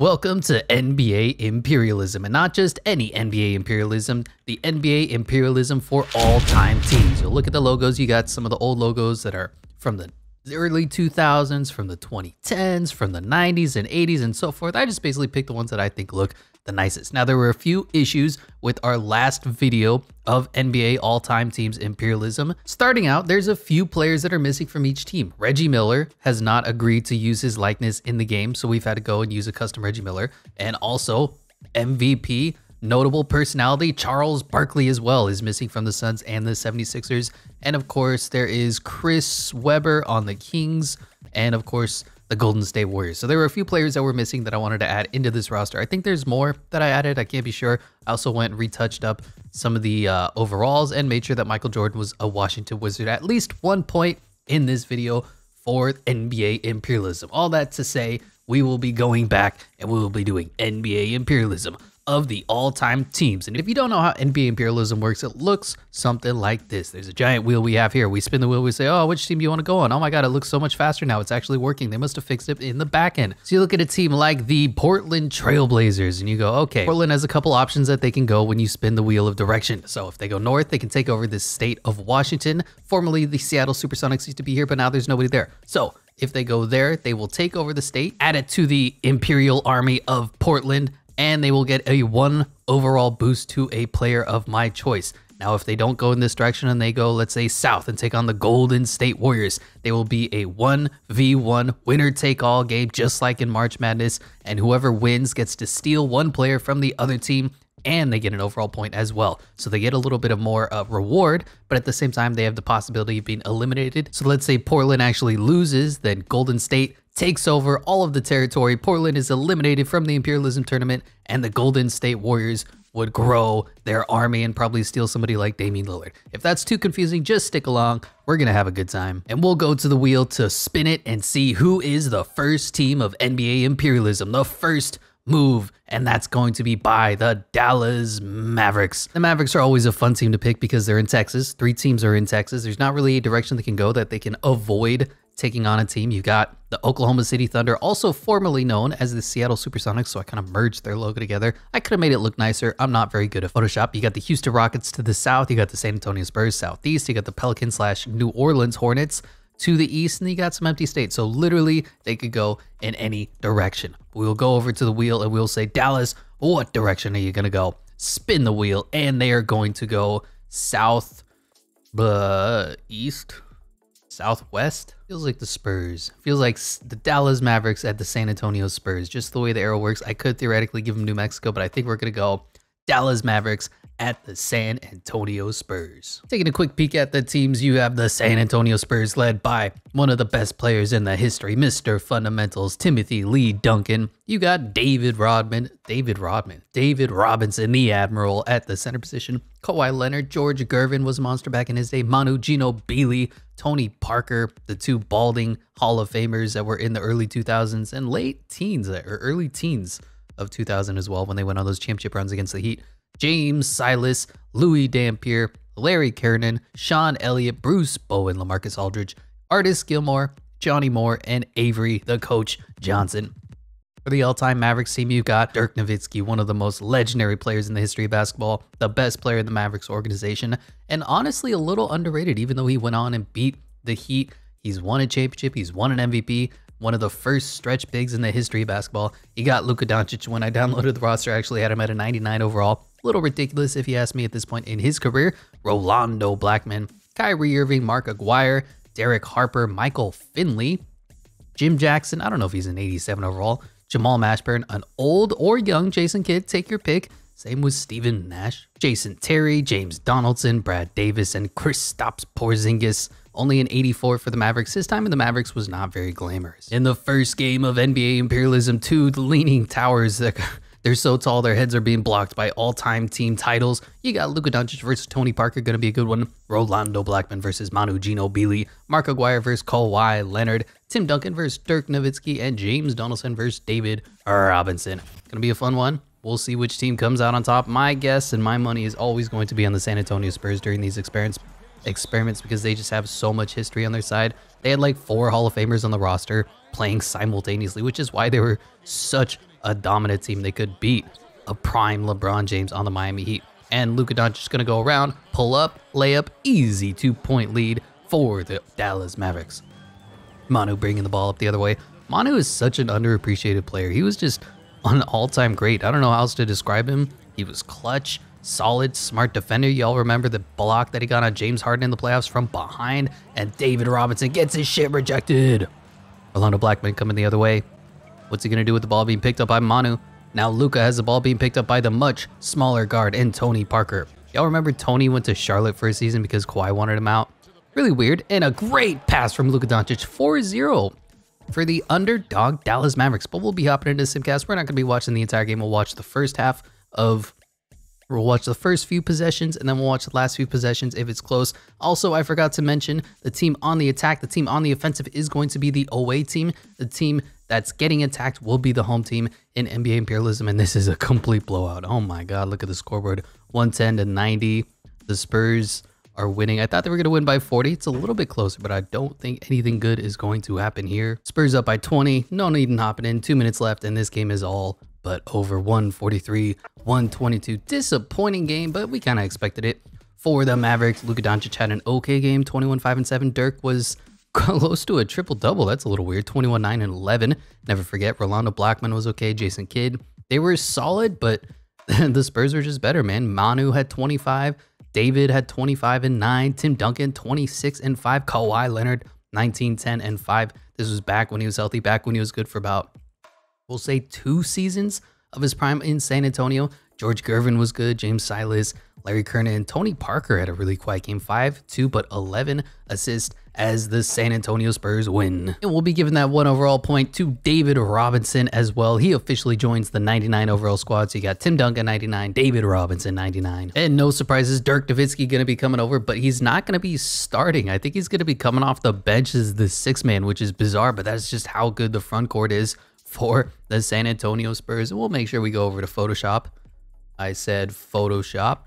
Welcome to NBA Imperialism, and not just any NBA Imperialism, the NBA Imperialism for all time teams. You'll look at the logos, you got some of the old logos that are from the early 2000s, from the 2010s, from the 90s and 80s, and so forth. I just basically picked the ones that I think look the nicest. Now, there were a few issues with our last video of NBA all-time teams imperialism. Starting out, there's a few players that are missing from each team. Reggie Miller has not agreed to use his likeness in the game, so we've had to go and use a custom Reggie Miller. And also, MVP, notable personality, Charles Barkley as well is missing from the Suns and the 76ers. And of course, there is Chris Webber on the Kings. And of course, the Golden State Warriors. So there were a few players that were missing that I wanted to add into this roster. I think there's more that I added. I can't be sure. I also went and retouched up some of the uh, overalls and made sure that Michael Jordan was a Washington Wizard at least one point in this video for NBA imperialism. All that to say, we will be going back and we will be doing NBA imperialism of the all-time teams. And if you don't know how NBA imperialism works, it looks something like this. There's a giant wheel we have here. We spin the wheel, we say, oh, which team do you want to go on? Oh my God, it looks so much faster now. It's actually working. They must have fixed it in the back end. So you look at a team like the Portland Trailblazers and you go, okay, Portland has a couple options that they can go when you spin the wheel of direction. So if they go north, they can take over the state of Washington. Formerly, the Seattle Supersonics used to be here, but now there's nobody there. So if they go there, they will take over the state, add it to the Imperial Army of Portland, and they will get a one overall boost to a player of my choice. Now, if they don't go in this direction and they go, let's say, south and take on the Golden State Warriors, they will be a 1v1 winner take all game, just like in March Madness. And whoever wins gets to steal one player from the other team and they get an overall point as well. So they get a little bit of more uh, reward, but at the same time, they have the possibility of being eliminated. So let's say Portland actually loses, then Golden State takes over all of the territory. Portland is eliminated from the Imperialism tournament, and the Golden State Warriors would grow their army and probably steal somebody like Damian Lillard. If that's too confusing, just stick along. We're going to have a good time. And we'll go to the wheel to spin it and see who is the first team of NBA Imperialism, the first move, and that's going to be by the Dallas Mavericks. The Mavericks are always a fun team to pick because they're in Texas. Three teams are in Texas. There's not really a direction they can go that they can avoid taking on a team. You've got the Oklahoma City Thunder, also formerly known as the Seattle Supersonics, so I kind of merged their logo together. I could have made it look nicer. I'm not very good at Photoshop. You got the Houston Rockets to the south, you got the San Antonio Spurs southeast, you got the Pelicans slash New Orleans Hornets to the east, and you got some empty states. So literally, they could go in any direction. We will go over to the wheel and we'll say, Dallas, what direction are you going to go? Spin the wheel, and they are going to go south, uh, east, southwest. Feels like the Spurs. Feels like the Dallas Mavericks at the San Antonio Spurs. Just the way the arrow works. I could theoretically give them New Mexico, but I think we're going to go Dallas Mavericks at the San Antonio Spurs. Taking a quick peek at the teams, you have the San Antonio Spurs led by one of the best players in the history, Mr. Fundamentals, Timothy Lee Duncan. You got David Rodman, David Rodman, David Robinson, the Admiral at the center position. Kawhi Leonard, George Gervin was a monster back in his day. Manu Gino Ginobili, Tony Parker, the two balding Hall of Famers that were in the early 2000s and late teens uh, or early teens of 2000 as well when they went on those championship runs against the Heat. James Silas, Louis Dampier, Larry Kiernan, Sean Elliott, Bruce Bowen, Lamarcus Aldridge, Artis Gilmore, Johnny Moore, and Avery, the coach Johnson. For the all-time Mavericks team, you've got Dirk Nowitzki, one of the most legendary players in the history of basketball, the best player in the Mavericks organization, and honestly a little underrated, even though he went on and beat the Heat. He's won a championship, he's won an MVP, one of the first stretch bigs in the history of basketball. You got Luka Doncic. When I downloaded the roster, I actually had him at a 99 overall. A little ridiculous if you ask me at this point in his career. Rolando Blackman, Kyrie Irving, Mark Aguirre, Derek Harper, Michael Finley, Jim Jackson. I don't know if he's an 87 overall. Jamal Mashburn, an old or young Jason Kidd, take your pick. Same with Stephen Nash, Jason Terry, James Donaldson, Brad Davis, and Kristaps Porzingis. Only an 84 for the Mavericks. His time in the Mavericks was not very glamorous. In the first game of NBA Imperialism 2, the Leaning Towers they're so tall, their heads are being blocked by all-time team titles. You got Luka Doncic versus Tony Parker, gonna be a good one. Rolando Blackman versus Manu Ginobili. Mark Aguirre versus Kawhi Leonard. Tim Duncan versus Dirk Nowitzki. And James Donaldson versus David Robinson. Gonna be a fun one. We'll see which team comes out on top. My guess and my money is always going to be on the San Antonio Spurs during these experiments experiments because they just have so much history on their side. They had like four Hall of Famers on the roster playing simultaneously, which is why they were such a dominant team. They could beat a prime LeBron James on the Miami Heat. And Luka Doncic is going to go around, pull up, lay up, easy two point lead for the Dallas Mavericks. Manu bringing the ball up the other way. Manu is such an underappreciated player. He was just an all time great. I don't know how else to describe him. He was clutch, solid, smart defender. Y'all remember the block that he got on James Harden in the playoffs from behind? And David Robinson gets his shit rejected. Orlando Blackman coming the other way. What's he going to do with the ball being picked up by Manu? Now Luka has the ball being picked up by the much smaller guard and Tony Parker. Y'all remember Tony went to Charlotte for a season because Kawhi wanted him out? Really weird. And a great pass from Luka Doncic 4-0 for the underdog Dallas Mavericks. But we'll be hopping into Simcast. We're not going to be watching the entire game. We'll watch the first half of We'll watch the first few possessions and then we'll watch the last few possessions if it's close. Also, I forgot to mention the team on the attack, the team on the offensive is going to be the away team. The team that's getting attacked will be the home team in NBA Imperialism, and this is a complete blowout. Oh my God, look at the scoreboard 110 to 90. The Spurs are winning. I thought they were going to win by 40. It's a little bit closer, but I don't think anything good is going to happen here. Spurs up by 20. No need in hopping in. Two minutes left, and this game is all but over 143, 122. Disappointing game, but we kind of expected it. For the Mavericks, Luka Doncic had an okay game, 21, 5, and 7. Dirk was close to a triple double. That's a little weird. 21, 9, and 11. Never forget, Rolando Blackman was okay. Jason Kidd. They were solid, but the Spurs were just better, man. Manu had 25. David had 25 and 9. Tim Duncan, 26 and 5. Kawhi Leonard, 19, 10, and 5. This was back when he was healthy, back when he was good for about we'll say two seasons of his prime in San Antonio. George Gervin was good, James Silas, Larry Kernan, and Tony Parker had a really quiet game. 5, 2, but 11 assists as the San Antonio Spurs win. And we'll be giving that one overall point to David Robinson as well. He officially joins the 99 overall squad. So you got Tim Duncan 99, David Robinson 99. And no surprises, Dirk Nowitzki going to be coming over, but he's not going to be starting. I think he's going to be coming off the bench as the six man, which is bizarre, but that's just how good the front court is for the San Antonio Spurs. And We'll make sure we go over to Photoshop. I said Photoshop.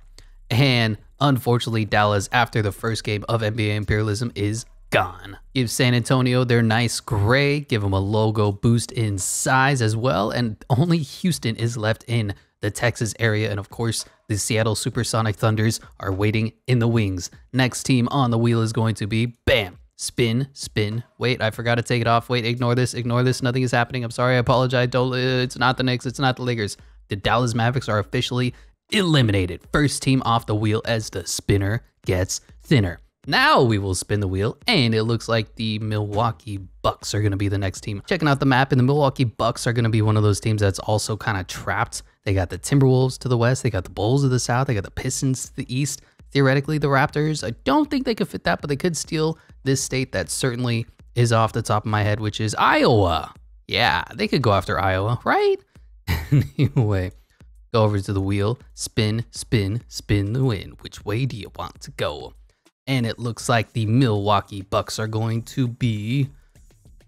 And unfortunately, Dallas, after the first game of NBA Imperialism, is gone. Give San Antonio their nice gray, give them a logo boost in size as well. And only Houston is left in the Texas area. And of course, the Seattle Supersonic Thunders are waiting in the wings. Next team on the wheel is going to be BAM! Spin, spin. Wait, I forgot to take it off. Wait, ignore this, ignore this. Nothing is happening. I'm sorry. I apologize. Don't. Uh, it's not the Knicks. It's not the Lakers. The Dallas Mavericks are officially eliminated. First team off the wheel as the spinner gets thinner. Now we will spin the wheel, and it looks like the Milwaukee Bucks are going to be the next team. Checking out the map, and the Milwaukee Bucks are going to be one of those teams that's also kind of trapped. They got the Timberwolves to the west, they got the Bulls to the south, they got the Pistons to the east. Theoretically, the Raptors, I don't think they could fit that, but they could steal this state that certainly is off the top of my head, which is Iowa. Yeah, they could go after Iowa, right? anyway, go over to the wheel, spin, spin, spin the wheel. Which way do you want to go? And it looks like the Milwaukee Bucks are going to be.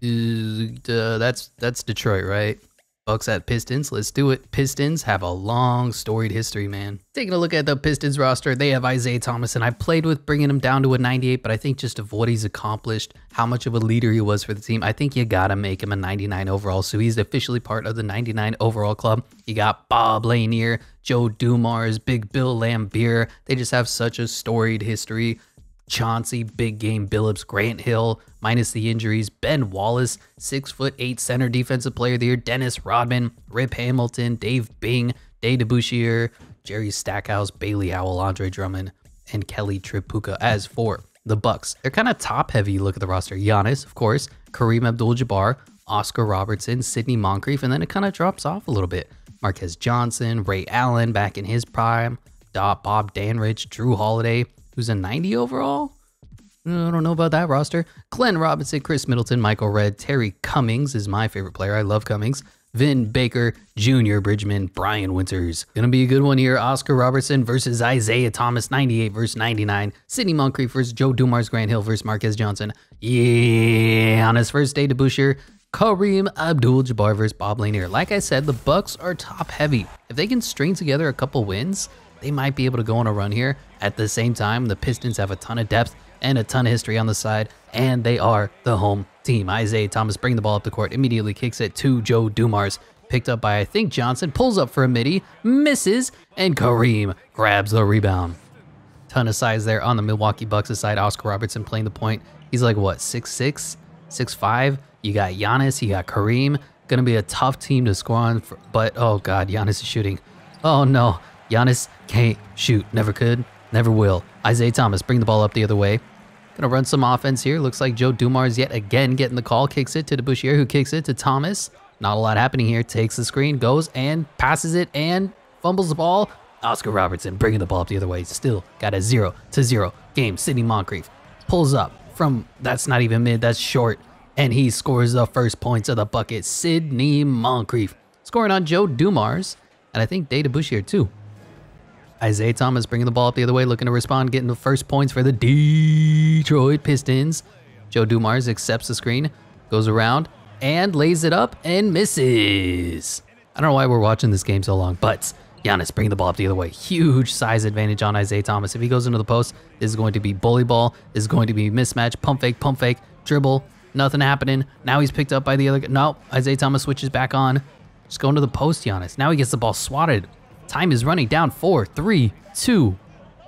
Uh, that's that's Detroit, right? Bucks at Pistons. Let's do it. Pistons have a long storied history, man. Taking a look at the Pistons roster, they have Isiah Thomas, and I played with bringing him down to a 98, but I think just of what he's accomplished, how much of a leader he was for the team, I think you gotta make him a 99 overall. So he's officially part of the 99 overall club. You got Bob Lanier, Joe Dumars, Big Bill Laimbeer. They just have such a storied history. Chauncey, Big Game Billups, Grant Hill, minus the injuries, Ben Wallace, six foot eight center defensive player of the year, Dennis Rodman, Rip Hamilton, Dave Bing, Dave DeBusschere, Jerry Stackhouse, Bailey Howell, Andre Drummond, and Kelly Tripucka as for the Bucks. They're kind of top heavy. Look at the roster. Giannis, of course, Kareem Abdul-Jabbar, Oscar Robertson, Sidney Moncrief, and then it kind of drops off a little bit. Marques Johnson, Ray Allen back in his prime, Bob Dandridge, Jrue Holiday, who's a 90 overall. Uh, I don't know about that roster. Glenn Robinson, Khris Middleton, Michael Redd, Terry Cummings is my favorite player. I love Cummings. Vin Baker, Junior Bridgeman, Brian Winters. Gonna be a good one here. Oscar Robertson versus Isiah Thomas, 98 versus 99. Sidney Moncrief versus Joe Dumars, Grant Hill versus Marques Johnson. Yeah, on his first day to Boucher, Kareem Abdul-Jabbar versus Bob Lanier. Like I said, the Bucks are top heavy. If they can string together a couple wins, they might be able to go on a run here. At the same time, the Pistons have a ton of depth and a ton of history on the side, and they are the home team. Isiah Thomas bringing the ball up the court, immediately kicks it to Joe Dumars. picked up by, I think, Johnson, pulls up for a midi, misses, and Kareem grabs the rebound. Ton of size there on the Milwaukee Bucks side. Oscar Robertson playing the point. He's like, what, 6'6", 6'5"? You got Giannis, you got Kareem. Gonna be a tough team to score on, for, but oh god, Giannis is shooting. Oh no, Giannis can't shoot. Never could, never will. Isiah Thomas, bring the ball up the other way. Gonna run some offense here. Looks like Joe Dumars yet again getting the call. Kicks it to DeBusschere, who kicks it to Thomas. Not a lot happening here. Takes the screen, goes and passes it and fumbles the ball. Oscar Robertson bringing the ball up the other way. Still got a zero to zero game. Sidney Moncrief pulls up from, that's not even mid, that's short. And he scores the first points of the bucket. Sidney Moncrief scoring on Joe Dumars. And I think Data here too. Isiah Thomas bringing the ball up the other way, looking to respond, getting the first points for the Detroit Pistons. Joe Dumars accepts the screen, goes around, and lays it up and misses. I don't know why we're watching this game so long, but Giannis bringing the ball up the other way. Huge size advantage on Isiah Thomas. If he goes into the post, this is going to be bully ball. This is going to be mismatch, pump fake, pump fake, dribble. Nothing happening. Now he's picked up by the other. No, Isiah Thomas switches back on. Just going to the post, Giannis. Now he gets the ball swatted Time is running down four, three, two,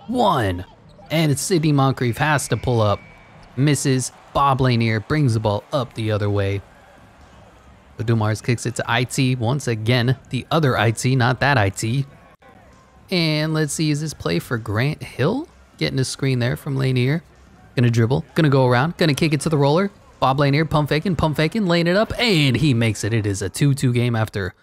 one. And Sidney Moncrief has to pull up. Misses. Bob Lanier brings the ball up the other way. Dumars kicks it to IT once again. The other IT, not that IT. And let's see, is this play for Grant Hill? Getting a screen there from Lanier. Gonna dribble, gonna go around, gonna kick it to the roller. Bob Lanier pump faking, pump faking, laying it up, and he makes it. It is a 2-2 game after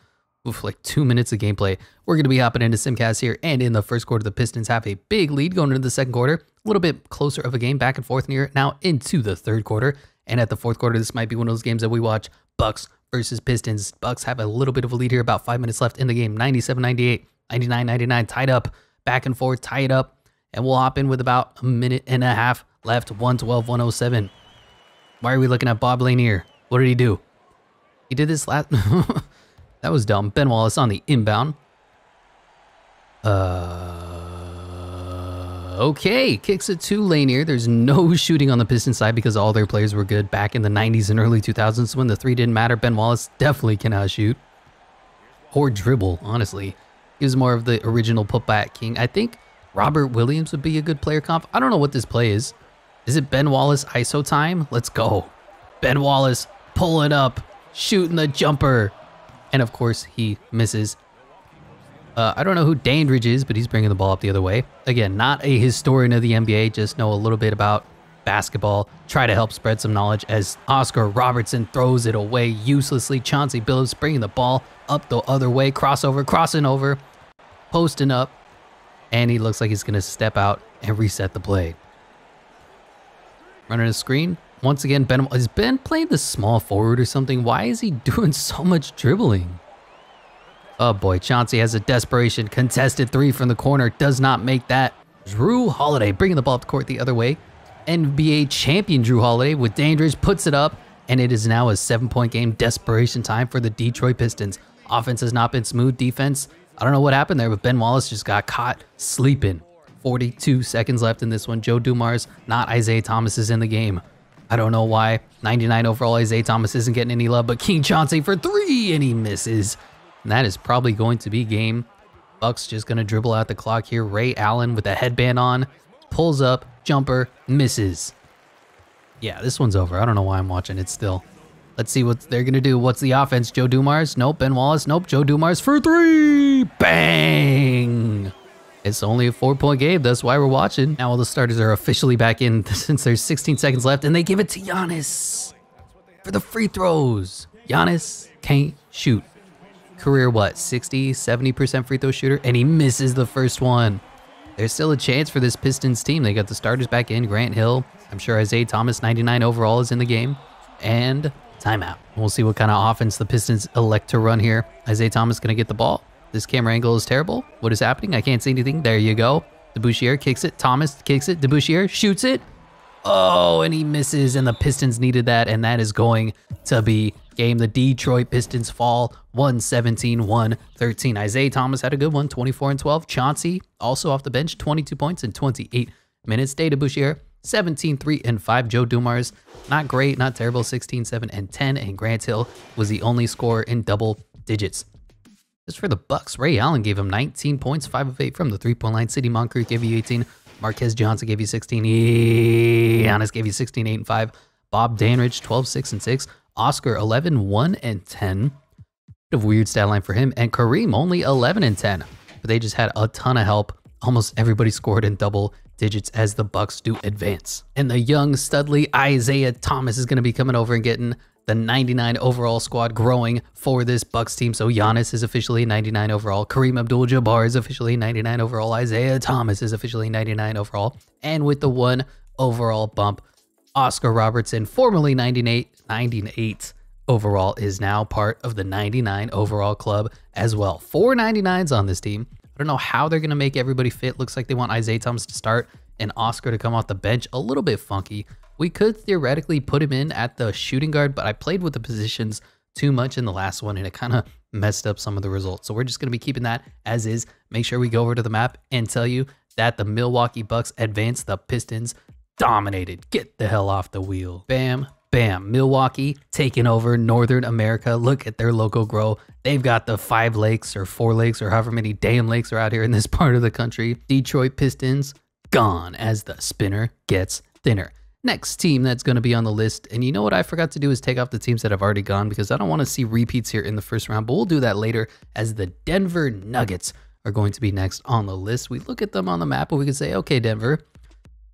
oof, like two minutes of gameplay. We're going to be hopping into Simcast here. And in the first quarter, the Pistons have a big lead going into the second quarter. A little bit closer of a game back and forth near now into the third quarter. And at the fourth quarter, this might be one of those games that we watch Bucks versus Pistons. Bucks have a little bit of a lead here, about five minutes left in the game. 97 98, 99 99, tied up, back and forth, tie it up. And we'll hop in with about a minute and a half left, 112 107. Why are we looking at Bob Lanier? What did he do? He did this last. That was dumb. Ben Wallace on the inbound. Uh, okay, kicks it to Lanier. There's no shooting on the Piston side because all their players were good back in the 90s and early 2000s when the three didn't matter. Ben Wallace definitely cannot shoot or dribble, honestly. He was more of the original putback king. I think Robert Williams would be a good player comp. I don't know what this play is. Is it Ben Wallace ISO time? Let's go. Ben Wallace pulling up, shooting the jumper. And of course, he misses. Uh, I don't know who Dandridge is, but he's bringing the ball up the other way. Again, not a historian of the NBA, just know a little bit about basketball. Try to help spread some knowledge as Oscar Robertson throws it away uselessly. Chauncey Billups bringing the ball up the other way. Crossover, crossing over, posting up. And he looks like he's going to step out and reset the play. Running a screen. Once again, Ben is Ben playing the small forward or something? Why is he doing so much dribbling? Oh boy, Chauncey has a desperation contested three from the corner. Does not make that. Jrue Holiday bringing the ball up the court the other way. NBA champion Jrue Holiday with Dandridge puts it up, and it is now a seven-point game desperation time for the Detroit Pistons. Offense has not been smooth. Defense, I don't know what happened there, but Ben Wallace just got caught sleeping. 42 seconds left in this one. Joe Dumars, not Isiah Thomas, is in the game. I don't know why. 99 overall, Isiah Thomas isn't getting any love, but King Chauncey for three, and he misses. And that is probably going to be game. Bucks just going to dribble out the clock here. Ray Allen with a headband on, pulls up, jumper, misses. Yeah, this one's over. I don't know why I'm watching it still. Let's see what they're going to do. What's the offense? Joe Dumars? Nope. Ben Wallace? Nope. Joe Dumars for three. Bang! It's only a four point game. That's why we're watching. Now all the starters are officially back in since there's 16 seconds left, and they give it to Giannis for the free throws. Giannis can't shoot. Career what, 60, 70% free throw shooter, and he misses the first one. There's still a chance for this Pistons team. They got the starters back in. Grant Hill. I'm sure Isiah Thomas, 99 overall, is in the game. And timeout. We'll see what kind of offense the Pistons elect to run here. Isiah Thomas going to get the ball. This camera angle is terrible. What is happening? I can't see anything. There you go. DeBusschere kicks it. Thomas kicks it. DeBusschere shoots it. Oh, and he misses, and the Pistons needed that, and that is going to be game. The Detroit Pistons fall 117-113. Isiah Thomas had a good one, 24 and 12. Chauncey, also off the bench, 22 points in 28 minutes. Data Bouchier, 17, 3, and 5. Joe Dumars, not great, not terrible, 16, 7, and 10. And Grant Hill was the only scorer in double digits. Just for the Bucks, Ray Allen gave him 19 points, 5 of 8 from the three-point line. Sidney Moncrief gave you 18. Marques Johnson gave you 16. Giannis gave you 16, 8, and 5. Bob Dandridge, 12, 6, and 6. Oscar, 11, 1, and 10. Bit of weird stat line for him. And Kareem, only 11 and 10. But they just had a ton of help. Almost everybody scored in double digits as the Bucks do advance. And the young Studley Isiah Thomas is going to be coming over and getting the 99 overall squad growing for this Bucks team. So Giannis is officially 99 overall. Kareem Abdul-Jabbar is officially 99 overall. Isiah Thomas is officially 99 overall. And with the one overall bump, Oscar Robertson, formerly 98, 98 overall, is now part of the 99 overall club as well. Four 99s on this team. I don't know how they're going to make everybody fit. Looks like they want Isiah Thomas to start and Oscar to come off the bench. A little bit funky. We could theoretically put him in at the shooting guard, but I played with the positions too much in the last one and it kind of messed up some of the results. So we're just going to be keeping that as is. Make sure we go over to the map and tell you that the Milwaukee Bucks advanced the Pistons dominated. Get the hell off the wheel. Bam, bam. Milwaukee taking over Northern America. Look at their logo grow. They've got the five lakes or four lakes or however many damn lakes are out here in this part of the country. Detroit Pistons gone as the spinner gets thinner. Next team that's going to be on the list, and you know what I forgot to do is take off the teams that have already gone because I don't want to see repeats here in the first round, but we'll do that later as the Denver Nuggets are going to be next on the list. We look at them on the map and we can say, okay, Denver,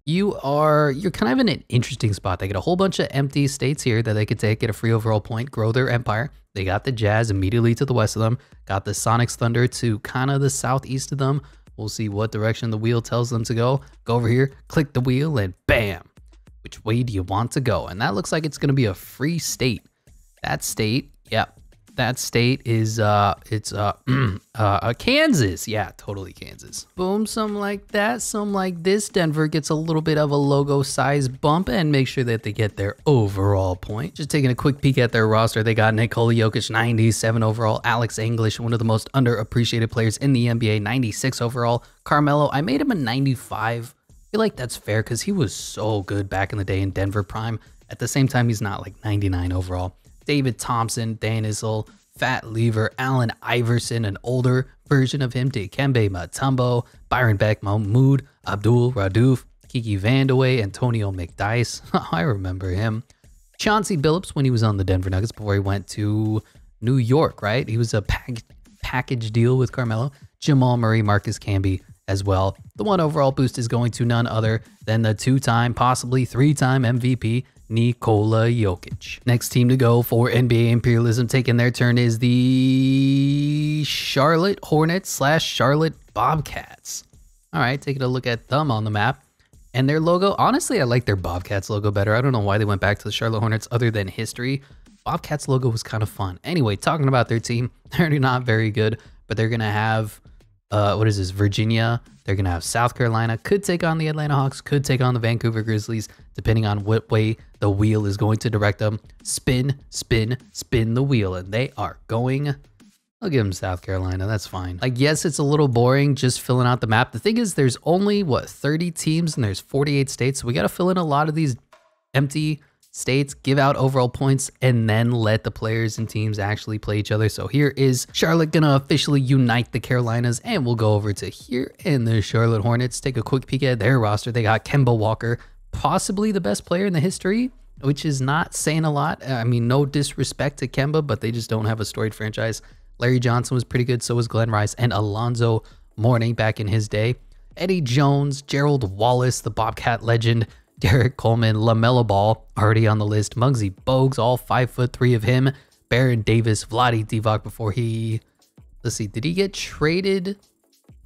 you are you're kind of in an interesting spot. They get a whole bunch of empty states here that they could take, get a free overall point, grow their empire. They got the Jazz immediately to the west of them, got the Sonics Thunder to kind of the southeast of them. We'll see what direction the wheel tells them to go. Go over here, click the wheel, and bam, which way do you want to go? And that looks like it's going to be a free state. That state, yep, that state is uh it's uh, uh, uh Kansas. Yeah, totally Kansas. Boom, some like that, some like this. Denver gets a little bit of a logo size bump and make sure that they get their overall point. Just taking a quick peek at their roster, they got Nikola Jokic 97 overall, Alex English, one of the most underappreciated players in the NBA, 96 overall. Carmelo, I made him a 95 feel like that's fair because he was so good back in the day in Denver Prime. At the same time, he's not like 99 overall. David Thompson, Dan Issel, Fat Lever, Allen Iverson, an older version of him, Dikembe Mutombo, Byron Beck, Mahmoud, Abdul Rauf, Kiki Vandeweghe, Antonio McDyess. I remember him. Chauncey Billups when he was on the Denver Nuggets before he went to New York, right? He was a pack package deal with Carmelo. Jamal Murray, Marcus Camby, as well. The one overall boost is going to none other than the two time, possibly three time MVP, Nikola Jokic. Next team to go for NBA imperialism taking their turn is the Charlotte Hornets slash Charlotte Bobcats. All right, taking a look at them on the map. And their logo, honestly, I like their Bobcats logo better. I don't know why they went back to the Charlotte Hornets other than history. Bobcats logo was kind of fun. Anyway, talking about their team, they're not very good, but they're going to have uh, what is this? Virginia. They're gonna have South Carolina. Could take on the Atlanta Hawks. Could take on the Vancouver Grizzlies, depending on what way the wheel is going to direct them. Spin, spin, spin the wheel, and they are going. I'll give them South Carolina. That's fine. Like, yes, it's a little boring just filling out the map. The thing is, there's only what 30 teams and there's 48 states, so we got to fill in a lot of these empty states, give out overall points, and then let the players and teams actually play each other. So here is Charlotte gonna officially unite the Carolinas, and we'll go over to here in the Charlotte Hornets. Take a quick peek at their roster. They got Kemba Walker, possibly the best player in the history, which is not saying a lot. Uh, I mean, no disrespect to Kemba, but they just don't have a storied franchise. Larry Johnson was pretty good, so was Glen Rice and Alonzo Mourning back in his day. Eddie Jones, Gerald Wallace, the Bobcat legend, Derrick Coleman, LaMelo Ball, already on the list. Muggsy Bogues, all five foot three of him. Baron Davis, Vlade Divac before he, let's see, did he get traded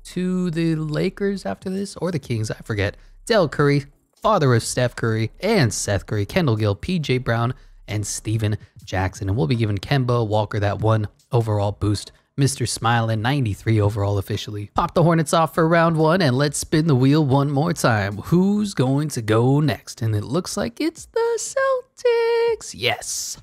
to the Lakers after this or the Kings? I forget. Dell Curry, father of Steph Curry and Seth Curry, Kendall Gill, PJ Brown, and Stephen Jackson. And we'll be giving Kemba Walker that one overall boost Mr. Smilin, 93 overall officially. Pop the Hornets off for round one and let's spin the wheel one more time. Who's going to go next? And it looks like it's the Celtics. Yes.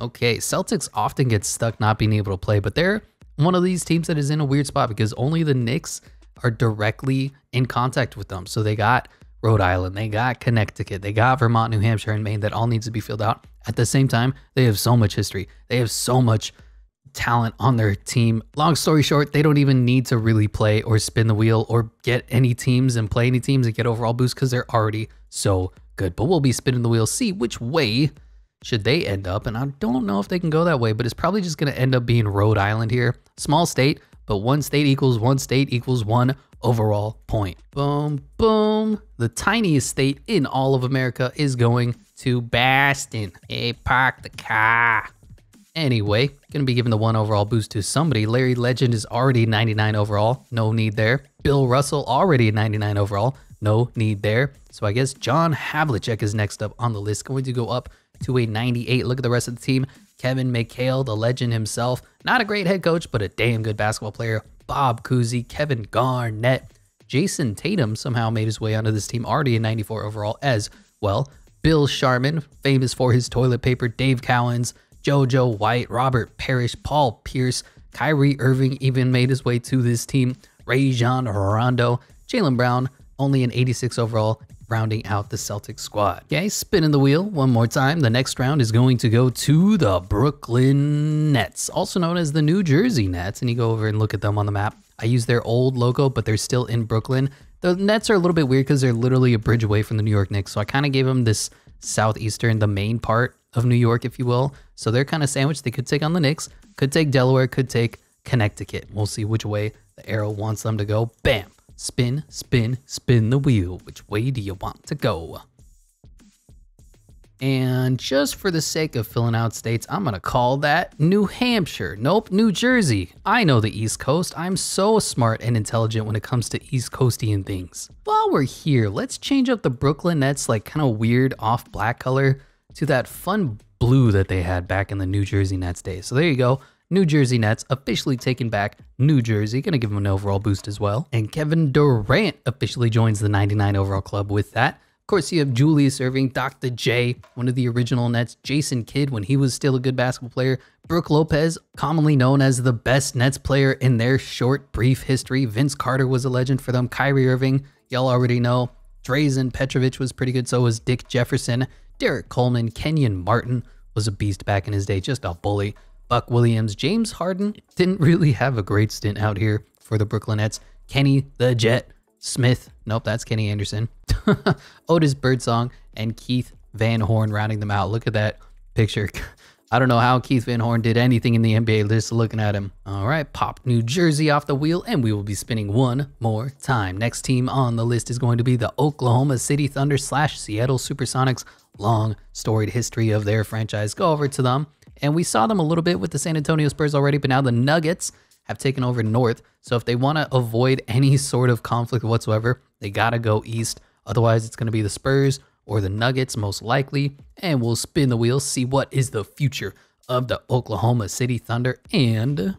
Okay, Celtics often get stuck not being able to play, but they're one of these teams that is in a weird spot because only the Knicks are directly in contact with them. So they got Rhode Island, they got Connecticut, they got Vermont, New Hampshire, and Maine that all needs to be filled out. At the same time, they have so much history. They have so much talent on their team. Long story short, they don't even need to really play or spin the wheel or get any teams and play any teams and get overall boost because they're already so good. But we'll be spinning the wheel, see which way should they end up. And I don't know if they can go that way, but it's probably just going to end up being Rhode Island here. Small state, but one state equals one state equals one overall point. Boom, boom. The tiniest state in all of America is going to Boston. Hey, park the car. Anyway, gonna be giving the one overall boost to somebody. Larry Legend is already 99 overall, no need there. Bill Russell already 99 overall, no need there. So I guess John Havlicek is next up on the list, going to go up to a 98. Look at the rest of the team. Kevin McHale, the legend himself, not a great head coach, but a damn good basketball player. Bob Cousy, Kevin Garnett, Jayson Tatum somehow made his way onto this team, already a 94 overall as well. Bill Sharman, famous for his toilet paper. Dave Cowens, JoJo White, Robert Parish, Paul Pierce, Kyrie Irving even made his way to this team. Rajon Rondo, Jaylen Brown, only an 86 overall, rounding out the Celtics squad. Okay, spinning the wheel one more time. The next round is going to go to the Brooklyn Nets, also known as the New Jersey Nets. And you go over and look at them on the map. I use their old logo, but they're still in Brooklyn. The Nets are a little bit weird because they're literally a bridge away from the New York Knicks. So I kind of gave them this southeastern, the main part of New York, if you will. So they're kind of sandwiched. They could take on the Knicks, could take Delaware, could take Connecticut. We'll see which way the arrow wants them to go. Bam. Spin, spin, spin the wheel. Which way do you want to go? And just for the sake of filling out states, I'm going to call that New Hampshire. Nope, New Jersey. I know the East Coast. I'm so smart and intelligent when it comes to East Coastian things. While we're here, let's change up the Brooklyn Nets like kind of weird off black color to that fun blue that they had back in the New Jersey Nets days. So there you go. New Jersey Nets officially taking back New Jersey, gonna give them an overall boost as well. And Kevin Durant officially joins the 99 overall club with that Of course, you have Julius Erving, Dr. J, one of the original Nets, Jason Kidd when he was still a good basketball player, Brook Lopez, commonly known as the best Nets player in their short, brief history. Vince Carter was a legend for them. Kyrie Irving, y'all already know. Drazen Petrovic was pretty good, so was Dick Jefferson. Derrick Coleman, Kenyon Martin was a beast back in his day, just a bully. Buck Williams, James Harden didn't really have a great stint out here for the Brooklyn Nets. Kenny the Jet Smith, nope, that's Kenny Anderson. Otis Birdsong and Keith Van Horn rounding them out. Look at that picture. I don't know how Keith Van Horn did anything in the NBA just looking at him. All right, pop New Jersey off the wheel, and we will be spinning one more time. Next team on the list is going to be the Oklahoma City Thunder slash Seattle Supersonics. Long storied history of their franchise. Go over to them. And we saw them a little bit with the San Antonio Spurs already, but now the Nuggets have taken over north. So if they want to avoid any sort of conflict whatsoever, they got to go east. Otherwise, it's going to be the Spurs or the Nuggets most likely. And we'll spin the wheel, see what is the future of the Oklahoma City Thunder. And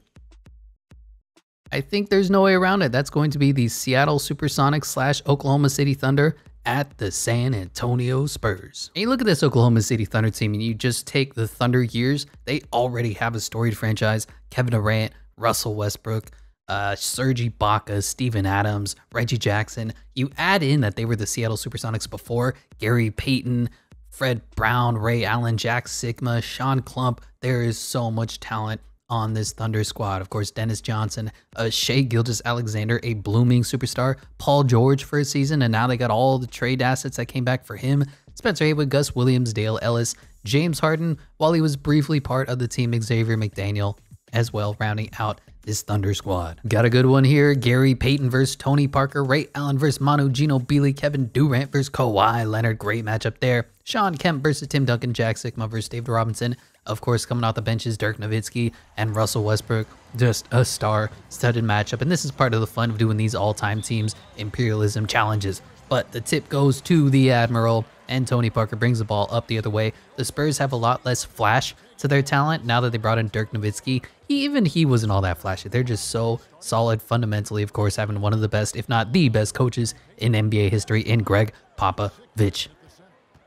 I think there's no way around it. That's going to be the Seattle Supersonics slash Oklahoma City Thunder at the San Antonio Spurs. And you look at this Oklahoma City Thunder team and you just take the Thunder years, they already have a storied franchise. Kevin Durant, Russell Westbrook, uh, Serge Ibaka, Steven Adams, Reggie Jackson. You add in that they were the Seattle Supersonics before Gary Payton, Fred Brown, Ray Allen, Jack Sikma, Shawn Kemp. There is so much talent on this Thunder squad. Of course, Dennis Johnson, uh, Shai Gilgeous-Alexander, a blooming superstar, Paul George for a season, and now they got all the trade assets that came back for him. Spencer Haywood, Gus Williams, Dale Ellis, James Harden, while he was briefly part of the team, Xavier McDaniel, as well, rounding out this Thunder squad. Got a good one here. Gary Payton versus Tony Parker, Ray Allen versus Manu Ginobili, Kevin Durant versus Kawhi Leonard. Great matchup there. Shawn Kemp versus Tim Duncan, Jack Sikma versus David Robinson. Of course, coming off the benches, Dirk Nowitzki and Russell Westbrook. Just a star-studded matchup. And this is part of the fun of doing these all-time teams imperialism challenges. But the tip goes to the Admiral, and Tony Parker brings the ball up the other way. The Spurs have a lot less flash to their talent now that they brought in Dirk Nowitzki. even he wasn't all that flashy. They're just so solid fundamentally, of course, having one of the best, if not the best coaches in NBA history in Gregg Popovich.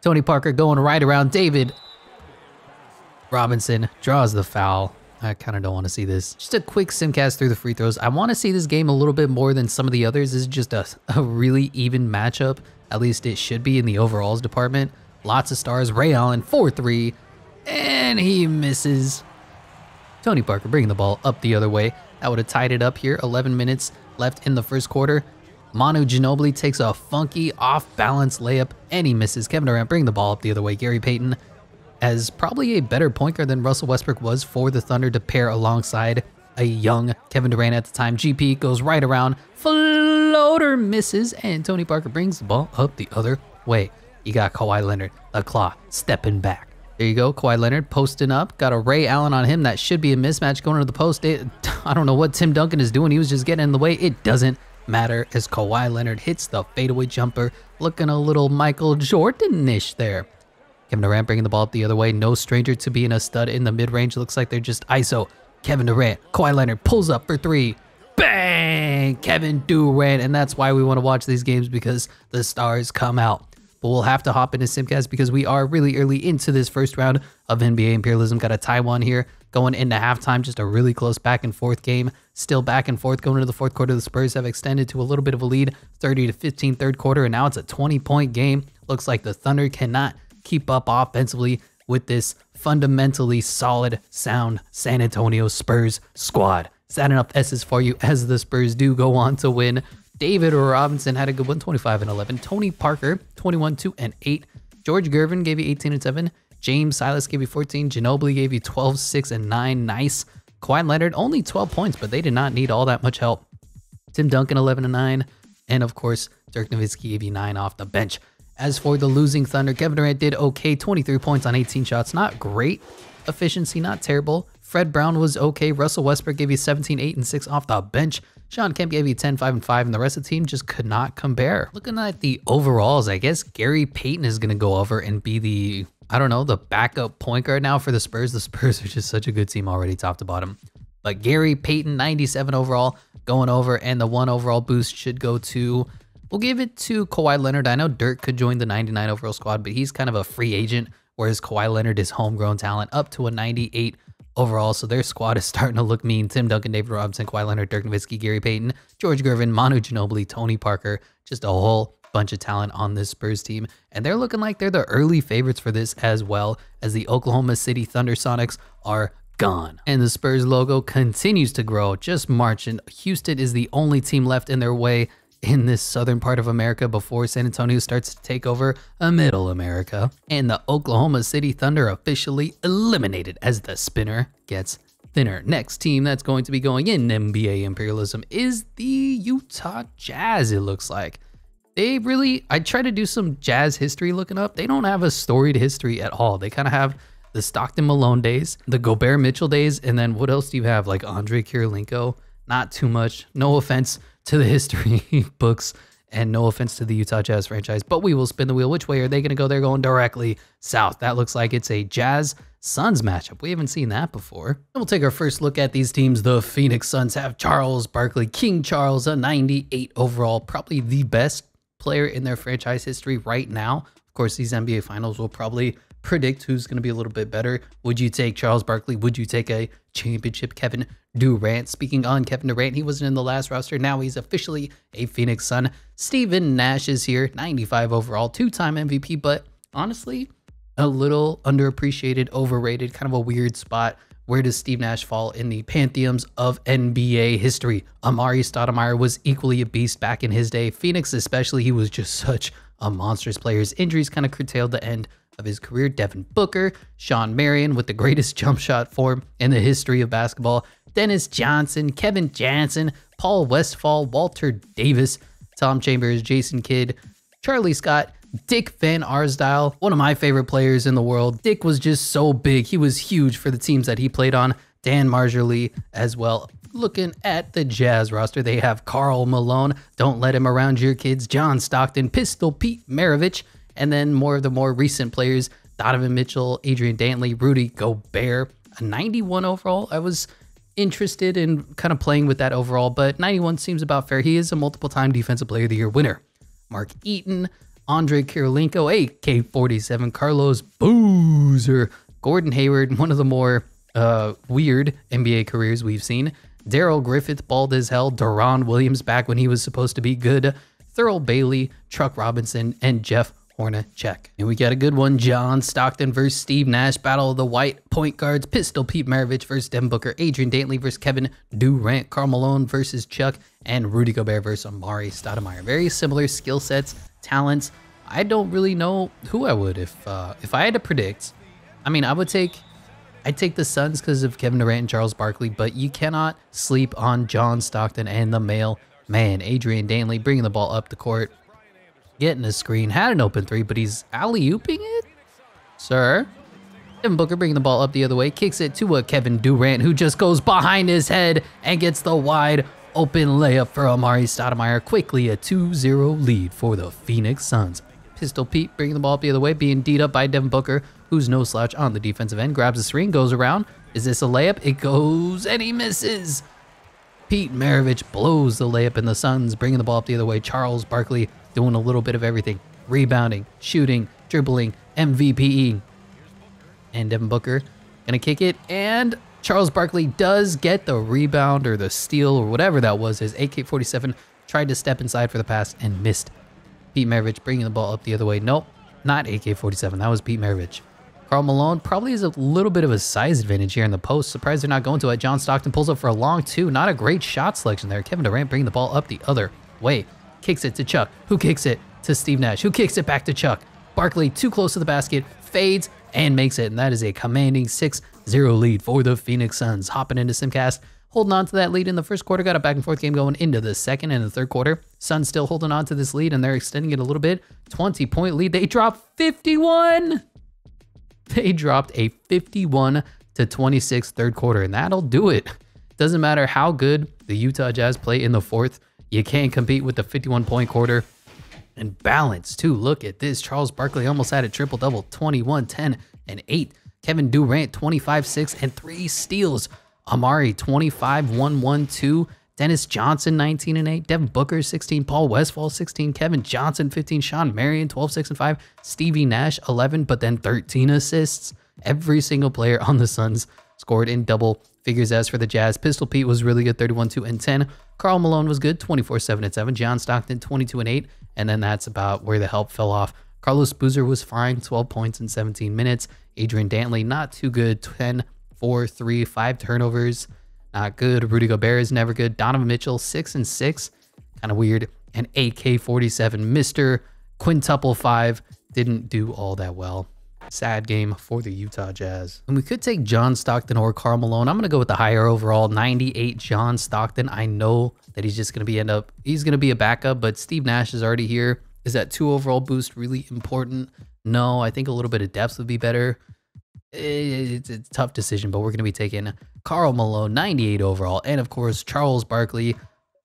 Tony Parker going right around David. Robinson draws the foul. I kind of don't want to see this. Just a quick simcast through the free throws. I want to see this game a little bit more than some of the others. This is just a, a really even matchup. At least it should be in the overalls department. Lots of stars. Ray Allen, 4-3. And he misses. Tony Parker bringing the ball up the other way. That would have tied it up here. 11 minutes left in the first quarter. Manu Ginobili takes a funky off-balance layup and he misses. Kevin Durant bringing the ball up the other way. Gary Payton as probably a better point guard than Russell Westbrook was for the Thunder to pair alongside a young Kevin Durant at the time. GP goes right around, floater misses, and Tony Parker brings the ball up the other way. You got Kawhi Leonard, the claw, stepping back. There you go, Kawhi Leonard posting up. Got a Ray Allen on him. That should be a mismatch going to the post. It, I don't know what Tim Duncan is doing. He was just getting in the way. It doesn't matter as Kawhi Leonard hits the fadeaway jumper, looking a little Michael Jordan-ish there. Kevin Durant bringing the ball the other way. No stranger to being a stud in the mid-range. Looks like they're just ISO. Kevin Durant, Kawhi Leonard pulls up for three. Bang! Kevin Durant. And that's why we want to watch these games because the stars come out. But we'll have to hop into Simcast because we are really early into this first round of NBA Imperialism. Got a Taiwan here going into halftime. Just a really close back and forth game. Still back and forth going into the fourth quarter. The Spurs have extended to a little bit of a lead, 30 to 15 third quarter. And now it's a 20 point game. Looks like the Thunder cannot keep up offensively with this fundamentally solid, sound San Antonio Spurs squad. Sad enough S's for you as the Spurs do go on to win. David Robinson had a good one, 25 and 11. Tony Parker, 21, 2 and 8. George Gervin gave you 18 and 7. James Silas gave you 14. Ginobili gave you 12, 6 and 9. Nice. Kawhi Leonard, only 12 points, but they did not need all that much help. Tim Duncan, 11 and 9. And of course, Dirk Nowitzki gave you 9 off the bench. As for the losing Thunder, Kevin Durant did okay, 23 points on 18 shots. Not great efficiency, not terrible. Fred Brown was okay. Russell Westbrook gave you 17, 8, and 6 off the bench. Shawn Kemp gave you 10, 5, and 5, and the rest of the team just could not compare. Looking at the overalls, I guess Gary Payton is going to go over and be the, I don't know, the backup point guard now for the Spurs. The Spurs are just such a good team already, top to bottom. But Gary Payton, 97 overall, going over, and the one overall boost should go to We'll give it to Kawhi Leonard. I know Dirk could join the 99 overall squad, but he's kind of a free agent, whereas Kawhi Leonard is homegrown talent up to a 98 overall. So their squad is starting to look mean. Tim Duncan, David Robinson, Kawhi Leonard, Dirk Nowitzki, Gary Payton, George Gervin, Manu Ginobili, Tony Parker, just a whole bunch of talent on this Spurs team. And they're looking like they're the early favorites for this as well as the Oklahoma City Thunder Sonics are gone. And the Spurs logo continues to grow, just marching. Houston is the only team left in their way in this southern part of America before San Antonio starts to take over a middle America. And the Oklahoma City Thunder officially eliminated as the spinner gets thinner. Next team that's going to be going in NBA imperialism is the Utah Jazz, it looks like. They really, I try to do some Jazz history looking up. They don't have a storied history at all. They kind of have the Stockton Malone days, the Gobert Mitchell days, and then what else do you have? Like Andre Kirilenko? Not too much. No offense to the history books. And no offense to the Utah Jazz franchise, but we will spin the wheel. Which way are they going to go? They're going directly south. That looks like it's a Jazz Suns matchup. We haven't seen that before. And we'll take our first look at these teams. The Phoenix Suns have Charles Barkley, King Charles, a 98 overall, probably the best player in their franchise history right now. Of course, these NBA finals will probably predict who's going to be a little bit better. Would you take Charles Barkley? Would you take a championship Kevin Durant? Speaking on Kevin Durant, he wasn't in the last roster. Now he's officially a Phoenix Sun. Stephen Nash is here, 95 overall, two-time MVP, but honestly, a little underappreciated, overrated, kind of a weird spot. Where does Steve Nash fall in the pantheons of NBA history? Amar'e Stoudemire was equally a beast back in his day. Phoenix especially, he was just such a monstrous player. His injuries kind of curtailed the end of his career, Devin Booker, Shawn Marion with the greatest jump shot form in the history of basketball, Dennis Johnson, Kevin Johnson, Paul Westphal, Walter Davis, Tom Chambers, Jason Kidd, Charlie Scott, Dick Van Arsdale, one of my favorite players in the world. Dick was just so big. He was huge for the teams that he played on. Dan Majerle as well. Looking at the Jazz roster, they have Karl Malone, Don't Let Him Around Your Kids, John Stockton, Pistol Pete Maravich, and then more of the more recent players, Donovan Mitchell, Adrian Dantley, Rudy Gobert, a 91 overall. I was interested in kind of playing with that overall, but 91 seems about fair. He is a multiple time Defensive Player of the Year winner. Mark Eaton, Andre Kirilenko, AK47, Carlos Boozer, Gordon Hayward, one of the more uh, weird NBA careers we've seen. Darrell Griffith, bald as hell. Deron Williams back when he was supposed to be good. Thurl Bailey, Truck Robinson, and Jeff Hornacek. And we got a good one. John Stockton versus Steve Nash. Battle of the white point guards. Pistol Pete Maravich versus Devin Booker. Adrian Dantley versus Kevin Durant. Karl Malone versus Chuck. And Rudy Gobert versus Amar'e Stoudemire. Very similar skill sets, talents. I don't really know who I would if uh, if I had to predict. I mean, I would take I'd take the Suns because of Kevin Durant and Charles Barkley, but you cannot sleep on John Stockton and the male man, Adrian Dantley, bringing the ball up the court, getting a screen, had an open three, but he's alley-ooping it? Sir? Devin Booker bringing the ball up the other way, kicks it to a Kevin Durant who just goes behind his head and gets the wide open layup for Amar'e Stoudemire. Quickly a 2-0 lead for the Phoenix Suns. Pistol Pete bringing the ball up the other way, being deed up by Devin Booker, who's no slouch on the defensive end, grabs the screen, goes around. Is this a layup? It goes, and he misses. Pete Maravich blows the layup in the Suns, bringing the ball up the other way. Charles Barkley doing a little bit of everything. Rebounding, shooting, dribbling, MVPing. And Devin Booker gonna kick it, and Charles Barkley does get the rebound or the steal or whatever that was. His AK-47 tried to step inside for the pass and missed. Pete Maravich bringing the ball up the other way. Nope, not AK-47. That was Pete Maravich. Karl Malone probably has a little bit of a size advantage here in the post. Surprised they're not going to it. John Stockton pulls up for a long two. Not a great shot selection there. Kevin Durant bringing the ball up the other way. Kicks it to Chuck. Who kicks it to Steve Nash? Who kicks it back to Chuck? Barkley too close to the basket. Fades and makes it. And that is a commanding 6-0 lead for the Phoenix Suns. Hopping into Simcast holding on to that lead in the first quarter. Got a back and forth game going into the second and the third quarter. Suns still holding on to this lead and they're extending it a little bit. 20 point lead. They dropped 51. They dropped a 51 to 26 third quarter, and that'll do it. Doesn't matter how good the Utah Jazz play in the fourth, you can't compete with the 51 point quarter. And balance, too. Look at this. Charles Barkley almost had a triple double 21, 10, and 8. Kevin Durant 25, 6, and 3 steals. Amar'e, 25, 1, 1, 2. Dennis Johnson 19 and 8, Devin Booker 16, Paul Westphal, 16, Kevin Johnson 15, Shawn Marion 12, 6 and 5, Stevie Nash 11, but then 13 assists. Every single player on the Suns scored in double figures. As for the Jazz, Pistol Pete was really good 31, 2 and 10. Karl Malone was good 24, 7 and 7. John Stockton 22 and 8, and then that's about where the help fell off. Carlos Boozer was fine, 12 points in 17 minutes. Adrian Dantley, not too good, 10, 4, 3, 5 turnovers. Not good. Rudy Gobert is never good. Donovan Mitchell, 6 and 6. Kind of weird. And AK 47, Mr. Quintuple 5, didn't do all that well. Sad game for the Utah Jazz. And we could take John Stockton or Karl Malone. I'm going to go with the higher overall, 98 John Stockton. I know that he's just going to be end up, he's going to be a backup, but Steve Nash is already here. Is that two overall boost really important? No, I think a little bit of depth would be better. Eh, it's a tough decision, but we're going to be taking Karl Malone, 98 overall, and of course, Charles Barkley.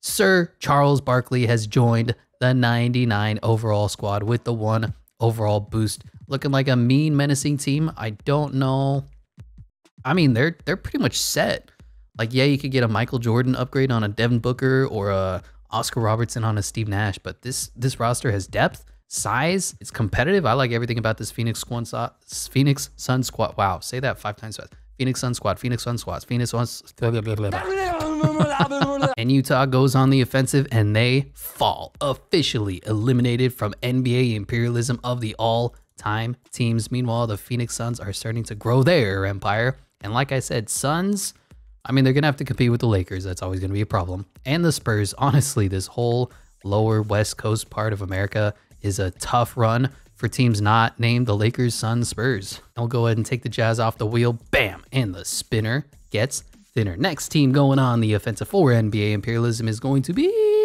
Sir Charles Barkley has joined the 99 overall squad with the one overall boost. Looking like a mean, menacing team. I don't know. I mean, they're they're pretty much set. Like, yeah, you could get a Michael Jordan upgrade on a Devin Booker or a Oscar Robertson on a Steve Nash, but this this roster has depth size. It's competitive. I like everything about this Phoenix squad. Phoenix Sun squad. Wow, say that five times fast. Phoenix Sun squad. Phoenix Sun squad. Phoenix Sun. and Utah goes on the offensive and they fall. Officially eliminated from NBA imperialism of the all-time teams. Meanwhile, the Phoenix Suns are starting to grow their empire. And like I said, Suns. I mean, they're going to have to compete with the Lakers. That's always going to be a problem. And the Spurs. Honestly, this whole lower West Coast part of America is a tough run for teams not named the Lakers, Suns, Spurs. I'll go ahead and take the Jazz off the wheel. Bam! And the spinner gets thinner. Next team going on the offensive for NBA imperialism is going to be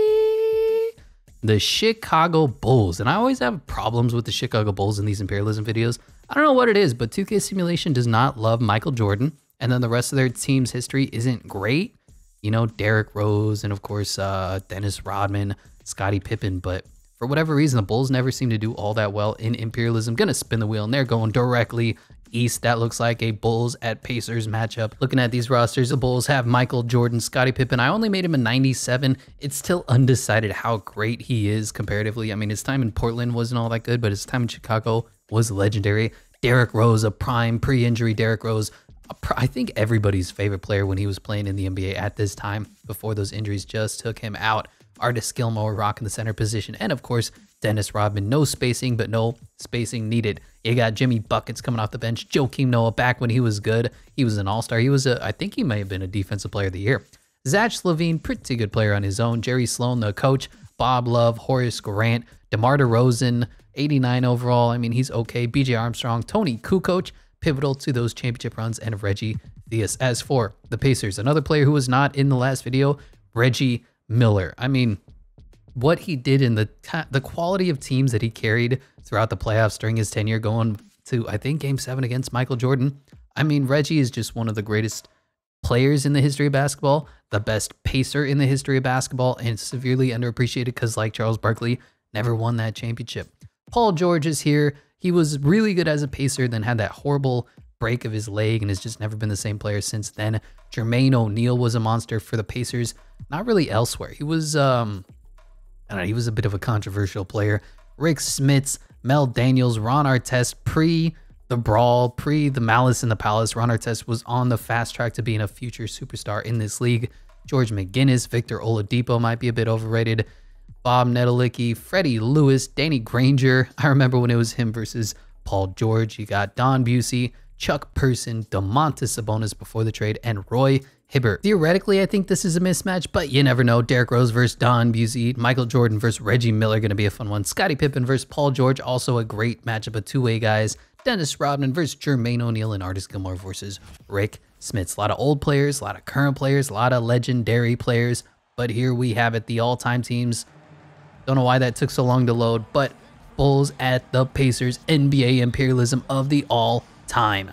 the Chicago Bulls. And I always have problems with the Chicago Bulls in these imperialism videos. I don't know what it is, but 2K Simulation does not love Michael Jordan. And then the rest of their team's history isn't great. You know, Derrick Rose and of course uh, Dennis Rodman, Scottie Pippen. But for whatever reason, the Bulls never seem to do all that well in imperialism. Gonna spin the wheel, and they're going directly east. That looks like a Bulls at Pacers matchup. Looking at these rosters, the Bulls have Michael Jordan, Scottie Pippen. I only made him a 97. It's still undecided how great he is comparatively. I mean, his time in Portland wasn't all that good, but his time in Chicago was legendary. Derrick Rose, a prime pre-injury Derrick Rose, I think everybody's favorite player when he was playing in the NBA at this time before those injuries just took him out. Artis Gilmore rocking the center position. And of course, Dennis Rodman. No spacing, but no spacing needed. You got Jimmy Buckets coming off the bench. Joakim Noah back when he was good. He was an all star. He was a, I think he may have been a defensive player of the year. Zach LaVine, pretty good player on his own. Jerry Sloan, the coach. Bob Love, Horace Grant, DeMar DeRozan, 89 overall. I mean, he's okay. BJ Armstrong, Toni Kukoc, pivotal to those championship runs, and Reggie Theus. As for the Pacers, another player who was not in the last video, Reggie Miller. I mean, what he did in the the quality of teams that he carried throughout the playoffs during his tenure, going to I think Game Seven against Michael Jordan. I mean, Reggie is just one of the greatest players in the history of basketball, the best pacer in the history of basketball, and severely underappreciated because, like Charles Barkley, never won that championship. Paul George is here. He was really good as a pacer, then had that horrible break of his leg and has just never been the same player since then. Jermaine O'Neal was a monster for the Pacers, not really elsewhere. He was um know, he was a bit of a controversial player. Rick Smits, Mel Daniels, Ron Artest, pre the brawl, pre the malice in the palace, Ron Artest was on the fast track to being a future superstar in this league. George McGinnis, Victor Oladipo might be a bit overrated. Bob Netolicky, Freddie Lewis, Danny Granger. I remember when it was him versus Paul George. You got Don Buse, Chuck Person, Domantas Sabonis before the trade, and Roy Hibbert. Theoretically, I think this is a mismatch, but you never know. Derrick Rose versus Don Buse, Michael Jordan versus Reggie Miller, going to be a fun one. Scottie Pippen versus Paul George, also a great matchup of two-way guys. Dennis Rodman versus Jermaine O'Neal and Artis Gilmore versus Rick Smits. A lot of old players, a lot of current players, a lot of legendary players. But here we have it, the all-time teams. Don't know why that took so long to load, but Bulls at the Pacers, NBA imperialism of the all-time.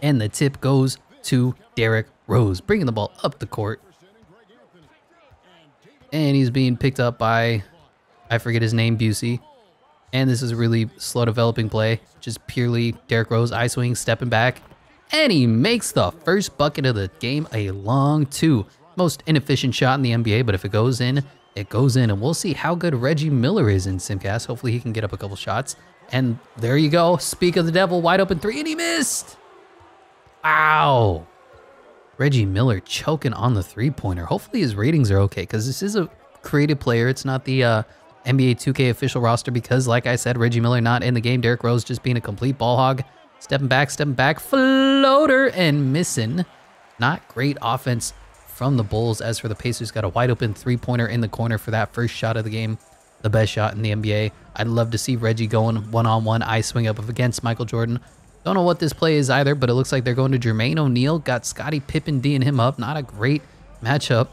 And the tip goes to Derrick Rose, bringing the ball up the court. And he's being picked up by, I forget his name, Buse. And this is a really slow developing play. Just purely Derrick Rose eye swing, stepping back. And he makes the first bucket of the game a long two. Most inefficient shot in the NBA, but if it goes in, it goes in. And we'll see how good Reggie Miller is in Simcast. Hopefully he can get up a couple shots. And there you go. Speak of the devil, wide open three, and he missed. Wow. Reggie Miller choking on the three pointer. Hopefully his ratings are okay because this is a creative player. It's not the uh, NBA 2K official roster because, like I said, Reggie Miller not in the game. Derrick Rose just being a complete ball hog. Stepping back, stepping back, floater and missing. Not great offense from the Bulls. As for the Pacers, got a wide open three pointer in the corner for that first shot of the game. The best shot in the NBA. I'd love to see Reggie going one on one, eye swing up against Michael Jordan. Don't know what this play is either, but it looks like they're going to Jermaine O'Neal. Got Scottie Pippen D'ing him up. Not a great matchup,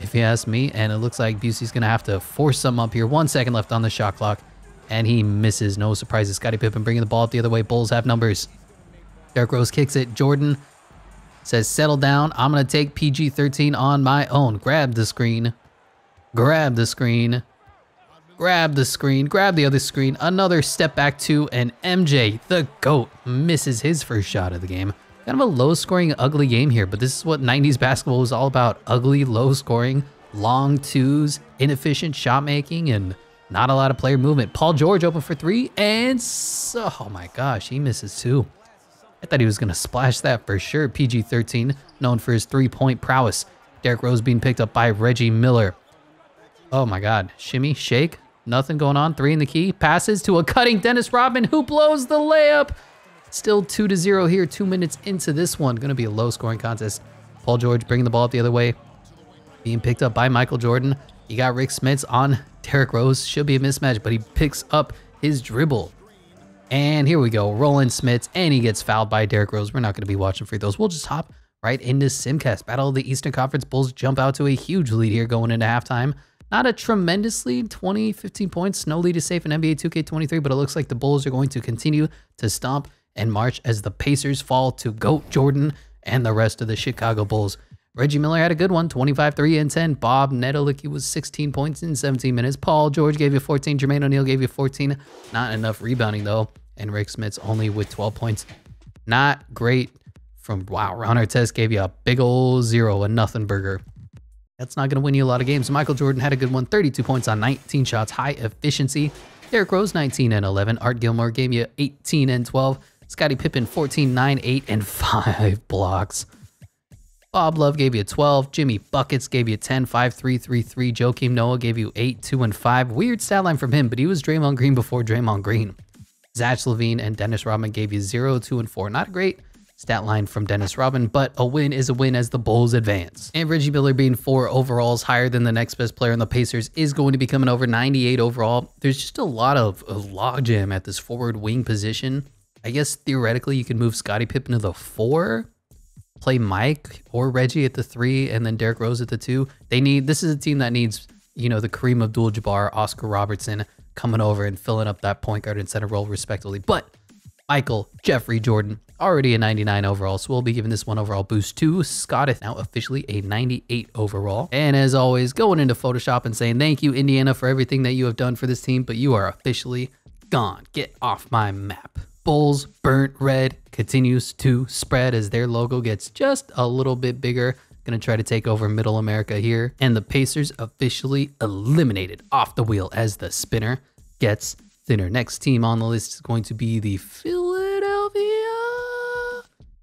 if you ask me. And it looks like Buse's going to have to force some up here. One second left on the shot clock. And he misses. No surprises. Scottie Pippen bringing the ball up the other way. Bulls have numbers. Derrick Rose kicks it. Jordan says, settle down. I'm going to take PG-13 on my own. Grab the screen. Grab the screen grab the screen, grab the other screen, another step back two, and MJ, the GOAT, misses his first shot of the game. Kind of a low scoring, ugly game here, but this is what 90s basketball was all about. Ugly, low scoring, long twos, inefficient shot making, and not a lot of player movement. Paul George open for three, and so, oh my gosh, he misses two. I thought he was going to splash that for sure. PG-13, known for his three-point prowess. Derrick Rose being picked up by Reggie Miller. Oh my god. Shimmy, shake, Nothing going on. Three in the key. Passes to a cutting Dennis Rodman who blows the layup. Still 2 to 0 here, two minutes into this one. Going to be a low scoring contest. Paul George bringing the ball up the other way. Being picked up by Michael Jordan. You got Rick Smits on Derrick Rose. Should be a mismatch, but he picks up his dribble. And here we go. Roland Smits, and he gets fouled by Derrick Rose. We're not going to be watching free throws. We'll just hop right into Simcast. Battle of the Eastern Conference Bulls jump out to a huge lead here going into halftime. Not a tremendous lead, 20, 15 points. No lead is safe in NBA 2K23, but it looks like the Bulls are going to continue to stomp and march as the Pacers fall to GOAT Jordan and the rest of the Chicago Bulls. Reggie Miller had a good one, 25, 3, and 10. Bob Netolicky was 16 points in 17 minutes. Paul George gave you 14. Jermaine O'Neal gave you 14. Not enough rebounding, though. And Rick Smits only with 12 points. Not great from, wow, Ron Artest gave you a big old zero, a nothing burger. That's not going to win you a lot of games. Michael Jordan had a good one, 32 points on 19 shots, high efficiency. Derrick Rose, 19 and 11. Art Gilmore gave you 18 and 12. Scottie Pippen 14, 9, 8, and 5 blocks. Bob Love gave you 12. Jimmy Buckets gave you 10, 5, 3, 3, 3. Joakim Noah gave you 8, 2, and 5. Weird stat line from him, but he was Draymond Green before Draymond Green. Zach LaVine and Dennis Rodman gave you 0, 2, and 4. Not a great stat line from Dennis Robin, but a win is a win as the Bulls advance. And Reggie Miller being four overalls higher than the next best player on the Pacers is going to be coming over 98 overall. There's just a lot of, logjam at this forward wing position. I guess theoretically you could move Scottie Pippen to the four play Mike or Reggie at the three and then Derrick Rose at the two. They need this is a team that needs, you know, the Kareem Abdul Jabbar, Oscar Robertson coming over and filling up that point guard and center role respectively. But Michael, Jeffrey Jordan, already a 99 overall, so we'll be giving this one overall boost to Scott, is now officially a 98 overall. And as always, going into Photoshop and saying thank you, Indiana, for everything that you have done for this team, but you are officially gone. Get off my map. Bulls burnt red continues to spread as their logo gets just a little bit bigger. Gonna try to take over middle America here. And the Pacers officially eliminated off the wheel as the spinner gets thinner. Next team on the list is going to be the Philadelphia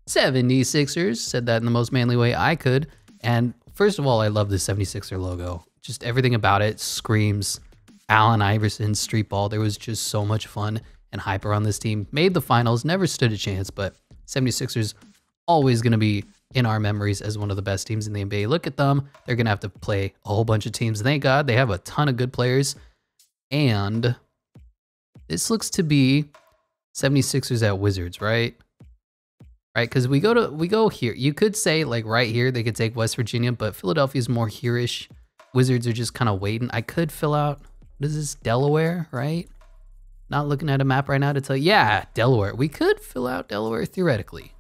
76ers. Said that in the most manly way I could. And first of all, I love the 76er logo. Just everything about it screams Allen Iverson street ball. There was just so much fun and hype around this team. Made the finals, never stood a chance, but 76ers always going to be in our memories as one of the best teams in the NBA. Look at them. They're going to have to play a whole bunch of teams. Thank God they have a ton of good players. And this looks to be 76ers at Wizards, right? Right, because we go to we go here. You could say like right here they could take West Virginia, but Philadelphia's more here-ish. Wizards are just kind of waiting. I could fill out what is this Delaware, right? Not looking at a map right now to tell you, yeah, Delaware. We could fill out Delaware theoretically.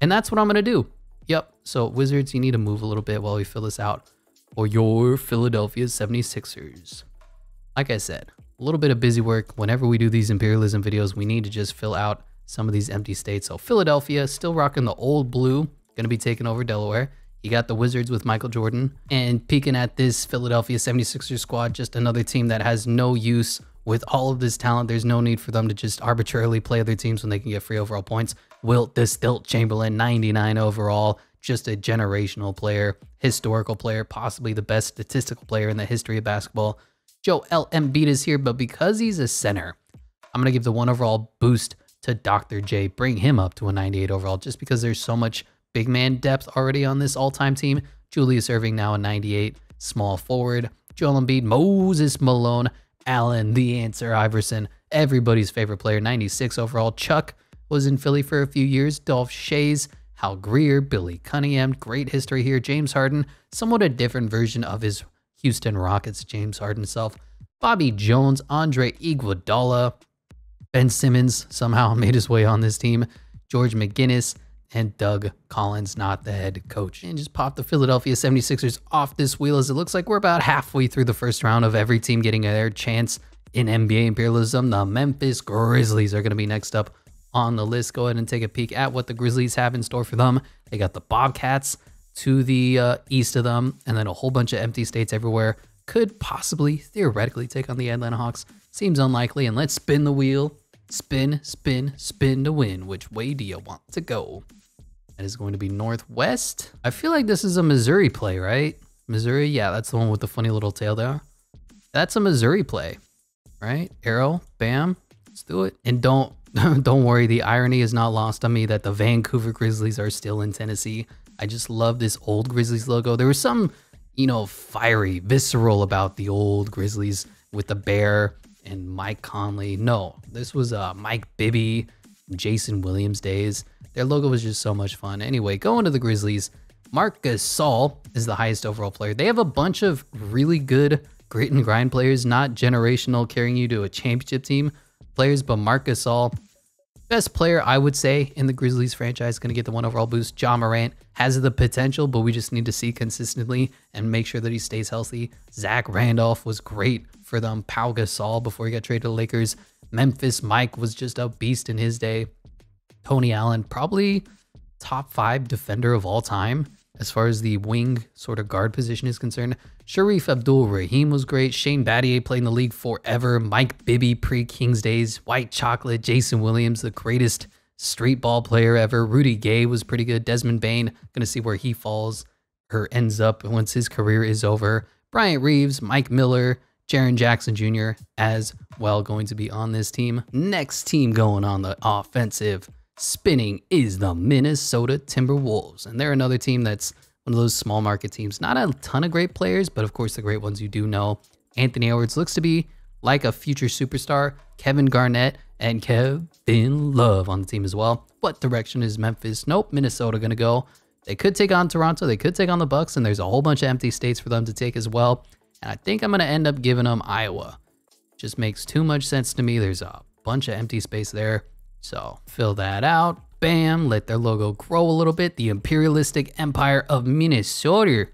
And that's what I'm to do. Yep. So Wizards, you need to move a little bit while we fill this out Or your Philadelphia 76ers. Like I said, a little bit of busy work. Whenever we do these imperialism videos, we need to just fill out some of these empty states. So Philadelphia, still rocking the old blue, to be taking over Delaware. You got the Wizards with Michael Jordan. And peeking at this Philadelphia 76ers squad, just another team that has no use with all of this talent. There's no need for them to just arbitrarily play other teams when they can get free overall points. Wilt the Stilt Chamberlain, 99 overall, just a generational player, historical player, possibly the best statistical player in the history of basketball. Joel Embiid is here, but because he's a center, I'm going to give the one overall boost to Dr. J. Bring him up to a 98 overall just because there's so much big man depth already on this all-time team. Julius Erving now a 98, small forward. Joel Embiid, Moses Malone, Allen, the answer, Iverson, everybody's favorite player, 96 overall. Chuck was in Philly for a few years. Dolph Schayes, Hal Greer, Billy Cunningham, great history here. James Harden, somewhat a different version of his Houston Rockets James Harden self. Bobby Jones, Andre Iguodala, Ben Simmons somehow made his way on this team. George McGinnis, and Doug Collins, not the head coach. And just pop the Philadelphia 76ers off this wheel as it looks like we're about halfway through the first round of every team getting their chance in NBA imperialism. The Memphis Grizzlies are going to be next up on the list. Go ahead and take a peek at what the Grizzlies have in store for them. They got the Bobcats to the uh, east of them, and then a whole bunch of empty states everywhere. Could possibly, theoretically, take on the Atlanta Hawks. Seems unlikely. And let's spin the wheel. Spin, spin, spin to win. Which way do you want to go? That is going to be northwest. I feel like this is a Missouri play, right? Missouri, yeah, that's the one with the funny little tail there. That's a Missouri play, right? Arrow, bam, let's do it. And don't don't worry, the irony is not lost on me that the Vancouver Grizzlies are still in Tennessee. I just love this old Grizzlies logo. There was some, you know, fiery, visceral about the old Grizzlies with the bear and Mike Conley. No, this was uh, Mike Bibby, Jason Williams days. Their logo was just so much fun. Anyway, going to the Grizzlies, Marc Gasol is the highest overall player. They have a bunch of really good grit and grind players, not generational carrying you to a championship team players, but Marc Gasol, best player I would say in the Grizzlies franchise, going to get the one overall boost. Ja Morant has the potential, but we just need to see consistently and make sure that he stays healthy. Zach Randolph was great for them. Pau Gasol before he got traded to the Lakers. Memphis Mike was just a beast in his day. Tony Allen, probably top five defender of all time. As far as the wing sort of guard position is concerned. Shareef Abdul Rahim was great. Shane Battier played in the league forever. Mike Bibby pre Kings days. White Chocolate. Jason Williams, the greatest street ball player ever. Rudy Gay was pretty good. Desmond Bane, gonna see where he falls or ends up once his career is over. Bryant Reeves, Mike Miller, Jaren Jackson Jr. as well going to be on this team. Next team going on the offensive spinning is the Minnesota Timberwolves. And they're another team that's one of those small market teams. Not a ton of great players, but of course the great ones you do know. Anthony Edwards looks to be like a future superstar. Kevin Garnett and Kevin Love on the team as well. What direction is Memphis? Nope, Minnesota gonna go. They could take on Toronto, they could take on the Bucks, and there's a whole bunch of empty states for them to take as well. And I think I'm gonna end up giving them Iowa. Just makes too much sense to me. There's a bunch of empty space there. So fill that out. Bam, let their logo grow a little bit. The imperialistic empire of Minnesota.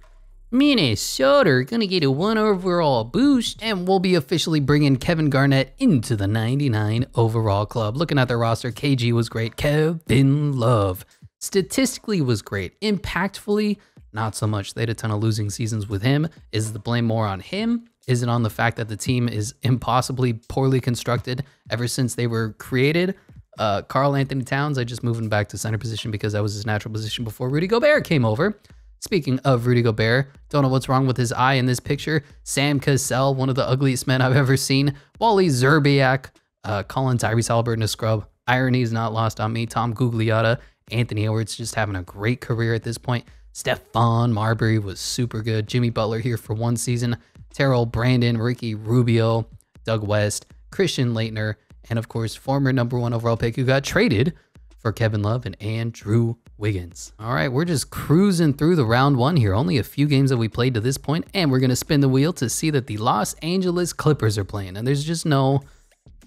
Minnesota gonna get a one overall boost, and we'll be officially bringing Kevin Garnett into the 99 overall club. Looking at the roster, KG was great. Kevin Love statistically was great. Impactfully, not so much. They had a ton of losing seasons with him. Is the blame more on him? Is it on the fact that the team is impossibly poorly constructed ever since they were created? Uh, Karl-Anthony Towns, I just moved him back to center position because that was his natural position before Rudy Gobert came over. Speaking of Rudy Gobert, don't know what's wrong with his eye in this picture. Sam Cassell, one of the ugliest men I've ever seen. Wally Szczerbiak, uh, Colin Tyrese Haliburton a scrub. Irony is not lost on me. Tom Gugliotta, Anthony Edwards just having a great career at this point. Stephon Marbury was super good. Jimmy Butler here for one season. Terrell Brandon, Ricky Rubio, Doug West, Christian Laettner, and of course, former number one overall pick who got traded for Kevin Love and Andrew Wiggins. All right, we're just cruising through the round one here. Only a few games that we played to this point, and we're going to spin the wheel to see that the Los Angeles Clippers are playing. And there's just no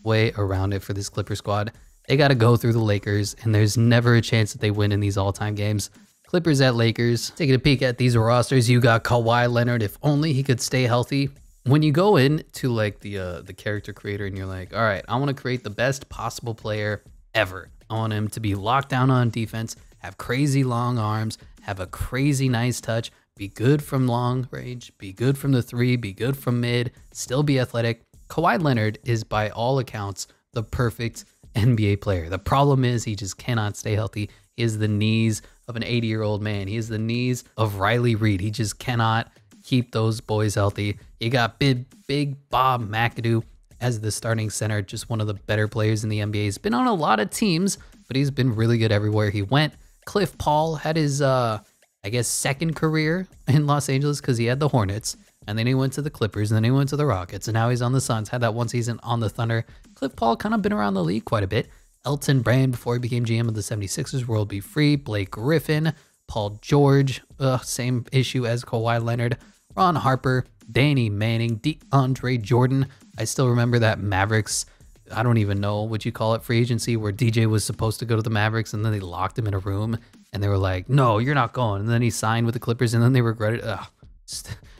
way around it for this Clipper squad. They got to go through the Lakers, and there's never a chance that they win in these all time games. Clippers at Lakers. Taking a peek at these rosters, you got Kawhi Leonard. If only he could stay healthy. When you go into like the uh, the character creator and you're like, all right, I want to create the best possible player ever. I want him to be locked down on defense, have crazy long arms, have a crazy nice touch, be good from long range, be good from the three, be good from mid, still be athletic. Kawhi Leonard is by all accounts the perfect NBA player. The problem is he just cannot stay healthy. He has the knees of an 80 year old man. He is the knees of Riley Reed. He just cannot keep those boys healthy. You got big, big Bob McAdoo as the starting center, just one of the better players in the NBA. He's been on a lot of teams, but he's been really good everywhere he went. Cliff Paul had his, uh, I guess, second career in Los Angeles because he had the Hornets, and then he went to the Clippers, and then he went to the Rockets, and now he's on the Suns. Had that one season on the Thunder. Cliff Paul kind of been around the league quite a bit. Elton Brand before he became GM of the 76ers, World B. Free, Blake Griffin, Paul George, uh, same issue as Kawhi Leonard, Ron Harper, Danny Manning, DeAndre Jordan. I still remember that Mavericks, I don't even know what you call it, free agency, where DJ was supposed to go to the Mavericks and then they locked him in a room and they were like, no, you're not going. And then he signed with the Clippers and then they regretted Ugh.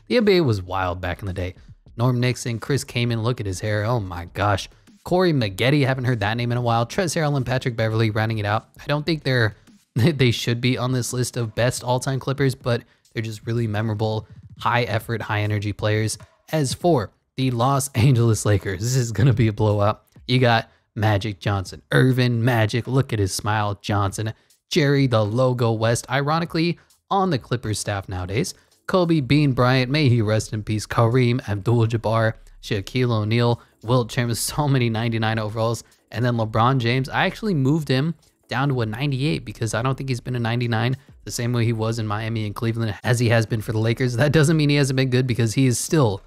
The NBA was wild back in the day. Norm Nixon, Chris Kaman, look at his hair. Oh my gosh. Corey Maggette, haven't heard that name in a while. Trez Harrell and Patrick Beverley rounding it out. I don't think they're they should be on this list of best all-time Clippers, but they're just really memorable high effort, high energy players. As for the Los Angeles Lakers, this is going to be a blowout. You got Magic Johnson, Earvin Magic, look at his smile, Johnson, Jerry the Logo West, ironically on the Clippers staff nowadays. Kobe Bean Bryant, may he rest in peace. Kareem Abdul Jabbar, Shaquille O'Neal, Wilt Chamberlain, so many 99 overalls. And then LeBron James, I actually moved him down to a 98 because I don't think he's been a 99 the same way he was in Miami and Cleveland as he has been for the Lakers. That doesn't mean he hasn't been good because he is still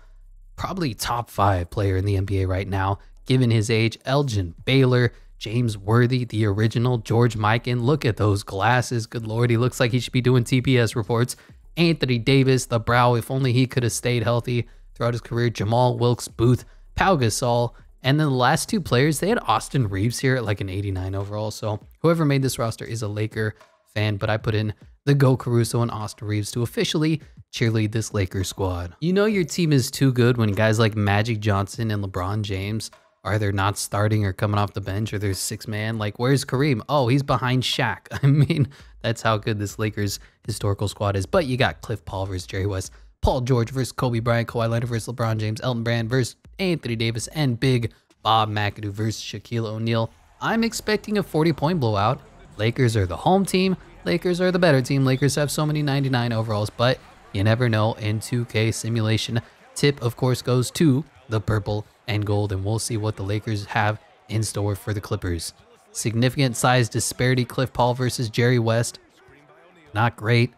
probably top five player in the NBA right now, given his age. Elgin Baylor, James Worthy, the original George Mikan. Look at those glasses. Good Lord, he looks like he should be doing TPS reports. Anthony Davis, the brow, if only he could have stayed healthy throughout his career. Jamaal Wilkes Booth, Pau Gasol, and then the last two players, they had Austin Reaves here at like an 89 overall. So whoever made this roster is a Laker fan, but I put in the Go Caruso and Austin Reaves to officially cheerlead this Laker squad. You know your team is too good when guys like Magic Johnson and LeBron James are either not starting or coming off the bench or there's six man. Like, where's Kareem? Oh, he's behind Shaq. I mean, that's how good this Lakers historical squad is. But you got Cliff Paul versus Jerry West, Paul George versus Kobe Bryant, Kawhi Leonard versus LeBron James, Elton Brand versus Anthony Davis, and Big Bob McAdoo versus Shaquille O'Neal. I'm expecting a 40 point blowout. Lakers are the home team. Lakers are the better team. Lakers have so many 99 overalls, but you never know in 2K simulation. Tip, of course, goes to the purple and gold, and we'll see what the Lakers have in store for the Clippers. Significant size disparity, Cliff Paul versus Jerry West. Not great,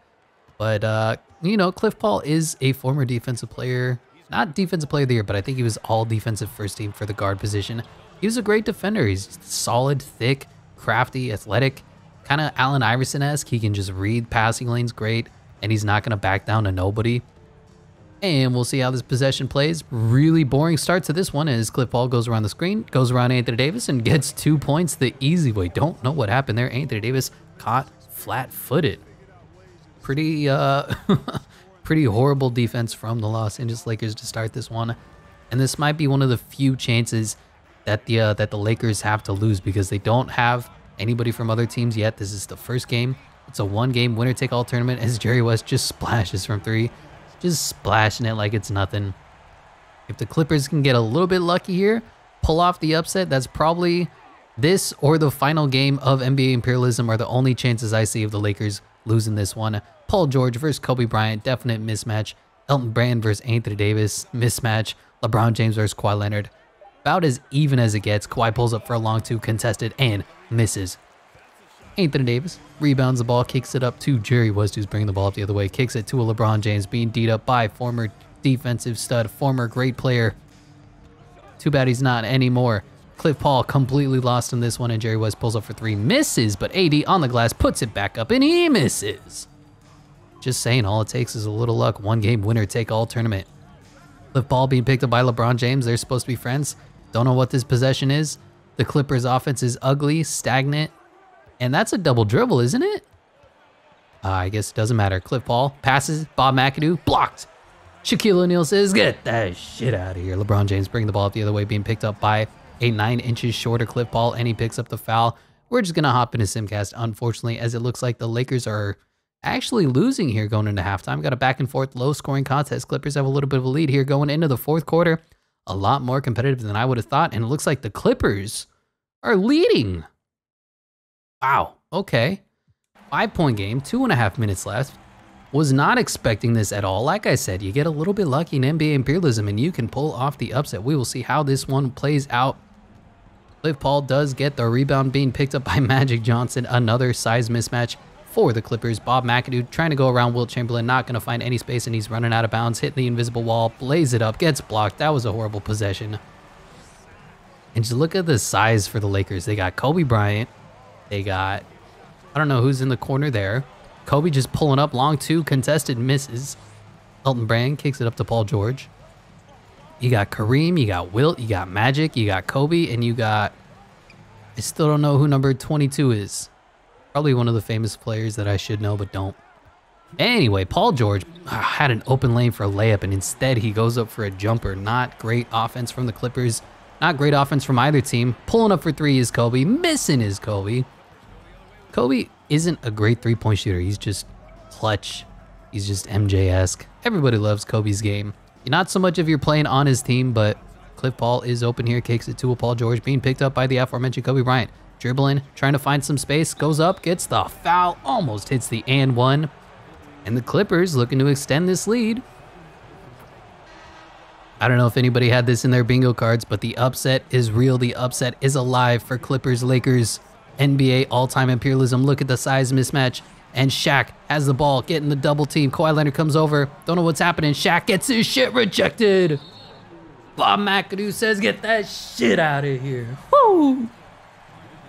but, uh, you know, Cliff Paul is a former defensive player. Not defensive player of the year, but I think he was all defensive first team for the guard position. He was a great defender. He's solid, thick, crafty, athletic, kind of Allen Iverson-esque. He can just read passing lanes great, and he's not going to back down to nobody. And we'll see how this possession plays. Really boring start to this one as Cliff Ball goes around the screen, goes around Anthony Davis, and gets two points the easy way. Don't know what happened there. Anthony Davis caught flat-footed. Pretty, uh, pretty horrible defense from the Los Angeles Lakers to start this one. And this might be one of the few chances that the uh, that the Lakers have to lose because they don't have anybody from other teams yet. This is the first game. It's a one-game winner-take-all tournament as Jerry West just splashes from three just splashing it like it's nothing. If the Clippers can get a little bit lucky here, pull off the upset, that's probably this or the final game of NBA Imperialism are the only chances I see of the Lakers losing this one. Paul George versus Kobe Bryant, definite mismatch. Elton Brand versus Anthony Davis, mismatch. LeBron James versus Kawhi Leonard. About as even as it gets. Kawhi pulls up for a long two, contested, and misses. Anthony Davis rebounds the ball, kicks it up to Jerry West, who's bringing the ball up the other way, kicks it to a LeBron James, being beat up by former defensive stud, former great player. Too bad he's not anymore. Cliff Paul completely lost in this one, and Jerry West pulls up for three, misses, but AD on the glass puts it back up, and he misses. Just saying, all it takes is a little luck. One game winner take all tournament. Cliff Paul being picked up by LeBron James. They're supposed to be friends. Don't know what this possession is. The Clippers offense is ugly, stagnant, and that's a double dribble, isn't it? Uh, I guess it doesn't matter. Cliff Paul passes. Bob McAdoo blocked. Shaquille O'Neal says, get that shit out of here. LeBron James bringing the ball up the other way, being picked up by a nine inches shorter Cliff Paul, and he picks up the foul. We're just going to hop into Simcast, unfortunately, as it looks like the Lakers are actually losing here going into halftime. Got a back and forth, low scoring contest. Clippers have a little bit of a lead here going into the fourth quarter. A lot more competitive than I would have thought, and it looks like the Clippers are leading Wow. Okay. Five point game, two and a half minutes left. Was not expecting this at all. Like I said, you get a little bit lucky in NBA Imperialism and you can pull off the upset. We will see how this one plays out. Cliff Paul does get the rebound being picked up by Magic Johnson. Another size mismatch for the Clippers. Bob McAdoo trying to go around Wilt Chamberlain, not going to find any space, and he's running out of bounds, hitting the invisible wall, blaze it up, gets blocked. That was a horrible possession. And just look at the size for the Lakers. They got Kobe Bryant, they got, I don't know who's in the corner there. Kobe just pulling up long two, contested misses. Elton Brand kicks it up to Paul George. You got Kareem, you got Wilt, you got Magic, you got Kobe, and you got, I still don't know who number 22 is. Probably one of the famous players that I should know, but don't. Anyway, Paul George uh, had an open lane for a layup, and instead he goes up for a jumper. Not great offense from the Clippers. Not great offense from either team. Pulling up for three is Kobe. Missing is Kobe. Kobe isn't a great three-point shooter. He's just clutch. He's just MJ-esque. Everybody loves Kobe's game. Not so much if you're playing on his team, but Cliff Paul is open here, kicks it to a Paul George, being picked up by the aforementioned Kobe Bryant. Dribbling, trying to find some space, goes up, gets the foul, almost hits the and one. And the Clippers looking to extend this lead. I don't know if anybody had this in their bingo cards, but the upset is real. The upset is alive for Clippers Lakers. NBA all-time imperialism. Look at the size mismatch. And Shaq has the ball, getting the double team. Kawhi Leonard comes over. Don't know what's happening. Shaq gets his shit rejected. Bob McAdoo says, get that shit out of here. Woo!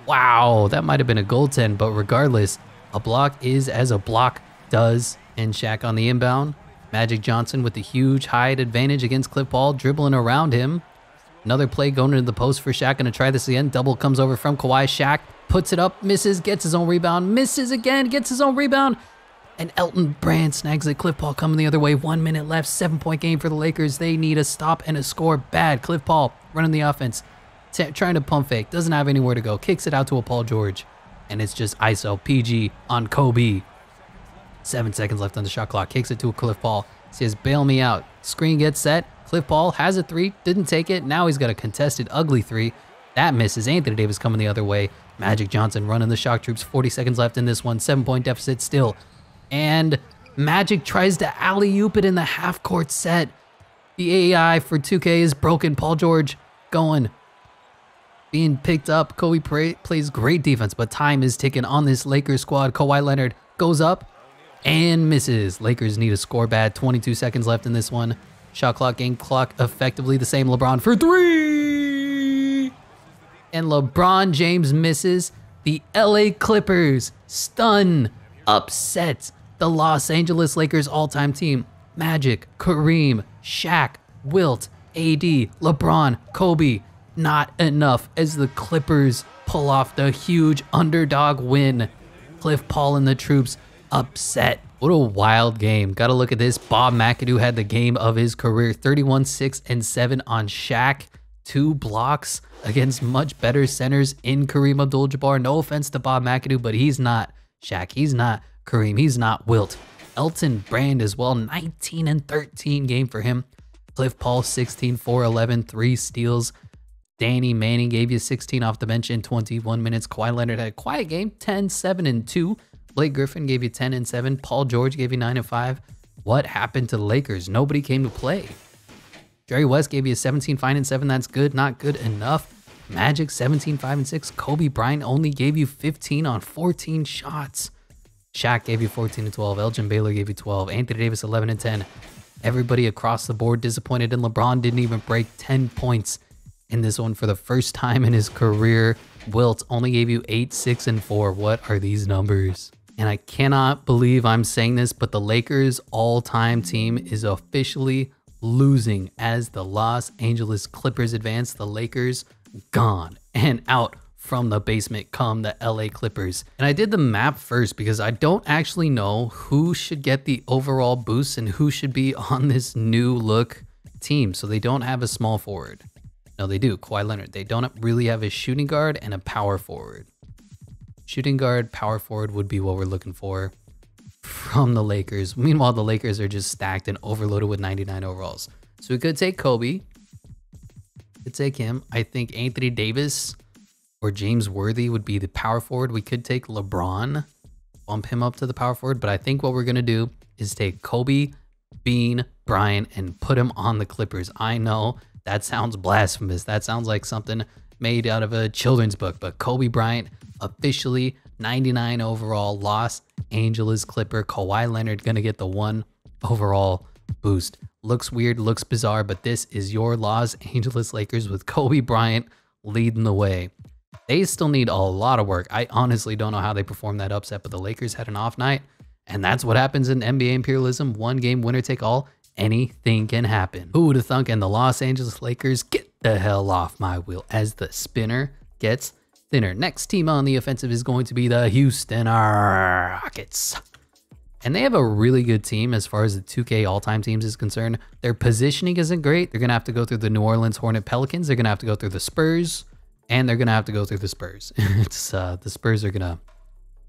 Wow, that might have been a goaltend, but regardless, a block is as a block does. And Shaq on the inbound. Magic Johnson with the huge height advantage against Cliff Paul, dribbling around him. Another play going into the post for Shaq. Gonna try this again. Double comes over from Kawhi. Shaq puts it up, misses, gets his own rebound, misses again, gets his own rebound. And Elton Brand snags it. Cliff Paul coming the other way. One minute left. Seven point game for the Lakers. They need a stop and a score. Bad. Cliff Paul running the offense. Trying to pump fake, doesn't have anywhere to go, kicks it out to a Paul George, and it's just ISO PG on Kobe. Seven seconds left on the shot clock, kicks it to a Cliff Paul, says, bail me out. Screen gets set, Cliff Paul has a three, didn't take it, now he's got a contested ugly three. That misses, Anthony Davis coming the other way. Magic Johnson running the shock troops, 40 seconds left in this one, seven point deficit still. And Magic tries to alley-oop it in the half-court set. The AI for 2K is broken. Paul George going. Being picked up. Kobe plays great defense, but time is ticking on this Lakers squad. Kawhi Leonard goes up and misses. Lakers need a score bad. 22 seconds left in this one. Shot clock, game clock, effectively the same. LeBron for three. And LeBron James misses. The LA Clippers stun, upset the Los Angeles Lakers all-time team. Magic, Kareem, Shaq, Wilt, AD, LeBron, Kobe. Not enough as the Clippers pull off the huge underdog win. Cliff Paul and the troops upset. What a wild game. Gotta look at this. Bob McAdoo had the game of his career 31 6 and 7 on Shaq. Two blocks against much better centers in Kareem Abdul Jabbar. No offense to Bob McAdoo, but he's not Shaq. He's not Kareem. He's not Wilt. Elton Brand as well, 19 and 13 game for him. Cliff Paul, 16, 4, 11, three steals. Danny Manning gave you 16 off the bench in 21 minutes. Kawhi Leonard had a quiet game, 10, 7, and 2. Blake Griffin gave you 10 and 7. Paul George gave you 9 and 5. What happened to the Lakers? Nobody came to play. Jerry West gave you 17, 5 and 7. That's good, not good enough. Magic 17, 5 and 6. Kobe Bryant only gave you 15 on 14 shots. Shaq gave you 14 and 12. Elgin Baylor gave you 12. Anthony Davis 11 and 10. Everybody across the board disappointed, and LeBron didn't even break 10 points in this one for the first time in his career. Wilt only gave you 8, 6, and 4. What are these numbers? And I cannot believe I'm saying this, but the Lakers all time team is officially losing as the Los Angeles Clippers advance. The Lakers gone and out from the basement come the LA Clippers. And I did the map first because I don't actually know who should get the overall boost and who should be on this new look team. So they don't have a small forward. No, they do. Kawhi Leonard. They don't really have a shooting guard and a power forward. Shooting guard, power forward would be what we're looking for from the Lakers. Meanwhile, the Lakers are just stacked and overloaded with 99 overalls. So we could take Kobe. Could take him. I think Anthony Davis or James Worthy would be the power forward. We could take LeBron, bump him up to the power forward, but I think what we're going to do is take Kobe, Bean, Bryant, and put him on the Clippers. I know that sounds blasphemous. That sounds like something made out of a children's book, but Kobe Bryant officially 99 overall Los Angeles Clipper. Kawhi Leonard to get the one overall boost. Looks weird, looks bizarre, but this is your Los Angeles Lakers with Kobe Bryant leading the way. They still need a lot of work. I honestly don't know how they performed that upset, but the Lakers had an off night. And that's what happens in NBA imperialism. One game winner take all. Anything can happen. Who would have thunk? And the Los Angeles Lakers get the hell off my wheel as the spinner gets thinner. Next team on the offensive is going to be the Houston Rockets. And they have a really good team as far as the 2K all-time teams is concerned. Their positioning isn't great. They're going to have to go through the New Orleans Hornet Pelicans. They're going to have to go through the Spurs and they're gonna have to go through the Spurs. it's uh, the Spurs are gonna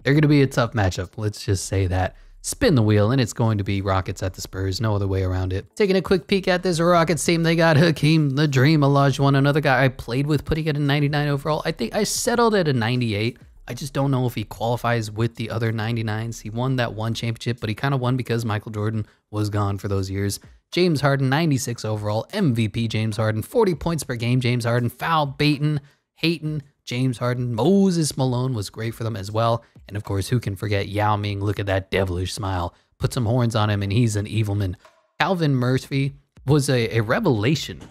they're gonna be a tough matchup. Let's just say that. Spin the wheel, and it's going to be Rockets at the Spurs. No other way around it. Taking a quick peek at this Rockets team, they got Hakeem the Dream Olajuwon, another guy I played with, putting it a 99 overall. I think I settled at a 98. I just don't know if he qualifies with the other 99s. He won that one championship, but he kind of won because Michael Jordan was gone for those years. James Harden, 96 overall, MVP James Harden, 40 points per game James Harden, foul baiting, Hayton, James Harden, Moses Malone was great for them as well. And of course, who can forget Yao Ming? Look at that devilish smile. Put some horns on him, and he's an evil man. Calvin Murphy was a, a revelation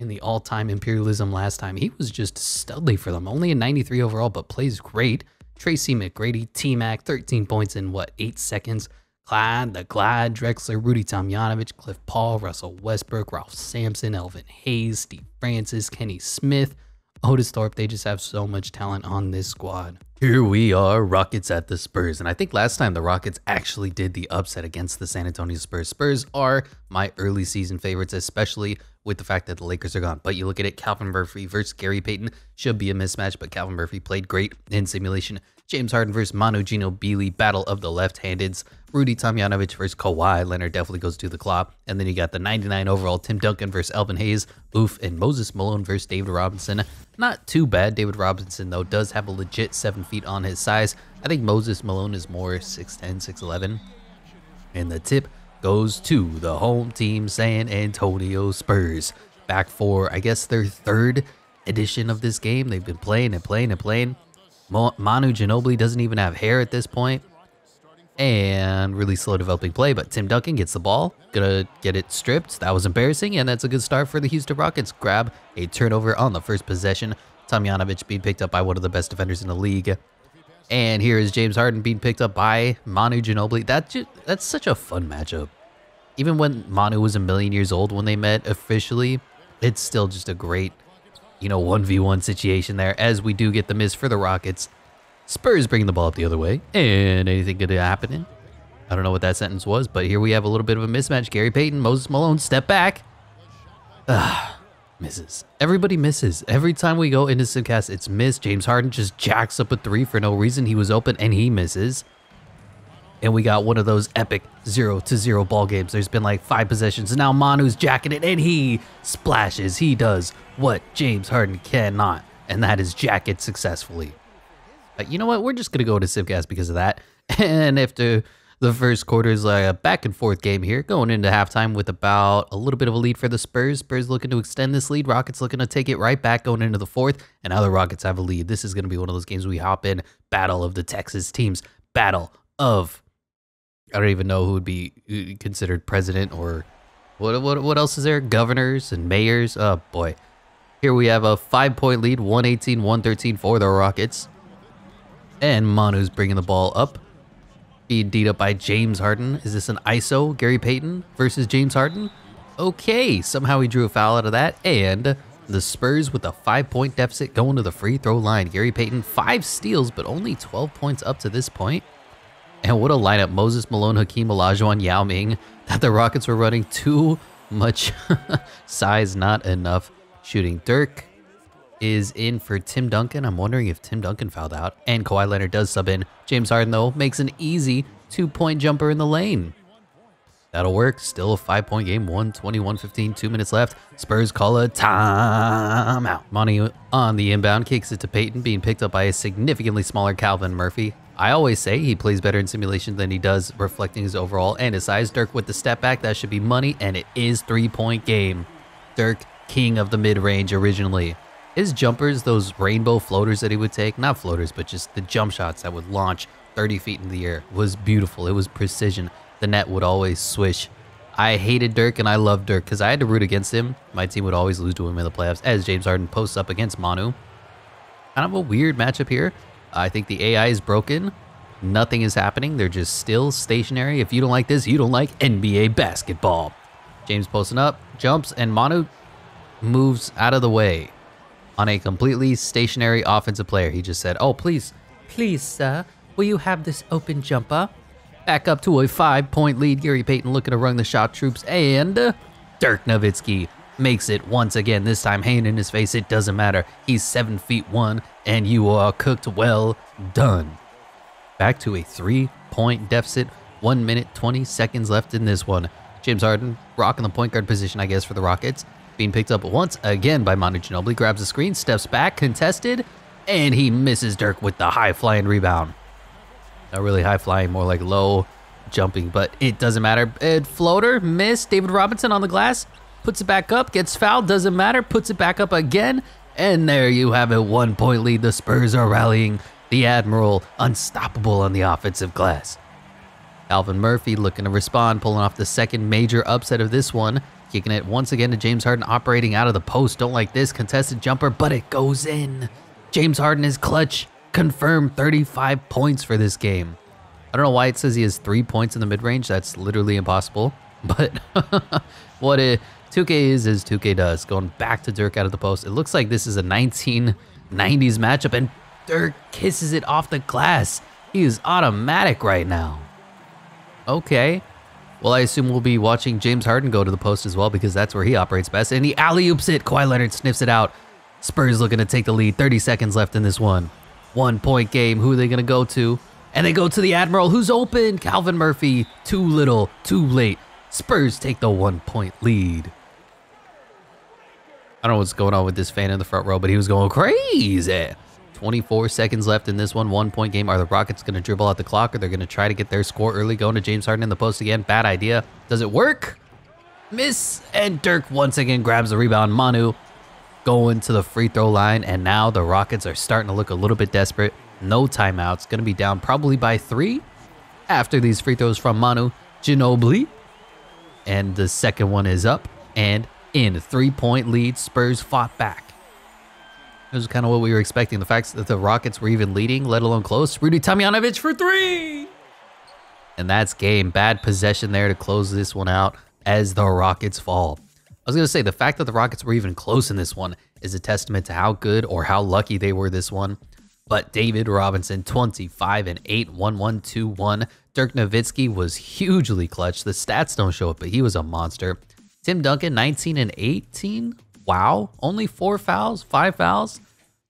in the all time imperialism last time. He was just studly for them. Only a 93 overall, but plays great. Tracy McGrady, T Mac, 13 points in what, eight seconds. Clyde, the Glide, Drexler, Rudy Tomjanovich, Cliff Paul, Russell Westbrook, Ralph Sampson, Elvin Hayes, Steve Francis, Kenny Smith, Otis Thorpe, they just have so much talent on this squad. Here we are, Rockets at the Spurs. And I think last time the Rockets actually did the upset against the San Antonio Spurs. Spurs are my early season favorites, especially with the fact that the Lakers are gone. But you look at it, Calvin Murphy versus Gary Payton should be a mismatch, but Calvin Murphy played great in simulation. James Harden versus Manu Ginobili, battle of the left-handeds. Rudy Tomjanovich versus Kawhi Leonard definitely goes to the claw. And then you got the 99 overall Tim Duncan versus Elvin Hayes, Oof, and Moses Malone versus David Robinson. Not too bad. David Robinson, though, does have a legit 7 feet on his size. I think Moses Malone is more 6'10", 6'11". And the tip goes to the home team San Antonio Spurs. Back for, I guess, their third edition of this game. They've been playing and playing and playing. Manu Ginobili doesn't even have hair at this point. And really slow developing play, but Tim Duncan gets the ball, gonna get it stripped. That was embarrassing, and that's a good start for the Houston Rockets. Grab a turnover on the first possession. Tomjanovich being picked up by one of the best defenders in the league. And here is James Harden being picked up by Manu Ginobili. That just, that's such a fun matchup. Even when Manu was a million years old when they met officially, it's still just a great you know, 1v1 situation there as we do get the miss for the Rockets. Spurs bringing the ball up the other way. And anything could happen. I don't know what that sentence was, but here we have a little bit of a mismatch. Gary Payton, Moses Malone, step back. Ah, misses. Everybody misses. Every time we go into Simcast, it's missed. James Harden just jacks up a three for no reason. He was open and he misses. And we got one of those epic zero to zero ball games. There's been like five possessions. And now Manu's jacking it and he splashes. He does what James Harden cannot. And that is jack it successfully. But you know what? We're just going to go to Simcast because of that. And after the first quarter is like uh, a back and forth game here, going into halftime with about a little bit of a lead for the Spurs. Spurs looking to extend this lead. Rockets looking to take it right back going into the fourth. And now the Rockets have a lead. This is going to be one of those games we hop in. Battle of the Texas teams. Battle of I don't even know who would be considered president or what what what else is there? Governors and mayors. Oh boy. Here we have a 5-point lead, 118-113 for the Rockets. And Manu's bringing the ball up. Being beat up by James Harden. Is this an ISO Gary Payton versus James Harden? Okay, somehow he drew a foul out of that. And the Spurs with a five-point deficit going to the free throw line. Gary Payton, five steals, but only 12 points up to this point. And what a lineup. Moses Malone, Hakeem Olajuwon, Yao Ming. That the Rockets were running too much size, not enough shooting. Dirk is in for Tim Duncan. I'm wondering if Tim Duncan fouled out. And Kawhi Leonard does sub in. James Harden, though, makes an easy two-point jumper in the lane. That'll work. Still a five-point game. 121-15, two minutes left. Spurs call a timeout. Monty on the inbound kicks it to Payton, being picked up by a significantly smaller Calvin Murphy. I always say he plays better in simulation than he does reflecting his overall and his size. Dirk with the step back, that should be money, and it is three-point game. Dirk, king of the mid-range originally. His jumpers, those rainbow floaters that he would take, not floaters, but just the jump shots that would launch 30 feet in the air, was beautiful. It was precision. The net would always swish. I hated Dirk and I loved Dirk because I had to root against him. My team would always lose to him in the playoffs as James Harden posts up against Manu. Kind of a weird matchup here. I think the AI is broken. Nothing is happening. They're just still stationary. If you don't like this, you don't like NBA basketball. James posting up, jumps, and Manu moves out of the way on a completely stationary offensive player. He just said, oh, please, please, sir, will you have this open jumper? Back up to a five-point lead. Gary Payton looking to run the shot troops, and Dirk Nowitzki makes it once again. This time, hand in his face. It doesn't matter. He's seven feet one, and you are cooked well done. Back to a three-point deficit. One minute, 20 seconds left in this one. James Harden rocking the point guard position, I guess, for the Rockets. Being picked up once again by Manu Ginobili. Grabs the screen, steps back, contested, and he misses Dirk with the high-flying rebound. Not really high-flying, more like low jumping, but it doesn't matter. Ed floater, miss. David Robinson on the glass puts it back up, gets fouled, doesn't matter, puts it back up again, and there you have it, one point lead. The Spurs are rallying. The Admiral unstoppable on the offensive glass. Calvin Murphy looking to respond, pulling off the second major upset of this one. Kicking it once again to James Harden, operating out of the post. Don't like this contested jumper, but it goes in. James Harden is clutch. Confirmed 35 points for this game. I don't know why it says he has three points in the mid range. That's literally impossible. But what it 2K is is 2K does. Going back to Dirk out of the post. It looks like this is a 1990s matchup, and Dirk kisses it off the glass. He is automatic right now. Okay. Well, I assume we'll be watching James Harden go to the post as well because that's where he operates best. And he alley oops it. Kawhi Leonard sniffs it out. Spurs looking to take the lead. 30 seconds left in this one. One point game. Who are they going to go to? And they go to the Admiral, who's open. Calvin Murphy. Too little, too late. Spurs take the one point lead. I don't know what's going on with this fan in the front row, but he was going crazy. 24 seconds left in this one. One point game. Are the Rockets going to dribble out the clock or they're going to try to get their score early going to James Harden in the post again? Bad idea. Does it work? Miss. And Dirk once again grabs the rebound. Manu going to the free throw line. And now the Rockets are starting to look a little bit desperate. No timeouts. Going to be down probably by three after these free throws from Manu Ginobili. And the second one is up and in. Three point lead. Spurs fought back. This is kind of what we were expecting. The fact that the Rockets were even leading, let alone close. Rudy Tomjanovich for three. And that's game. Bad possession there to close this one out as the Rockets fall. I was going to say, the fact that the Rockets were even close in this one is a testament to how good or how lucky they were this one. But David Robinson, 25 and 8, 1 1 2 1. Dirk Nowitzki was hugely clutch. The stats don't show it, but he was a monster. Tim Duncan, 19 and 18. Wow. Only four fouls, five fouls.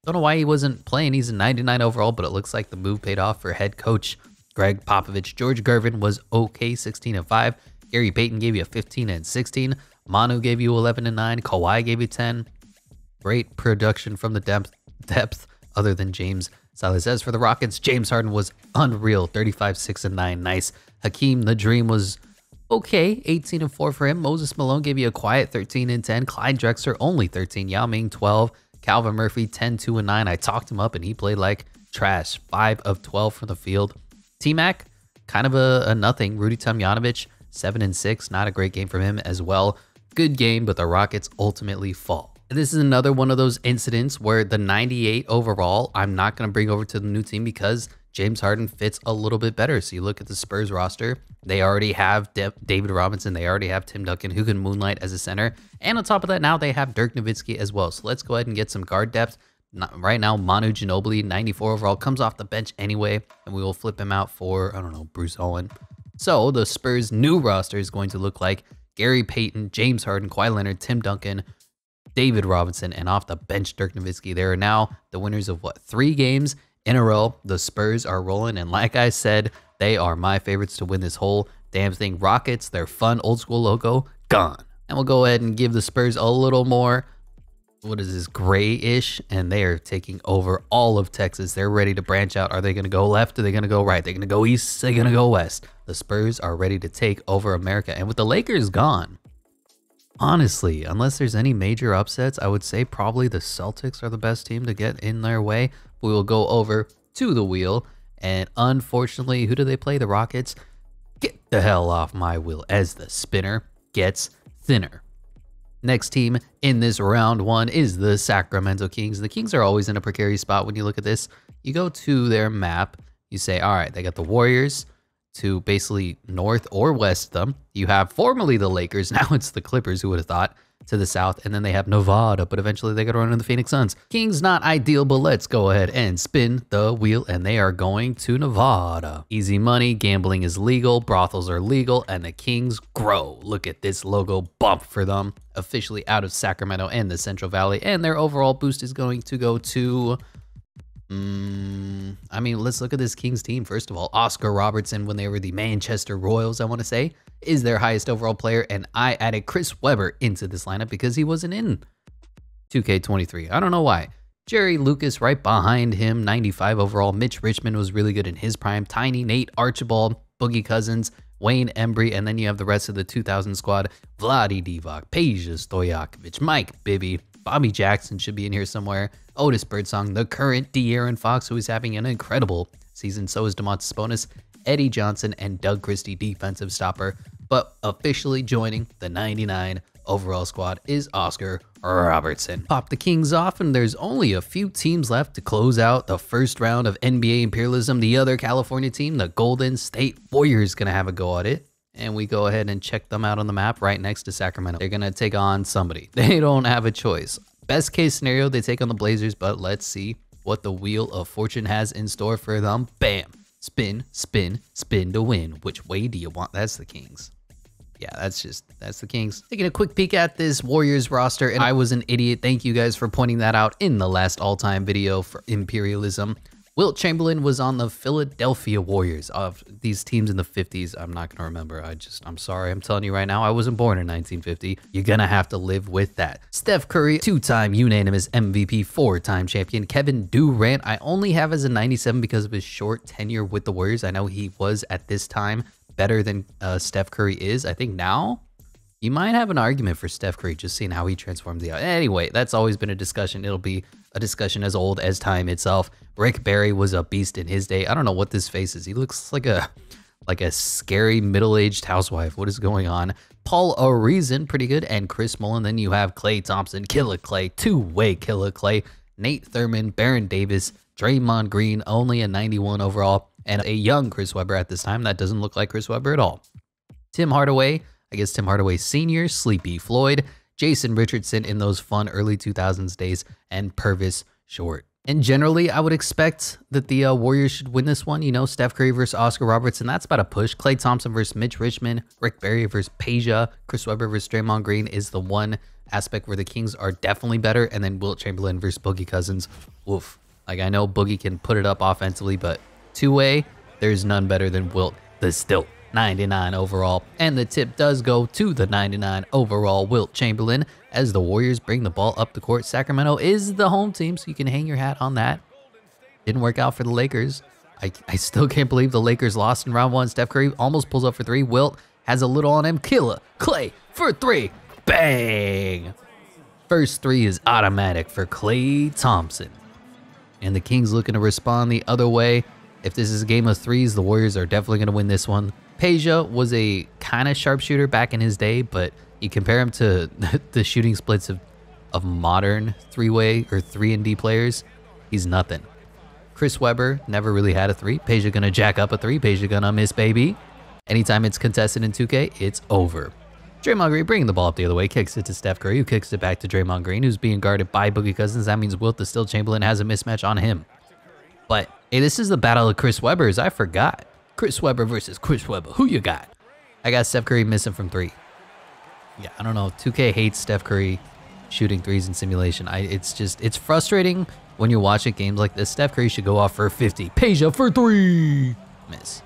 Don't know why he wasn't playing. He's a 99 overall, but it looks like the move paid off for head coach Gregg Popovich. George Gervin was okay, 16 and 5. Gary Payton gave you a 15 and 16. Manu gave you 11 and 9. Kawhi gave you 10. Great production from the depth, depth other than James Silas. As for the Rockets, James Harden was unreal, 35, 6 and 9. Nice. Hakeem the Dream was okay, 18 and 4 for him. Moses Malone gave you a quiet 13 and 10. Clyde Drexler only 13. Yao Ming 12. Calvin Murphy 10, 2, and 9. I talked him up and he played like trash. 5 of 12 from the field. T Mac, kind of a, a nothing. Rudy Tomjanovich, 7 and 6. Not a great game from him as well. Good game, but the Rockets ultimately fall. This is another one of those incidents where the 98 overall, I'm not going to bring over to the new team because James Harden fits a little bit better. So you look at the Spurs roster, they already have De David Robinson, they already have Tim Duncan who can moonlight as a center. And on top of that, now they have Dirk Nowitzki as well. So let's go ahead and get some guard depth. Not, right now, Manu Ginobili, 94 overall, comes off the bench anyway, and we will flip him out for, I don't know, Bruce Bowen. So the Spurs' new roster is going to look like Gary Payton, James Harden, Kawhi Leonard, Tim Duncan, David Robinson, and off the bench, Dirk Nowitzki. They are now the winners of what, three games in a row. The Spurs are rolling. And like I said, they are my favorites to win this whole damn thing. Rockets, their fun old school logo, gone. And we'll go ahead and give the Spurs a little more. What is this grayish? And they are taking over all of Texas. They're ready to branch out. Are they going to go left? Are they going to go right? They're going to go east? They're going to go west. The Spurs are ready to take over America. And with the Lakers gone, honestly, unless there's any major upsets, I would say probably the Celtics are the best team to get in their way we will go over to the wheel. And unfortunately, who do they play? The Rockets. Get the hell off my wheel as the spinner gets thinner. Next team in this round one is the Sacramento Kings. The Kings are always in a precarious spot when you look at this. You go to their map, you say, all right, they got the Warriors to basically north or west them. You have formerly the Lakers, now it's the Clippers, who would have thought to the south, and then they have Nevada, but eventually they got to run into the Phoenix Suns. Kings not ideal, but let's go ahead and spin the wheel, and they are going to Nevada. Easy money, gambling is legal, brothels are legal, and the Kings grow. Look at this logo bump for them, officially out of Sacramento and the Central Valley, and their overall boost is going to go to Mm, I mean, let's look at this Kings team. First of all, Oscar Robertson, when they were the Manchester Royals, I want to say, is their highest overall player. And I added Chris Webber into this lineup because he wasn't in 2K23. I don't know why. Jerry Lucas right behind him, 95 overall. Mitch Richmond was really good in his prime. Tiny Nate Archibald, Boogie Cousins, Wayne Embry, and then you have the rest of the 2000 squad. Vlade Divac, Peja Stojakovic, Mike Bibby, Bobby Jackson should be in here somewhere. Otis Birdsong, the current De'Aaron Fox, who is having an incredible season. So is Domantas Sabonis, Eddie Johnson, and Doug Christie, defensive stopper. But officially joining the 99 overall squad is Oscar Robertson. Pop the Kings off, and there's only a few teams left to close out the first round of NBA Imperialism. The other California team, the Golden State Warriors, gonna have a go at it. And we go ahead and check them out on the map right next to Sacramento. They're going to take on somebody. They don't have a choice. Best case scenario, they take on the Blazers, but let's see what the Wheel of Fortune has in store for them. Bam! Spin, spin, spin to win. Which way do you want? That's the Kings. Yeah, that's just, that's the Kings. Taking a quick peek at this Warriors roster, and I was an idiot. Thank you guys for pointing that out in the last all-time video for Imperialism. Wilt Chamberlain was on the Philadelphia Warriors of these teams in the 50s. I'm not going to remember. I just, I'm sorry. I'm telling you right now, I wasn't born in 1950. You're going to have to live with that. Steph Curry, two time unanimous MVP, four time champion. Kevin Durant, I only have as a 97 because of his short tenure with the Warriors. I know he was at this time better than uh, Steph Curry is. I think now you might have an argument for Steph Curry just seeing how he transformed the anyway that's always been a discussion it'll be a discussion as old as time itself Rick Barry was a beast in his day. I don't know what this face is. He looks like a like a scary middle-aged housewife. What is going on? Paul Arizin pretty good. And Chris Mullin then you have Klay Thompson Killer Klay two-way Killer Klay Nate Thurmond Baron Davis Draymond Green only a 91 overall and a young Chris Webber at this time. That doesn't look like Chris Webber at all. Tim Hardaway I guess Tim Hardaway Sr., Sleepy Floyd, Jason Richardson in those fun early 2000s days, and Purvis Short. And generally, I would expect that the uh, Warriors should win this one. You know, Steph Curry versus Oscar Robertson, that's about a push. Klay Thompson versus Mitch Richmond, Rick Barry versus Peja, Chris Webber versus Draymond Green is the one aspect where the Kings are definitely better. And then Wilt Chamberlain versus Boogie Cousins. Oof. Like, I know Boogie can put it up offensively, but two-way, there's none better than Wilt the Stilt. 99 overall. And the tip does go to the 99 overall Wilt Chamberlain as the Warriors bring the ball up the court. Sacramento is the home team, so you can hang your hat on that. Didn't work out for the Lakers. I, I still can't believe the Lakers lost in round one. Steph Curry almost pulls up for three. Wilt has a little on him. Killer Klay for three. Bang! First three is automatic for Klay Thompson. And the Kings looking to respond the other way. If this is a game of threes, the Warriors are definitely going to win this one. Peja was a kind of sharpshooter back in his day, but you compare him to the shooting splits of, of modern three-way or 3 and D players, he's nothing. Chris Webber never really had a three. Peja gonna jack up a three. Peja gonna miss baby. Anytime it's contested in 2K, it's over. Draymond Green bringing the ball up the other way, kicks it to Steph Curry, who kicks it back to Draymond Green, who's being guarded by Boogie Cousins. That means Wilt the Stilt Chamberlain has a mismatch on him. But hey, this is the battle of Chris Webbers. I forgot. Chris Webber versus Chris Webber. Who you got? I got Steph Curry missing from three. Yeah, I don't know. 2K hates Steph Curry shooting threes in simulation. I it's just it's frustrating when you're watching games like this. Steph Curry should go off for 50. Peja for three. Miss.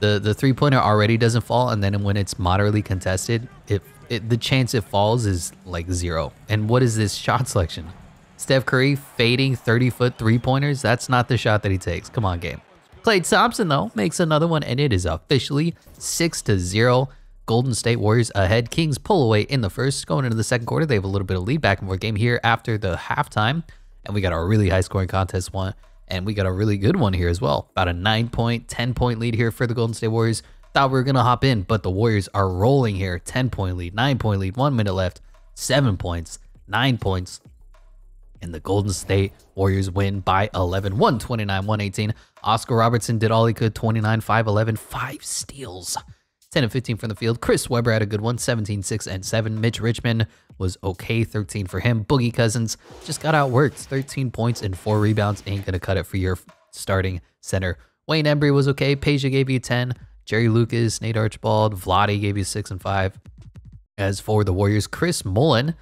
The the three pointer already doesn't fall, and then when it's moderately contested, it, it the chance it falls is like zero. And what is this shot selection? Steph Curry fading 30 foot three pointers. That's not the shot that he takes. Come on, game. Klay Thompson, though, makes another one, and it is officially 6 to 0. Golden State Warriors ahead. Kings pull away in the first. Going into the second quarter, they have a little bit of lead back and forth game here after the halftime. And we got a really high scoring contest one. And we got a really good one here as well. About a 9 point, 10 point lead here for the Golden State Warriors. Thought we were going to hop in, but the Warriors are rolling here. 10 point lead, 9 point lead, 1 minute left, 7 points, 9 points, and the Golden State Warriors win by 11, 129, 118. Oscar Robertson did all he could, 29, 5, 11, 5 steals. 10 and 15 from the field. Chris Webber had a good one, 17, 6, and 7. Mitch Richmond was okay, 13 for him. Boogie Cousins just got outworked, 13 points and 4 rebounds. Ain't going to cut it for your starting center. Wayne Embry was okay. Peja gave you 10. Jerry Lucas, Nate Archibald, Vlade gave you 6 and 5. As for the Warriors, Chris Mullin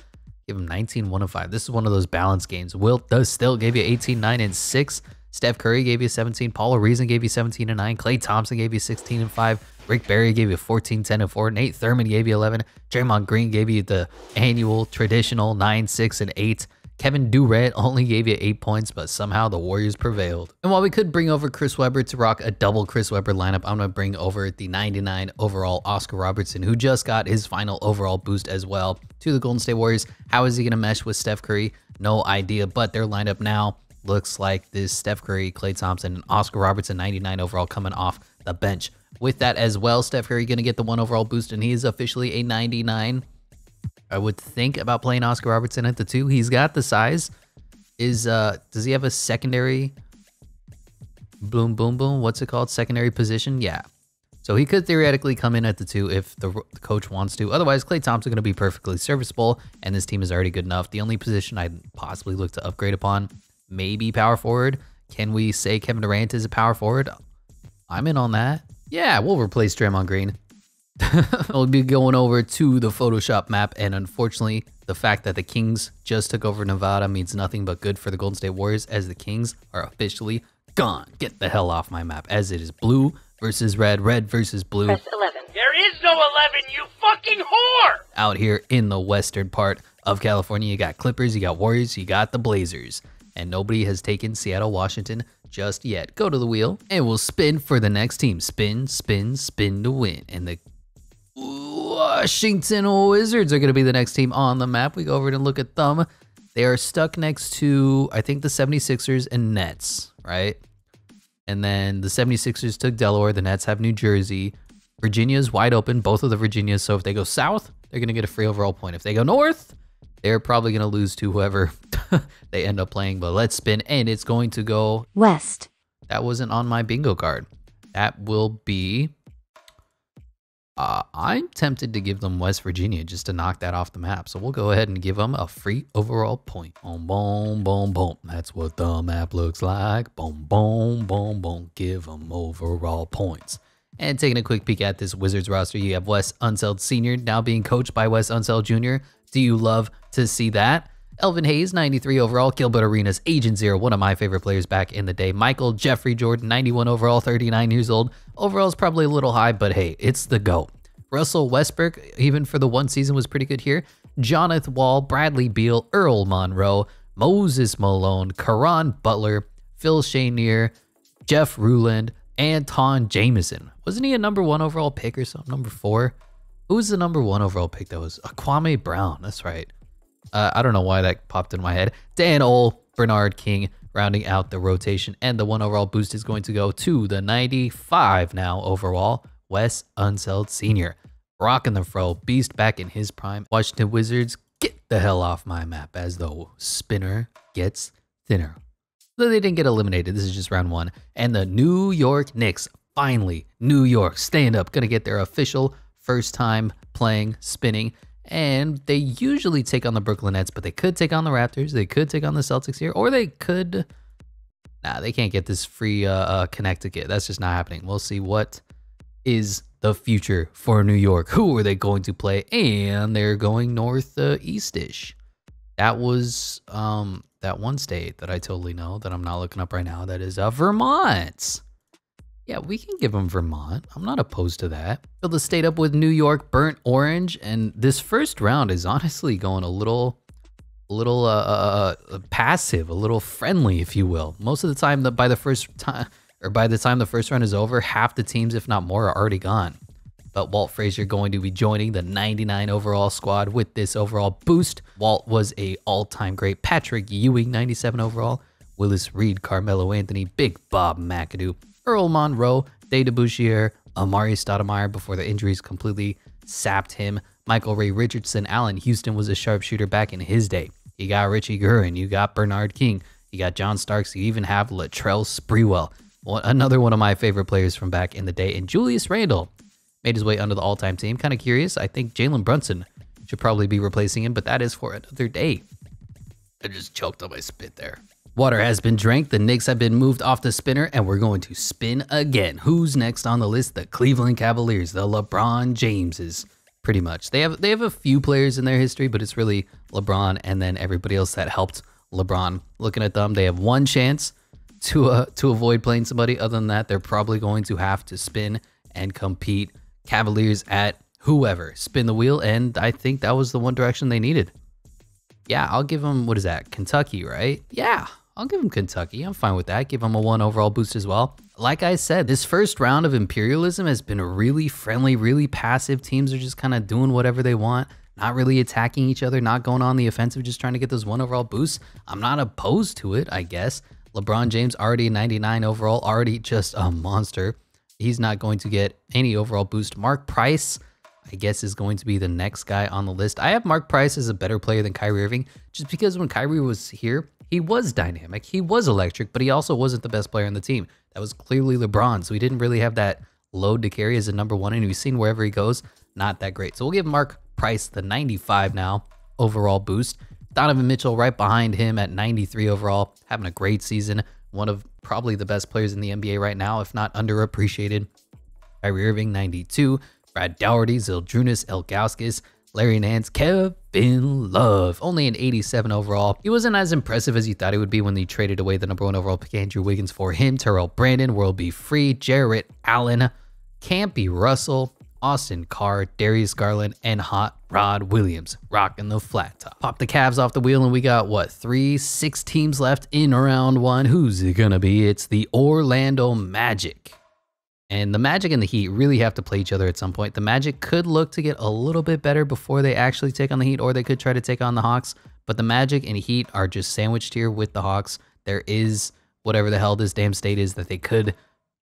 Give him 19, 1 of 5. This is one of those balance games. Wilt does still gave you 18, 9, and 6. Steph Curry gave you 17. Paul Arizin gave you 17 and 9. Klay Thompson gave you 16 and 5. Rick Barry gave you 14, 10 and 4. Nate Thurmond gave you 11. Draymond Green gave you the annual traditional 9, 6, and 8. Kevin Durant only gave you 8 points, but somehow the Warriors prevailed. And while we could bring over Chris Webber to rock a double Chris Webber lineup, I'm going to bring over the 99 overall Oscar Robertson, who just got his final overall boost as well to the Golden State Warriors. How is he going to mesh with Steph Curry? No idea, but their lineup now looks like this Steph Curry, Klay Thompson, and Oscar Robertson 99 overall coming off the bench. With that as well, Steph Curry going to get the one overall boost, and he is officially a 99 I would think about playing Oscar Robertson at the two. He's got the size. Is uh does he have a secondary boom boom boom? What's it called? Secondary position? Yeah. So he could theoretically come in at the two if the, the coach wants to. Otherwise, Klay Thompson going to be perfectly serviceable, and this team is already good enough. The only position I'd possibly look to upgrade upon, maybe power forward. Can we say Kevin Durant is a power forward? I'm in on that. Yeah, we'll replace Draymond Green. we'll be going over to the Photoshop map, and unfortunately, the fact that the Kings just took over Nevada means nothing but good for the Golden State Warriors as the Kings are officially gone. Get the hell off my map as it is blue versus red, red versus blue. Press 11. There is no 11, you fucking whore! Out here in the western part of California, you got Clippers, you got Warriors, you got the Blazers. And nobody has taken Seattle, Washington just yet. Go to the wheel and we'll spin for the next team. Spin, spin, spin to win. And the Washington Wizards are going to be the next team on the map. We go over and look at them. They are stuck next to, I think, the 76ers and Nets, right? And then the 76ers took Delaware. The Nets have New Jersey. Virginia's wide open, both of the Virginias. So if they go south, they're going to get a free overall point. If they go north, they're probably going to lose to whoever they end up playing. But let's spin, and it's going to go west. That wasn't on my bingo card. That will be uh, I'm tempted to give them West Virginia just to knock that off the map. So we'll go ahead and give them a free overall point. Boom, boom, boom, boom. That's what the map looks like. Boom, boom, boom, boom. Give them overall points. And taking a quick peek at this Wizards roster, you have Wes Unseld Sr. now being coached by Wes Unseld Jr. Do you love to see that? Elvin Hayes, 93 overall. Gilbert Arenas, Agent Zero, one of my favorite players back in the day. Michael Jeffrey Jordan, 91 overall, 39 years old. Overall is probably a little high, but hey, it's the GOAT. Russell Westbrook, even for the one season, was pretty good here. Jonathan Wall, Bradley Beal, Earl Monroe, Moses Malone, Caron Butler, Phil Chenier, Jeff Ruland, Antawn Jamison. Wasn't he a number one overall pick or something? Number four? Who was the number one overall pick that was? Kwame Brown. That's right. Uh, I don't know why that popped in my head. Dan Ole, Bernard King, rounding out the rotation. And the one overall boost is going to go to the 95 now overall, Wes Unseld Sr. Rocking the fro, beast back in his prime. Washington Wizards, get the hell off my map as the spinner gets thinner. Though they didn't get eliminated, this is just round one. And the New York Knicks, finally, New York, stand up, gonna get their official first time playing spinning and they usually take on the Brooklyn Nets, but they could take on the Raptors, they could take on the Celtics here, or they could. Nah, they can't get this free uh, uh, Connecticut. That's just not happening. We'll see what is the future for New York. Who are they going to play? And they're going north northeastish. That was um that one state that I totally know that I'm not looking up right now. That is uh, Vermont. Yeah, we can give them Vermont. I'm not opposed to that. Fill the state up with New York burnt orange, and this first round is honestly going a little, a little uh, uh, uh, passive, a little friendly, if you will. Most of the time, that by the first time, or by the time the first round is over, half the teams, if not more, are already gone. But Walt Frazier going to be joining the 99 overall squad with this overall boost. Walt was a all-time great. Patrick Ewing, 97 overall. Willis Reed, Carmelo Anthony, Big Bob McAdoo, Earl Monroe, Dave DeBusschere, Amar'e Stoudemire before the injuries completely sapped him. Michael Ray Richardson, Allan Houston was a sharpshooter back in his day. You got Richie Guerin, you got Bernard King, you got John Starks, you even have Latrell Sprewell, another one of my favorite players from back in the day. And Julius Randle made his way under the all-time team. Kind of curious. I think Jalen Brunson should probably be replacing him, but that is for another day. I just choked on my spit there. Water has been drank, the Knicks have been moved off the spinner, and we're going to spin again. Who's next on the list? The Cleveland Cavaliers, the LeBron Jameses, pretty much. They have they have a few players in their history, but it's really LeBron and then everybody else that helped LeBron. Looking at them, they have one chance to uh, to avoid playing somebody. Other than that, they're probably going to have to spin and compete. Cavaliers at whoever spin the wheel, and I think that was the one direction they needed. Yeah, I'll give them what is that? Kentucky, right? Yeah, I'll give them Kentucky. I'm fine with that. Give them a one overall boost as well. Like I said, this first round of Imperialism has been really friendly, really passive. Teams are just kind of doing whatever they want, not really attacking each other, not going on the offensive, just trying to get those one overall boosts. I'm not opposed to it, I guess. LeBron James already 99 overall, already just a monster. He's not going to get any overall boost. Mark Price, I guess, is going to be the next guy on the list. I have Mark Price as a better player than Kyrie Irving, just because when Kyrie was here, he was dynamic. He was electric, but he also wasn't the best player on the team. That was clearly LeBron, so he didn't really have that load to carry as a number one, and we've seen wherever he goes, not that great. So we'll give Mark Price the 95 now overall boost. Donovan Mitchell right behind him at 93 overall, having a great season. One of probably the best players in the NBA right now, if not underappreciated. Kyrie Irving, 92. Brad Daugherty, Zydrunas Ilgauskas, Larry Nance, Kevin Love, only an 87 overall. He wasn't as impressive as you thought he would be when they traded away the number one overall pick Andrew Wiggins for him. Terrell Brandon, World B. Free, Jarrett Allen, Campy Russell, Austin Carr, Darius Garland, and Hot Rod Williams rocking the flat top. Pop the Cavs off the wheel, and we got what three, six teams left in round one. Who's it gonna be? It's the Orlando Magic. And the Magic and the Heat really have to play each other at some point. The Magic could look to get a little bit better before they actually take on the Heat, or they could try to take on the Hawks. But the Magic and Heat are just sandwiched here with the Hawks. There is whatever the hell this damn state is that they could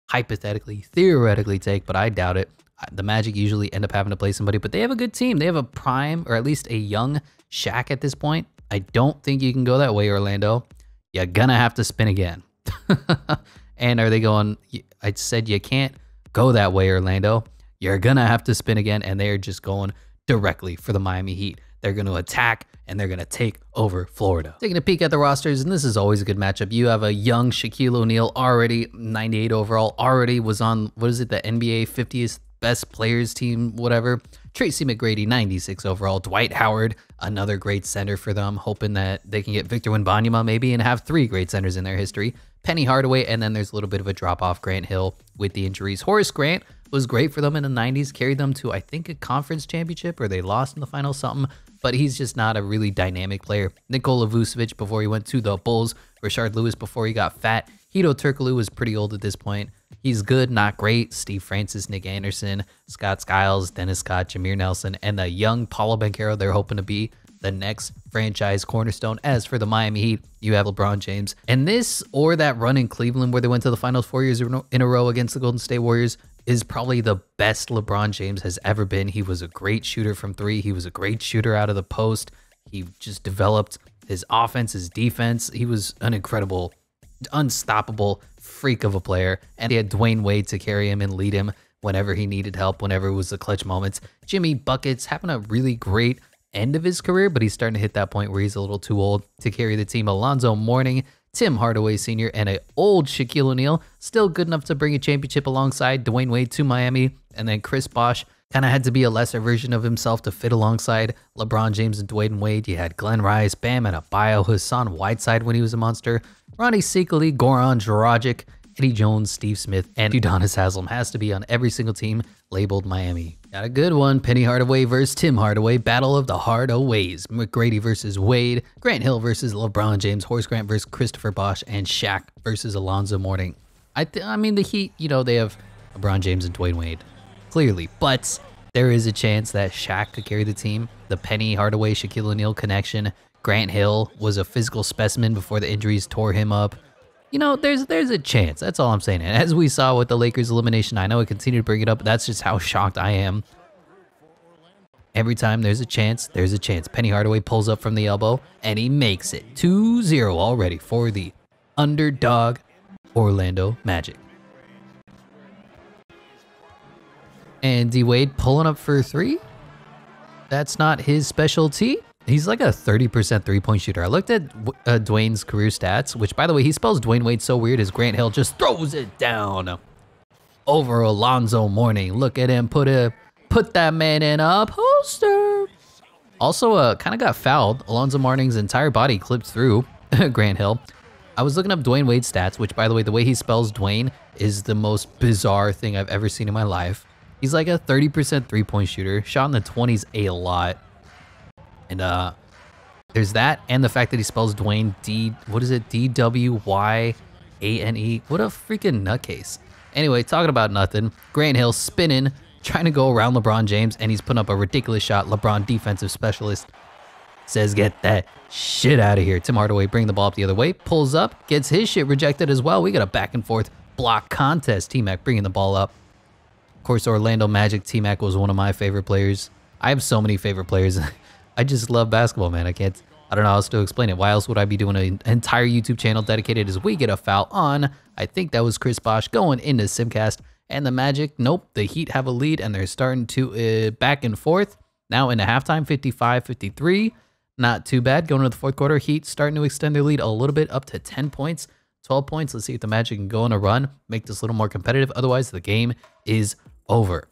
hypothetically, theoretically take, but I doubt it. The Magic usually end up having to play somebody, but they have a good team. They have a prime, or at least a young Shaq at this point. I don't think you can go that way, Orlando. You're gonna have to spin again. and are they going? I said you can't go that way, Orlando. You're gonna have to spin again, and they're just going directly for the Miami Heat. They're going to attack and they're going to take over Florida. Taking a peek at the rosters, and this is always a good matchup. You have a young Shaquille O'Neal already, 98 overall, already was on, what is it, the NBA 50th best players team, whatever. Tracy McGrady, 96 overall. Dwight Howard, another great center for them, hoping that they can get Victor Wembanyama maybe and have three great centers in their history. Penny Hardaway, and then there's a little bit of a drop off Grant Hill with the injuries. Horace Grant was great for them in the 90s, carried them to, I think, a conference championship or they lost in the final something, but he's just not a really dynamic player. Nikola Vucevic before he went to the Bulls, Rashard Lewis before he got fat. Hedo Turkoglu was pretty old at this point. He's good, not great. Steve Francis, Nick Anderson, Scott Skiles, Dennis Scott, Jameer Nelson, and the young Paolo Banchero they're hoping to be the next franchise cornerstone. As for the Miami Heat, you have LeBron James. And this or that run in Cleveland where they went to the finals four years in a row against the Golden State Warriors is probably the best LeBron James has ever been. He was a great shooter from three. He was a great shooter out of the post. He just developed his offense, his defense. He was an incredible, unstoppable freak of a player. And he had Dwyane Wade to carry him and lead him whenever he needed help, whenever it was the clutch moments. Jimmy Buckets having a really great end of his career, but he's starting to hit that point where he's a little too old to carry the team. Alonzo Mourning, Tim Hardaway Sr., and an old Shaquille O'Neal, still good enough to bring a championship alongside Dwyane Wade to Miami. And then Chris Bosh kind of had to be a lesser version of himself to fit alongside LeBron James and Dwyane Wade. You had Glen Rice, Bam Adebayo, Hassan Whiteside when he was a monster, Ronnie Seikaly, Goran Dragic, Eddie Jones, Steve Smith, and Udonis Haslem has to be on every single team labeled Miami. Got a good one. Penny Hardaway versus Tim Hardaway. Battle of the Hardaways. McGrady versus Wade. Grant Hill versus LeBron James. Horace Grant versus Christopher Bosh. And Shaq versus Alonzo Mourning. I, I mean, the Heat, you know, they have LeBron James and Dwyane Wade. Clearly. But there is a chance that Shaq could carry the team. The Penny Hardaway Shaquille O'Neal connection. Grant Hill was a physical specimen before the injuries tore him up you know, there's there's a chance. That's all I'm saying. And as we saw with the Lakers elimination, I know I continue to bring it up, but that's just how shocked I am. Every time there's a chance, there's a chance. Penny Hardaway pulls up from the elbow, and he makes it 2-0 already for the underdog Orlando Magic. And D Wade pulling up for three. That's not his specialty. He's like a 30% three-point shooter. I looked at uh, Dwyane's career stats, which, by the way, he spells Dwyane Wade so weird as Grant Hill just throws it down over Alonzo Mourning. Look at him put a put that man in a poster. Also, uh, kind of got fouled. Alonzo Mourning's entire body clipped through Grant Hill. I was looking up Dwyane Wade's stats, which, by the way, the way he spells Dwyane is the most bizarre thing I've ever seen in my life. He's like a 30% three-point shooter, shot in the 20s a lot. And uh, there's that, and the fact that he spells Dwyane D. What is it? D W Y A N E. What a freaking nutcase. Anyway, talking about nothing. Grant Hill spinning, trying to go around LeBron James, and he's putting up a ridiculous shot. LeBron, defensive specialist, says, "Get that shit out of here." Tim Hardaway bring the ball up the other way, pulls up, gets his shit rejected as well. We got a back and forth block contest. T Mac bringing the ball up. Of course, Orlando Magic. T Mac was one of my favorite players. I have so many favorite players. I just love basketball, man. I can't I don't know how else to explain it. Why else would I be doing an entire YouTube channel dedicated as we get a foul on? I think that was Chris Bosh going into Simcast. And the Magic, nope, the Heat have a lead and they're starting to uh, back and forth. Now in the halftime, 55-53. Not too bad. Going into the fourth quarter, Heat starting to extend their lead a little bit up to 10 points, 12 points. Let's see if the Magic can go on a run, make this a little more competitive. Otherwise, the game is over.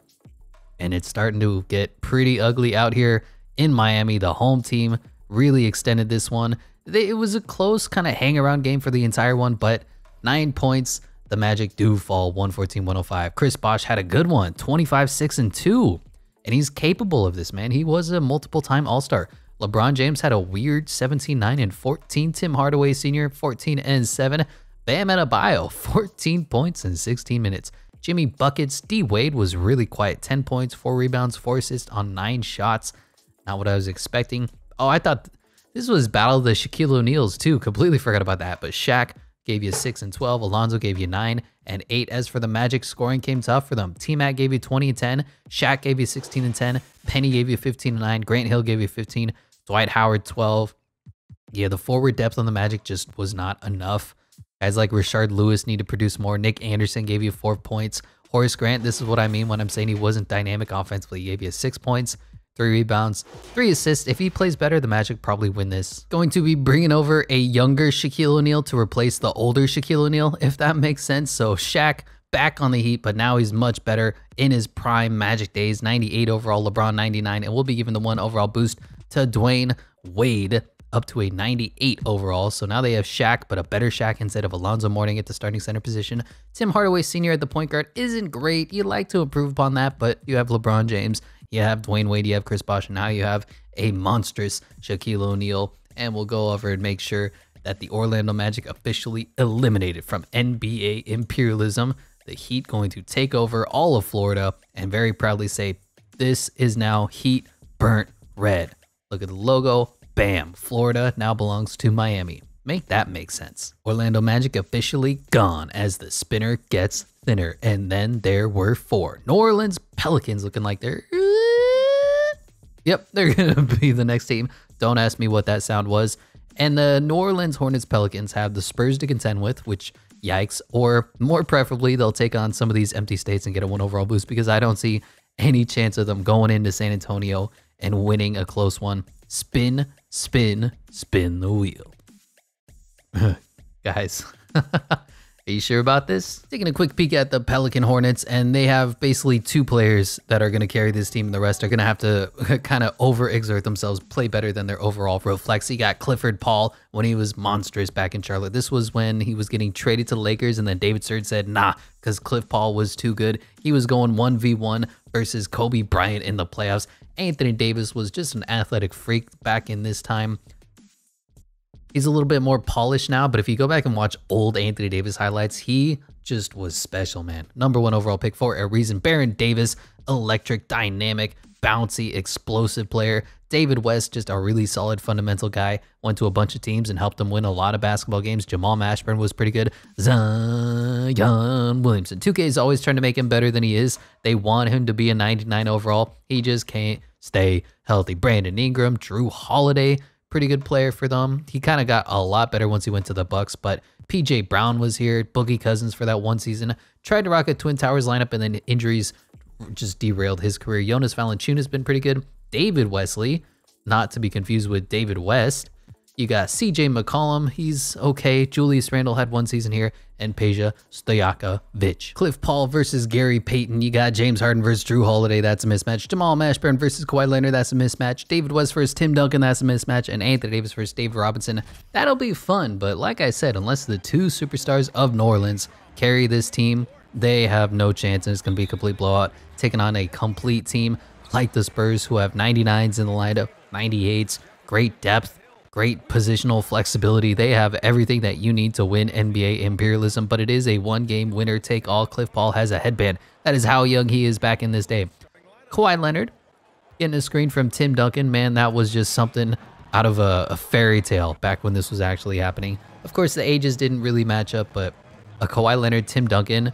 And it's starting to get pretty ugly out here in Miami. The home team really extended this one. It was a close kind of hang around game for the entire one, but nine points. The Magic do fall 114 105. Chris Bosh had a good one 25 6 and 2. And he's capable of this, man. He was a multiple time All Star. LeBron James had a weird 17 9 and 14. Tim Hardaway Sr., 14 and 7. Bam Adebayo, 14 points in 16 minutes. Jimmy Buckets, D Wade was really quiet 10 points, 4 rebounds, 4 assists on 9 shots. Not what I was expecting. Oh, I thought this was Battle of the Shaquille O'Neals too. Completely forgot about that. But Shaq gave you 6 and 12. Alonzo gave you 9 and 8. As for the Magic, scoring came tough for them. T Mac gave you 20 and 10. Shaq gave you 16 and 10. Penny gave you 15 and 9. Grant Hill gave you 15. Dwight Howard 12. Yeah, the forward depth on the Magic just was not enough. Guys like Rashard Lewis need to produce more. Nick Anderson gave you four points. Horace Grant, this is what I mean when I'm saying he wasn't dynamic offensively. He gave you six points three rebounds, three assists. If he plays better, the Magic probably win this. Going to be bringing over a younger Shaquille O'Neal to replace the older Shaquille O'Neal, if that makes sense. So Shaq back on the Heat, but now he's much better in his prime Magic days. 98 overall, LeBron 99, and we'll be giving the one overall boost to Dwyane Wade up to a 98 overall. So now they have Shaq, but a better Shaq instead of Alonzo Mourning at the starting center position. Tim Hardaway Sr. at the point guard isn't great. You'd like to improve upon that, but you have LeBron James you have Dwyane Wade, you have Chris Bosh, and now you have a monstrous Shaquille O'Neal. And we'll go over and make sure that the Orlando Magic officially eliminated from NBA imperialism. The Heat going to take over all of Florida and very proudly say, This is now Heat burnt red. Look at the logo. Bam. Florida now belongs to Miami. Make that make sense. Orlando Magic officially gone as the spinner gets thinner. And then there were four. New Orleans Pelicans looking like they're Yep, they're going to be the next team. Don't ask me what that sound was. And the New Orleans Hornets Pelicans have the Spurs to contend with, which yikes. Or more preferably, they'll take on some of these empty states and get a one overall boost because I don't see any chance of them going into San Antonio and winning a close one. Spin, spin, spin the wheel. Guys. Are you sure about this? Taking a quick peek at the Pelican Hornets, and they have basically two players that are going to carry this team, and the rest are going to have to kind of overexert themselves, play better than their overall reflex. You got Clifford Paul when he was monstrous back in Charlotte. This was when he was getting traded to the Lakers, and then David Stern said, nah, because Cliff Paul was too good. He was going 1v1 versus Kobe Bryant in the playoffs. Anthony Davis was just an athletic freak back in this time. He's a little bit more polished now, but if you go back and watch old Anthony Davis highlights, he just was special, man. Number one overall pick for a reason. Baron Davis, electric, dynamic, bouncy, explosive player. David West, just a really solid fundamental guy. Went to a bunch of teams and helped them win a lot of basketball games. Jamal Mashburn was pretty good. Zion Williamson. 2K is always trying to make him better than he is. They want him to be a 99 overall. He just can't stay healthy. Brandon Ingram, Jrue Holiday, pretty good player for them. He kind of got a lot better once he went to the Bucks, but PJ Brown was here, Boogie Cousins for that one season. Tried to rock a Twin Towers lineup and then injuries just derailed his career. Jonas Valanciunas has been pretty good. David Wesley, not to be confused with David West, you got CJ McCollum, he's okay. Julius Randle had one season here, and Peja Stojakovic. Cliff Paul versus Gary Payton. You got James Harden versus Jrue Holiday, that's a mismatch. Jamal Mashburn versus Kawhi Leonard, that's a mismatch. David West versus Tim Duncan, that's a mismatch. And Anthony Davis versus David Robinson. That'll be fun, but like I said, unless the two superstars of New Orleans carry this team, they have no chance, and it's going to be a complete blowout. Taking on a complete team like the Spurs, who have 99s in the lineup, 98s, great depth, great positional flexibility. They have everything that you need to win NBA imperialism, but it is a one game winner take all. Cliff Paul has a headband. That is how young he is back in this day. Kawhi Leonard getting a screen from Tim Duncan. Man, that was just something out of a, a fairy tale back when this was actually happening. Of course, the ages didn't really match up, but a Kawhi Leonard, Tim Duncan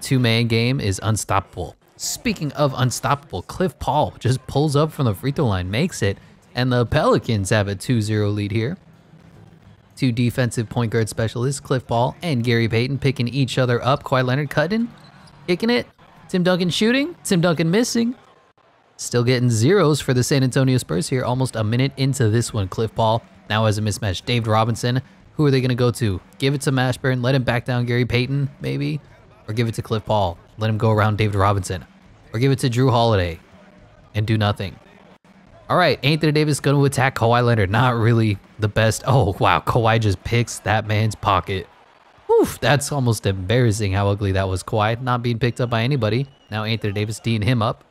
two man game is unstoppable. Speaking of unstoppable, Cliff Paul just pulls up from the free throw line, makes it And the Pelicans have a 2-0 lead here. Two defensive point guard specialists, Cliff Ball and Gary Payton, picking each other up. Kawhi Leonard cutting, kicking it. Tim Duncan shooting. Tim Duncan missing. Still getting zeros for the San Antonio Spurs here. Almost a minute into this one. Cliff Ball now has a mismatch. David Robinson. Who are they going to go to? Give it to Mashburn. Let him back down Gary Payton, maybe? Or give it to Cliff Ball. Let him go around David Robinson. Or give it to Jrue Holiday and do nothing. All right, Anthony Davis going to attack Kawhi Leonard. Not really the best. Oh, wow. Kawhi just picks that man's pocket. Oof, that's almost embarrassing how ugly that was. Kawhi not being picked up by anybody. Now Anthony Davis D'ing him up.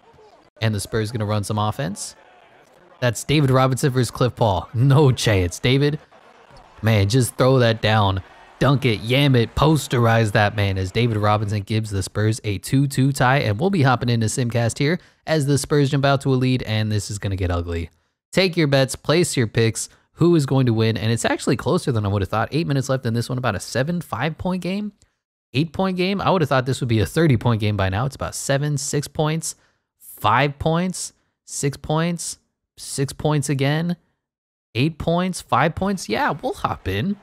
And the Spurs going to run some offense. That's David Robinson versus Cliff Paul. No chance. David, man, just throw that down. Dunk it, yam it, posterize that man as David Robinson gives the Spurs a 2-2 tie. And we'll be hopping into Simcast here as the Spurs jump out to a lead and this is going to get ugly. Take your bets, place your picks, who is going to win. And it's actually closer than I would have thought. Eight minutes left in this one, about a seven, five point game, eight point game. I would have thought this would be a 30 point game by now. It's about seven, six points, five points, six points, six points again, eight points, five points. Yeah, we'll hop in.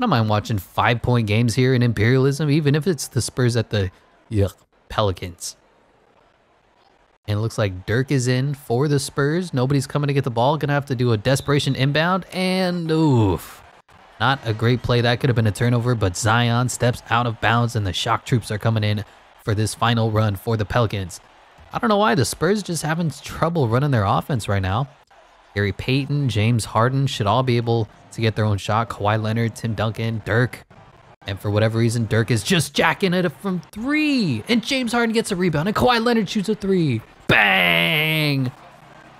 I don't mind watching five point games here in Imperialism, even if it's the Spurs at the yuck, Pelicans. And it looks like Dirk is in for the Spurs. Nobody's coming to get the ball. Gonna have to do a desperation inbound. And oof. Not a great play. That could have been a turnover, but Zion steps out of bounds and the shock troops are coming in for this final run for the Pelicans. I don't know why the Spurs just having trouble running their offense right now. Gary Payton, James Harden should all be able to get their own shot. Kawhi Leonard, Tim Duncan, Dirk. And for whatever reason, Dirk is just jacking it from three. And James Harden gets a rebound. And Kawhi Leonard shoots a three. Bang!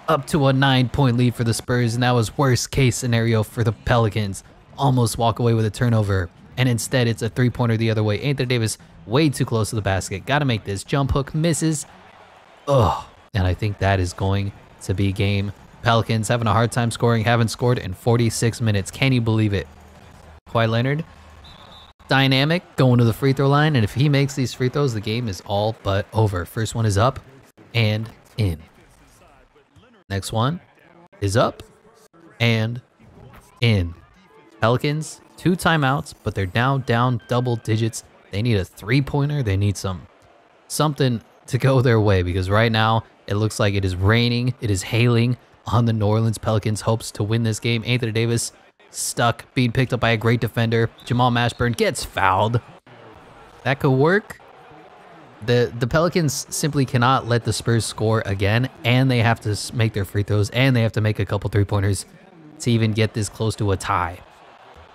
Up to a nine point lead for the Spurs. And that was worst case scenario for the Pelicans. Almost walk away with a turnover. And instead, it's a three pointer the other way. Anthony Davis way too close to the basket. Got to make this. Jump hook misses. Ugh. And I think that is going to be game Pelicans having a hard time scoring, haven't scored in 46 minutes. Can you believe it? Kawhi Leonard, dynamic, going to the free throw line, and if he makes these free throws, the game is all but over. First one is up and in. Next one is up and in. Pelicans, two timeouts, but they're now down double digits. They need a three-pointer. They need some something to go their way because right now it looks like it is raining, it is hailing, on the New Orleans Pelicans' hopes to win this game. Anthony Davis stuck, being picked up by a great defender. Jamal Mashburn gets fouled. That could work. The the Pelicans simply cannot let the Spurs score again, and they have to make their free throws, and they have to make a couple three-pointers to even get this close to a tie.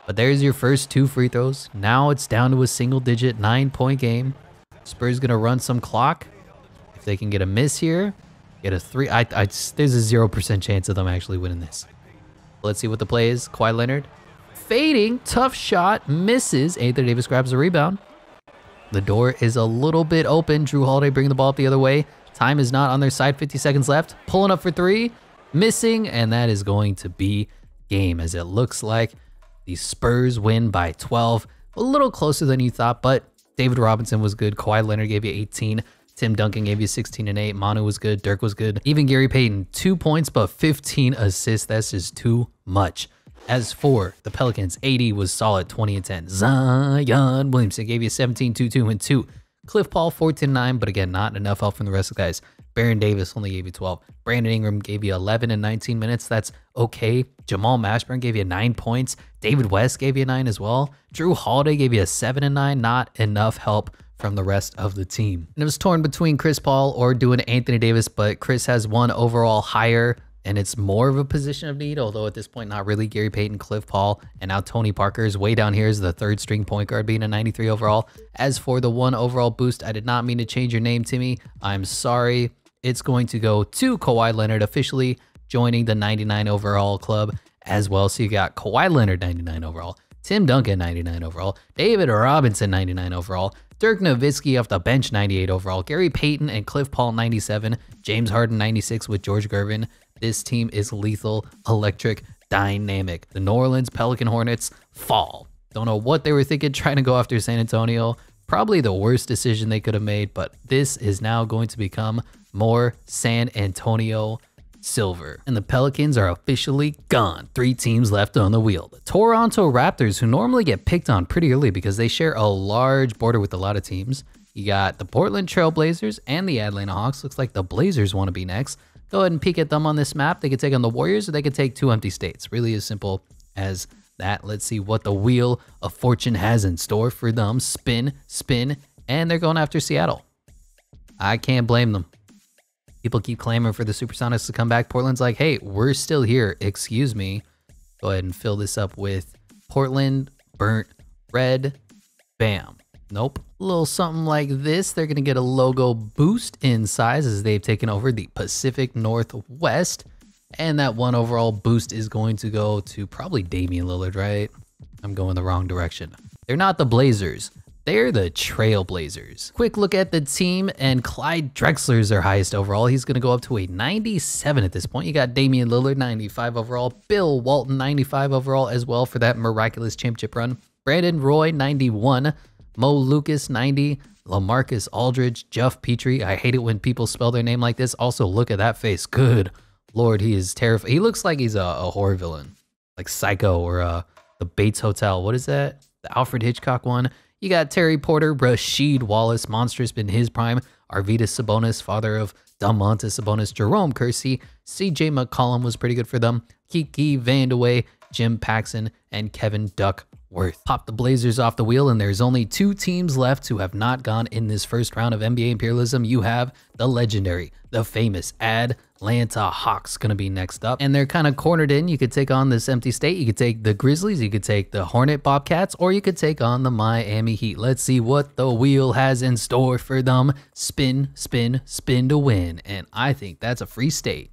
But there's your first two free throws. Now it's down to a single-digit nine-point game. Spurs going to run some clock. If they can get a miss here, Get a three. I, I, there's a 0% chance of them actually winning this. Let's see what the play is. Kawhi Leonard. Fading. Tough shot. Misses. Anthony Davis grabs the rebound. The door is a little bit open. Jrue Holiday bringing the ball up the other way. Time is not on their side. 50 seconds left. Pulling up for three. Missing. And that is going to be game as it looks like the Spurs win by 12. A little closer than you thought, but David Robinson was good. Kawhi Leonard gave you 18. Tim Duncan gave you 16 and 8. Manu was good. Dirk was good. Even Gary Payton, two points, but 15 assists. That's just too much. As for the Pelicans, 80 was solid 20 and 10. Zion Williamson gave you 17, 2, 2, and 2. Cliff Paul 14 9, but again, not enough help from the rest of the guys. Baron Davis only gave you 12. Brandon Ingram gave you 11 and 19 minutes. That's okay. Jamal Mashburn gave you 9 points. David West gave you 9 as well. Jrue Holiday gave you a 7 and 9. Not enough help from the rest of the team. And it was torn between Chris Paul or doing Anthony Davis, but Chris has one overall higher and it's more of a position of need, although at this point, not really. Gary Payton, Cliff Paul, and now Tony Parker is way down here as the third string point guard being a 93 overall. As for the one overall boost, I did not mean to change your name, Timmy. I'm sorry. It's going to go to Kawhi Leonard officially joining the 99 overall club as well. So you got Kawhi Leonard 99 overall, Tim Duncan 99 overall, David Robinson 99 overall, Dirk Nowitzki off the bench, 98 overall. Gary Payton and Cliff Paul, 97. James Harden, 96 with George Gervin. This team is lethal, electric, dynamic. The New Orleans Pelican Hornets fall. Don't know what they were thinking trying to go after San Antonio. Probably the worst decision they could have made, but this is now going to become more San Antonio silver. And the Pelicans are officially gone. Three teams left on the wheel. The Toronto Raptors, who normally get picked on pretty early because they share a large border with a lot of teams. You got the Portland Trailblazers and the Atlanta Hawks. Looks like the Blazers want to be next. Go ahead and peek at them on this map. They could take on the Warriors or they could take two empty states. Really as simple as that. Let's see what the Wheel of Fortune has in store for them. Spin, spin, and they're going after Seattle. I can't blame them. People keep clamoring for the Supersonics to come back. Portland's like, hey, we're still here. Excuse me. Go ahead and fill this up with Portland, burnt, red, bam. Nope. A little something like this. They're going to get a logo boost in size as they've taken over the Pacific Northwest. And that one overall boost is going to go to probably Damian Lillard, right? I'm going the wrong direction. They're not the Blazers. They're the Trailblazers. Quick look at the team, and Clyde Drexler is their highest overall. He's going to go up to a 97 at this point. You got Damian Lillard, 95 overall. Bill Walton, 95 overall as well for that miraculous championship run. Brandon Roy, 91. Mo Lucas, 90. LaMarcus Aldridge, Geoff Petrie. I hate it when people spell their name like this. Also, look at that face. Good Lord, he is terrifying. He looks like he's a, a horror villain, like Psycho or uh, the Bates Hotel. What is that? The Alfred Hitchcock one. You got Terry Porter, Rasheed Wallace, monstrous in his prime. Arvydas Sabonis, father of Domantas Sabonis, Jerome Kersey, CJ McCollum was pretty good for them. Kiki Vandeweghe, Jim Paxson, and Kevin Duck worth. Pop the Blazers off the wheel, and there's only two teams left who have not gone in this first round of NBA imperialism. You have the legendary, the famous Atlanta Hawks going to be next up. And they're kind of cornered in. You could take on this empty state. You could take the Grizzlies. You could take the Hornet Bobcats, or you could take on the Miami Heat. Let's see what the wheel has in store for them. Spin, spin, spin to win. And I think that's a free state.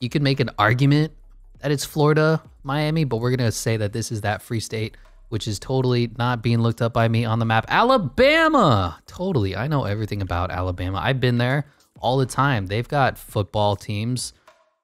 You could make an argument that it's Florida, Miami, but we're going to say that this is that free state, which is totally not being looked up by me on the map. Alabama! Totally. I know everything about Alabama. I've been there all the time. They've got football teams,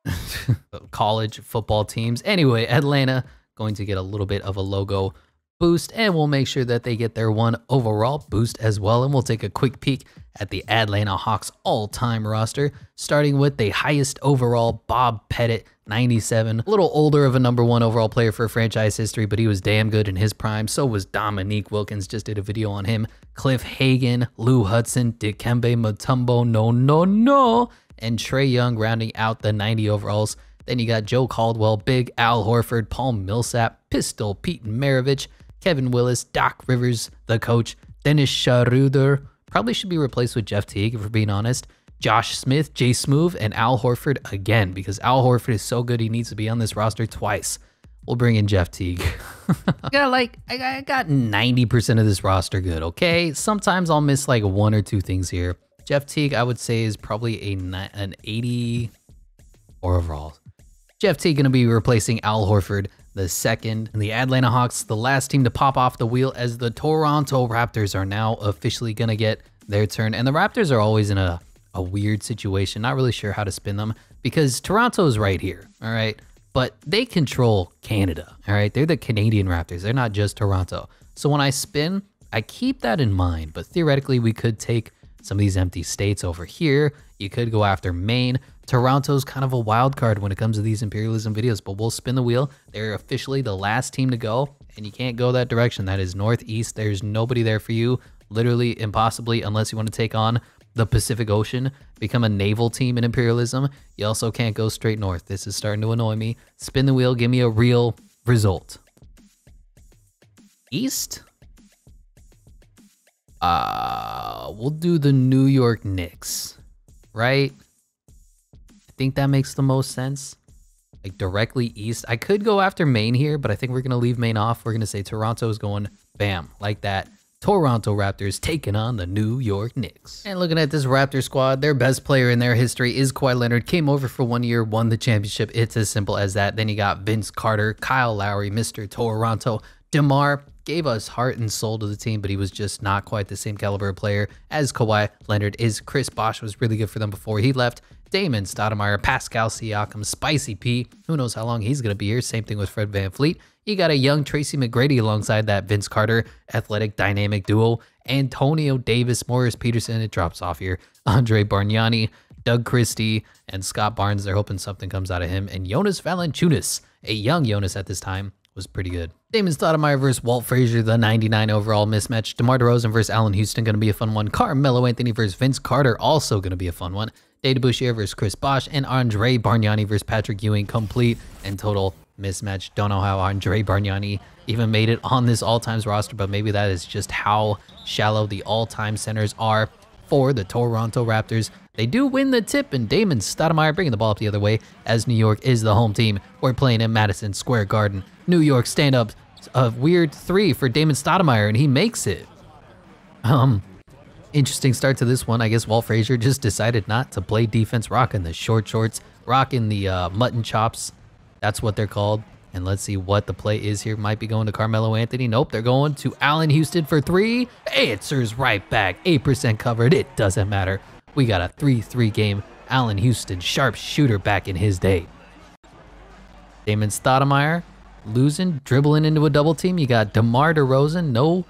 college football teams. Anyway, Atlanta going to get a little bit of a logo boost, and we'll make sure that they get their one overall boost as well. And we'll take a quick peek at the Atlanta Hawks all time roster, starting with the highest overall Bob Pettit, 97. A little older of a number one overall player for franchise history, but he was damn good in his prime. So was Dominique Wilkins, just did a video on him. Cliff Hagan, Lou Hudson, Dikembe Mutombo, no, no, no, and Trae Young rounding out the 90 overalls. Then you got Joe Caldwell, Big Al Horford, Paul Millsap, Pistol Pete Maravich, Kevin Willis, Doc Rivers, the coach, Dennis Schroeder, probably should be replaced with Jeff Teague, if we're being honest. Josh Smith, Jay Smoove, and Al Horford again, because Al Horford is so good he needs to be on this roster twice. We'll bring in Jeff Teague. I got like I got 90% of this roster good, okay? Sometimes I'll miss like one or two things here. Jeff Teague, I would say, is probably a an 80 or overall. Jeff Teague going to be replacing Al Horford the second. And the Atlanta Hawks, the last team to pop off the wheel as the Toronto Raptors are now officially going to get their turn. And the Raptors are always in a, a weird situation. Not really sure how to spin them because Toronto's right here. All right. But they control Canada. All right. They're the Canadian Raptors. They're not just Toronto. So when I spin, I keep that in mind. But theoretically, we could take some of these empty states over here. You could go after Maine. Toronto's kind of a wild card when it comes to these imperialism videos, but we'll spin the wheel. They're officially the last team to go, and you can't go that direction. That is northeast. There's nobody there for you, literally impossibly, unless you want to take on the Pacific Ocean, become a naval team in imperialism. You also can't go straight north. This is starting to annoy me. Spin the wheel, give me a real result. East? Uh, we'll do the New York Knicks, right? Think that makes the most sense. Like directly east. I could go after Maine here, but I think we're going to leave Maine off. We're going to say Toronto is going bam, like that. Toronto Raptors taking on the New York Knicks. And looking at this Raptor squad, their best player in their history is Kawhi Leonard. Came over for one year, won the championship. It's as simple as that. Then you got Vince Carter, Kyle Lowry, Mr. Toronto, DeMar, gave us heart and soul to the team, but he was just not quite the same caliber player as Kawhi Leonard is. Chris Bosh was really good for them before he left. Damon Stoudemire, Pascal Siakam, Spicy P. Who knows how long he's going to be here. Same thing with Fred VanVleet. You got a young Tracy McGrady alongside that Vince Carter athletic dynamic duo. Antonio Davis, Morris Peterson. It drops off here. Andre Bargnani, Doug Christie, and Scott Barnes. They're hoping something comes out of him. And Jonas Valanciunas, a young Jonas at this time, was pretty good. Damon Stoudemire versus Walt Frazier, the 99 overall mismatch. DeMar DeRozan versus Allan Houston, going to be a fun one. Carmelo Anthony versus Vince Carter, also going to be a fun one. Dave DeBusschere versus Chris Bosh, and Andre Bargnani versus Patrick Ewing, complete and total mismatch. Don't know how Andre Bargnani even made it on this all-times roster, but maybe that is just how shallow the all-time centers are for the Toronto Raptors. They do win the tip, and Damon Stoudemire bringing the ball up the other way as New York is the home team. We're playing in Madison Square Garden. New York stand up a weird three for Damon Stoudemire, and he makes it. Um, interesting start to this one. I guess Walt Frazier just decided not to play defense, rocking the short shorts, rocking the uh, mutton chops. That's what they're called. And let's see what the play is here. Might be going to Carmelo Anthony. Nope, they're going to Allan Houston for three. Answers right back. 8% covered. It doesn't matter. We got a 3-3 game. Allan Houston, sharp shooter back in his day. Damon Stoudemire losing, dribbling into a double team. You got DeMar DeRozan. No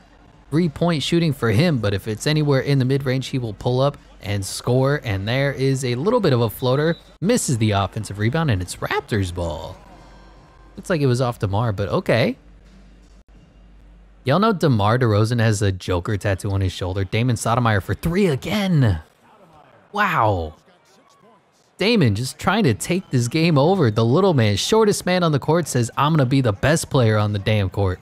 three-point shooting for him, but if it's anywhere in the mid-range, he will pull up and score. And there is a little bit of a floater. Misses the offensive rebound, and it's Raptors ball. Looks like it was off DeMar, but okay. Y'all know DeMar DeRozan has a Joker tattoo on his shoulder. Damon Stoudemire for three again. Wow. Damon just trying to take this game over. The little man, shortest man on the court, says, I'm going to be the best player on the damn court.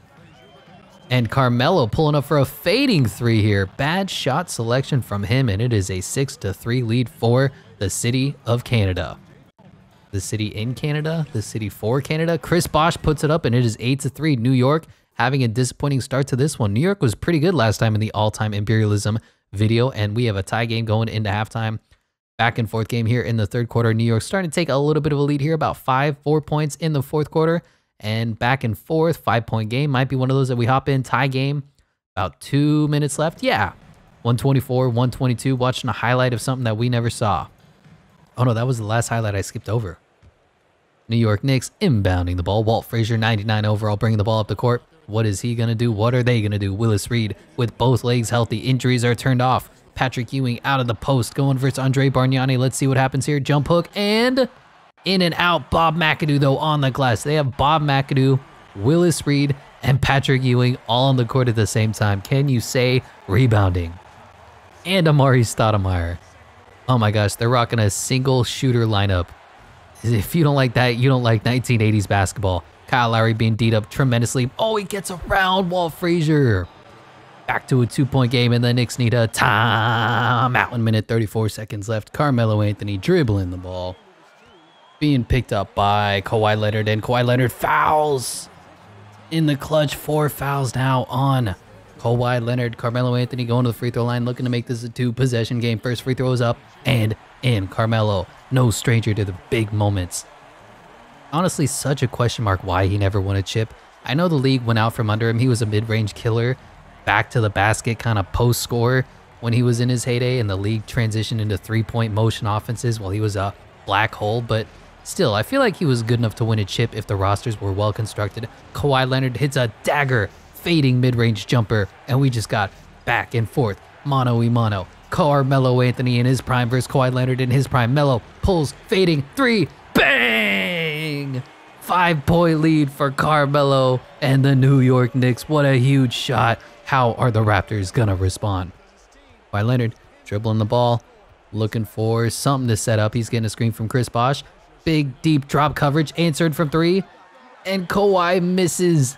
And Carmelo pulling up for a fading three here. Bad shot selection from him, and it is a 6 to 3 lead for the City of Canada. The city in Canada, the city for Canada. Chris Bosh puts it up, and it is 8 to 3. New York having a disappointing start to this one. New York was pretty good last time in the all time imperialism video, and we have a tie game going into halftime. Back and forth game here in the third quarter. New York starting to take a little bit of a lead here, about five, four points in the fourth quarter. And back and forth, five point game. Might be one of those that we hop in, tie game. About two minutes left. Yeah. 124, 122. Watching a highlight of something that we never saw. Oh no, that was the last highlight I skipped over. New York Knicks inbounding the ball. Walt Frazier, 99 overall, bringing the ball up the court. What is he going to do? What are they going to do? Willis Reed with both legs healthy. Injuries are turned off. Patrick Ewing out of the post going versus Andre Bargnani. Let's see what happens here. Jump hook and in and out. Bob McAdoo, though, on the glass. They have Bob McAdoo, Willis Reed, and Patrick Ewing all on the court at the same time. Can you say rebounding? And Amar'e Stoudemire. Oh my gosh, they're rocking a single shooter lineup. If you don't like that, you don't like 1980s basketball. Kyle Lowry being beat up tremendously. Oh, he gets around Walt Frazier. Back to a two-point game, and the Knicks need a timeout. One minute, 34 seconds left. Carmelo Anthony dribbling the ball. Being picked up by Kawhi Leonard, and Kawhi Leonard fouls. In the clutch, four fouls now on Kawhi Leonard. Carmelo Anthony going to the free throw line, looking to make this a two-possession game. First free throw is up, and in. Carmelo, no stranger to the big moments honestly such a question mark why he never won a chip. I know the league went out from under him. He was a mid-range killer, back to the basket kind of post score when he was in his heyday, and the league transitioned into three-point motion offenses while he was a black hole. But still, I feel like he was good enough to win a chip if the rosters were well constructed. Kawhi Leonard hits a dagger, fading mid-range jumper, and we just got back and forth, mano y mano. Carmelo Anthony in his prime versus Kawhi Leonard in his prime. Melo pulls, fading, three, bang! Five point lead for Carmelo and the New York Knicks. What a huge shot. How are the Raptors gonna respond? By Leonard dribbling the ball, looking for something to set up. He's getting a screen from Chris Bosh. Big deep drop coverage answered from three, and Kawhi misses.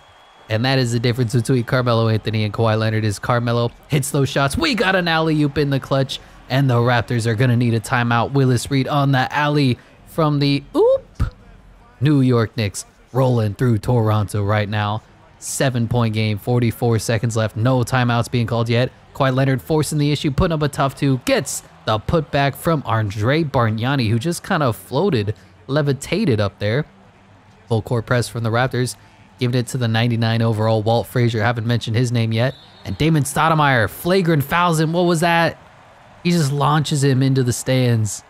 And that is the difference between Carmelo Anthony and Kawhi Leonard is Carmelo hits those shots. We got an alley-oop in the clutch, and the Raptors are going to need a timeout. Willis Reed on the alley from the oop. New York Knicks rolling through Toronto right now. Seven point game, 44 seconds left. No timeouts being called yet. Kawhi Leonard forcing the issue, putting up a tough two. Gets the putback from Andre Bargnani, who just kind of floated, levitated up there. Full court press from the Raptors. Giving it to the 99 overall Walt Frazier. Haven't mentioned his name yet. And Damon Stoudemire, flagrant fouls him. What was that? He just launches him into the stands.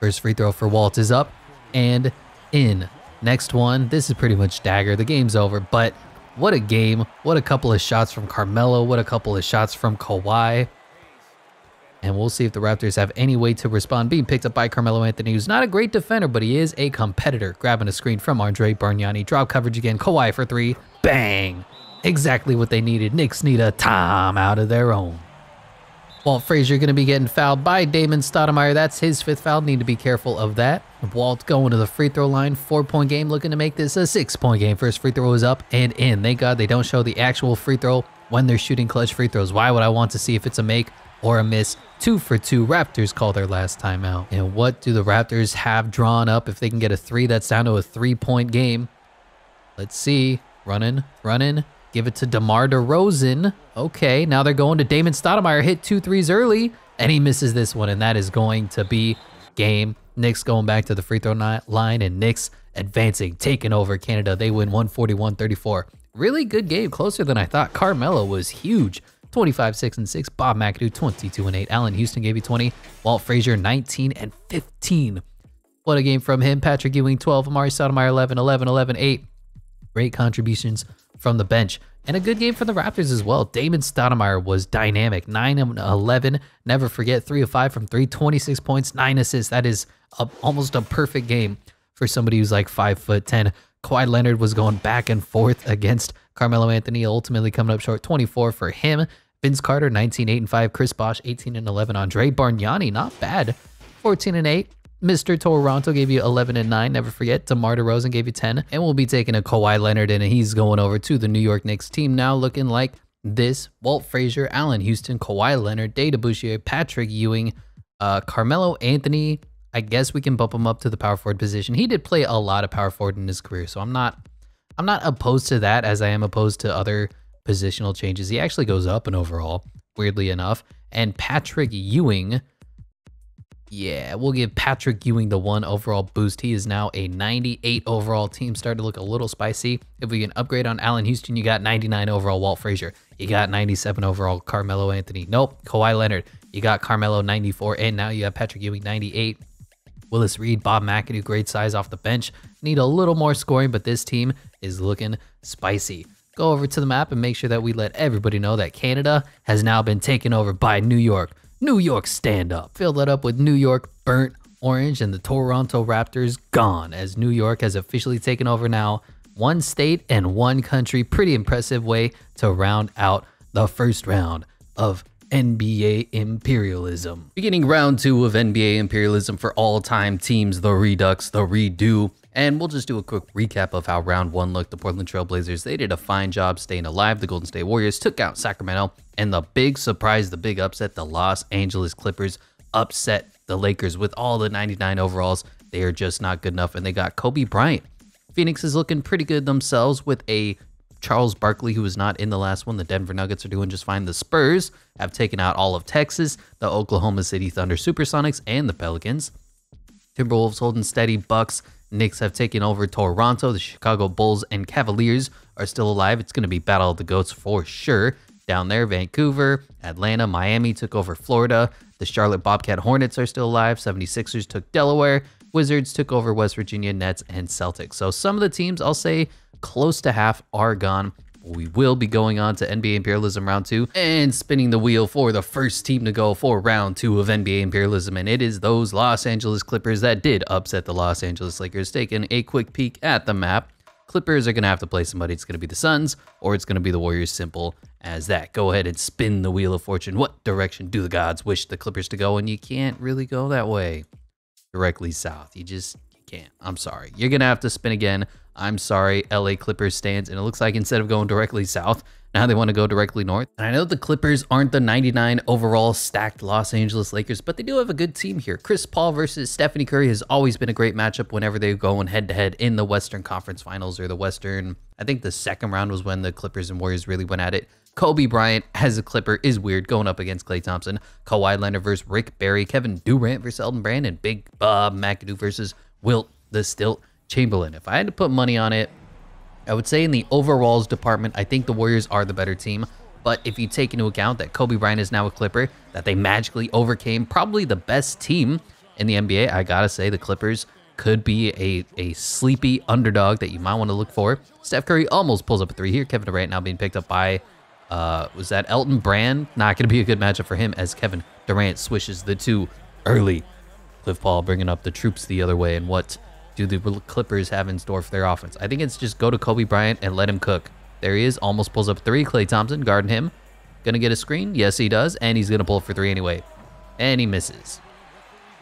First free throw for Walt is up and in. Next one, this is pretty much dagger. The game's over, but what a game. What a couple of shots from Carmelo. What a couple of shots from Kawhi. And we'll see if the Raptors have any way to respond. Being picked up by Carmelo Anthony, who's not a great defender, but he is a competitor. Grabbing a screen from Andre Bargnani. Drop coverage again. Kawhi for three. Bang! Exactly what they needed. Knicks need a time out of their own. Walt Frazier going to be getting fouled by Damon Stoudemire. That's his fifth foul. Need to be careful of that. Walt going to the free throw line. Four point game. Looking to make this a six point game. First free throw is up and in. Thank God they don't show the actual free throw when they're shooting clutch free throws. Why would I want to see if it's a make or a miss? Two for two. Raptors call their last timeout. And what do the Raptors have drawn up if they can get a three? That's down to a three point game. Let's see. Running, running. Give it to DeMar DeRozan. Okay, now they're going to Damon Stoudemire. Hit two threes early, and he misses this one, and that is going to be game. Knicks going back to the free throw line, and Knicks advancing, taking over Canada. They win 141-34. Really good game, closer than I thought. Carmelo was huge. 25, 6, and 6. Bob McAdoo, 22 and 8. Allan Houston gave you 20. Walt Frazier, 19 and 15. What a game from him. Patrick Ewing, 12. Amar'e Stoudemire, 11, 11, 11, 8. Great contributions from the bench. And a good game for the Raptors as well. Damon Stoudemire was dynamic. 9 and 11. Never forget, 3 of 5 from 3, 26 points, 9 assists. That is a, almost a perfect game for somebody who's like 5 foot 10. Kawhi Leonard was going back and forth against Carmelo Anthony, ultimately coming up short 24 for him. Vince Carter, 19, 8 and 5. Chris Bosh, 18 and 11. Andre Bargnani, not bad. 14 and 8. Mr. Toronto gave you 11 and 9. Never forget, DeMar DeRozan gave you 10. And we'll be taking a Kawhi Leonard in and he's going over to the New York Knicks team now looking like this. Walt Frazier, Allan Houston, Kawhi Leonard, Dave DeBusschere, Patrick Ewing, uh, Carmelo Anthony. I guess we can bump him up to the power forward position. He did play a lot of power forward in his career, so I'm not I'm not opposed to that as I am opposed to other positional changes. He actually goes up in overall, weirdly enough. And Patrick Ewing yeah, we'll give Patrick Ewing the one overall boost. He is now a 98 overall team. Starting to look a little spicy. If we can upgrade on Allan Houston, you got 99 overall Walt Frazier. You got 97 overall Carmelo Anthony. Nope, Kawhi Leonard. You got Carmelo 94, and now you have Patrick Ewing 98. Willis Reed, Bob McAdoo, great size off the bench. Need a little more scoring, but this team is looking spicy. Go over to the map and make sure that we let everybody know that Canada has now been taken over by New York. New York stand up. Fill that up with New York burnt orange and the Toronto Raptors gone as New York has officially taken over now. One state and one country. Pretty impressive way to round out the first round of NBA imperialism. Beginning round two of NBA imperialism for all time teams, the Redux, the Redo. And we'll just do a quick recap of how round one looked. The Portland Trailblazers, they did a fine job staying alive. The Golden State Warriors took out Sacramento. And the big surprise, the big upset, the Los Angeles Clippers upset the Lakers with all the 99 overalls. They are just not good enough. And they got Kobe Bryant. Phoenix is looking pretty good themselves with a Charles Barkley, who was not in the last one. The Denver Nuggets are doing just fine. The Spurs have taken out all of Texas, the Oklahoma City Thunder Supersonics, and the Pelicans. Timberwolves holding steady. Bucks Knicks have taken over Toronto. The Chicago Bulls and Cavaliers are still alive. It's going to be Battle of the Goats for sure. Down there, Vancouver, Atlanta, Miami took over Florida. The Charlotte Bobcat Hornets are still alive. 76ers took Delaware. Wizards took over West Virginia, Nets, and Celtics. So some of the teams, I'll say close to half, are gone. We will be going on to NBA Imperialism Round 2 and spinning the wheel for the first team to go for Round 2 of NBA Imperialism. And it is those Los Angeles Clippers that did upset the Los Angeles Lakers. Taking a quick peek at the map, Clippers are going to have to play somebody. It's going to be the Suns or it's going to be the Warriors. Simple as that. Go ahead and spin the Wheel of Fortune. What direction do the gods wish the Clippers to go? And you can't really go that way directly south. You just can't. I'm sorry. You're going to have to spin again. I'm sorry, LA Clippers stands. And it looks like instead of going directly south, now they want to go directly north. And I know the Clippers aren't the 99 overall stacked Los Angeles Lakers, but they do have a good team here. Chris Paul versus Stephanie Curry has always been a great matchup whenever they go in head to head in the Western Conference Finals or the Western. I think the second round was when the Clippers and Warriors really went at it. Kobe Bryant as a Clipper is weird going up against Klay Thompson. Kawhi Leonard versus Rick Barry. Kevin Durant versus Elton Brand. And Big Bob McAdoo versus Wilt the Stilt Chamberlain. If I had to put money on it, I would say in the overalls department, I think the Warriors are the better team. But if you take into account that Kobe Bryant is now a Clipper, that they magically overcame probably the best team in the NBA, I gotta say the Clippers could be a, a sleepy underdog that you might want to look for. Steph Curry almost pulls up a three here. Kevin Durant now being picked up by, uh, was that Elton Brand? Not going to be a good matchup for him as Kevin Durant swishes the two early. Cliff Paul bringing up the troops the other way. And what do the Clippers have in store for their offense? I think it's just go to Kobe Bryant and let him cook. There he is, almost pulls up three. Klay Thompson guarding him. Gonna get a screen? Yes, he does. And he's gonna pull for three anyway. And he misses.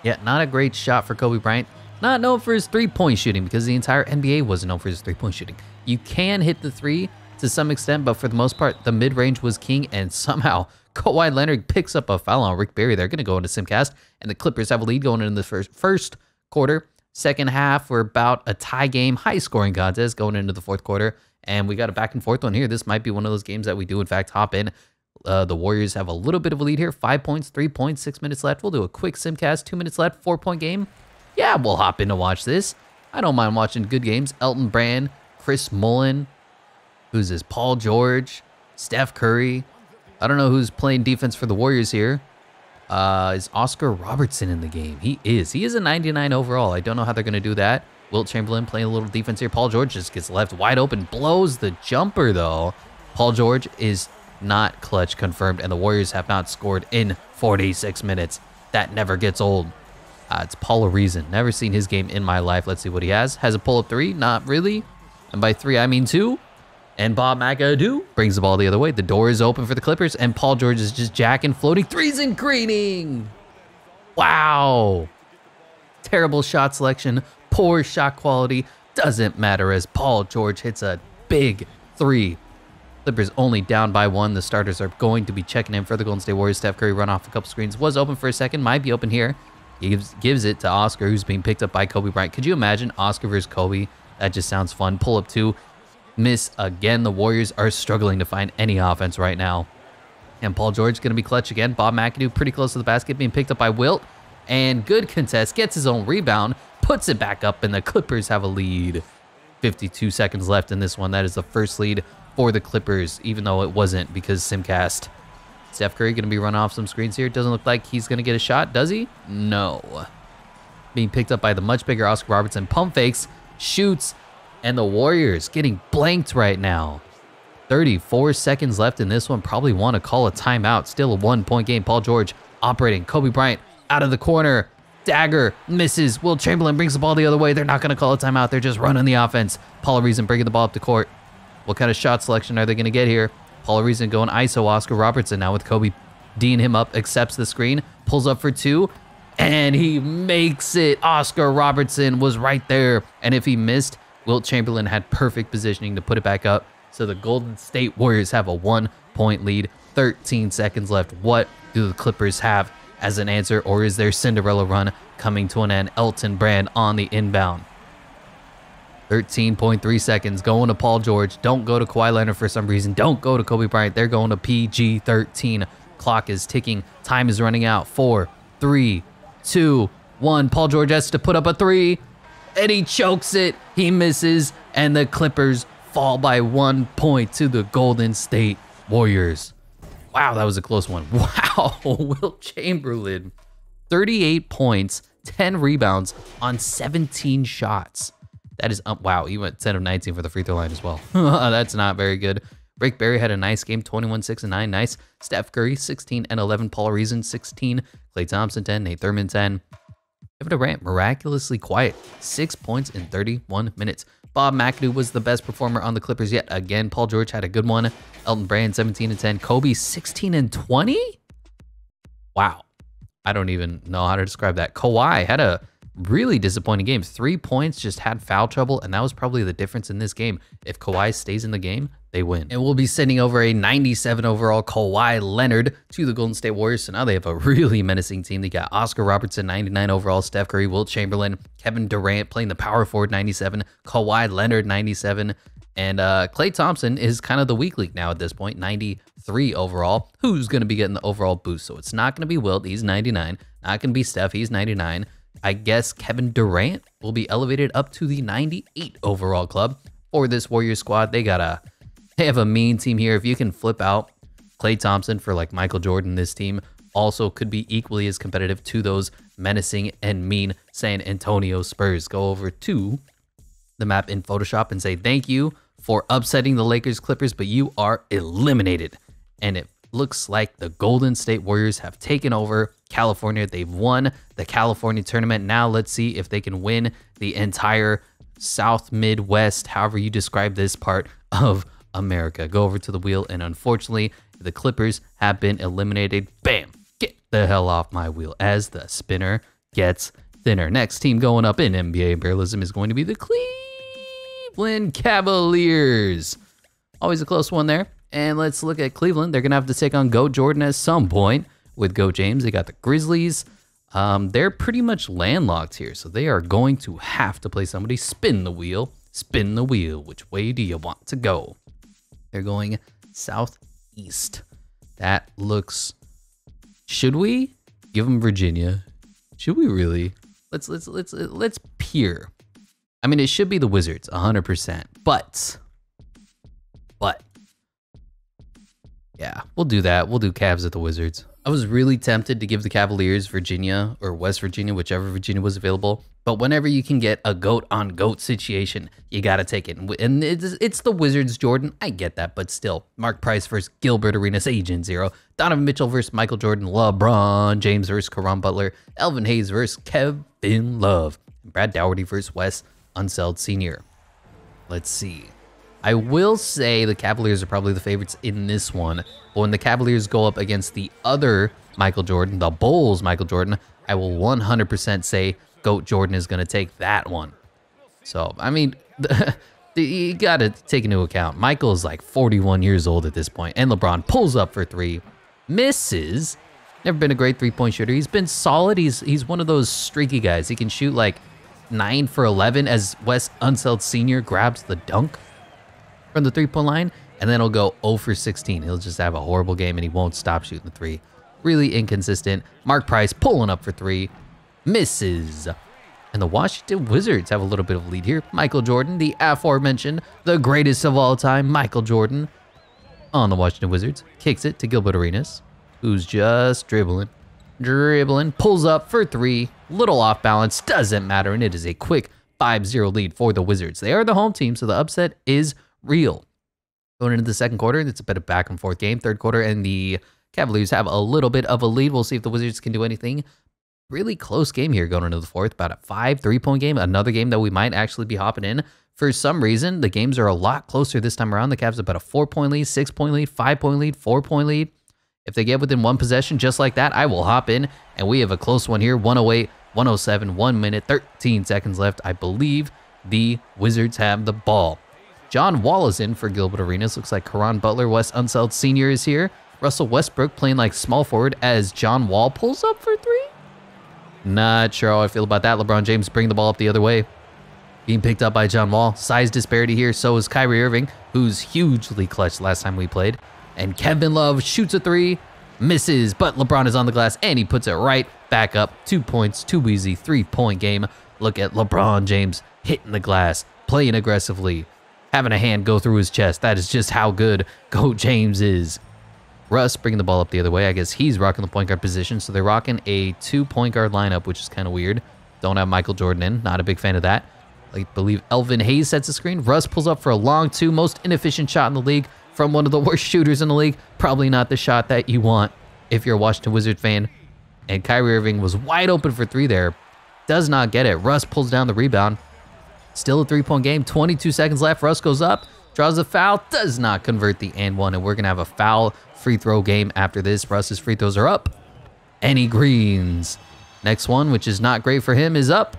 Yeah, not a great shot for Kobe Bryant. Not known for his three-point shooting because the entire NBA wasn't known for his three-point shooting. You can hit the three to some extent, but for the most part, the mid-range was king, and somehow Kawhi Leonard picks up a foul on Rick Barry. They're going to go into Simcast, and the Clippers have a lead going into the first first quarter. Second half, we're about a tie game, high-scoring contest going into the fourth quarter, and we got a back and forth one here. This might be one of those games that we do, in fact, hop in. Uh, the Warriors have a little bit of a lead here. Five points, three points, six minutes left. We'll do a quick simcast. Two minutes left, four point game. Yeah, we'll hop in to watch this. I don't mind watching good games. Elton Brand, Chris Mullin, who's this? Paul George, Steph Curry. I don't know who's playing defense for the Warriors here. Uh, is Oscar Robertson in the game? He is. He is a 99 overall. I don't know how they're going to do that. Wilt Chamberlain playing a little defense here. Paul George just gets left wide open, blows the jumper though. Paul George is not clutch confirmed, and the Warriors have not scored in 46 minutes. That never gets old. Uh, it's Paul Arizin. Never seen his game in my life. Let's see what he has. Has a pull-up three? Not really. And by three, I mean two. And Bob McAdoo brings the ball the other way. The door is open for the Clippers, and Paul George is just jacking, floating threes and greening. Wow. Terrible shot selection, poor shot quality. Doesn't matter as Paul George hits a big three Clippers only down by one. The starters are going to be checking in for the Golden State Warriors. Steph Curry run off a couple screens. Was open for a second. Might be open here. He gives, gives it to Oscar, who's being picked up by Kobe Bryant. Could you imagine Oscar versus Kobe? That just sounds fun. Pull up two. Miss again. The Warriors are struggling to find any offense right now. And Paul George going to be clutch again. Bob McAdoo pretty close to the basket, being picked up by Wilt. And good contest. Gets his own rebound. Puts it back up, and the Clippers have a lead. 52 seconds left in this one. That is the first lead for the Clippers, even though it wasn't because Simcast. Steph Curry going to be running off some screens here. Doesn't look like he's going to get a shot, does he? No. Being picked up by the much bigger Oscar Robertson. Pump fakes, shoots, and the Warriors getting blanked right now. 34 seconds left in this one. Probably want to call a timeout. Still a one-point game. Paul George operating. Kobe Bryant out of the corner. Dagger misses. Wilt Chamberlain brings the ball the other way. They're not going to call a timeout. They're just running the offense. Paul Arizin bringing the ball up the court. What kind of shot selection are they going to get here? Paul Arizin going ISO Oscar Robertson now with Kobe D'ing him up, accepts the screen, pulls up for two, and he makes it. Oscar Robertson was right there. And if he missed, Wilt Chamberlain had perfect positioning to put it back up. So the Golden State Warriors have a one point lead, 13 seconds left. What do the Clippers have as an answer, or is their Cinderella run coming to an end? Elton Brand on the inbound. 13.3 seconds going to Paul George. Don't go to Kawhi Leonard for some reason. Don't go to Kobe Bryant. They're going to PG 13. Clock is ticking. Time is running out. Four, three, two, one. Paul George has to put up a three, and he chokes it. He misses, and the Clippers fall by one point to the Golden State Warriors. Wow, that was a close one. Wow, Wilt Chamberlain, 38 points, 10 rebounds on 17 shots. That is, um, wow, he went 10 of 19 for the free throw line as well. That's not very good. Rick Barry had a nice game, 21, 6, and 9. Nice. Steph Curry, 16 and 11. Paul Arizin, 16. Klay Thompson, 10. Nate Thurmond, 10. Kevin Durant, miraculously quiet, 6 points in 31 minutes. Bob McAdoo was the best performer on the Clippers yet again. Paul George had a good one. Elton Brand, 17 and 10. Kobe, 16 and 20? Wow. I don't even know how to describe that. Kawhi had a really disappointing game. Three points, just had foul trouble, and that was probably the difference in this game. If Kawhi stays in the game, they win. And we'll be sending over a 97 overall Kawhi Leonard to the Golden State Warriors. So now they have a really menacing team. They got Oscar Robertson, 99 overall, Steph Curry, Wilt Chamberlain, Kevin Durant playing the power forward, 97, Kawhi Leonard, 97. And uh, Klay Thompson is kind of the weak link now at this point, 93 overall. Who's going to be getting the overall boost? So it's not going to be Wilt, he's 99. Not going to be Steph, he's 99. I guess Kevin Durant will be elevated up to the 98 overall club for this Warriors squad. They got a they have a mean team here. If you can flip out Klay Thompson for like Michael Jordan, this team also could be equally as competitive to those menacing and mean San Antonio Spurs. Go over to the map in Photoshop and say thank you for upsetting the Lakers Clippers, but you are eliminated. And it looks like the Golden State Warriors have taken over California. They've won the California tournament. Now let's see if they can win the entire South Midwest, however you describe this part of America. Go over to the wheel, and unfortunately, the Clippers have been eliminated. Bam! Get the hell off my wheel as the spinner gets thinner. Next team going up in NBA imperialism is going to be the Cleveland Cavaliers. Always a close one there. And let's look at Cleveland. They're going to have to take on Go Jordan at some point with Go James. They got the Grizzlies. Um, they're pretty much landlocked here, so they are going to have to play somebody. Spin the wheel. Spin the wheel. Which way do you want to go? They're going southeast. That looks. Should we give them Virginia? Should we really? Let's let's let's let's peer. I mean, it should be the Wizards, 100%. But, but, yeah, we'll do that. We'll do Cavs at the Wizards. I was really tempted to give the Cavaliers Virginia or West Virginia, whichever Virginia was available. But whenever you can get a goat on goat situation, you got to take it. And it's, it's the Wizards, Jordan. I get that, but still. Mark Price versus Gilbert Arenas, Agent Zero. Donovan Mitchell versus Michael Jordan. LeBron James versus Caron Butler. Elvin Hayes versus Kevin Love. Brad Daugherty versus Wes Unseld Sr. Let's see. I will say the Cavaliers are probably the favorites in this one. But when the Cavaliers go up against the other Michael Jordan, the Bulls Michael Jordan, I will 100% say Goat Jordan is going to take that one. So, I mean, you got to take into account Michael is like 41 years old at this point, and LeBron pulls up for three, misses. Never been a great three-point shooter. He's been solid. He's he's one of those streaky guys. He can shoot like 9 for 11 as Wes Unseld Sr. grabs the dunk from the three-point line, and then he'll go 0 for 16. He'll just have a horrible game, and he won't stop shooting the three. Really inconsistent. Mark Price pulling up for three misses. And the Washington Wizards have a little bit of a lead here. Michael Jordan, the aforementioned, the greatest of all time, Michael Jordan, on the Washington Wizards, kicks it to Gilbert Arenas, who's just dribbling, dribbling, pulls up for three, little off balance, doesn't matter, and it is a quick 5-0 lead for the Wizards. They are the home team, so the upset is real. Going into the second quarter, it's a bit of back and forth game. Third quarter, and the Cavaliers have a little bit of a lead. We'll see if the Wizards can do anything really close game here going into the fourth. About a five, three point game. Another game that we might actually be hopping in. For some reason, the games are a lot closer this time around. The Cavs about a four point lead, six point lead, five point lead, four point lead. If they get within one possession just like that, I will hop in. And we have a close one here 108, 107, one minute, 13 seconds left. I believe the Wizards have the ball. John Wall is in for Gilbert Arenas. Looks like Caron Butler, Wes Unseld Sr. is here. Russell Westbrook playing like small forward as John Wall pulls up for three. Not sure how I feel about that. LeBron James bring the ball up the other way. Being picked up by John Wall. Size disparity here. So is Kyrie Irving, who's hugely clutch last time we played. And Kevin Love shoots a three, misses, but LeBron is on the glass and he puts it right back up. Two points, too easy, three point game. Look at LeBron James hitting the glass, playing aggressively, having a hand go through his chest. That is just how good Go James is. Russ bringing the ball up the other way. I guess he's rocking the point guard position. So they're rocking a two point guard lineup, which is kind of weird. Don't have Michael Jordan in. Not a big fan of that. I believe Elvin Hayes sets the screen. Russ pulls up for a long two. Most inefficient shot in the league from one of the worst shooters in the league. Probably not the shot that you want if you're a Washington Wizard fan. And Kyrie Irving was wide open for three there. Does not get it. Russ pulls down the rebound. Still a three point game. 22 seconds left. Russ goes up, draws a foul, does not convert the and one. And we're going to have a foul free throw game after this. Russ's free throws are up. Any greens. Next one, which is not great for him, is up.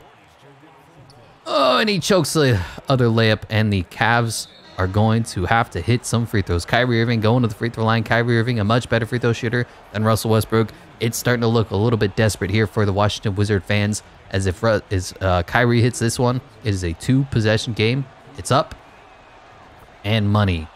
Oh, and he chokes the other layup, and the Cavs are going to have to hit some free throws. Kyrie Irving going to the free throw line. Kyrie Irving, a much better free throw shooter than Russell Westbrook. It's starting to look a little bit desperate here for the Washington Wizard fans, as if as uh, Kyrie hits this one, it is a two possession game. It's up and money.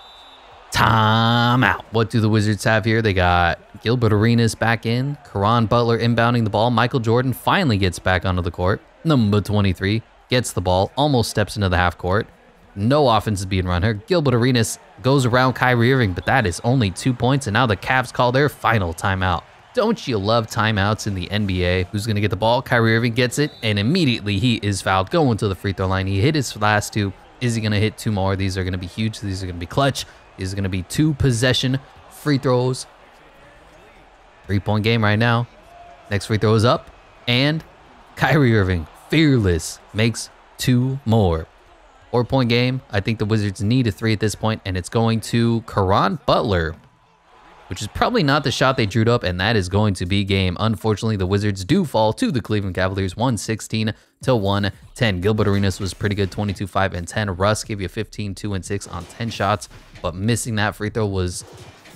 Time out. What do the Wizards have here? They got Gilbert Arenas back in, Caron Butler inbounding the ball. Michael Jordan finally gets back onto the court. Number 23 gets the ball, almost steps into the half court. No offense is being run here. Gilbert Arenas goes around Kyrie Irving, but that is only two points, and now the Cavs call their final timeout. Don't you love timeouts in the NBA? Who's going to get the ball? Kyrie Irving gets it, and immediately he is fouled going to the free throw line. He hit his last two. Is he going to hit two more? These are going to be huge. These are going to be clutch is going to be two possession free throws Three point game right now. Next free throw is up. And Kyrie Irving, fearless, makes two more. Four point game. I think the Wizards need a three at this point, and it's going to Caron Butler, which is probably not the shot they drew up, and that is going to be game. Unfortunately, the Wizards do fall to the Cleveland Cavaliers 116 to 110. Gilbert Arenas was pretty good 22, 5, and 10. Russ gave you 15, 2, and 6 on 10 shots, but missing that free throw was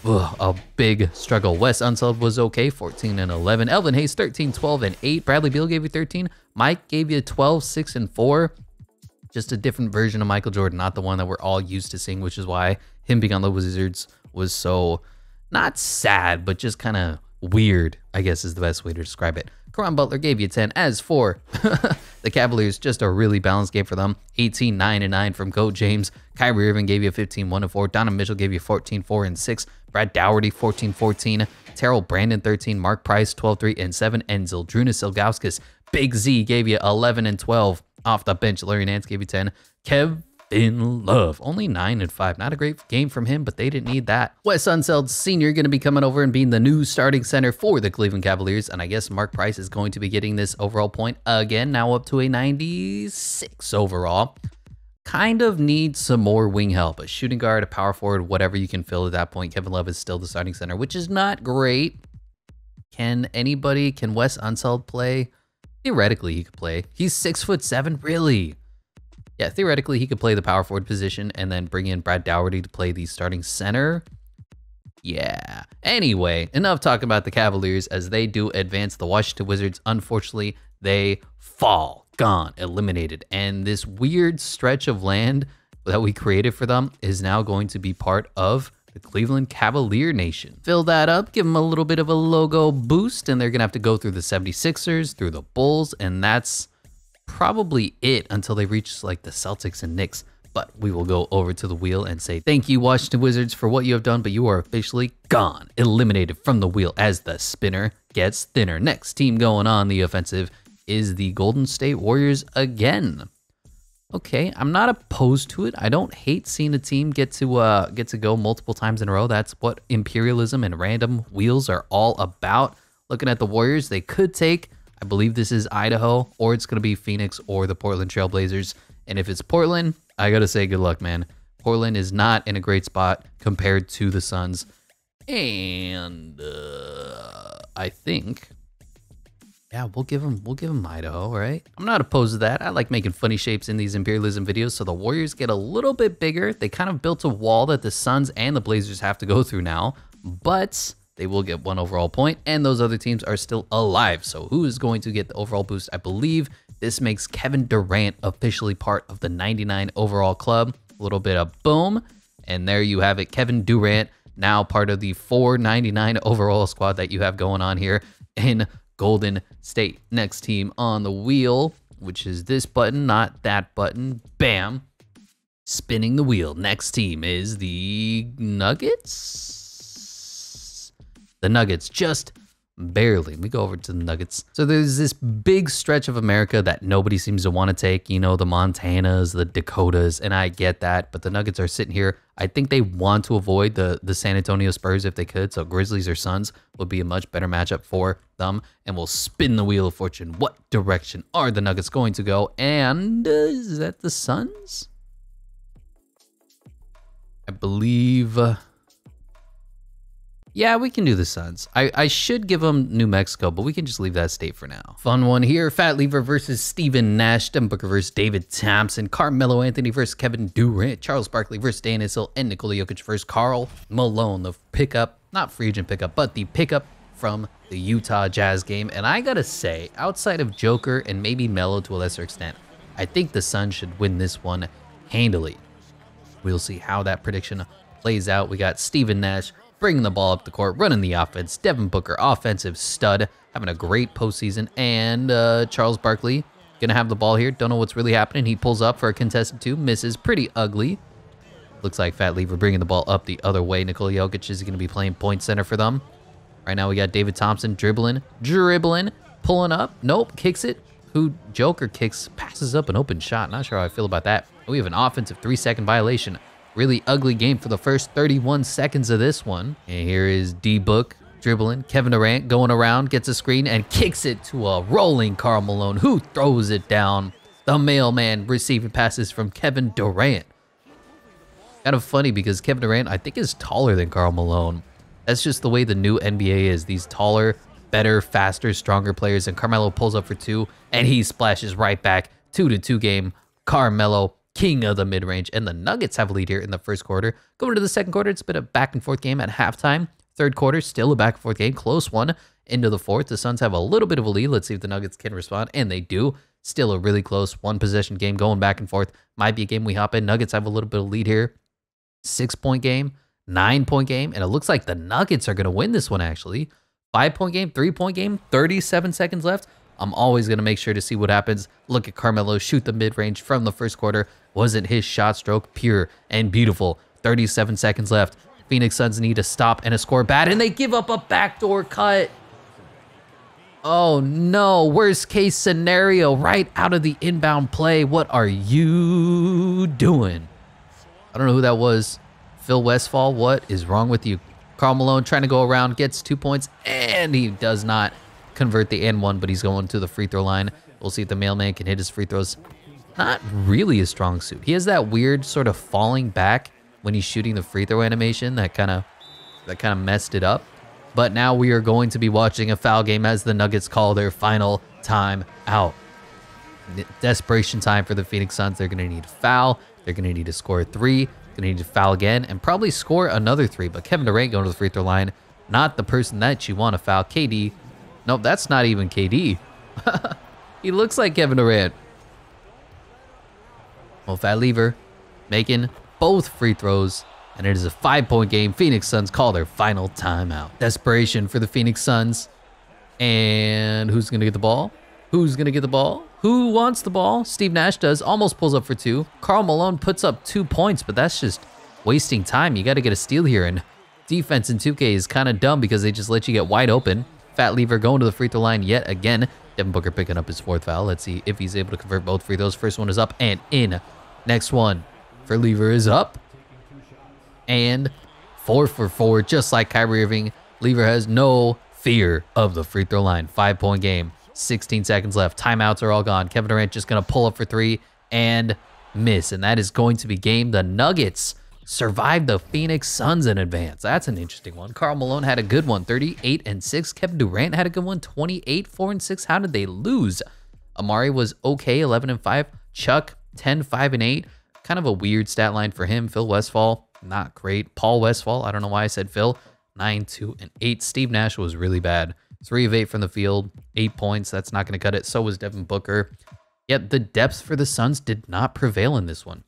ugh, a big struggle. Wes Unseld was okay, 14 and 11. Elvin Hayes, 13, 12, and 8. Bradley Beal gave you 13. Mike gave you 12, 6, and 4 just a different version of Michael Jordan, not the one that we're all used to seeing, which is why him being on the Wizards was so not sad, but just kind of weird, I guess is the best way to describe it. Caron Butler gave you 10. As for the Cavaliers, just a really balanced game for them. 18, 9, and 9 from Coach James. Kyrie Irving gave you 15, 1 and 4. Donovan Mitchell gave you 14, 4 and 6. Brad Daugherty, 14, 14. Terrell Brandon, 13. Mark Price, 12, 3 and 7. And Zydrunas Ilgauskas, Big Z gave you 11 and 12. Off the bench, Larry Nance gave you 10. Kev in love. Only nine and five. Not a great game from him, but they didn't need that. Wes Unseld Sr. going to be coming over and being the new starting center for the Cleveland Cavaliers. And I guess Mark Price is going to be getting this overall point again, now up to a 96 overall. Kind of needs some more wing help. A shooting guard, a power forward, whatever you can fill at that point. Kevin Love is still the starting center, which is not great. Can anybody, can Wes Unseld play? Theoretically, he could play. He's six foot seven, really? Yeah, theoretically, he could play the power forward position and then bring in Brad Daugherty to play the starting center. Yeah. Anyway, enough talking about the Cavaliers as they do advance the Washington Wizards. Unfortunately, they fall. Gone. Eliminated. And this weird stretch of land that we created for them is now going to be part of the Cleveland Cavalier Nation. Fill that up, give them a little bit of a logo boost, and they're going to have to go through the 76ers, through the Bulls, and that's probably it until they reach like the Celtics and Knicks. But we will go over to the wheel and say thank you, Washington Wizards, for what you have done, but you are officially gone, eliminated from the wheel as the spinner gets thinner. Next team going on the offensive is the Golden State Warriors again. Okay, I'm not opposed to it. I don't hate seeing a team get to uh, get to go multiple times in a row. That's what imperialism and random wheels are all about. Looking at the Warriors, they could take I believe this is Idaho, or it's going to be Phoenix or the Portland Trailblazers. And if it's Portland, I got to say good luck, man. Portland is not in a great spot compared to the Suns. And uh, I think, yeah, we'll give them we'll give them Idaho, right? I'm not opposed to that. I like making funny shapes in these imperialism videos, so the Warriors get a little bit bigger. They kind of built a wall that the Suns and the Blazers have to go through now, but they will get one overall point, and those other teams are still alive. So who is going to get the overall boost? I believe this makes Kevin Durant officially part of the 99 overall club. A little bit of boom, and there you have it. Kevin Durant now part of the 499 overall squad that you have going on here in Golden State. Next team on the wheel, which is this button, not that button. Bam. Spinning the wheel. Next team is the Nuggets the Nuggets just barely. We go over to the Nuggets. So there's this big stretch of America that nobody seems to want to take, you know, the Montanas, the Dakotas, and I get that, but the Nuggets are sitting here. I think they want to avoid the the San Antonio Spurs if they could. So Grizzlies or Suns would be a much better matchup for them and we'll spin the wheel of fortune. What direction are the Nuggets going to go? And uh, is that the Suns? I believe uh, yeah, we can do the Suns. I, I should give them New Mexico, but we can just leave that state for now. Fun one here. Fat Lever versus Stephen Nash. Devin Booker versus David Thompson. Carmelo Anthony versus Kevin Durant. Charles Barkley versus Dan Issel. And Nikola Jokic versus Karl Malone. The pickup, not free agent pickup, but the pickup from the Utah Jazz game. And I gotta say, outside of Joker and maybe Melo to a lesser extent, I think the Suns should win this one handily. We'll see how that prediction plays out. We got Stephen Nash bringing the ball up the court, running the offense. Devin Booker, offensive stud, having a great postseason. And uh, Charles Barkley gonna have the ball here. Don't know what's really happening. He pulls up for a contested two, misses pretty ugly. Looks like Fat Lever bringing the ball up the other way. Nikola Jokic is gonna be playing point center for them. Right now we got David Thompson dribbling, dribbling, pulling up. Nope, kicks it. Who Joker kicks, passes up an open shot. Not sure how I feel about that. We have an offensive three second violation Really ugly game for the first 31 seconds of this one. And here is D-Book dribbling. Kevin Durant going around, gets a screen and kicks it to a rolling Karl Malone who throws it down. The mailman receiving passes from Kevin Durant. Kind of funny because Kevin Durant, I think, is taller than Karl Malone. That's just the way the new NBA is. These taller, better, faster, stronger players. And Carmelo pulls up for two, and he splashes right back. Two to two game. Carmelo, king of the mid range. And the Nuggets have a lead here in the first quarter. Going to the second quarter, it's been a back and forth game at halftime. Third quarter, still a back and forth game. Close one into the fourth. The Suns have a little bit of a lead. Let's see if the Nuggets can respond. And they do. Still a really close one possession game going back and forth. Might be a game we hop in. Nuggets have a little bit of lead here. Six point game, nine point game. And it looks like the Nuggets are going to win this one, actually. Five point game, three point game, 37 seconds left. I'm always going to make sure to see what happens. Look at Carmelo shoot the mid range from the first quarter. Wasn't his shot stroke pure and beautiful? 37 seconds left. Phoenix Suns need to stop and a score bad, and they give up a backdoor cut. Oh no, worst case scenario right out of the inbound play. What are you doing? I don't know who that was. Phil Westphal, what is wrong with you? Karl Malone trying to go around, gets two points, and he does not convert the N one, but he's going to the free throw line. We'll see if the mailman can hit his free throws. Not really a strong suit. He has that weird sort of falling back when he's shooting the free throw animation that kind of that kind of messed it up. But now we are going to be watching a foul game as the Nuggets call their final time out. Desperation time for the Phoenix Suns. They're going to need a foul. They're going to need to score three. Going to need to foul again and probably score another three. But Kevin Durant going to the free throw line. Not the person that you want to foul. KD. Nope, that's not even KD. he looks like Kevin Durant. Well, Fat Lever making both free throws and it is a five point game. Phoenix Suns call their final timeout. Desperation for the Phoenix Suns. And who's going to get the ball? Who's going to get the ball? Who wants the ball? Steve Nash does. Almost pulls up for two. Karl Malone puts up two points, but that's just wasting time. You got to get a steal here. And defense in 2K is kind of dumb because they just let you get wide open. Fat Lever going to the free throw line yet again. Devin Booker picking up his fourth foul. Let's see if he's able to convert both free throws. First one is up and in. Next one for Lever is up and four for four, just like Kyrie Irving. Lever has no fear of the free throw line. Five point game, 16 seconds left. Timeouts are all gone. Kevin Durant just going to pull up for three and miss. And that is going to be game. The Nuggets survived the Phoenix Suns in advance. That's an interesting one. Karl Malone had a good one, 38 and 6. Kevin Durant had a good one, 28, 4 and 6. How did they lose? Amar'e was okay, 11 and 5. Chuck, 10, 5 and 8. Kind of a weird stat line for him. Phil Westphal, not great. Paul Westphal, I don't know why I said Phil, 9, 2, and 8. Steve Nash was really bad. 3 of 8 from the field, 8 points. That's not going to cut it. So was Devin Booker. Yet the depth for the Suns did not prevail in this one.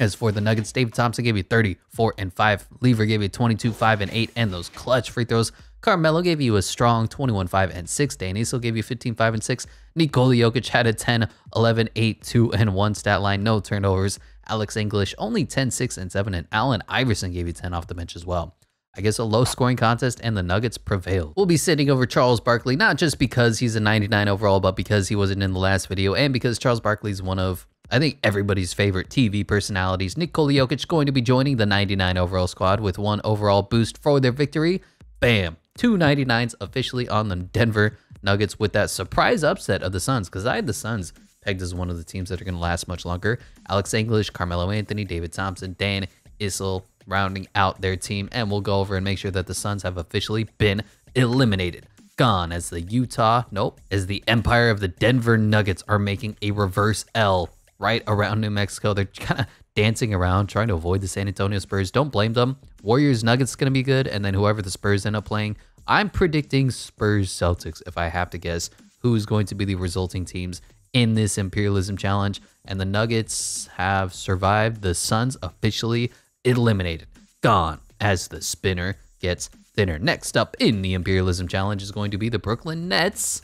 As for the Nuggets, David Thompson gave you 34 and 5. Lever gave you 22, 5 and 8. And those clutch free throws. Carmelo gave you a strong 21, 5 and 6. Dan Issel gave you 15, 5 and 6. Nikola Jokic had a 10, 11, 8, 2 and 1 stat line. No turnovers. Alex English only 10, 6, and 7, and Allen Iverson gave you 10 off the bench as well. I guess a low scoring contest and the Nuggets prevailed. We'll be sitting over Charles Barkley, not just because he's a 99 overall, but because he wasn't in the last video and because Charles Barkley is one of, I think, everybody's favorite TV personalities. Nikola Jokic going to be joining the 99 overall squad with one overall boost for their victory. Bam! Two 99s officially on the Denver Nuggets with that surprise upset of the Suns because I had the Suns pegged as one of the teams that are going to last much longer. Alex English, Carmelo Anthony, David Thompson, Dan Issel rounding out their team. And we'll go over and make sure that the Suns have officially been eliminated. Gone as the Utah, nope, as the Empire of the Denver Nuggets are making a reverse L right around New Mexico. They're kind of dancing around, trying to avoid the San Antonio Spurs. Don't blame them. Warriors Nuggets going to be good. And then whoever the Spurs end up playing, I'm predicting Spurs Celtics if I have to guess who's going to be the resulting teams in this imperialism challenge, and the Nuggets have survived. The Suns officially eliminated, gone as the spinner gets thinner. Next up in the imperialism challenge is going to be the Brooklyn Nets.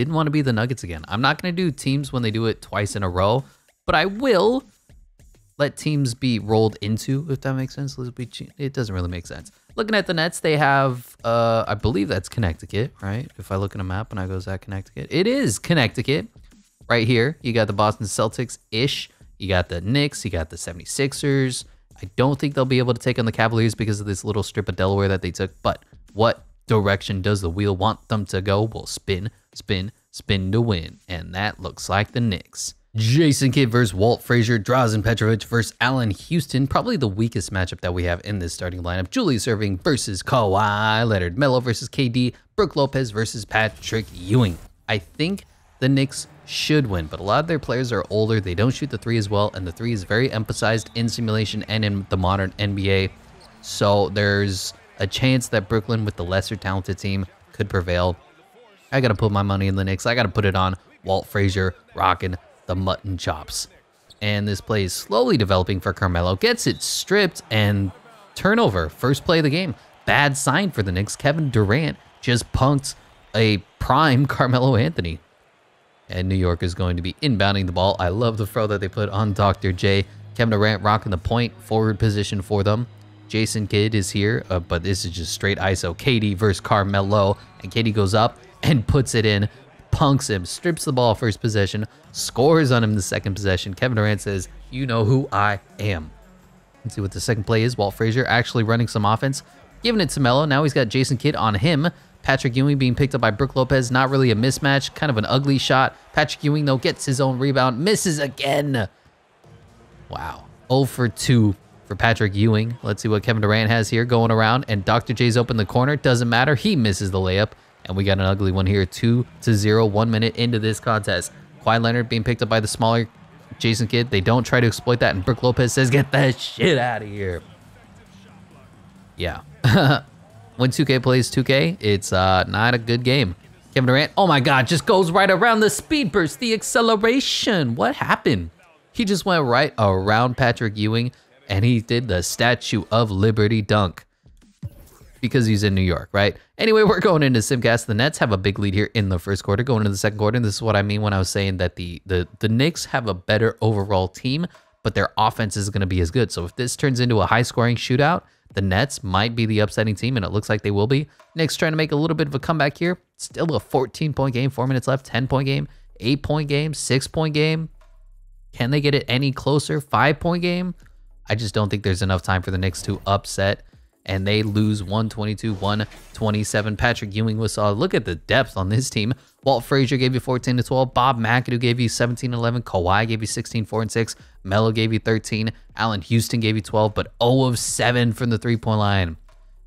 Didn't want to be the Nuggets again. I'm not going to do teams when they do it twice in a row, but I will let teams be rolled into, if that makes sense. It doesn't really make sense. Looking at the Nets, they have, uh, I believe that's Connecticut, right? If I look at a map and I go, is that Connecticut? It is Connecticut. Right here, you got the Boston Celtics-ish. You got the Knicks. You got the 76ers. I don't think they'll be able to take on the Cavaliers because of this little strip of Delaware that they took, but What direction does the wheel want them to go? We'll spin, spin, spin to win. And that looks like the Knicks. Jason Kidd versus Walt Frazier, Drazen Petrovic versus Allan Houston. Probably the weakest matchup that we have in this starting lineup. Julius Erving versus Kawhi Leonard. Melo versus KD. Brook Lopez versus Patrick Ewing. I think the Knicks should win, but a lot of their players are older. They don't shoot the three as well, and the three is very emphasized in simulation and in the modern NBA. So there's a chance that Brooklyn, with the lesser talented team, could prevail. I got to put my money in the Knicks. I got to put it on Walt Frazier rocking the mutton chops. And this play is slowly developing for Carmelo. Gets it stripped and turnover. First play of the game. Bad sign for the Knicks. Kevin Durant just punked a prime Carmelo Anthony. And New York is going to be inbounding the ball. I love the throw that they put on Dr. J. Kevin Durant rocking the point forward position for them. Jason Kidd is here, uh, but this is just straight ISO. KD versus Carmelo. And KD goes up and puts it in punks him, strips the ball first possession, scores on him the second possession. Kevin Durant says, You know who I am. Let's see what the second play is. Walt Frazier actually running some offense, giving it to Melo. Now he's got Jason Kidd on him. Patrick Ewing being picked up by Brook Lopez. Not really a mismatch, kind of an ugly shot. Patrick Ewing, though, gets his own rebound, misses again. Wow. 0 for 2 for Patrick Ewing. Let's see what Kevin Durant has here going around. And Dr. J's open the corner. Doesn't matter. He misses the layup. And we got an ugly one here, 2 to zero, one minute into this contest. Kawhi Leonard being picked up by the smaller Jason Kidd. They don't try to exploit that, and Brook Lopez says, Get that shit out of here. Yeah. when 2K plays 2K, it's uh, not a good game. Kevin Durant, oh my God, just goes right around the speed burst, the acceleration. What happened? He just went right around Patrick Ewing, and he did the Statue of Liberty dunk because he's in New York, right? Anyway, we're going into Simcast. The Nets have a big lead here in the first quarter. Going into the second quarter, and this is what I mean when I was saying that the the the Knicks have a better overall team, but their offense is going to be as good. So if this turns into a high scoring shootout, the Nets might be the upsetting team, and it looks like they will be. Knicks trying to make a little bit of a comeback here. Still a 14 point game, four minutes left, 10 point game, eight point game, six point game. Can they get it any closer? Five point game? I just don't think there's enough time for the Knicks to upset and they lose 122 127. Patrick Ewing was solid. Look at the depth on this team. Walt Frazier gave you 14 to 12. Bob McAdoo gave you 17 11. Kawhi gave you 16 4 and 6. Melo gave you 13. Allan Houston gave you 12, but 0 of 7 from the three point line.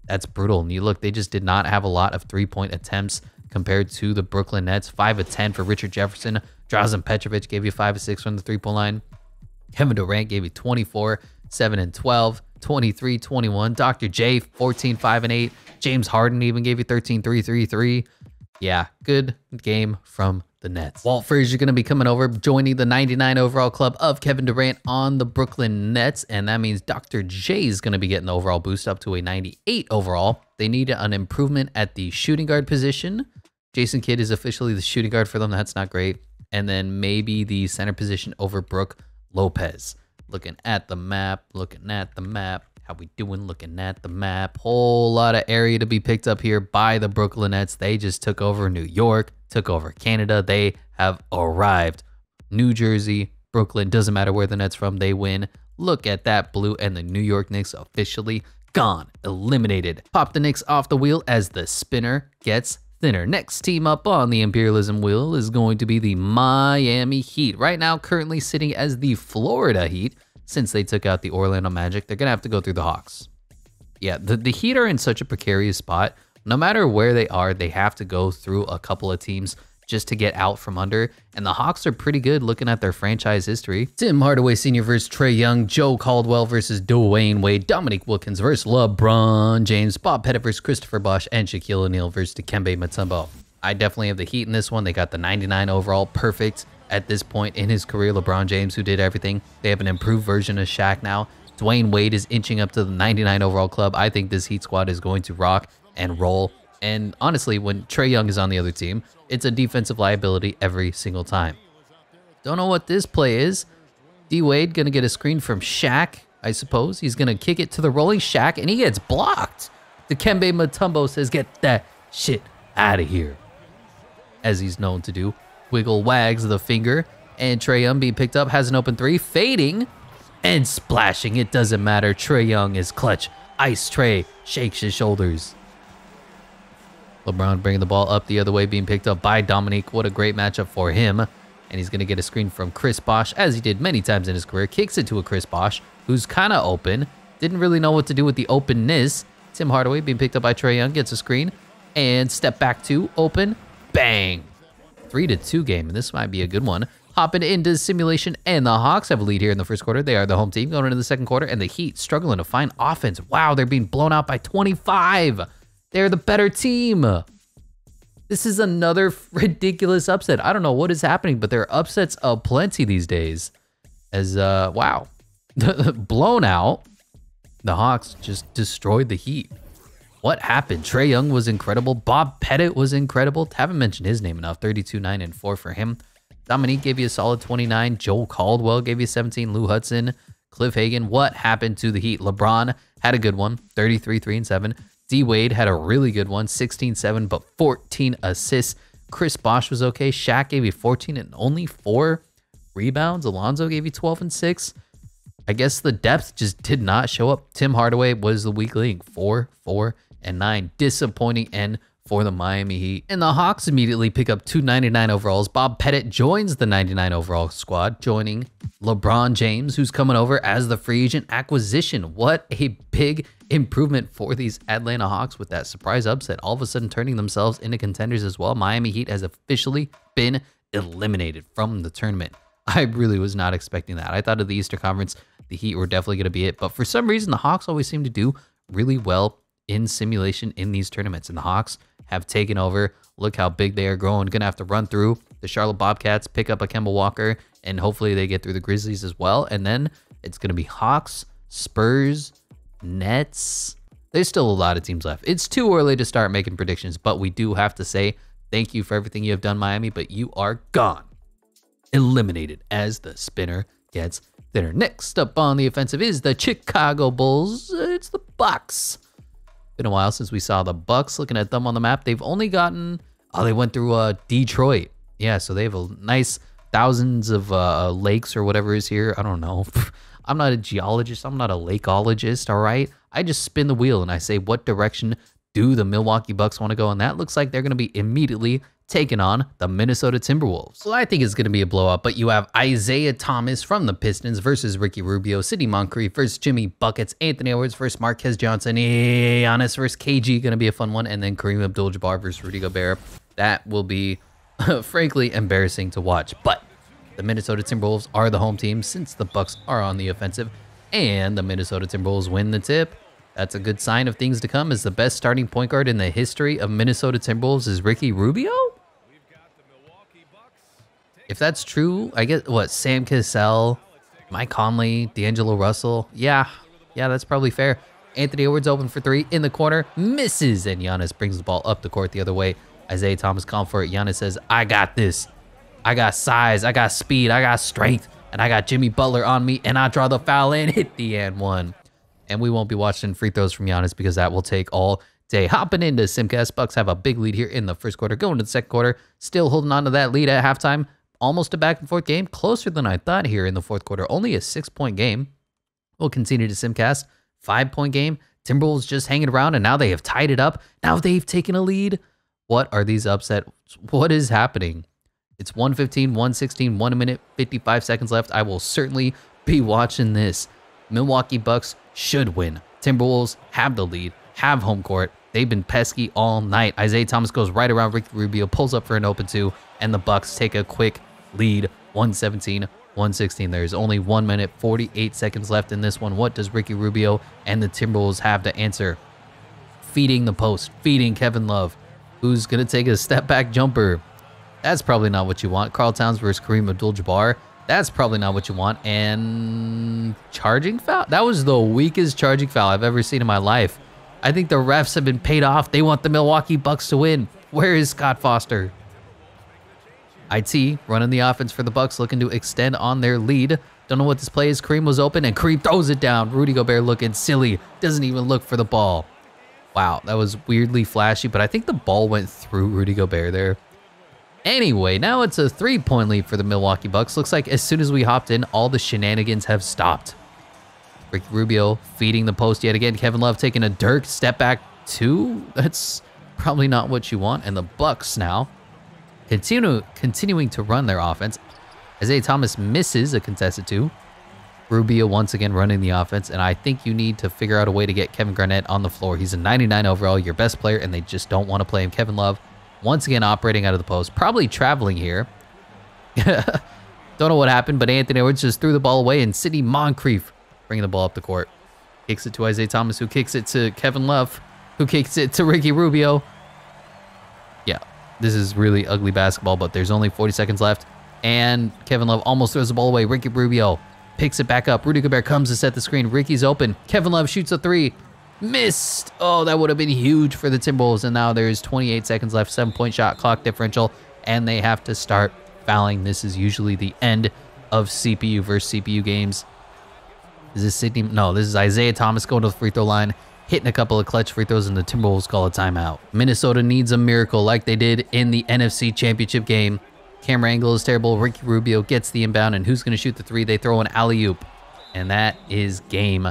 That's brutal. And you look, they just did not have a lot of three point attempts compared to the Brooklyn Nets. 5 of 10 for Richard Jefferson. Drazen Petrovic gave you 5 of 6 from the three point line. Kevin Durant gave you 24, 7 and 12. 23 21. Dr. J, 14 5 and 8. James Harden even gave you 13 3 3 3. Yeah, good game from the Nets. Walt Frazier is going to be coming over, joining the 99 overall club of Kevin Durant on the Brooklyn Nets. And that means Dr. J is going to be getting the overall boost up to a 98 overall. They need an improvement at the shooting guard position. Jason Kidd is officially the shooting guard for them. That's not great. And then maybe the center position over Brook Lopez. Looking at the map, looking at the map. How we doing looking at the map? Whole lot of area to be picked up here by the Brooklyn Nets. They just took over New York, took over Canada. They have arrived. New Jersey, Brooklyn, doesn't matter where the Nets from, they win. Look at that blue and the New York Knicks officially gone, eliminated. Pop the Knicks off the wheel as the spinner gets thinner. Next team up on the imperialism wheel is going to be the Miami Heat. Right now, currently sitting as the Florida Heat since they took out the Orlando Magic. They're going to have to go through the Hawks. Yeah, the, the Heat are in such a precarious spot. No matter where they are, they have to go through a couple of teams just to get out from under. And the Hawks are pretty good looking at their franchise history. Tim Hardaway Sr. versus Trae Young, Joe Caldwell versus Dwyane Wade, Dominique Wilkins versus LeBron James, Bob Pettit versus Christopher Bosh, and Shaquille O'Neal versus Dikembe Mutombo. I definitely have the Heat in this one. They got the 99 overall, perfect at this point in his career. LeBron James, who did everything, they have an improved version of Shaq now. Dwyane Wade is inching up to the 99 overall club. I think this Heat squad is going to rock and roll. And honestly, when Trae Young is on the other team, it's a defensive liability every single time. Don't know what this play is. D Wade gonna get a screen from Shaq, I suppose. He's gonna kick it to the rolling Shaq, and he gets blocked. Dikembe Mutombo says, "Get that shit out of here," as he's known to do. Wiggle wags the finger, and Trae Young being picked up has an open three, fading and splashing. It doesn't matter. Trey Young is clutch. Ice Trae shakes his shoulders. LeBron bringing the ball up the other way, being picked up by Dominique. What a great matchup for him. And he's going to get a screen from Chris Bosh, as he did many times in his career. Kicks it to a Chris Bosh, who's kind of open. Didn't really know what to do with the openness. Tim Hardaway being picked up by Trae Young, gets a screen. And step back to open. Bang. 3 to 2 game, and this might be a good one. Hopping into simulation, and the Hawks have a lead here in the first quarter. They are the home team going into the second quarter, and the Heat struggling to find offense. Wow, they're being blown out by 25. They're the better team. This is another ridiculous upset. I don't know what is happening, but there are upsets aplenty these days. As, uh, wow, blown out. The Hawks just destroyed the Heat. What happened? Trae Young was incredible. Bob Pettit was incredible. Haven't mentioned his name enough. 32, 9, and 4 for him. Dominique gave you a solid 29. Joel Caldwell gave you 17. Lou Hudson, Cliff Hagan. What happened to the Heat? LeBron had a good one, 33, 3, and 7. D Wade had a really good one, 16, 7, but 14 assists. Chris Bosh was okay. Shaq gave you 14 and only four rebounds. Alonzo gave you 12 and 6. I guess the depth just did not show up. Tim Hardaway was the weak link, 4, 4, and 9. Disappointing end for the Miami Heat. And the Hawks immediately pick up two 99 overalls. Bob Pettit joins the 99 overall squad, joining LeBron James, who's coming over as the free agent acquisition. What a big improvement for these Atlanta Hawks with that surprise upset, all of a sudden turning themselves into contenders as well. Miami Heat has officially been eliminated from the tournament. I really was not expecting that. I thought of the Easter Conference, the Heat were definitely going to be it. But for some reason, the Hawks always seem to do really well in simulation in these tournaments. And the Hawks have taken over. Look how big they are growing. Gonna have to run through the Charlotte Bobcats, pick up a Kemba Walker, and hopefully they get through the Grizzlies as well. And then it's gonna be Hawks, Spurs, Nets. There's still a lot of teams left. It's too early to start making predictions, but we do have to say thank you for everything you have done, Miami, but you are gone. Eliminated as the spinner gets thinner. Next up on the offensive is the Chicago Bulls. It's the Bucks. Been a while since we saw the Bucks. Looking at them on the map, they've only gotten oh they went through uh Detroit. Yeah, so they have a nice thousands of uh, lakes or whatever is here. I don't know. I'm not a geologist. I'm not a lakeologist. All right. I just spin the wheel and I say, what direction do the Milwaukee Bucks want to go? And that looks like they're going to be immediately taking on the Minnesota Timberwolves. So I think it's going to be a blowout, but you have Isaiah Thomas from the Pistons versus Ricky Rubio, Sidney Moncrief versus Jimmy Buckets, Anthony Edwards versus Marques Johnson, Giannis versus KG, going to be a fun one, and then Kareem Abdul-Jabbar versus Rudy Gobert. That will be, frankly, embarrassing to watch, but the Minnesota Timberwolves are the home team since the Bucks are on the offensive, and the Minnesota Timberwolves win the tip. That's a good sign of things to come as the best starting point guard in the history of Minnesota Timberwolves is Ricky Rubio? If that's true, I get what Sam Cassell, Mike Conley, D'Angelo Russell. Yeah, yeah, that's probably fair. Anthony Edwards open for three in the corner, misses, and Giannis brings the ball up the court the other way. Isaiah Thomas calling for it. Giannis says, I got this. I got size, I got speed, I got strength, and I got Jimmy Butler on me, and I draw the foul and hit the and one. And we won't be watching free throws from Giannis because that will take all day. Hopping into Simcast, Bucks have a big lead here in the first quarter. Going to the second quarter, still holding on to that lead at halftime almost a back and forth game, closer than I thought here in the fourth quarter. Only a six point game. We'll continue to simcast. Five point game. Timberwolves just hanging around, and now they have tied it up. Now they've taken a lead. What are these upset? What is happening? It's 115, 116, one minute, 55 seconds left. I will certainly be watching this. Milwaukee Bucks should win. Timberwolves have the lead, have home court. They've been pesky all night. Isaiah Thomas goes right around Ricky Rubio, pulls up for an open two, and the Bucks take a quick lead 117 116. There's only 1 minute 48 seconds left in this one. What does Ricky Rubio and the Timberwolves have to answer? Feeding the post, feeding Kevin Love, who's going to take a step back jumper. That's probably not what you want. Karl Towns versus Kareem Abdul Jabbar. That's probably not what you want. And charging foul? That was the weakest charging foul I've ever seen in my life. I think the refs have been paid off. They want the Milwaukee Bucks to win. Where is Scott Foster? IT running the offense for the Bucks, looking to extend on their lead. Don't know what this play is. Kareem was open and Kareem throws it down. Rudy Gobert looking silly. Doesn't even look for the ball. Wow, that was weirdly flashy, but I think the ball went through Rudy Gobert there. Anyway, now it's a three-point lead for the Milwaukee Bucks. Looks like as soon as we hopped in, all the shenanigans have stopped. Rick Rubio feeding the post yet again. Kevin Love taking a Dirk step back two. That's Probably not what you want. And the Bucks now continue continuing to run their offense. Isaiah Thomas misses a contested two. Rubio once again running the offense, and I think you need to figure out a way to get Kevin Garnett on the floor. He's a 99 overall, your best player, and they just don't want to play him. Kevin Love once again operating out of the post, probably traveling here. don't know what happened, but Anthony Edwards just threw the ball away, and Sidney Moncrief bringing the ball up the court. Kicks it to Isaiah Thomas, who kicks it to Kevin Love, who kicks it to Ricky Rubio. Yeah, this is really ugly basketball, but there's only 40 seconds left. And Kevin Love almost throws the ball away. Ricky Rubio picks it back up. Rudy Gobert comes to set the screen. Ricky's open. Kevin Love shoots a three. Missed. Oh, that would have been huge for the Timberwolves. And now there's 28 seconds left, seven point shot clock differential, and they have to start fouling. This is usually the end of CPU versus CPU games. Is this Sidney? No, this is Isaiah Thomas going to the free throw line, hitting a couple of clutch free throws, and the Timberwolves call a timeout. Minnesota needs a miracle like they did in the NFC Championship game. Camera angle is terrible. Ricky Rubio gets the inbound, and who's going to shoot the three? They throw an alley oop, and that is game.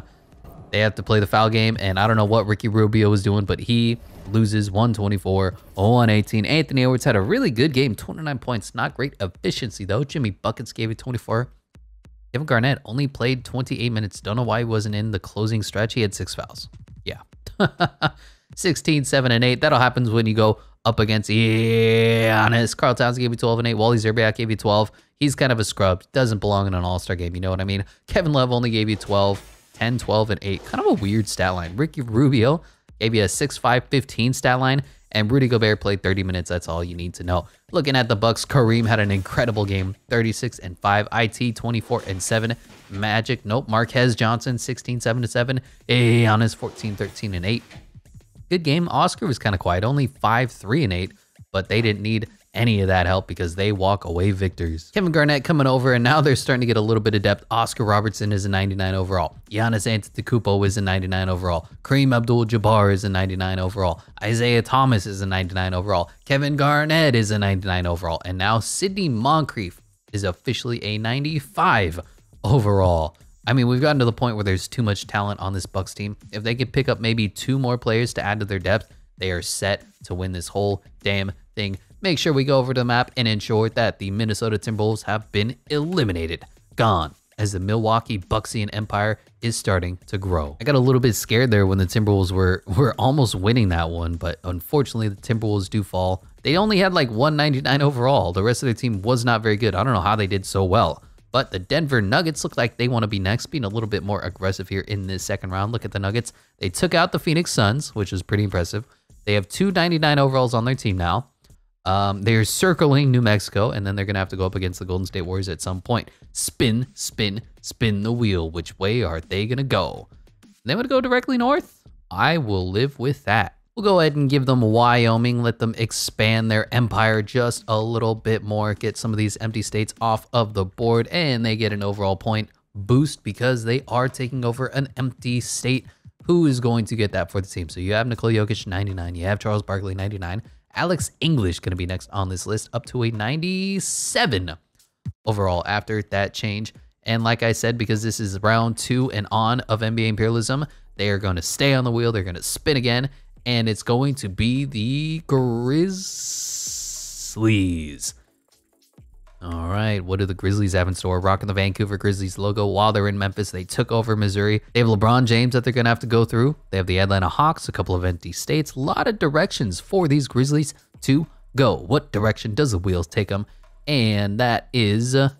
They have to play the foul game, and I don't know what Ricky Rubio was doing, but he loses 124, 118. Anthony Edwards had a really good game, 29 points. Not great efficiency, though. Jimmy Buckets gave it 24. Kevin Garnett only played 28 minutes. Don't know why he wasn't in the closing stretch. He had six fouls. Yeah. 16, 7, and 8. That'll happen when you go up against Giannis. Karl Towns gave you 12 and 8. Wally Szczerbiak gave you 12. He's kind of a scrub. Doesn't belong in an all-star game. You know what I mean? Kevin Love only gave you 12, 10, 12, and 8. Kind of a weird stat line. Ricky Rubio gave you a 6, 5, 15 stat line and Rudy Gobert played 30 minutes. That's all you need to know. Looking at the Bucks, Kareem had an incredible game, 36 and 5, IT 24 and 7, Magic, nope, Marques Johnson 16 7 to 7, Giannis 14 13 and 8. Good game. Oscar was kind of quiet, only 5 3 and 8, but they didn't need any of that help because they walk away victors. Kevin Garnett coming over, and now they're starting to get a little bit of depth. Oscar Robertson is a 99 overall. Giannis Antetokounmpo is a 99 overall. Kareem Abdul-Jabbar is a 99 overall. Isaiah Thomas is a 99 overall. Kevin Garnett is a 99 overall. And now Sidney Moncrief is officially a 95 overall. I mean, we've gotten to the point where there's too much talent on this Bucks team. If they could pick up maybe two more players to add to their depth, they are set to win this whole damn thing make sure we go over the map and ensure that the Minnesota Timberwolves have been eliminated, gone, as the Milwaukee Bucksian Empire is starting to grow. I got a little bit scared there when the Timberwolves were were almost winning that one, but unfortunately the Timberwolves do fall. They only had like 199 overall. The rest of their team was not very good. I don't know how they did so well. But the Denver Nuggets look like they want to be next, being a little bit more aggressive here in this second round. Look at the Nuggets. They took out the Phoenix Suns, which is pretty impressive. They have 299 overalls on their team now. Um, they're circling New Mexico, and then they're going to have to go up against the Golden State Warriors at some point. Spin, spin, spin the wheel. Which way are they going to go? They to go directly north? I will live with that. We'll go ahead and give them Wyoming, let them expand their empire just a little bit more, get some of these empty states off of the board, and they get an overall point boost because they are taking over an empty state. Who is going to get that for the team? So you have Nikola Jokic 99, you have Charles Barkley 99, Alex English going to be next on this list, up to a 97 overall after that change. And like I said, because this is round two and on of NBA Imperialism, they are going to stay on the wheel. They're going to spin again, and it's going to be the Grizzlies. All right, what do the Grizzlies have in store? Rocking the Vancouver Grizzlies logo while they're in Memphis. They took over Missouri. They have LeBron James that they're going to have to go through. They have the Atlanta Hawks, a couple of empty states. A lot of directions for these Grizzlies to go. What direction does the wheels take them? And that is uh,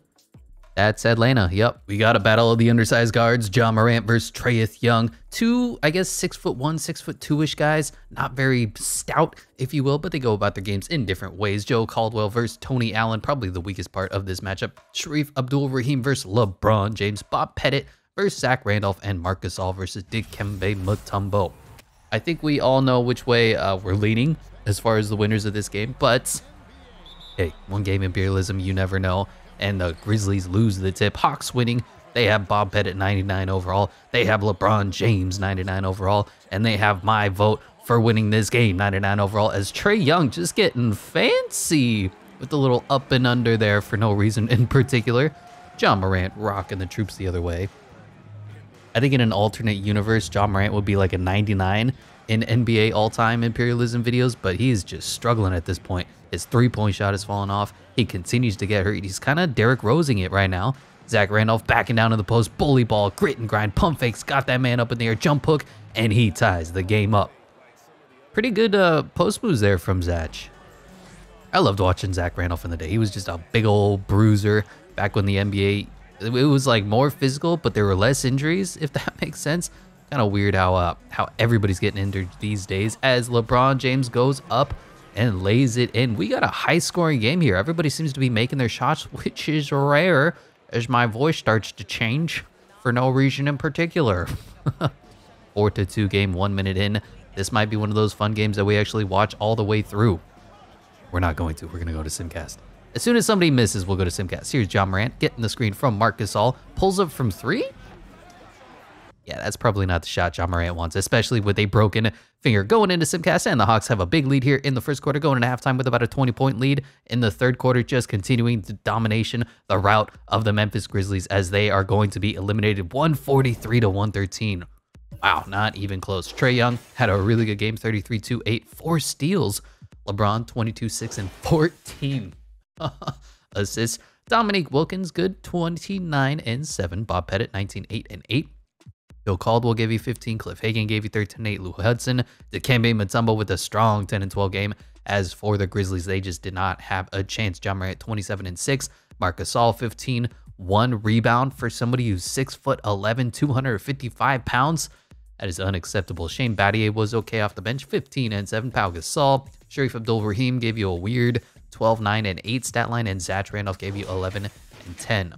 that's Atlanta. Yep. We got a battle of the undersized guards. Ja Morant versus Trae Young. Two, I guess, six foot one, six foot two ish guys. Not very stout, if you will, but they go about their games in different ways. Joe Caldwell versus Tony Allen. Probably the weakest part of this matchup. Shareef Abdur-Rahim versus LeBron James. Bob Pettit versus Zach Randolph. And Marcus Gasol versus Dikembe Mutombo. I think we all know which way uh, we're leaning as far as the winners of this game, but hey, one game imperialism, you never know and the Grizzlies lose the tip. Hawks winning. They have Bob Pettit 99 overall. They have LeBron James 99 overall. And they have my vote for winning this game 99 overall as Trae Young just getting fancy with the little up and under there for no reason in particular. Ja Morant rocking the troops the other way. I think in an alternate universe, Ja Morant would be like a 99 in NBA all-time imperialism videos, but he is just struggling at this point. His three-point shot has fallen off. He continues to get hurt. He's kind of Derrick Rosing it right now. Zach Randolph backing down to the post, bully ball, grit and grind, pump fakes, got that man up in the air, jump hook, and he ties the game up. Pretty good uh, post moves there from Zach. I loved watching Zach Randolph in the day. He was just a big old bruiser back when the NBA, it was like more physical, but there were less injuries, if that makes sense. Kind of weird how uh, how everybody's getting injured these days as LeBron James goes up and lays it in. We got a high scoring game here. Everybody seems to be making their shots, which is rare as my voice starts to change for no reason in particular. 4 to 2 game, one minute in. This might be one of those fun games that we actually watch all the way through. We're not going to. We're going to go to Simcast. As soon as somebody misses, we'll go to Simcast. Here's Ja Morant getting the screen from Marc Gasol. Pulls up from three? Yeah, that's probably not the shot Ja Morant wants, especially with a broken finger going into Simcast. And the Hawks have a big lead here in the first quarter, going into halftime with about a 20 point lead. In the third quarter, just continuing the domination, the route of the Memphis Grizzlies as they are going to be eliminated 143 to 113. Wow, not even close. Trae Young had a really good game 33 2 8, four steals. LeBron 22 6 and 14 assists. Dominique Wilkins, good 29 and 7. Bob Pettit 19 8 and 8. Bill Caldwell gave you 15. Cliff Hagan gave you 13 8. Lou Hudson. Dikembe Mutombo with a strong 10 and 12 game. As for the Grizzlies, they just did not have a chance. Ja Morant 27 and 6. Marcus Gasol 15. One rebound for somebody who's 6 foot 11, 255 pounds. That is unacceptable. Shane Battier was okay off the bench, 15 and 7. Pau Gasol. Shareef Abdur-Rahim gave you a weird 12, 9, and 8 stat line, and Zach Randolph gave you 11 and 10.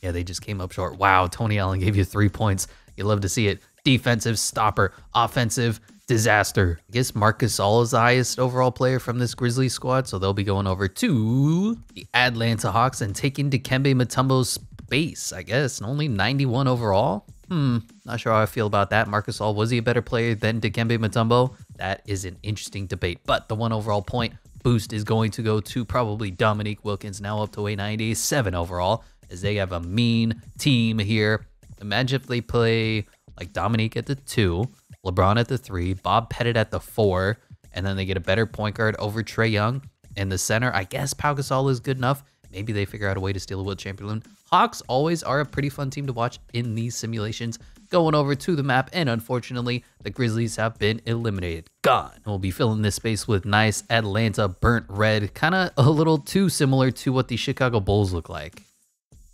Yeah, they just came up short. Wow, Tony Allen gave you three points. You love to see it. Defensive stopper, offensive disaster. I guess Marc Gasol is the highest overall player from this Grizzlies squad, so they'll be going over to the Atlanta Hawks and taking Dikembe Mutombo's space, I guess. And only 91 overall. Hmm, not sure how I feel about that. Marc Gasol, was he a better player than Dikembe Mutombo? That is an interesting debate. But the one overall point boost is going to go to probably Dominique Wilkins, now up to a 97 overall, as they have a mean team here. Imagine if they play like Dominique at the two, LeBron at the three, Bob Pettit at the four, and then they get a better point guard over Trae Young. In the center, I guess Pau Gasol is good enough. Maybe they figure out a way to steal a Wilt Chamberlain. Hawks always are a pretty fun team to watch in these simulations. Going over to the map, and unfortunately, the Grizzlies have been eliminated. Gone. We'll be filling this space with nice Atlanta burnt red, kind of a little too similar to what the Chicago Bulls look like.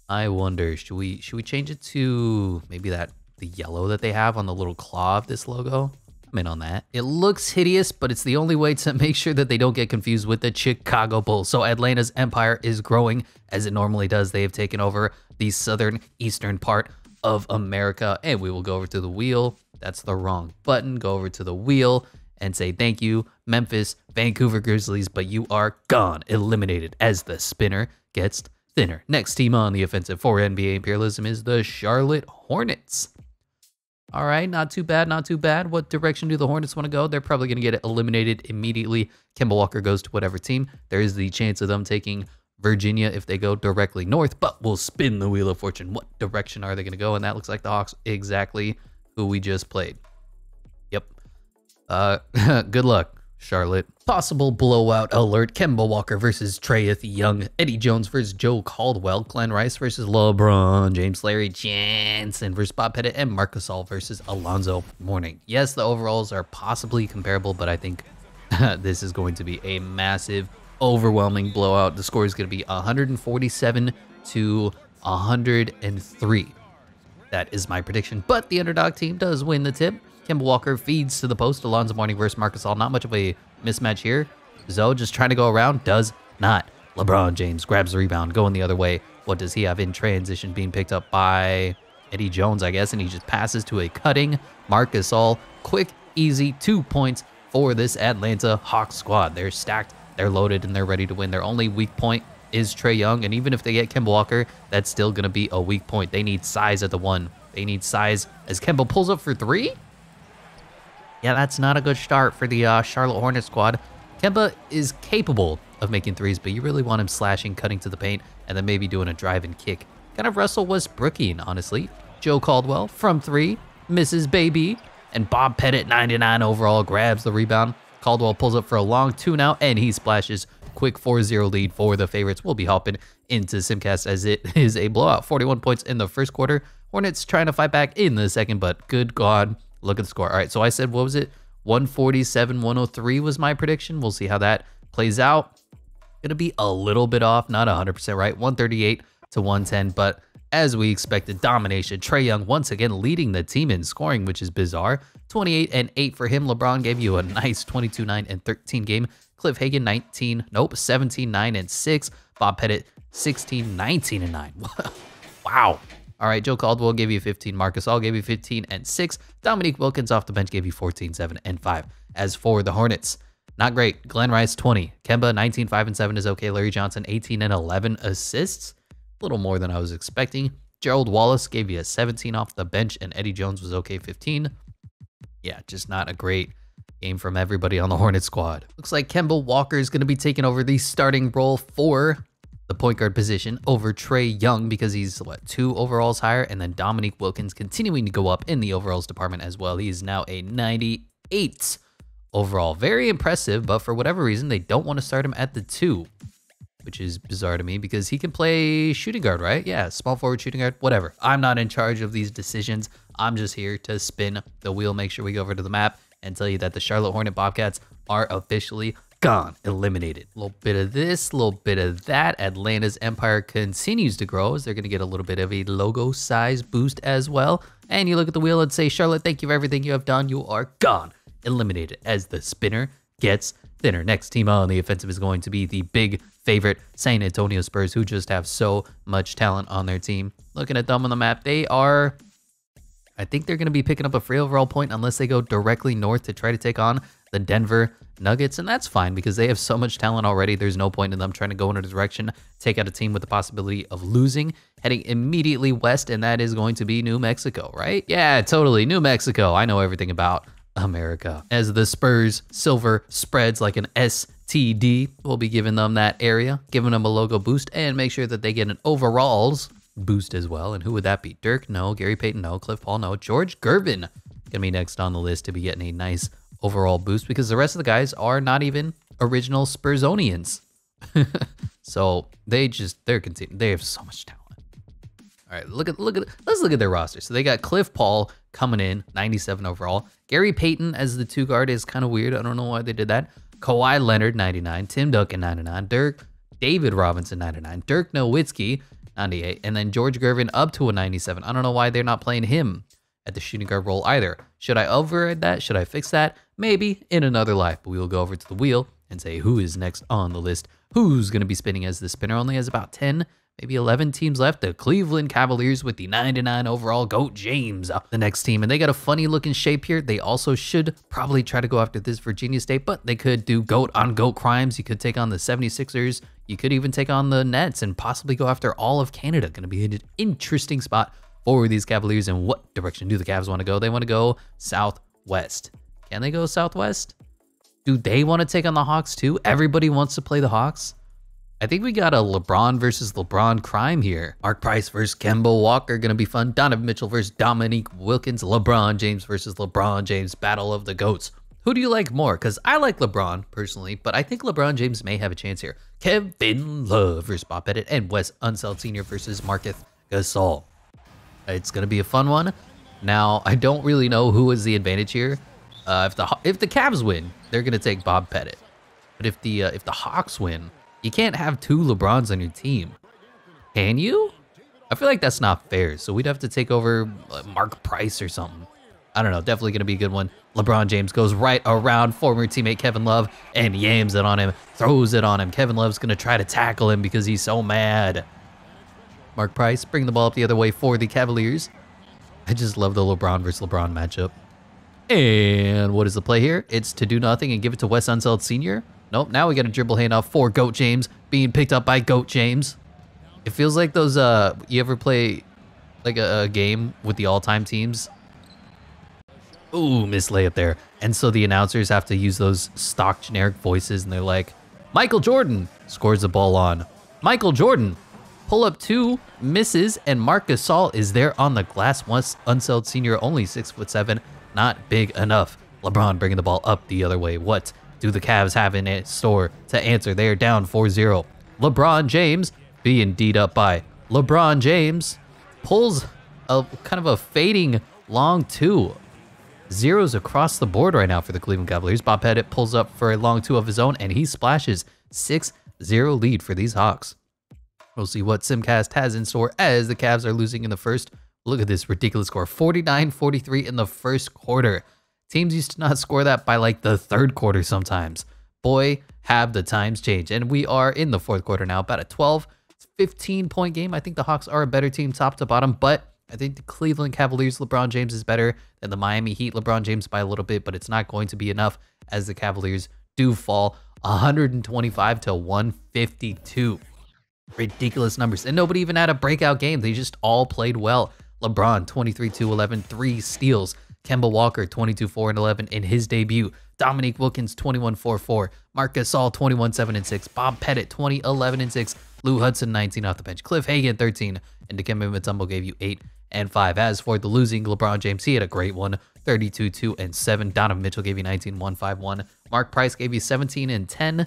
I wonder, should we should we change it to maybe that the yellow that they have on the little claw of this logo? I'm in on that. It looks hideous, but it's the only way to make sure that they don't get confused with the Chicago Bulls. So Atlanta's empire is growing as it normally does. They have taken over the southern eastern part of America. And we will go over to the wheel. That's the wrong button. Go over to the wheel and say thank you, Memphis, Vancouver Grizzlies, but you are gone, eliminated as the spinner gets thinner. Next team on the offensive for NBA imperialism is the Charlotte Hornets. All right, not too bad, not too bad. What direction do the Hornets want to go? They're probably going to get eliminated immediately. Kemba Walker goes to whatever team. There is the chance of them taking Virginia if they go directly north, but we'll spin the Wheel of Fortune. What direction are they going to go? And that looks like the Hawks, exactly who we just played. Yep. Uh, good luck. Charlotte. Possible blowout alert. Kemba Walker versus Trae Young. Eddie Jones versus Joe Caldwell. Glen Rice versus LeBron. James Larry Johnson versus Bob Pettit. And Marc Gasol versus Alonzo Mourning. Yes, the overalls are possibly comparable, but I think this is going to be a massive, overwhelming blowout. The score is going to be 147 to 103. That is my prediction. But the underdog team does win the tip. Kemba Walker feeds to the post. Alonzo Mourning versus Marc Gasol. Not much of a mismatch here. Zoe just trying to go around. Does not. LeBron James grabs the rebound, going the other way. What does he have in transition? Being picked up by Eddie Jones, I guess, and he just passes to a cutting Marc Gasol. Quick, easy two points for this Atlanta Hawks squad. They're stacked, they're loaded, and they're ready to win. Their only weak point is Trae Young, and even if they get Kemba Walker, that's still going to be a weak point. They need size at the one. They need size as Kemba pulls up for three. Yeah, that's not a good start for the uh, Charlotte Hornets squad. Kemba is capable of making threes, but you really want him slashing, cutting to the paint, and then maybe doing a drive and kick. Kind of Russell Westbrookian, honestly. Joe Caldwell from three, misses baby. And Bob Pettit, 99 overall, grabs the rebound. Caldwell pulls up for a long two now, and he splashes. Quick 4-0 lead for the favorites. We'll be hopping into Simcast as it is a blowout. 41 points in the first quarter. Hornets trying to fight back in the second, but good God, look at the score. All right, so I said, what was it? 147, 103 was my prediction. We'll see how that plays out. Gonna be a little bit off, not 100% right. 138 to 110, but as we expected, domination. Trae Young once again leading the team in scoring, which is bizarre. 28 and 8 for him. LeBron gave you a nice 22, 9 and 13 game. Cliff Hagan 19, nope, 17, 9 and 6. Bob Pettit 16, 19 and 9. wow. All right, Joe Caldwell gave you 15. Marc Gasol gave you 15 and 6. Dominique Wilkins off the bench gave you 14, 7 and 5. As for the Hornets, not great. Glen Rice 20. Kemba 19, 5 and 7 is okay. Larry Johnson 18 and 11 assists a little more than I was expecting. Gerald Wallace gave you a 17 off the bench, and Eddie Jones was okay 15. Yeah, just not a great game from everybody on the Hornet squad. Looks like Kemba Walker is going to be taking over the starting role for the point guard position over Trae Young because he's what two overalls higher, and then Dominique Wilkins continuing to go up in the overalls department as well. He's now a 98 overall. Very impressive, but for whatever reason, they don't want to start him at the two which is bizarre to me because he can play shooting guard, right? Yeah, small forward, shooting guard, whatever. I'm not in charge of these decisions. I'm just here to spin the wheel, make sure we go over to the map and tell you that the Charlotte Hornet Bobcats are officially gone, eliminated. A little bit of this, a little bit of that. Atlanta's empire continues to grow as they're going to get a little bit of a logo size boost as well. And you look at the wheel and say, Charlotte, thank you for everything you have done. You are gone, eliminated as the spinner gets thinner. Next team on the offensive is going to be the big favorite San Antonio Spurs, who just have so much talent on their team. Looking at them on the map, they are. I think they're going to be picking up a free overall point unless they go directly north to try to take on the Denver Nuggets, and that's fine because they have so much talent already. There's no point in them trying to go in a direction, take out a team with the possibility of losing, heading immediately west, and that is going to be New Mexico, right? Yeah, totally. New Mexico. I know everything about America. As the Spurs silver spreads like an STD, we'll be giving them that area, giving them a logo boost, and make sure that they get an overalls boost as well. And who would that be? Dirk? No. Gary Payton? No. Cliff Paul? No. George Gervin gonna be next on the list to be getting a nice overall boost because the rest of the guys are not even original Spursonians. so they just they're continuing. They have so much talent. All right, look at look at let's look at their roster. So they got Cliff Paul coming in, 97 overall. Gary Payton as the two guard is kind of weird. I don't know why they did that. Kawhi Leonard, 99. Tim Duncan, 99. Dirk David Robinson, 99. Dirk Nowitzki, 98. And then George Gervin up to a 97. I don't know why they're not playing him at the shooting guard role either. Should I override that? Should I fix that? Maybe in another life. But we will go over to the wheel and say who is next on the list. Who's going to be spinning as the spinner? Only has about 10 maybe 11 teams left. The Cleveland Cavaliers with the 99 overall GOAT James up the next team. And they got a funny looking shape here. They also should probably try to go after this Virginia State, but they could do GOAT on GOAT crimes. You could take on the 76ers. You could even take on the Nets and possibly go after all of Canada. Going to be an interesting spot for these Cavaliers. And what direction do the Cavs want to go? They want to go southwest. Can they go southwest? Do they want to take on the Hawks too? Everybody wants to play the Hawks. I think we got a LeBron versus LeBron crime here. Mark Price versus Kemba Walker gonna be fun. Donovan Mitchell versus Dominique Wilkins. LeBron James versus LeBron James. Battle of the GOATs. Who do you like more? Because I like LeBron personally, but I think LeBron James may have a chance here. Kevin Love versus Bob Pettit and Wes Unseld Sr. versus Marcus Gasol. It's gonna be a fun one. Now I don't really know who is the advantage here. Uh, if the if the Cavs win, they're gonna take Bob Pettit. But if the uh, if the Hawks win, you can't have two LeBrons on your team. Can you? I feel like that's not fair. So we'd have to take over uh, Mark Price or something. I don't know. Definitely to be a good one. LeBron James goes right around former teammate Kevin Love and yams it on him, throws it on him. Kevin Love's to try to tackle him because he's so mad. Mark Price bring the ball up the other way for the Cavaliers. I just love the LeBron versus LeBron matchup. And what is the play here? It's to do nothing and give it to Wes Unseld Sr. Nope, now we got a dribble handoff for Goat James being picked up by Goat James. It feels like those, uh, you ever play like a, a game with the all-time teams? Ooh, miss layup there. And so the announcers have to use those stock generic voices and they're like, Michael Jordan scores the ball on. Michael Jordan, pull up two, misses, and Marc Gasol is there on the glass once Unseld Senior, only six foot seven, not big enough. LeBron bringing the ball up the other way. What do the Cavs have in store to answer? They are down 4-0. LeBron James being D'd up by LeBron James pulls a kind of a fading long two. Zeros across the board right now for the Cleveland Cavaliers. Bob Pettit pulls up for a long two of his own and he splashes 6-0 lead for these Hawks. We'll see what Simcast has in store as the Cavs are losing in the first. Look at this ridiculous score 49 43 in the first quarter. Teams used to not score that by like the third quarter sometimes. Boy, have the times changed. And we are in the fourth quarter now, about a 12, 15 point game. I think the Hawks are a better team top to bottom, but I think the Cleveland Cavaliers LeBron James is better than the Miami Heat LeBron James by a little bit, but it's not going to be enough as the Cavaliers do fall 125 to 152 ridiculous numbers. And nobody even had a breakout game. They just all played well. LeBron, 23 2 11, three steals. Kemba Walker, 22 4 and 11 in his debut. Dominique Wilkins, 21 4 4. Marcus Gasol, 21 7 and 6. Bob Pettit, 20 11 and 6. Lou Hudson, 19 off the bench. Cliff Hagan, 13. And Dikembe Mutombo gave you 8 and 5. As for the losing LeBron James, he had a great one 32 2 and 7. Donovan Mitchell gave you 19 1 5 1. Mark Price gave you 17 and 10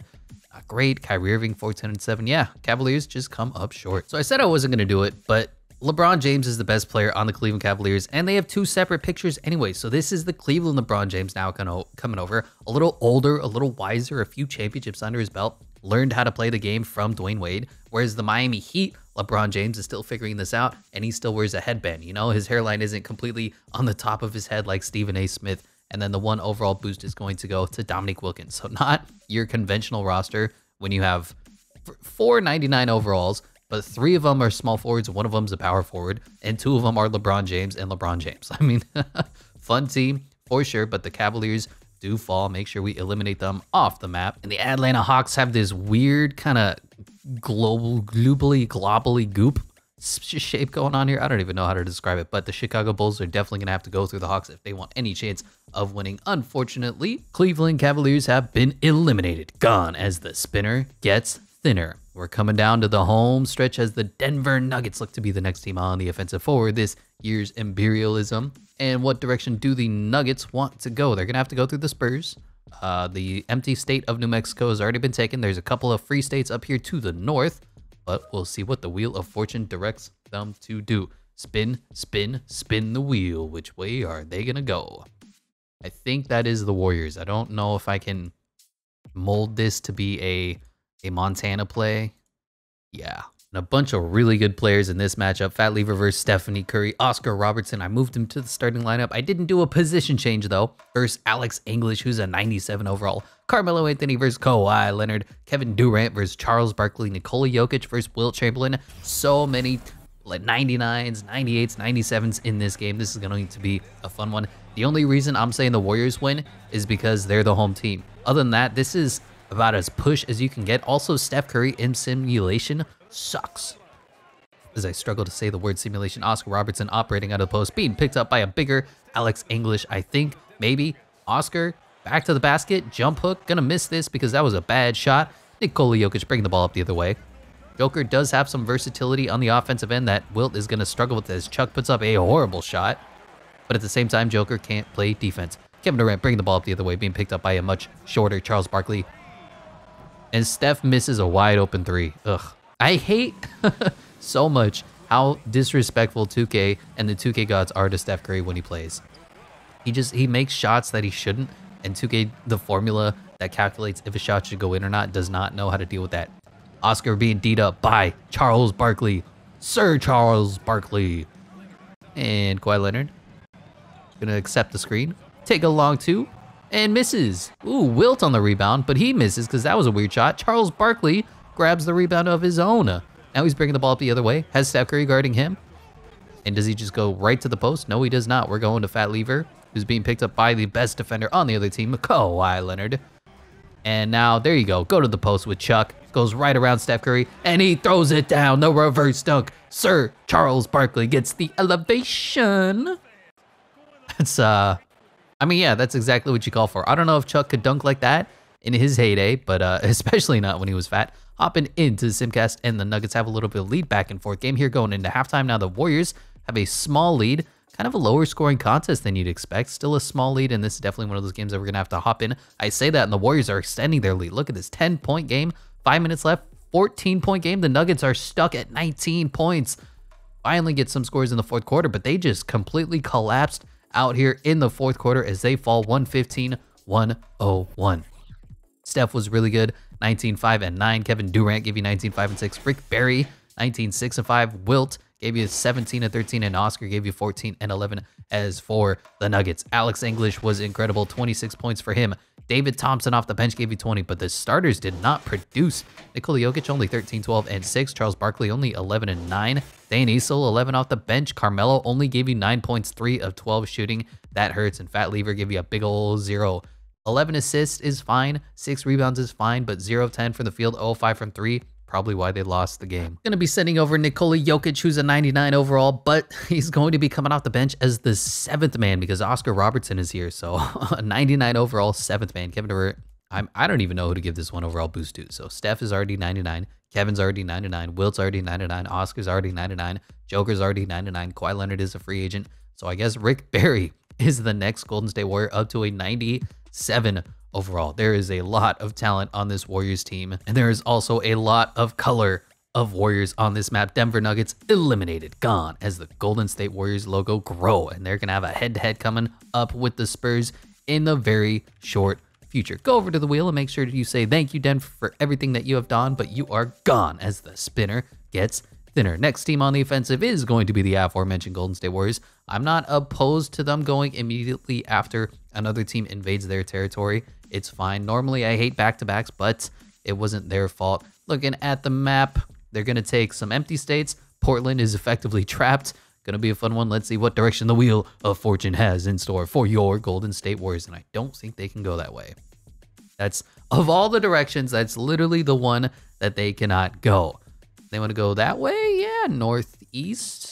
not great. Kyrie Irving, 14 and 7. Yeah, Cavaliers just come up short. So I said I wasn't going to do it, but LeBron James is the best player on the Cleveland Cavaliers, and they have two separate pictures anyway. So this is the Cleveland LeBron James now coming over, a little older, a little wiser, a few championships under his belt, learned how to play the game from Dwyane Wade. Whereas the Miami Heat, LeBron James is still figuring this out, and he still wears a headband. You know, his hairline isn't completely on the top of his head like Stephen A. Smith and then the one overall boost is going to go to Dominique Wilkins. So not your conventional roster when you have four 99 overalls, but three of them are small forwards, one of them's a power forward, and two of them are LeBron James and LeBron James. I mean, fun team for sure, but the Cavaliers do fall. Make sure we eliminate them off the map. And the Atlanta Hawks have this weird kind of global, globally, globally goop shape going on here. I don't even know how to describe it, but the Chicago Bulls are definitely going to have to go through the Hawks if they want any chance of winning. Unfortunately, Cleveland Cavaliers have been eliminated, gone as the spinner gets thinner. We're coming down to the home stretch as the Denver Nuggets look to be the next team on the offensive forward this year's imperialism. And what direction do the Nuggets want to go? They're going to have to go through the Spurs. Uh, the empty state of New Mexico has already been taken. There's a couple of free states up here to the north but we'll see what the Wheel of Fortune directs them to do. Spin, spin, spin the wheel. Which way are they going to go? I think that is the Warriors. I don't know if I can mold this to be a, a Montana play. Yeah, and a bunch of really good players in this matchup. Fat Lever versus Stephanie Curry, Oscar Robertson. I moved him to the starting lineup. I didn't do a position change though. Versus Alex English, who's a 97 overall. Carmelo Anthony versus Kawhi Leonard. Kevin Durant versus Charles Barkley. Nikola Jokic versus Wilt Chamberlain. So many like 99s, 98s, 97s in this game. This is going to be a fun one. The only reason I'm saying the Warriors win is because they're the home team. Other than that, this is about as push as you can get. Also, Steph Curry in simulation sucks. As I struggle to say the word simulation, Oscar Robertson operating out of the post, being picked up by a bigger Alex English, I think, maybe. Oscar, back to the basket, jump hook, gonna miss this because that was a bad shot. Nikola Jokic bringing the ball up the other way. Joker does have some versatility on the offensive end that Wilt is gonna struggle with as Chuck puts up a horrible shot. But at the same time, Joker can't play defense. Kevin Durant bringing the ball up the other way, being picked up by a much shorter Charles Barkley. And Steph misses a wide open three. Ugh. I hate so much how disrespectful 2K and the 2K gods are to Steph Curry when he plays. He just he makes shots that he shouldn't, and 2K the formula that calculates if a shot should go in or not does not know how to deal with that. Oscar being D'd up by Charles Barkley, Sir Charles Barkley, and Kawhi Leonard gonna accept the screen, take a long two, and misses. Ooh, Wilt on the rebound, but he misses because that was a weird shot. Charles Barkley grabs the rebound of his own. Now he's bringing the ball up the other way. Has Steph Curry guarding him? And does he just go right to the post? No, he does not. We're going to Fat Lever, who's being picked up by the best defender on the other team, Kawhi Leonard. And now, there you go. Go to the post with Chuck. Goes right around Steph Curry, and he throws it down. The reverse dunk. Sir Charles Barkley gets the elevation. That's, uh, I mean, yeah, that's exactly what you call for. I don't know if Chuck could dunk like that in his heyday, but uh, especially not when he was fat hopping into the Simcast, and the Nuggets have a little bit of lead back and forth game here going into halftime. Now the Warriors have a small lead. kind of a lower scoring contest than you'd expect. Still a small lead, and this is definitely one of those games that we're going to have to hop in. I say that, and the Warriors are extending their lead. Look at this 10 point game, five minutes left, 14 point game. The Nuggets are stuck at 19 points. Finally get some scores in the fourth quarter, but they just completely collapsed out here in the fourth quarter as they fall 115 101. Steph was really good, 19 5 and 9. Kevin Durant gave you 19 5 and 6. Rick Barry, 19 6 and 5. Wilt gave you 17 and 13, and Oscar gave you 14 and 11 as for the Nuggets. Alex English was incredible, 26 points for him. David Thompson off the bench gave you 20, but the starters did not produce. Nikola Jokic only 13, 12, and 6. Charles Barkley only 11 and 9. Dan Issel 11 off the bench. Carmelo only gave you 9 points, 3 of 12 shooting. That hurts. And Fat Lever gave you a big ol' 0. 11 assists is fine. 6 rebounds is fine, but 0 of 10 from the field, 0 5 from 3 probably why they lost the game. Going to be sending over Nikola Jokic, who's a 99 overall, but he's going to be coming off the bench as the seventh man because Oscar Robertson is here. So a 99 overall, seventh man. Kevin Durant, I'm, I don't even know who to give this one overall boost to. So Steph is already 99. Kevin's already 99. Wilt's already 99. Oscar's already 99. Joker's already 99. Kawhi Leonard is a free agent. So I guess Rick Barry is the next Golden State Warrior up to a 97 overall. There is a lot of talent on this Warriors team, and there is also a lot of color of Warriors on this map. Denver Nuggets eliminated, gone, as the Golden State Warriors logo grow, and they're going to have a head-to-head coming up with the Spurs in the very short future. Go over to the wheel and make sure you say thank you, Denver, for everything that you have done, but you are gone as the spinner gets thinner. Next team on the offensive is going to be the aforementioned Golden State Warriors. I'm not opposed to them going immediately after another team invades their territory it's fine. Normally, I hate back to backs, but it wasn't their fault. Looking at the map, they're going to take some empty states. Portland is effectively trapped. Going to be a fun one. Let's see what direction the Wheel of Fortune has in store for your Golden State Warriors. And I don't think they can go that way. That's, of all the directions, that's literally the one that they cannot go. They want to go that way? Yeah, northeast.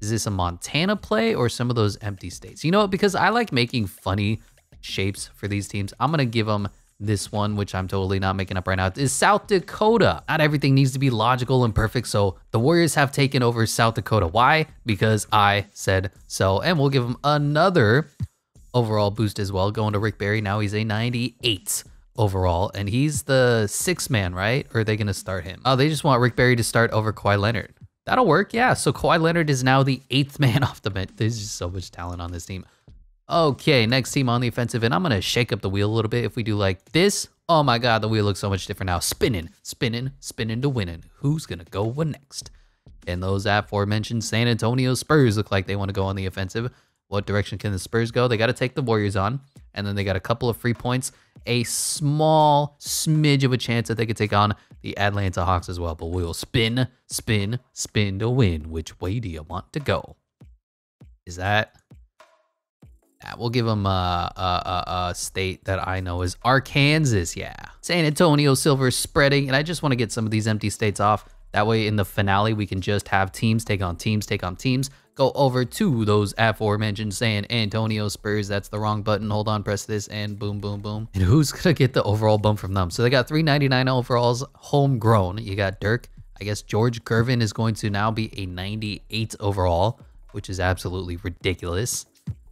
Is this a Montana play or some of those empty states? You know, because I like making funny shapes for these teams. I'm going to give them this one, which I'm totally not making up right now, is South Dakota. Not everything needs to be logical and perfect, so the Warriors have taken over South Dakota. Why? Because I said so. And we'll give them another overall boost as well, going to Rick Barry. Now he's a 98 overall, and he's the sixth man, right? Or are they going to start him? Oh, they just want Rick Barry to start over Kawhi Leonard. That'll work, yeah. So Kawhi Leonard is now the eighth man off the bench. There's just so much talent on this team. Okay, next team on the offensive, and I'm going to shake up the wheel a little bit. If we do like this, oh my god, the wheel looks so much different now. Spinning, spinning, spinning to winning. Who's going to go next? And those aforementioned San Antonio Spurs look like they want to go on the offensive. What direction can the Spurs go? They got to take the Warriors on, and then they got a couple of free points, a small smidge of a chance that they could take on the Atlanta Hawks as well. But we'll spin, spin, spin to win. Which way do you want to go? Is that That will give them a, uh, a, a, a, state that I know is Arkansas. Yeah. San Antonio Silver spreading. And I just want to get some of these empty states off. That way in the finale, we can just have teams take on teams, take on teams. Go over to those aforementioned San Antonio Spurs. That's the wrong button. Hold on, press this, and boom, boom, boom. And who's going to get the overall bump from them? So they got 399 overalls homegrown. You got Dirk. I guess George Gervin is going to now be a 98 overall, which is absolutely ridiculous.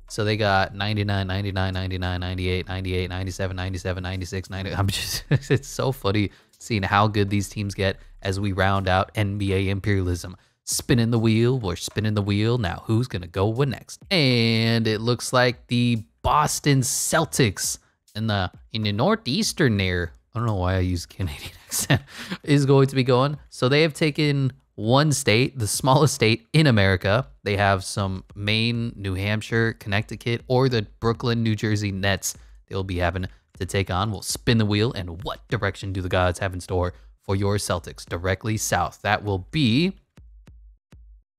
So they got 99, 99, 99, 98, 98, 97, 97, 96, 90. I'm just, it's so funny seeing how good these teams get as we round out NBA imperialism. Spinning the wheel, we're spinning the wheel. Now, who's going to go next? And it looks like the Boston Celtics in the in the northeastern there. I don't know why I use Canadian accent. Is going to be going. So they have taken one state, the smallest state in America. They have some Maine, New Hampshire, Connecticut, or the Brooklyn, New Jersey Nets they'll be having to take on. We'll spin the wheel, and what direction do the gods have in store for your Celtics? Directly south. That will be,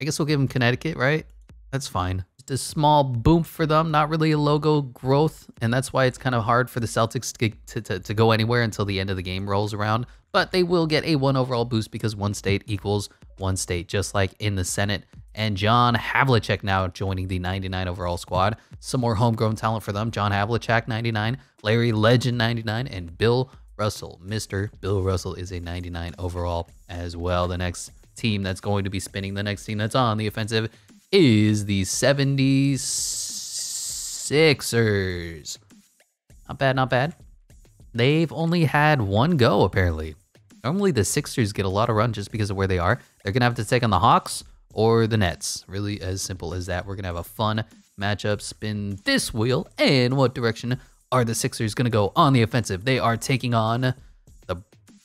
I guess we'll give them Connecticut, right? That's fine. Just a small boom for them, not really a logo growth, and that's why it's kind of hard for the Celtics to, to, to, go anywhere until the end of the game rolls around. But they will get a one overall boost because one state equals one state, just like in the Senate. And John Havlicek now joining the 99 overall squad. Some more homegrown talent for them. John Havlicek, 99. Larry Legend, 99. And Bill Russell, Mr. Bill Russell, is a 99 overall as well. The next team that's going to be spinning, the next team that's on the offensive is the 76ers. Not bad, not bad. They've only had one go, apparently. Normally, the Sixers get a lot of run just because of where they are. They're going to have to take on the Hawks or the Nets. Really as simple as that. We're going to have a fun matchup. Spin this wheel. And what direction are the Sixers going to go on the offensive? They are taking on the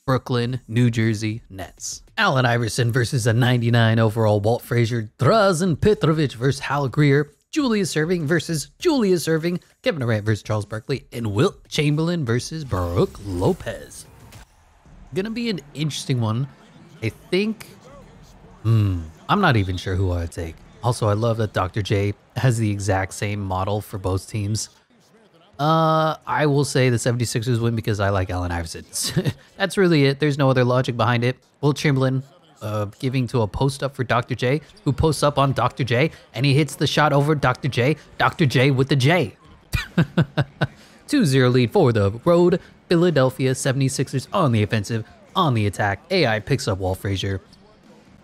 Brooklyn, New Jersey Nets. Allen Iverson versus a 99 overall Walt Frazier. Drazen Petrovic versus Hal Greer. Julius Erving versus Julius Erving, Kevin Durant versus Charles Barkley, and Wilt Chamberlain versus Brook Lopez. Gonna be an interesting one. I think, hmm, I'm not even sure who I would take. Also, I love that Dr. J has the exact same model for both teams. Uh, I will say the 76ers win because I like Allen Iverson. That's really it. There's no other logic behind it. Wilt Chamberlain, uh, giving to a post up for Dr. J, who posts up on Dr. J, and he hits the shot over Dr. J. Dr. J with the J. 2-0 lead for the road. Philadelphia 76ers on the offensive, on the attack. AI picks up Walt Frazier.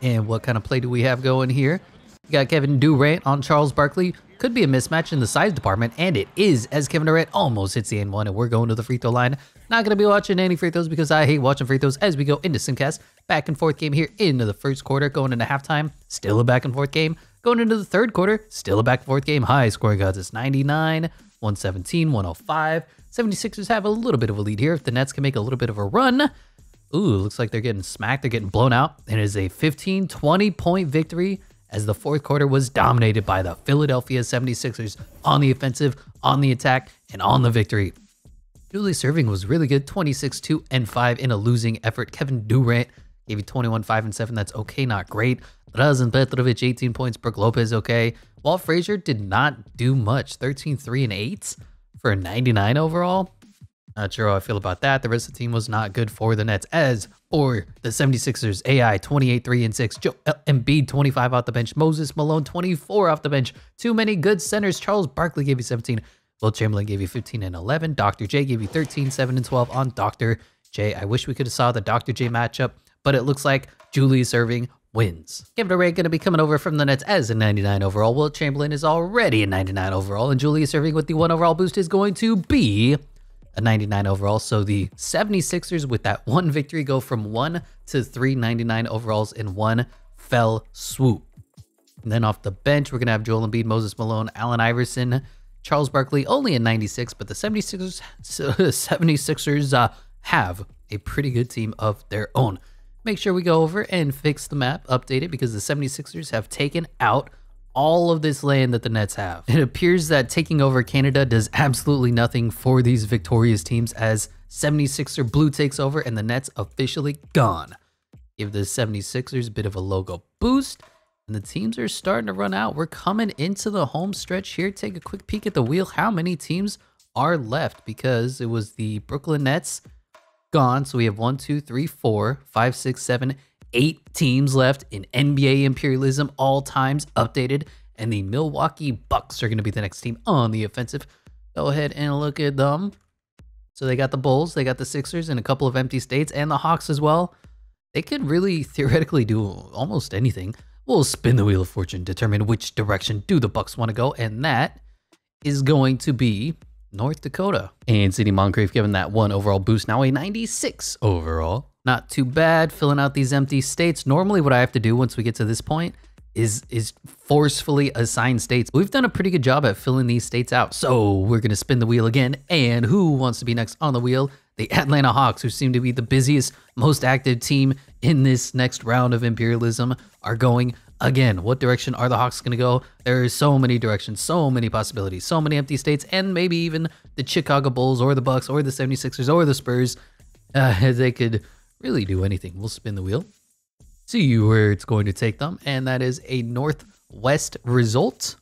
And what kind of play do we have going here? We got Kevin Durant on Charles Barkley. Could be a mismatch in the size department, and it is as Kevin Durant almost hits the end one, and we're going to the free throw line. Not going to be watching any free throws because I hate watching free throws as we go into Simcast. Back and forth game here into the first quarter, going into halftime. Still a back and forth game. Going into the third quarter, still a back and forth game. High scoring gods is 99, 117, 105. 76ers have a little bit of a lead here. If the Nets can make a little bit of a run, ooh, looks like they're getting smacked. They're getting blown out. And it is a 15 20 point victory as the fourth quarter was dominated by the Philadelphia 76ers on the offensive, on the attack, and on the victory. Julius Erving was really good 26 2 and 5 in a losing effort. Kevin Durant gave you 21 5 and 7. That's okay, not great. Drazen Petrovic 18 points. Brook Lopez okay. Walt Frazier did not do much 13 3 and 8 for a 99 overall. Not sure how I feel about that. The rest of the team was not good for the Nets. As for the 76ers, AI 28 3 and 6, Joe Embiid 25 off the bench, Moses Malone 24 off the bench. Too many good centers. Charles Barkley gave you 17. Wilt Chamberlain gave you 15 and 11. Dr. J gave you 13, 7 and 12 on Dr. J. I wish we could have saw the Dr. J matchup, but it looks like Julius Erving wins. Kevin Durant going to be coming over from the Nets as a 99 overall. Wilt Chamberlain is already a 99 overall, and Julius Erving with the one overall boost is going to be a 99 overall. So the 76ers with that one victory go from one to three 99 overalls in one fell swoop. And then off the bench, we're going to have Joel Embiid, Moses Malone, Allen Iverson, Charles Barkley, only a 96, but the 76ers, 76ers uh, have a pretty good team of their own make sure we go over and fix the map, update it, because the 76ers have taken out all of this land that the Nets have. It appears that taking over Canada does absolutely nothing for these victorious teams as 76er Blue takes over and the Nets officially gone. Give the 76ers a bit of a logo boost and the teams are starting to run out. We're coming into the home stretch here. Take a quick peek at the wheel. How many teams are left? Because it was the Brooklyn Nets, gone. So we have one, two, three, four, five, six, seven, eight teams left in NBA imperialism, all times updated. And the Milwaukee Bucks are going to be the next team on the offensive. Go ahead and look at them. So they got the Bulls, they got the Sixers, and a couple of empty states, and the Hawks as well. They could really theoretically do almost anything. We'll spin the wheel of fortune, determine which direction do the Bucks want to go, and that is going to be North Dakota. And Sidney Moncrief given that one overall boost, now a 96 overall. Not too bad filling out these empty states. Normally what I have to do once we get to this point is is forcefully assign states. We've done a pretty good job at filling these states out. So we're to spin the wheel again. And who wants to be next on the wheel? The Atlanta Hawks, who seem to be the busiest, most active team in this next round of imperialism, are going again, what direction are the Hawks to go? There are so many directions, so many possibilities, so many empty states, and maybe even the Chicago Bulls or the Bucks or the 76ers or the Spurs. Uh, they could really do anything. We'll spin the wheel, see where it's going to take them, and that is a Northwest result.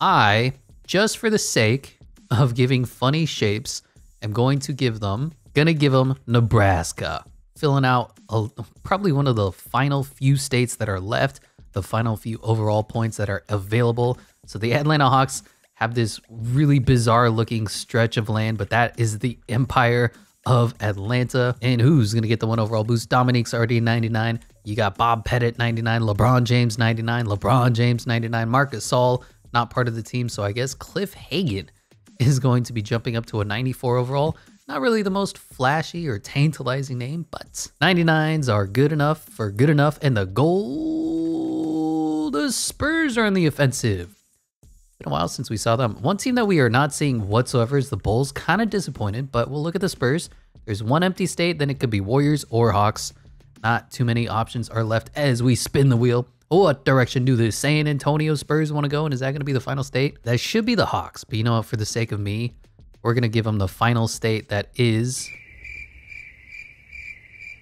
I, just for the sake of giving funny shapes, am going to give them, gonna give them Nebraska filling out a, probably one of the final few states that are left the final few overall points that are available. So the Atlanta Hawks have this really bizarre looking stretch of land, but that is the empire of Atlanta. And who's going to get the one overall boost? Dominique's already 99. You got Bob Pettit 99, LeBron James 99, LeBron James 99, Marcus Gasol not part of the team. So I guess Cliff Hagan is going to be jumping up to a 94 overall. Not really the most flashy or tantalizing name, but 99s are good enough for good enough. And the goal, the Spurs are in the offensive. Been a while since we saw them. One team that we are not seeing whatsoever is the Bulls. Kind of disappointed, but we'll look at the Spurs. There's one empty state, then it could be Warriors or Hawks. Not too many options are left as we spin the wheel. What direction do the San Antonio Spurs want to go? And is that going to be the final state? That should be the Hawks. But you know what? For the sake of me, we're going to give them the final state that is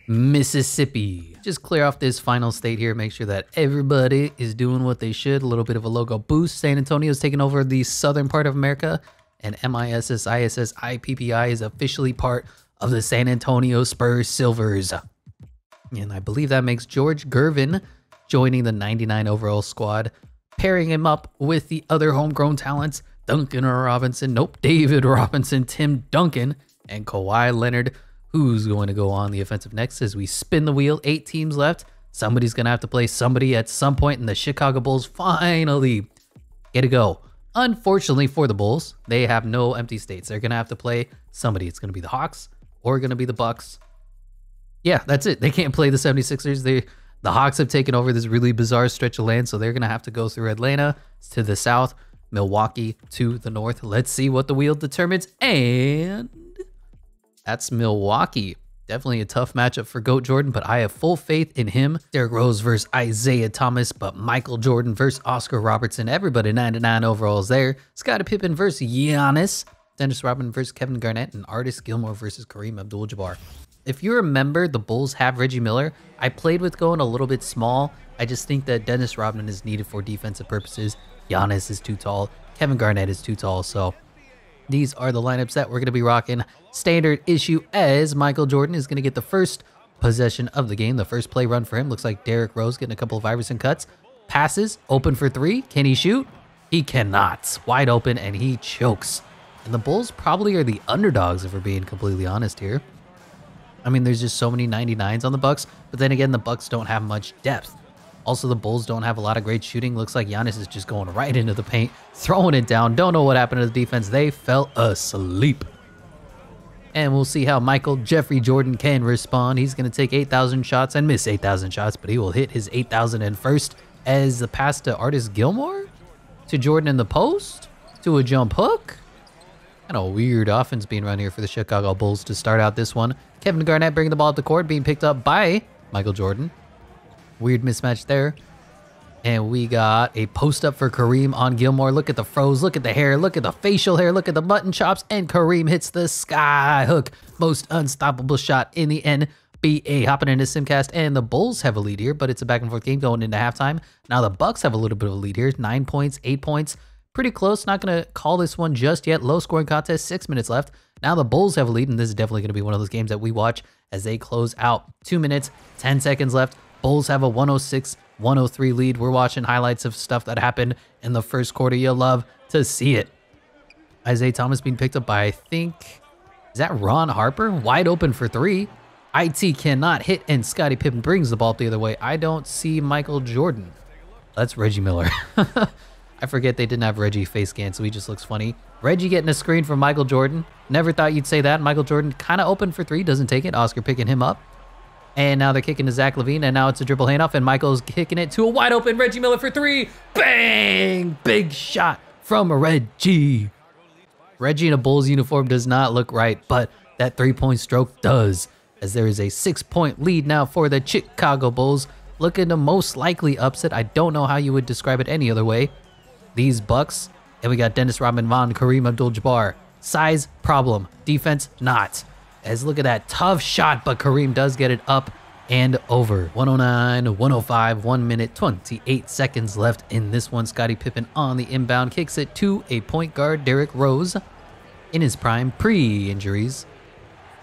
Mississippi. Just clear off this final state here. Make sure that everybody is doing what they should. A little bit of a logo boost. San Antonio is taking over the southern part of America. And MISS ISS IPPI is officially part of the San Antonio Spurs Silvers. And I believe that makes George Gervin joining the 99 overall squad, pairing him up with the other homegrown talents Duncan or Robinson, nope, David Robinson, Tim Duncan, and Kawhi Leonard, who's going to go on the offensive next as we spin the wheel. Eight teams left. Somebody's going to have to play somebody at some point, and the Chicago Bulls finally get to go. Unfortunately for the Bulls, they have no empty states. They're going to have to play somebody. It's going to be the Hawks or going to be the Bucks. Yeah, that's it. They can't play the 76ers. They the Hawks have taken over this really bizarre stretch of land, so they're going to have to go through Atlanta to the south, Milwaukee to the north. Let's see what the wheel determines. And that's Milwaukee. Definitely a tough matchup for GOAT Jordan, but I have full faith in him. Derrick Rose versus Isaiah Thomas, but Michael Jordan versus Oscar Robertson. Everybody 99 overalls there. Scottie Pippen versus Giannis. Dennis Rodman versus Kevin Garnett, and Artis Gilmore versus Kareem Abdul-Jabbar. If you remember, the Bulls have Reggie Miller. I played with going a little bit small. I just think that Dennis Rodman is needed for defensive purposes. Giannis is too tall. Kevin Garnett is too tall. So these are the lineups that we're going to be rocking. Standard issue as Michael Jordan is going to get the first possession of the game. The first play run for him looks like Derrick Rose getting a couple of Iverson cuts. Passes, open for three. Can he shoot? He cannot. Wide open and he chokes. And the Bulls probably are the underdogs if we're being completely honest here. I mean, there's just so many 99s on the Bucks, but then again, the Bucks don't have much depth. Also, the Bulls don't have a lot of great shooting. Looks like Giannis is just going right into the paint, throwing it down. Don't know what happened to the defense. They fell asleep. And we'll see how Michael Jeffrey Jordan can respond. He's going to take 8,000 shots and miss 8,000 shots, but he will hit his 8,001st as the pass to Artis Gilmore, to Jordan in the post, to a jump hook. Kind of weird offense being run here for the Chicago Bulls to start out this one. Kevin Garnett bringing the ball up the court, being picked up by Michael Jordan. Weird mismatch there. And we got a post up for Kareem on Gilmore. Look at the froze, look at the hair, look at the facial hair, look at the mutton chops, and Kareem hits the sky hook. Most unstoppable shot in the NBA. Hopping into Simcast, and the Bulls have a lead here, but it's a back and forth game going into halftime. Now the Bucks have a little bit of a lead here, nine points, eight points. Pretty close. Not going to call this one just yet. Low scoring contest, six minutes left. Now the Bulls have a lead, and this is definitely going to be one of those games that we watch as they close out. Two minutes, 10 seconds left. Bulls have a 106 103 lead. We're watching highlights of stuff that happened in the first quarter. You'll love to see it. Isaiah Thomas being picked up by, I think, is that Ron Harper? Wide open for three. IT cannot hit, and Scottie Pippen brings the ball the other way. I don't see Michael Jordan. That's Reggie Miller. I forget they didn't have Reggie face scan, so he just looks funny. Reggie getting a screen from Michael Jordan. Never thought you'd say that. Michael Jordan kind of open for three, doesn't take it. Oscar picking him up. And now they're kicking to Zach LaVine, and now it's a dribble handoff, and Michael's kicking it to a wide open Reggie Miller for three. Bang! Big shot from Reggie. Reggie in a Bulls uniform does not look right, but that three-point stroke does, as there is a six-point lead now for the Chicago Bulls. Looking to most likely upset. I don't know how you would describe it any other way these Bucks, and we got Dennis Rodman, Von, Kareem Abdul-Jabbar. Size problem, defense not. As look at that tough shot, but Kareem does get it up and over. 109, 105, 1 minute, 28 seconds left in this one. Scottie Pippen on the inbound kicks it to a point guard, Derrick Rose, in his prime pre-injuries.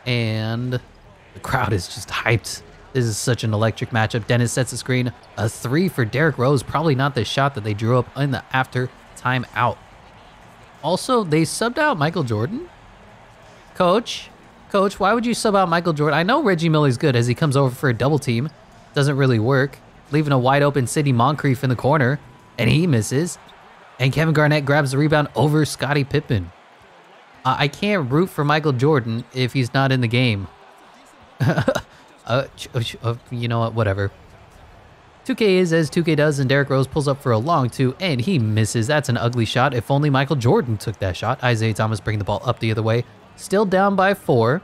And the crowd is just hyped. This is such an electric matchup. Dennis sets the screen. A three for Derrick Rose. Probably not the shot that they drew up in the after timeout. Also, they subbed out Michael Jordan. Coach, Coach, why would you sub out Michael Jordan? I know Reggie Miller's good as he comes over for a double team. Doesn't really work. Leaving a wide open Sidney Moncrief in the corner, and he misses. And Kevin Garnett grabs the rebound over Scottie Pippen. Uh, I can't root for Michael Jordan if he's not in the game. uh, uh, you know what? Whatever. 2K is as 2K does, and Derrick Rose pulls up for a long two, and he misses. That's an ugly shot. If only Michael Jordan took that shot. Isaiah Thomas bringing the ball up the other way. Still down by four.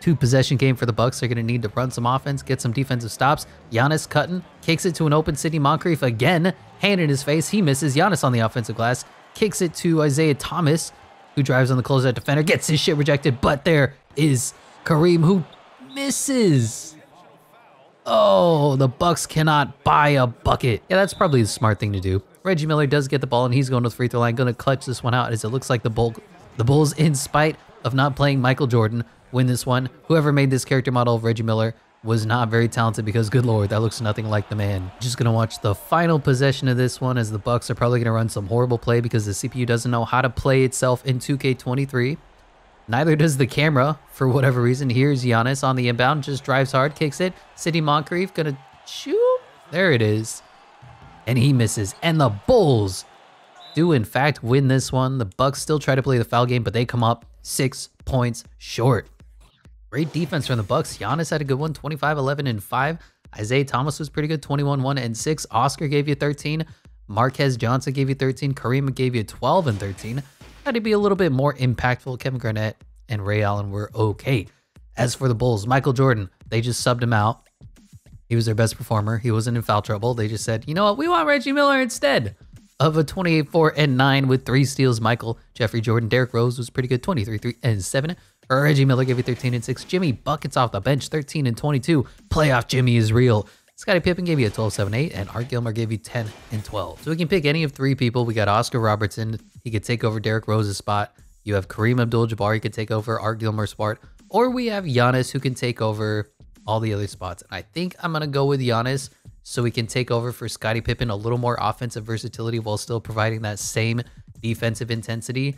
Two possession game for the Bucks. They're going to need to run some offense, get some defensive stops. Giannis cutting, kicks it to an open Sidney Moncrief again. Hand in his face. He misses. Giannis on the offensive glass. Kicks it to Isaiah Thomas, who drives on the closeout defender. Gets his shit rejected, but there is Kareem, who misses. Oh, the Bucks cannot buy a bucket. Yeah, that's probably the smart thing to do. Reggie Miller does get the ball, and he's going to the free throw line. Going to clutch this one out as it looks like the Bull, the Bulls, in spite of not playing Michael Jordan, win this one. Whoever made this character model of Reggie Miller was not very talented because good lord, that looks nothing like the man. Just gonna watch the final possession of this one as the Bucks are probably gonna run some horrible play because the CPU doesn't know how to play itself in 2K23. Neither does the camera for whatever reason. Here's Giannis on the inbound, just drives hard, kicks it. Sidney Moncrief gonna shoot. There it is. And he misses. And the Bulls do in fact win this one. The Bucks still try to play the foul game, but they come up six points short. Great defense from the Bucks. Giannis had a good one, 25, 11, and 5. Isaiah Thomas was pretty good, 21, 1, and 6. Oscar gave you 13. Marques Johnson gave you 13. Kareem gave you 12 and 13. Had to be a little bit more impactful. Kevin Garnett and Ray Allen were okay. As for the Bulls, Michael Jordan, they just subbed him out. He was their best performer. He wasn't in foul trouble. They just said, you know what, we want Reggie Miller instead of a 28, 4, and 9 with three steals. Michael, Jeffrey Jordan, Derrick Rose was pretty good, 23, 3, and 7. Reggie Miller gave you 13 and 6. Jimmy buckets off the bench, 13 and 22. Playoff Jimmy is real. Scottie Pippen gave you a 12, 7, 8, and Art Gilmore gave you 10 and 12. So we can pick any of three people. We got Oscar Robertson. He could take over Derrick Rose's spot. You have Kareem Abdul-Jabbar. He could take over Art Gilmore's spot. Or we have Giannis who can take over all the other spots. And I think I'm going to go with Giannis so we can take over for Scottie Pippen a little more offensive versatility while still providing that same defensive intensity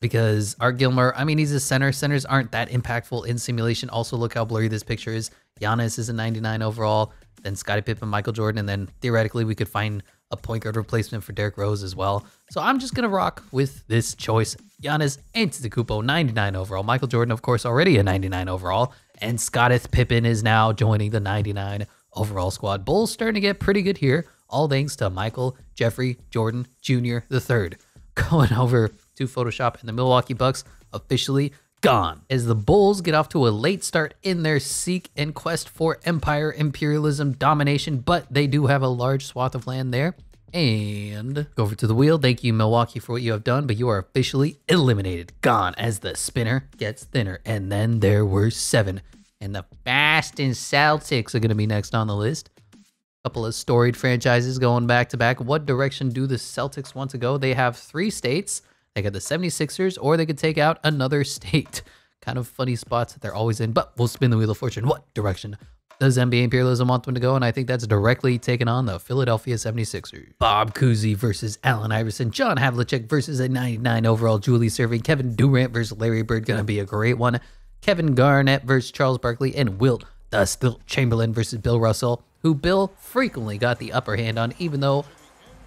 because Art Gilmore, I mean, he's a center. Centers aren't that impactful in simulation. Also, look how blurry this picture is. Giannis is a 99 overall, then Scottie Pippen, Michael Jordan, and then theoretically we could find a point guard replacement for Derrick Rose as well. So I'm just gonna rock with this choice. Giannis Antetokounmpo, 99 overall. Michael Jordan, of course, already a 99 overall, and Scottie Pippen is now joining the 99 overall squad. Bulls starting to get pretty good here, all thanks to Michael Jeffrey Jordan Jr. the third. Going over to Photoshop, and the Milwaukee Bucks officially gone. As the Bulls get off to a late start in their seek and quest for empire, imperialism, domination, but they do have a large swath of land there. And go over to the wheel. Thank you, Milwaukee, for what you have done, but you are officially eliminated. Gone as the spinner gets thinner. And then there were seven. And the Boston Celtics are going to be next on the list. A Couple of storied franchises going back to back. What direction do the Celtics want to go? They have three states. They got the 76ers, or they could take out another state. Kind of funny spots that they're always in, but we'll spin the wheel of fortune. What direction does NBA imperialism want them to go? And I think that's directly taken on the Philadelphia 76ers. Bob Cousy versus Allen Iverson. John Havlicek versus a 99 overall Julius Erving. Kevin Durant versus Larry Bird. Gonna be a great one. Kevin Garnett versus Charles Barkley. And Wilt the Stilt Chamberlain versus Bill Russell, who Bill frequently got the upper hand on, even though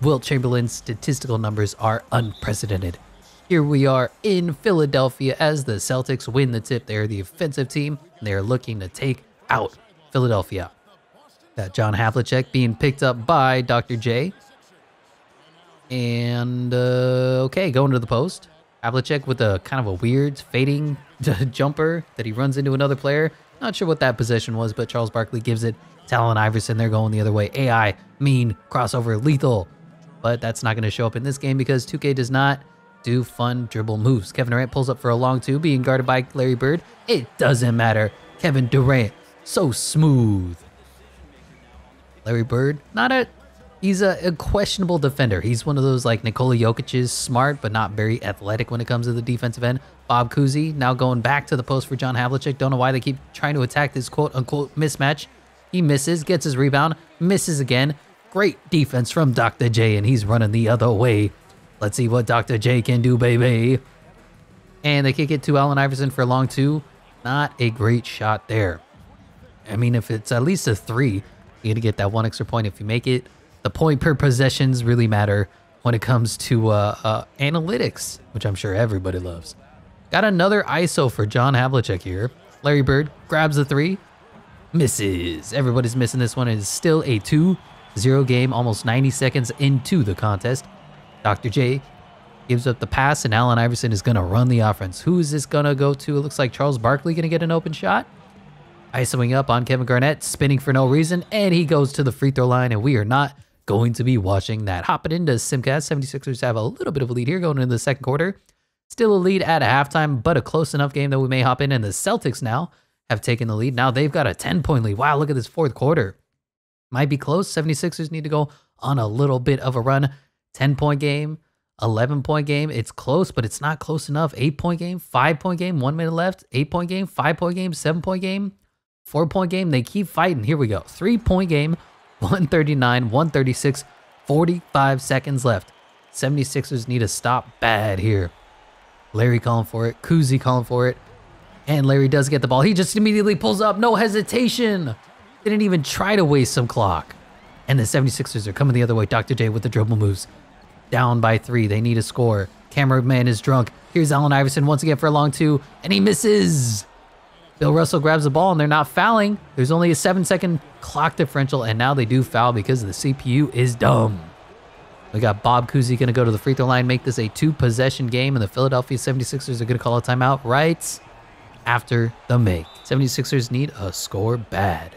Wilt Chamberlain's statistical numbers are unprecedented. Here we are in Philadelphia as the Celtics win the tip. They're the offensive team. They're looking to take out Philadelphia. That John Havlicek being picked up by Dr. J. And uh, okay, going to the post. Havlicek with a kind of a weird fading jumper that he runs into another player. Not sure what that position was, but Charles Barkley gives it to Allen Iverson. They're going the other way. AI, mean, crossover, lethal. But that's not going to show up in this game because 2K does not do fun dribble moves. Kevin Durant pulls up for a long two, being guarded by Larry Bird. It doesn't matter. Kevin Durant, so smooth. Larry Bird, not a, he's a, a questionable defender. He's one of those like Nikola Jokic's smart, but not very athletic when it comes to the defensive end. Bob Cousy now going back to the post for John Havlicek. Don't know why they keep trying to attack this quote unquote mismatch. He misses, gets his rebound, misses again. Great defense from Dr. J, and he's running the other way. Let's see what Dr. J can do, baby. And they kick it to Allen Iverson for a long two. Not a great shot there. I mean, if it's at least a three, you gotta get that one extra point. If you make it, the point per possessions really matter when it comes to uh, uh, analytics, which I'm sure everybody loves. Got another ISO for John Havlicek here. Larry Bird grabs the three, misses. Everybody's missing this one. It is still a 2-0 game, almost 90 seconds into the contest. Dr. J gives up the pass, and Allen Iverson is going to run the offense. Who is this going to go to? It looks like Charles Barkley going to get an open shot. Isoing up on Kevin Garnett, spinning for no reason, and he goes to the free throw line, and we are not going to be watching that. Hopping into Simcast, 76ers have a little bit of a lead here going into the second quarter. Still a lead at a halftime, but a close enough game that we may hop in, and the Celtics now have taken the lead. Now they've got a 10 point lead. Wow, look at this fourth quarter. Might be close. 76ers need to go on a little bit of a run. 10 point game, 11 point game. It's close, but it's not close enough. Eight point game, five point game, one minute left. Eight point game, five point game, seven point game, four point game. They keep fighting. Here we go. Three point game, 139, 136, 45 seconds left. 76ers need to stop bad here. Larry calling for it. Cousy calling for it. And Larry does get the ball. He just immediately pulls up. No hesitation. Didn't even try to waste some clock. And the 76ers are coming the other way. Dr. J with the dribble moves. Down by three. They need a score. Cameraman is drunk. Here's Allen Iverson once again for a long two. And he misses. Bill Russell grabs the ball and they're not fouling. There's only a seven second clock differential. And now they do foul because the CPU is dumb. We got Bob Cousy going to go to the free throw line, make this a two possession game. And the Philadelphia 76ers are going to call a timeout right after the make. 76ers need a score bad.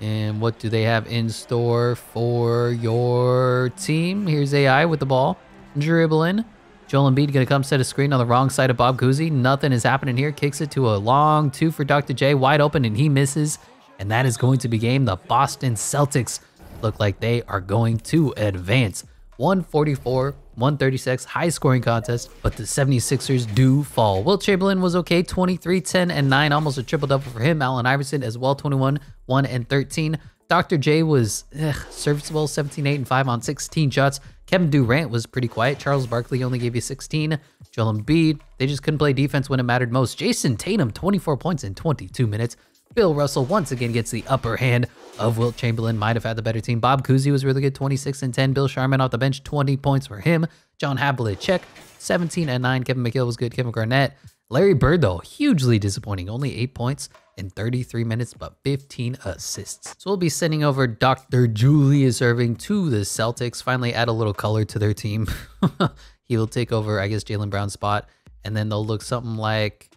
And what do they have in store for your team? Here's AI with the ball. Dribbling. Joel Embiid going to come set a screen on the wrong side of Bob Cousy. Nothing is happening here. Kicks it to a long two for Dr. J. Wide open and he misses. And that is going to be game. The Boston Celtics look like they are going to advance. 144 136, high scoring contest, but the 76ers do fall. Wilt Chamberlain was okay, 23, 10, and 9, almost a triple double for him. Allen Iverson as well, 21, 1, and 13. Dr. J was ugh, serviceable, 17, 8, and 5 on 16 shots. Kevin Durant was pretty quiet. Charles Barkley only gave you 16. Joel Embiid, they just couldn't play defense when it mattered most. Jayson Tatum, 24 points in 22 minutes. Bill Russell once again gets the upper hand of Wilt Chamberlain. Might have had the better team. Bob Cousy was really good, 26 and 10. Bill Sharman off the bench, 20 points for him. John Havlicek, 17 and 9. Kevin McHale was good. Kevin Garnett. Larry Bird, though, hugely disappointing. Only 8 points in 33 minutes, but 15 assists. So we'll be sending over Dr. Julius Erving to the Celtics. Finally add a little color to their team. he will take over, I guess, Jaylen Brown's spot. And then they'll look something like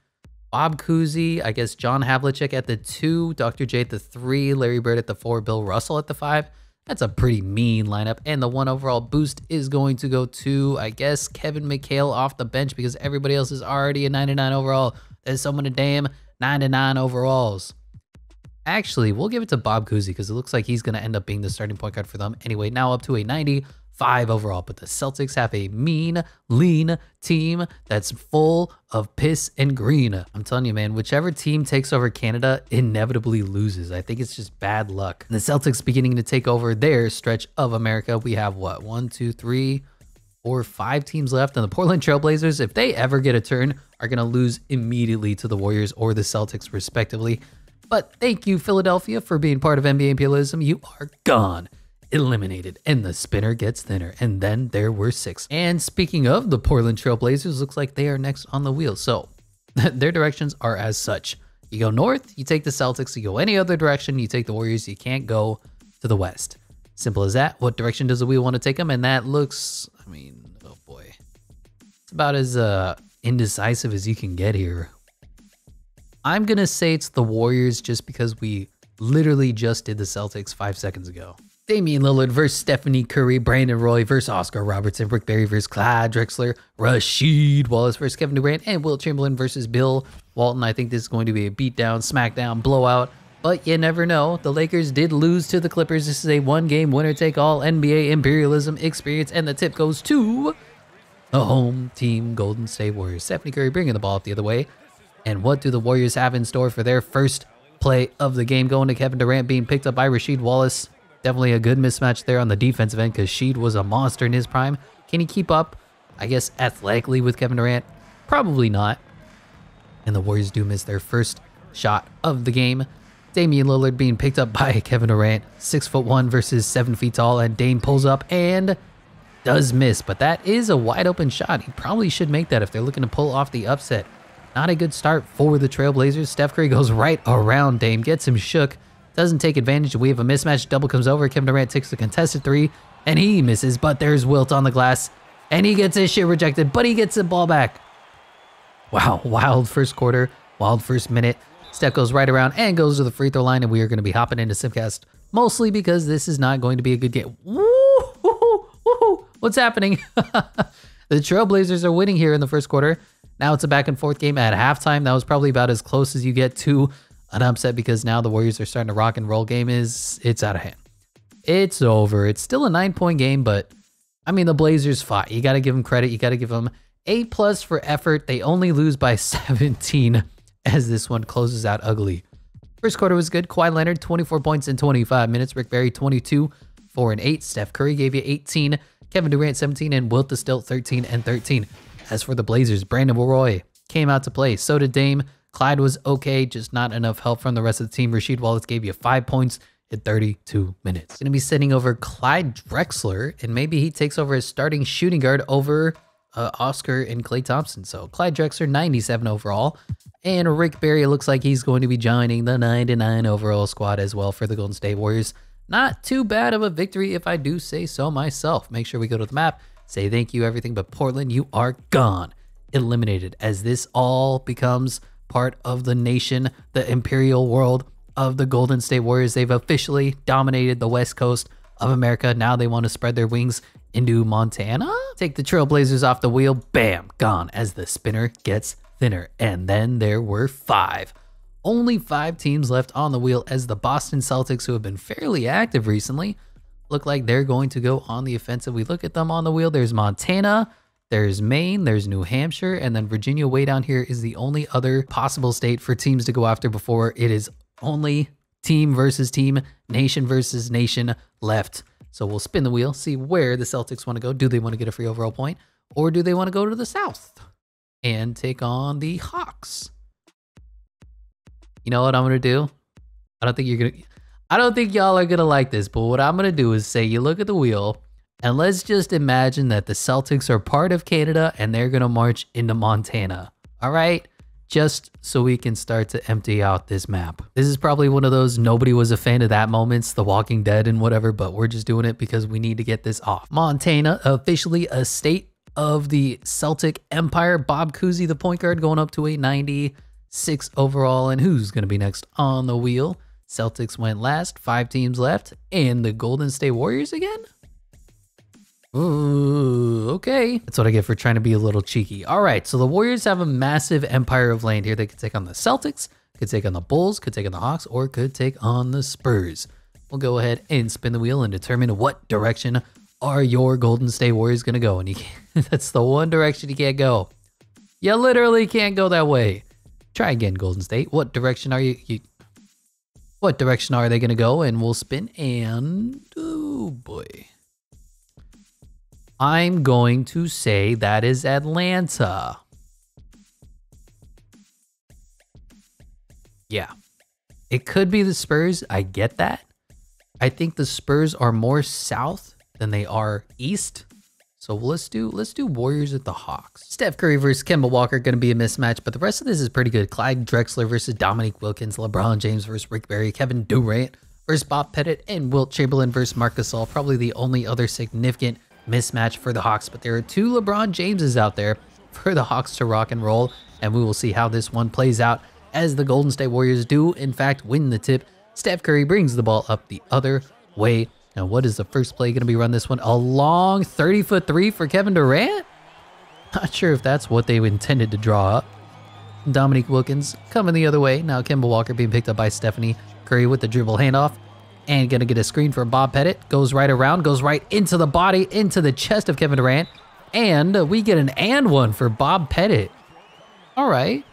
Bob Cousy, I guess John Havlicek at the two, Dr. J at the three, Larry Bird at the four, Bill Russell at the five. That's a pretty mean lineup. And the one overall boost is going to go to, I guess, Kevin McHale off the bench because everybody else is already a 99 overall. There's someone to damn 99 overalls. Actually, we'll give it to Bob Cousy because it looks like he's going to end up being the starting point guard for them. Anyway, now up to a 90 five overall. But the Celtics have a mean, lean team that's full of piss and green. I'm telling you, man, whichever team takes over Canada inevitably loses. I think it's just bad luck. And the Celtics beginning to take over their stretch of America. We have what? One, two, three, four, five teams left. And the Portland Trailblazers, if they ever get a turn, are going to lose immediately to the Warriors or the Celtics, respectively. But thank you, Philadelphia, for being part of NBA imperialism. You are gone eliminated, and the spinner gets thinner. And then there were six. And speaking of the Portland Trailblazers, looks like they are next on the wheel. So their directions are as such. You go north, you take the Celtics. You go any other direction, you take the Warriors. You can't go to the west. Simple as that. What direction does the wheel want to take them? And that looks, I mean, oh boy. It's about as uh, indecisive as you can get here. I'm going to say it's the Warriors just because we literally just did the Celtics five seconds ago. Damian Lillard versus Stephanie Curry, Brandon Roy versus Oscar Robertson, Rick Barry versus Clyde Drexler, Rasheed Wallace versus Kevin Durant, and Wilt Chamberlain versus Bill Walton. I think this is going to be a beatdown, smackdown, blowout. But you never know. The Lakers did lose to the Clippers. This is a one game winner take all NBA imperialism experience, and the tip goes to the home team Golden State Warriors. Stephanie Curry bringing the ball up the other way. And what do the Warriors have in store for their first play of the game? Going to Kevin Durant being picked up by Rasheed Wallace. Definitely a good mismatch there on the defensive end because Sheed was a monster in his prime. Can he keep up, I guess, athletically with Kevin Durant? Probably not. And the Warriors do miss their first shot of the game. Damian Lillard being picked up by Kevin Durant, six foot one versus seven feet tall, and Dame pulls up and does miss, but that is a wide open shot. He probably should make that if they're looking to pull off the upset. Not a good start for the Trailblazers. Steph Curry goes right around Dame, gets him shook, doesn't take advantage. We have a mismatch. Double comes over. Kevin Durant takes the contested three, and he misses, but there's Wilt on the glass, and he gets his shit rejected, but he gets the ball back. Wow, wild first quarter, wild first minute. Steph goes right around and goes to the free throw line, and we are going to be hopping into Simcast mostly because this is not going to be a good game. Woo! What's happening? the Trailblazers are winning here in the first quarter. Now it's a back and forth game at halftime. That was probably about as close as you get to an upset because now the Warriors are starting to rock and roll. Game is it's out of hand. It's over. It's still a nine point game, but I mean the Blazers fought. You got to give them credit. You got to give them a plus for effort. They only lose by 17 as this one closes out ugly. First quarter was good. Kawhi Leonard 24 points in 25 minutes. Rick Barry 22, 4 and 8. Steph Curry gave you 18. Kevin Durant 17 and Wilt the Stilt 13 and 13. As for the Blazers, Brandon Roy came out to play. So did Dame. Clyde was okay, just not enough help from the rest of the team. Rasheed Wallace gave you five points in 32 minutes. Going to be sitting over Clyde Drexler, and maybe he takes over as starting shooting guard over uh, Oscar and Klay Thompson. So Clyde Drexler, 97 overall. And Rick Barry looks like he's going to be joining the 99 overall squad as well for the Golden State Warriors. Not too bad of a victory if I do say so myself. Make sure we go to the map, say thank you, everything but Portland, you are gone. Eliminated as this all becomes part of the nation, the imperial world of the Golden State Warriors. They've officially dominated the West Coast of America. Now they want to spread their wings into Montana. Take the Trailblazers off the wheel. Bam, gone as the spinner gets thinner. And then there were five. Only five teams left on the wheel as the Boston Celtics, who have been fairly active recently, look like they're going to go on the offensive. We look at them on the wheel. There's Montana, there's Maine, there's New Hampshire, and then Virginia way down here is the only other possible state for teams to go after before it is only team versus team, nation versus nation left. So we'll spin the wheel, see where the Celtics want to go. Do they want to get a free overall point, or do they want to go to the south and take on the Hawks? You know what I'm gonna do? I don't think you're gonna. I don't think y'all are gonna like this, but what I'm gonna do is say you look at the wheel and let's just imagine that the Celtics are part of Canada and they're to march into Montana. All right? Just so we can start to empty out this map. This is probably one of those nobody was a fan of that moments, The Walking Dead and whatever, but we're just doing it because we need to get this off. Montana, officially a state of the Celtic Empire. Bob Cousy, the point guard, going up to a 96 overall. And who's going to be next on the wheel? Celtics went last, five teams left, and the Golden State Warriors again? Ooh, okay. That's what I get for trying to be a little cheeky. All right, so the Warriors have a massive empire of land here. They could take on the Celtics, could take on the Bulls, could take on the Hawks, or could take on the Spurs. We'll go ahead and spin the wheel and determine what direction are your Golden State Warriors going to go. And that's the one direction you can't go. You literally can't go that way. Try again, Golden State. What direction are you? you what direction are they going to go? And we'll spin and... Oh, boy. I'm going to say that is Atlanta. Yeah. It could be the Spurs. I get that. I think the Spurs are more south than they are east. So let's do let's do Warriors at the Hawks. Steph Curry versus Kemba Walker going to be a mismatch, but the rest of this is pretty good. Clyde Drexler versus Dominique Wilkins, LeBron James versus Rick Barry, Kevin Durant versus Bob Pettit, and Wilt Chamberlain versus Marc Gasol. Probably the only other significant mismatch for the Hawks, but there are two LeBron Jameses out there for the Hawks to rock and roll, and we will see how this one plays out as the Golden State Warriors do, in fact, win the tip. Steph Curry brings the ball up the other way. Now, what is the first play going to be run this one? A long 30 foot three for Kevin Durant? Not sure if that's what they intended to draw up. Dominique Wilkins coming the other way. Now, Kemba Walker being picked up by Stephanie Curry with the dribble handoff and gonna get a screen for Bob Pettit. Goes right around, goes right into the body, into the chest of Kevin Durant. And we get an and one for Bob Pettit. All right.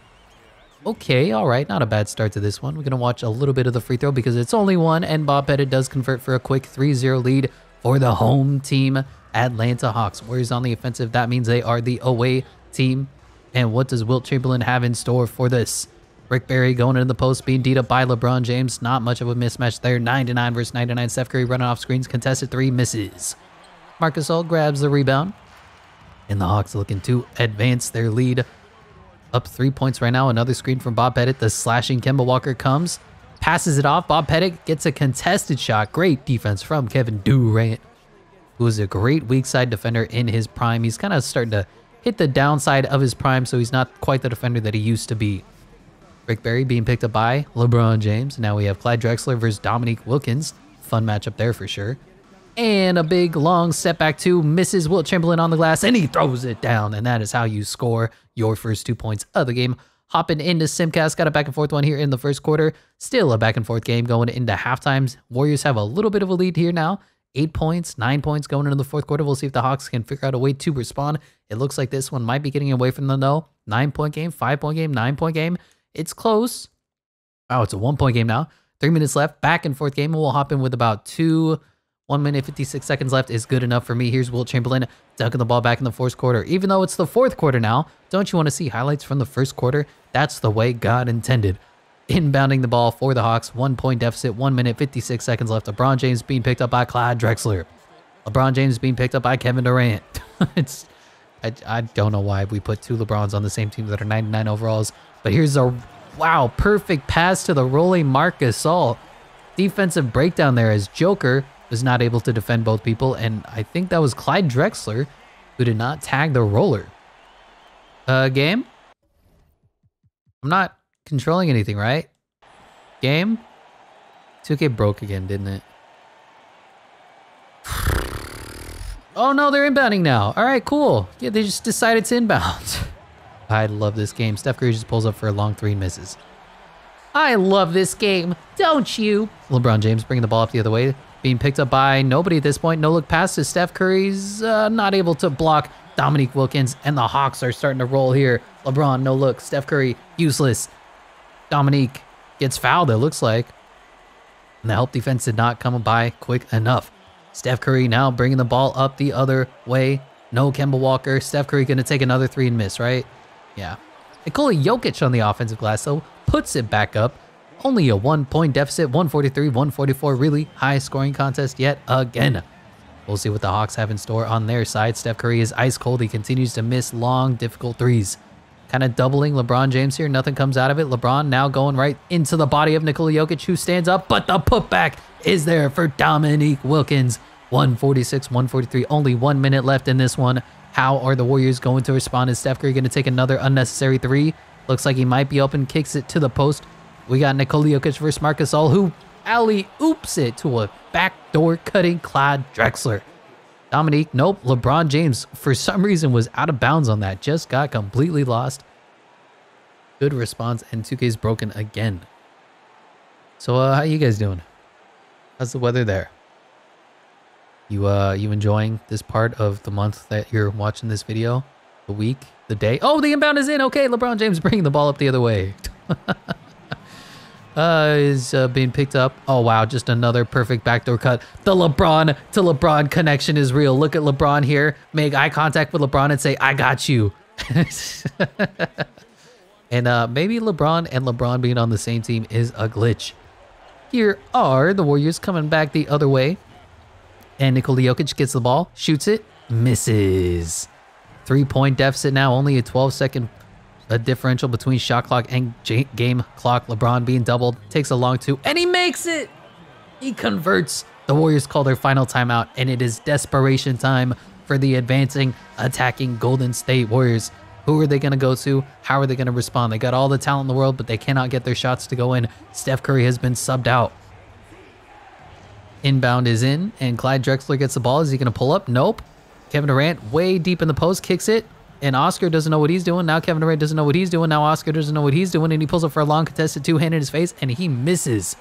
Okay, all right. Not a bad start to this one. We're going to watch a little bit of the free throw because it's only one, and Bob Pettit does convert for a quick 3-0 lead for the home team, Atlanta Hawks. Warriors on the offensive. That means they are the away team. And what does Wilt Chamberlain have in store for this? Rick Barry going into the post, being beat up by LeBron James. Not much of a mismatch there. 99 versus 99. Steph Curry running off screens. Contested three, misses. Marcus Gasol grabs the rebound. And the Hawks looking to advance their lead. Up three points right now. Another screen from Bob Pettit. The slashing Kemba Walker comes. Passes it off. Bob Pettit gets a contested shot. Great defense from Kevin Durant, who is a great weak side defender in his prime. He's kind of starting to hit the downside of his prime, so he's not quite the defender that he used to be. Rick Barry being picked up by LeBron James. Now we have Clyde Drexler versus Dominique Wilkins. Fun matchup there for sure. And a big long setback to misses Wilt Chamberlain on the glass, and he throws it down. And that is how you score your first two points of the game. Hopping into Simcast, got a back and forth one here in the first quarter. Still a back and forth game going into halftimes. Warriors have a little bit of a lead here now. Eight points, nine points going into the fourth quarter. We'll see if the Hawks can figure out a way to respond. It looks like this one might be getting away from the no. Nine point game, five point game, nine point game. It's close. Wow, it's a one point game now. Three minutes left. Back and forth game. We'll hop in with about two, one minute, 56 seconds left is good enough for me. Here's Wilt Chamberlain dunking the ball back in the fourth quarter. Even though it's the fourth quarter now, don't you want to see highlights from the first quarter? That's the way God intended. Inbounding the ball for the Hawks. One point deficit, one minute, 56 seconds left. LeBron James being picked up by Clyde Drexler. LeBron James being picked up by Kevin Durant. it's I, I don't know why we put two LeBrons on the same team that are 99 overalls. But here's a wow, perfect pass to the rolling Marcus Gasol. Defensive breakdown there as Joker was not able to defend both people. And I think that was Clyde Drexler who did not tag the roller. Uh, game? I'm not controlling anything, right? Game? 2K broke again, didn't it? Oh no, they're inbounding now. All right, cool. Yeah, they just decided to inbound. I love this game. Steph Curry just pulls up for a long three and misses. I love this game, don't you? LeBron James bringing the ball up the other way, being picked up by nobody at this point. No look pass to Steph Curry's uh, not able to block Dominique Wilkins, and the Hawks are starting to roll here. LeBron, no look. Steph Curry, useless. Dominique gets fouled, it looks like. And the help defense did not come by quick enough. Steph Curry now bringing the ball up the other way. No Kemba Walker. Steph Curry going to take another three and miss, right? Yeah. Nikola Jokic on the offensive glass, though, puts it back up. Only a one point deficit, 143, 144. Really high scoring contest yet again. We'll see what the Hawks have in store on their side. Steph Curry is ice cold. He continues to miss long, difficult threes. Kind of doubling LeBron James here. Nothing comes out of it. LeBron now going right into the body of Nikola Jokic, who stands up, but the putback is there for Dominique Wilkins. 146, 143. Only one minute left in this one. How are the Warriors going to respond? Is Steph Curry going to take another unnecessary three? Looks like he might be open, kicks it to the post. We got Nikola Jokic versus Marc All, who alley oops it to a backdoor cutting Clyde Drexler. Dominique, nope. LeBron James, for some reason, was out of bounds on that. Just got completely lost. Good response, and 2K's broken again. So, uh, how you guys doing? How's the weather there? You uh you enjoying this part of the month that you're watching this video? The week, the day? Oh, the inbound is in. Okay, LeBron James bringing the ball up the other way. uh is uh, being picked up. Oh wow, just another perfect backdoor cut. The LeBron to LeBron connection is real. Look at LeBron here. Make eye contact with LeBron and say, "I got you." and uh maybe LeBron and LeBron being on the same team is a glitch. Here are the Warriors coming back the other way. And Nikola Jokic gets the ball, shoots it, misses. Three point deficit now, only a 12 second a differential between shot clock and game clock. LeBron being doubled, takes a long two, and he makes it. He converts. The Warriors call their final timeout, and it is desperation time for the advancing, attacking Golden State Warriors. Who are they going to go to? How are they going to respond? They got all the talent in the world, but they cannot get their shots to go in. Steph Curry has been subbed out. Inbound is in, and Clyde Drexler gets the ball. Is he going to pull up? Nope. Kevin Durant way deep in the post, kicks it, and Oscar doesn't know what he's doing. Now Kevin Durant doesn't know what he's doing. Now Oscar doesn't know what he's doing, and he pulls up for a long contested two-hand in his face, and he misses.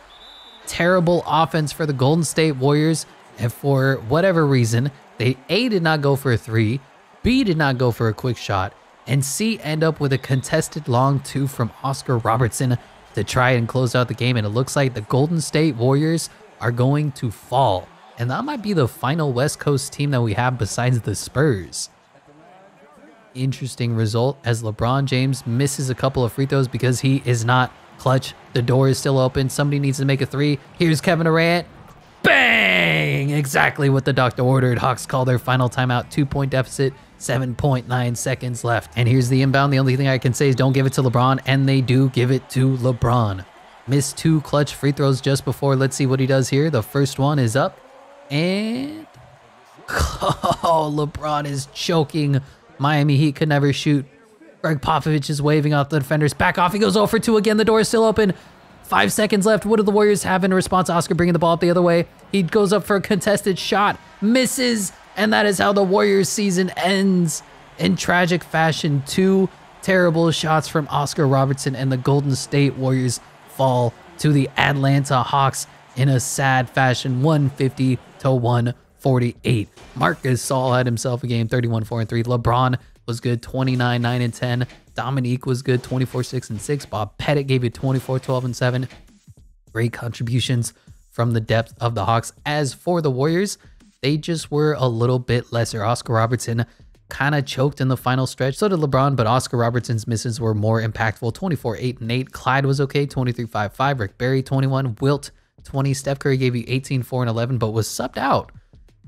Terrible offense for the Golden State Warriors, and for whatever reason, they A did not go for a three, B did not go for a quick shot, and C end up with a contested long two from Oscar Robertson to try and close out the game. And it looks like the Golden State Warriors are going to fall. And that might be the final West Coast team that we have besides the Spurs. Interesting result as LeBron James misses a couple of free throws because he is not clutch. The door is still open. Somebody needs to make a three. Here's Kevin Durant. Bang! Exactly what the doctor ordered. Hawks call their final timeout. Two point deficit. 7.9 seconds left. And here's the inbound. The only thing I can say is don't give it to LeBron. And they do give it to LeBron. Missed two clutch free throws just before. Let's see what he does here. The first one is up. And oh, LeBron is choking. Miami Heat could never shoot. Gregg Popovich is waving off the defenders. Back off. He goes oh over 2 again. The door is still open. Five seconds left. What do the Warriors have in response? Oscar bringing the ball up the other way. He goes up for a contested shot. Misses. And that is how the Warriors season ends in tragic fashion. Two terrible shots from Oscar Robertson and the Golden State Warriors fall to the Atlanta Hawks in a sad fashion 150 to 148. Marcus Gasol had himself a game 31 4 and 3. LeBron was good 29 9 and 10. Dominique was good 24 6 and 6. Bob Pettit gave you 24 12 and 7. Great contributions from the depth of the Hawks. As for the Warriors, they just were a little bit lesser. Oscar Robertson kind of choked in the final stretch. So did LeBron, but Oscar Robertson's misses were more impactful. 24 8 and 8. Clyde was okay, 23 5 5. Rick Barry, 21. Wilt, 20. Steph Curry gave you 18 4 and 11, but was subbed out.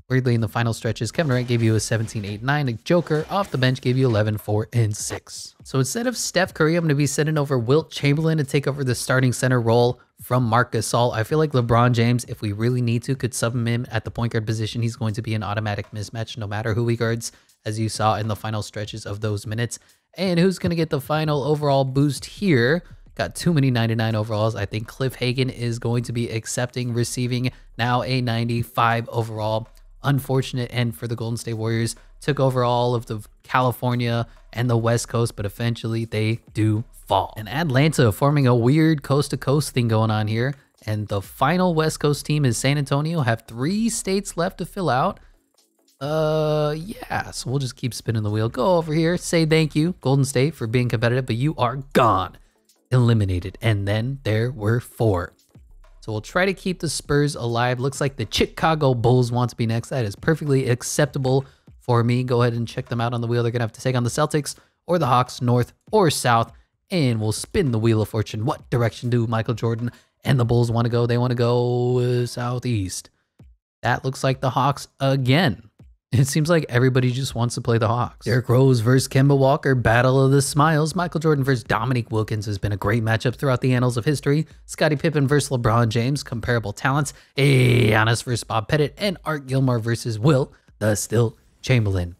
Weirdly, in the final stretches, Kevin Durant gave you a 17 8 9. A Joker off the bench gave you 11 4 and 6. So instead of Steph Curry, I'm going to be sending over Wilt Chamberlain to take over the starting center role from Marcus Gasol. I feel like LeBron James, if we really need to, could sub him at the point guard position. He's going to be an automatic mismatch no matter who he guards, as you saw in the final stretches of those minutes. And who's going to get the final overall boost here? Got too many 99 overalls. I think Cliff Hagan is going to be accepting receiving now a 95 overall unfortunate end for the Golden State Warriors. Took over all of the California and the West Coast, but eventually they do fall. And Atlanta forming a weird coast to coast thing going on here. And the final West Coast team is San Antonio. Have three states left to fill out. Uh, yeah. So we'll just keep spinning the wheel. Go over here. Say thank you, Golden State, for being competitive, but you are gone. Eliminated. And then there were four. So we'll try to keep the Spurs alive. Looks like the Chicago Bulls want to be next. That is perfectly acceptable for me. Go ahead and check them out on the wheel. They're going to have to take on the Celtics or the Hawks, north or south. And we'll spin the wheel of fortune. What direction do Michael Jordan and the Bulls want to go? They want to go uh, southeast. That looks like the Hawks again. It seems like everybody just wants to play the Hawks. Derrick Rose versus Kemba Walker, Battle of the Smiles. Michael Jordan versus Dominique Wilkins has been a great matchup throughout the annals of history. Scottie Pippen versus LeBron James, comparable talents. Giannis versus Bob Pettit, and Art Gilmore versus Wilt, the Stilt Chamberlain.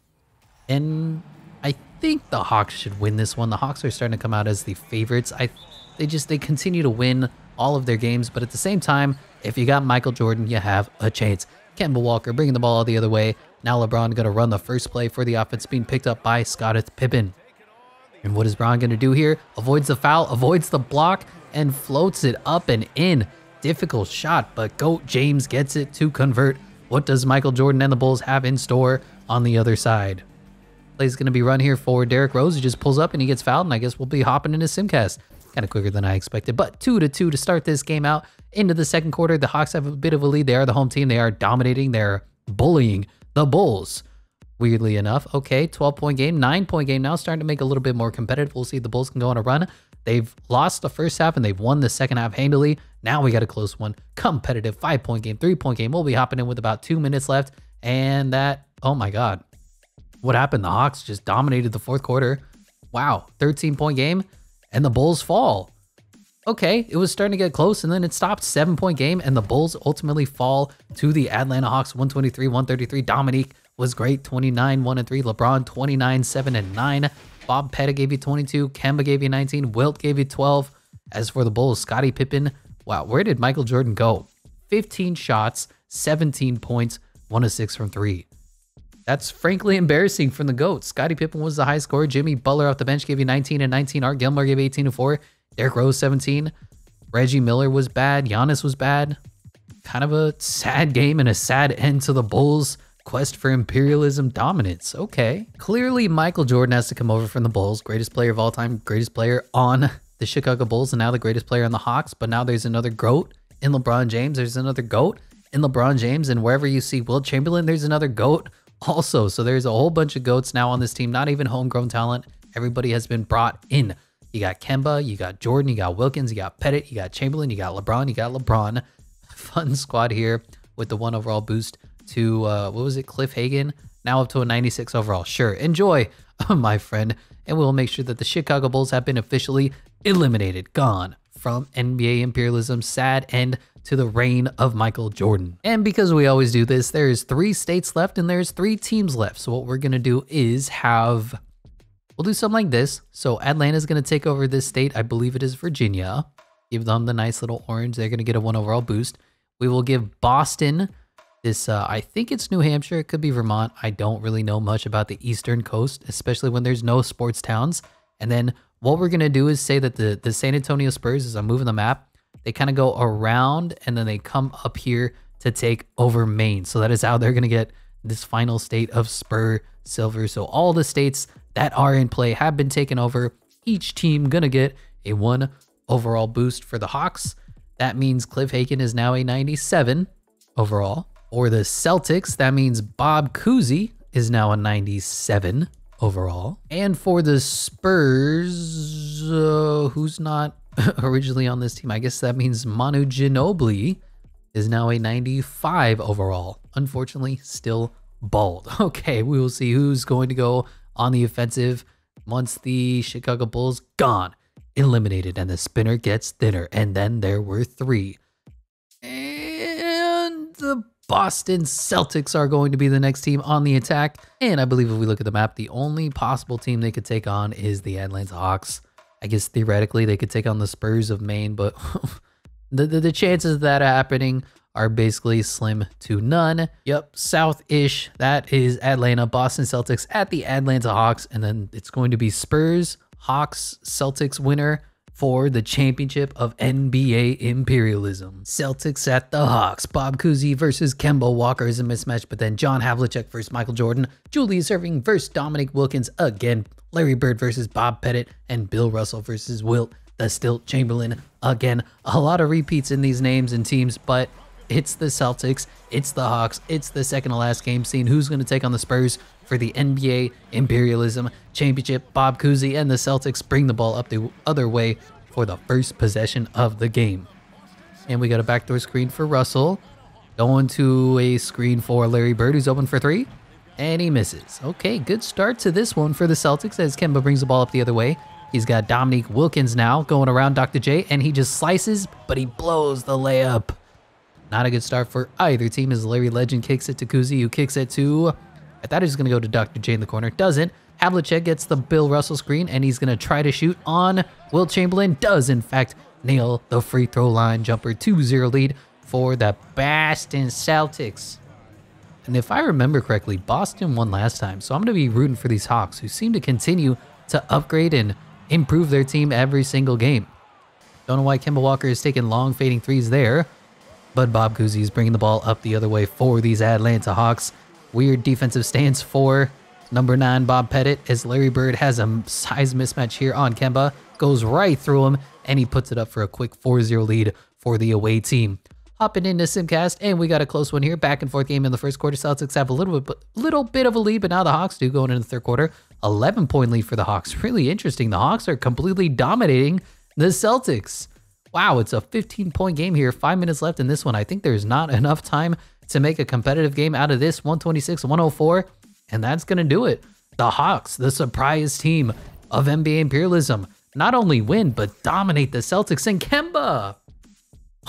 And I think the Hawks should win this one. The Hawks are starting to come out as the favorites. I, they just they continue to win all of their games, but at the same time, if you got Michael Jordan, you have a chance. Kemba Walker bringing the ball the other way. Now LeBron going to run the first play for the offense being picked up by Scottie Pippen. And what is Bron going to do here? Avoids the foul, avoids the block, and floats it up and in. Difficult shot, but GOAT James gets it to convert. What does Michael Jordan and the Bulls have in store on the other side? Play's going to be run here for Derrick Rose. He just pulls up and he gets fouled, and I guess we'll be hopping into Simcast. Kind of quicker than I expected, but 2 to 2 to start this game out. Into the second quarter, the Hawks have a bit of a lead. They are the home team. They are dominating. They're bullying the Bulls. Weirdly enough, okay, 12 point game, nine point game now, starting to make a little bit more competitive. We'll see if the Bulls can go on a run. They've lost the first half and they've won the second half handily. Now we got a close one. Competitive five point game, three point game. We'll be hopping in with about two minutes left. And that, oh my God. What happened? The Hawks just dominated the fourth quarter. Wow, 13 point game, and the Bulls fall okay, it was starting to get close and then it stopped. Seven point game and the Bulls ultimately fall to the Atlanta Hawks 123 133. Dominique was great 29 1 and 3. LeBron 29 7 and 9. Bob Pettit gave you 22. Kemba gave you 19. Wilt gave you 12. As for the Bulls, Scottie Pippen, wow, where did Michael Jordan go? 15 shots, 17 points, 1 of 6 from 3. That's frankly embarrassing from the GOAT. Scottie Pippen was the high scorer. Jimmy Butler off the bench gave you 19 and 19. Art Gilmore gave 18 and 4. Derrick Rose 17. Reggie Miller was bad. Giannis was bad. Kind of a sad game and a sad end to the Bulls' quest for imperialism dominance. Okay. Clearly, Michael Jordan has to come over from the Bulls. Greatest player of all time, greatest player on the Chicago Bulls, and now the greatest player on the Hawks. But now there's another GOAT in LeBron James. There's another GOAT in LeBron James. And wherever you see Wilt Chamberlain, there's another GOAT also. So there's a whole bunch of goats now on this team, not even homegrown talent. Everybody has been brought in. You got Kemba, you got Jordan, you got Wilkins, you got Pettit, you got Chamberlain, you got LeBron, you got LeBron. Fun squad here with the one overall boost to, uh, what was it, Cliff Hagan? Now up to a 96 overall. Sure, enjoy, my friend. And we'll make sure that the Chicago Bulls have been officially eliminated, gone from NBA imperialism. Sad end to the reign of Michael Jordan. And because we always do this, there's three states left and there's three teams left. So what we're going to do is have We'll do something like this. So Atlanta's going to take over this state. I believe it is Virginia. Give them the nice little orange. They're going to get a one overall boost. We will give Boston this, uh, I think it's New Hampshire. It could be Vermont. I don't really know much about the eastern coast, especially when there's no sports towns. And then what we're going to do is say that the, the San Antonio Spurs, as I'm moving the map, they kind of go around and then they come up here to take over Maine. So that is how they're going to get this final state of Spur Silver. So all the states that are in play have been taken over. Each team gonna get a one overall boost for the Hawks. That means Cliff Hagan is now a 97 overall. Or the Celtics, that means Bob Cousy is now a 97 overall. And for the Spurs, uh, who's not originally on this team, I guess that means Manu Ginobili is now a 95 overall. Unfortunately, still bald. Okay, we will see who's going to go on the offensive once the Chicago Bulls gone, eliminated, and the spinner gets thinner. And then there were three. And the Boston Celtics are going to be the next team on the attack. And I believe if we look at the map, the only possible team they could take on is the Atlanta Hawks. I guess theoretically they could take on the Spurs of Maine, but the, the, the chances of that happening are basically slim to none. Yep, south-ish. That is Atlanta, Boston Celtics at the Atlanta Hawks, and then it's going to be Spurs, Hawks, Celtics winner for the championship of NBA imperialism. Celtics at the Hawks. Bob Cousy versus Kemba Walker is a mismatch, but then John Havlicek versus Michael Jordan. Julius Erving versus Dominique Wilkins again. Larry Bird versus Bob Pettit, and Bill Russell versus Wilt the Stilt Chamberlain again. A lot of repeats in these names and teams, but it's the Celtics, it's the Hawks, it's the second to last game scene. Who's going to take on the Spurs for the NBA Imperialism Championship? Bob Cousy and the Celtics bring the ball up the other way for the first possession of the game. And we got a backdoor screen for Russell. Going to a screen for Larry Bird, who's open for three. And he misses. Okay, good start to this one for the Celtics as Kemba brings the ball up the other way. He's got Dominique Wilkins now going around Dr. J, and he just slices, but he blows the layup. Not a good start for either team as Larry Legend kicks it to Cousy, who kicks it to... I thought he was going to go to Dr. J in the corner. Doesn't. Havlicek gets the Bill Russell screen, and he's going to try to shoot on Wilt Chamberlain. Does, in fact, nail the free throw line jumper. 2-0 lead for the Boston Celtics. And if I remember correctly, Boston won last time, so I'm going to be rooting for these Hawks, who seem to continue to upgrade and improve their team every single game. Don't know why Kemba Walker is taking long fading threes there. But Bob Cousy is bringing the ball up the other way for these Atlanta Hawks. Weird defensive stance for number nine Bob Pettit as Larry Bird has a size mismatch here on Kemba. Goes right through him and he puts it up for a quick 4-0 lead for the away team. Hopping into Simcast and we got a close one here. Back and forth game in the first quarter. Celtics have a little bit, little bit of a lead, but now the Hawks do going into the third quarter. 11 point lead for the Hawks. Really interesting. The Hawks are completely dominating the Celtics. Wow, it's a 15 point game here. Five minutes left in this one. I think there's not enough time to make a competitive game out of this 126 104. And that's going to do it. The Hawks, the surprise team of NBA imperialism, not only win, but dominate the Celtics. And Kemba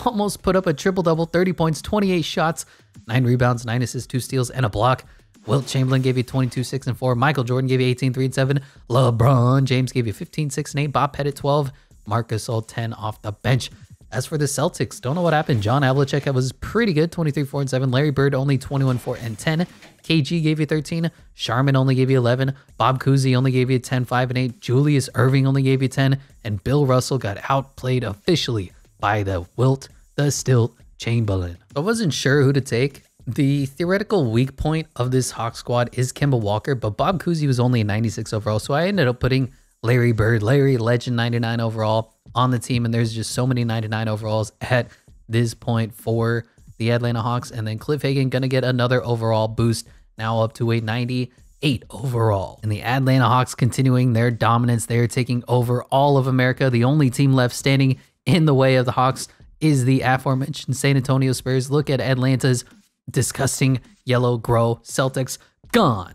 almost put up a triple double 30 points, 28 shots, 9 rebounds, 9 assists, 2 steals, and a block. Wilt Chamberlain gave you 22, 6, and 4. Michael Jordan gave you 18, 3, and 7. LeBron James gave you 15, 6, and 8. Bob Pettit 12. Marc Gasol 10 off the bench. As for the Celtics, don't know what happened. John Havlicek was pretty good, 23, 4, and 7. Larry Bird only 21, 4, and 10. KG gave you 13. Sharman only gave you 11. Bob Cousy only gave you 10, 5, and 8. Julius Erving only gave you 10. And Bill Russell got outplayed officially by the Wilt, the Stilt Chamberlain. I wasn't sure who to take. The theoretical weak point of this Hawk squad is Kemba Walker, but Bob Cousy was only a 96 overall, so I ended up putting Larry Bird, Larry Legend 99 overall on the team. And there's just so many 99 overalls at this point for the Atlanta Hawks. And then Cliff Hagan going to get another overall boost now up to a 98 overall. And the Atlanta Hawks continuing their dominance. They're taking over all of America. The only team left standing in the way of the Hawks is the aforementioned San Antonio Spurs. Look at Atlanta's disgusting yellow grow Celtics gone,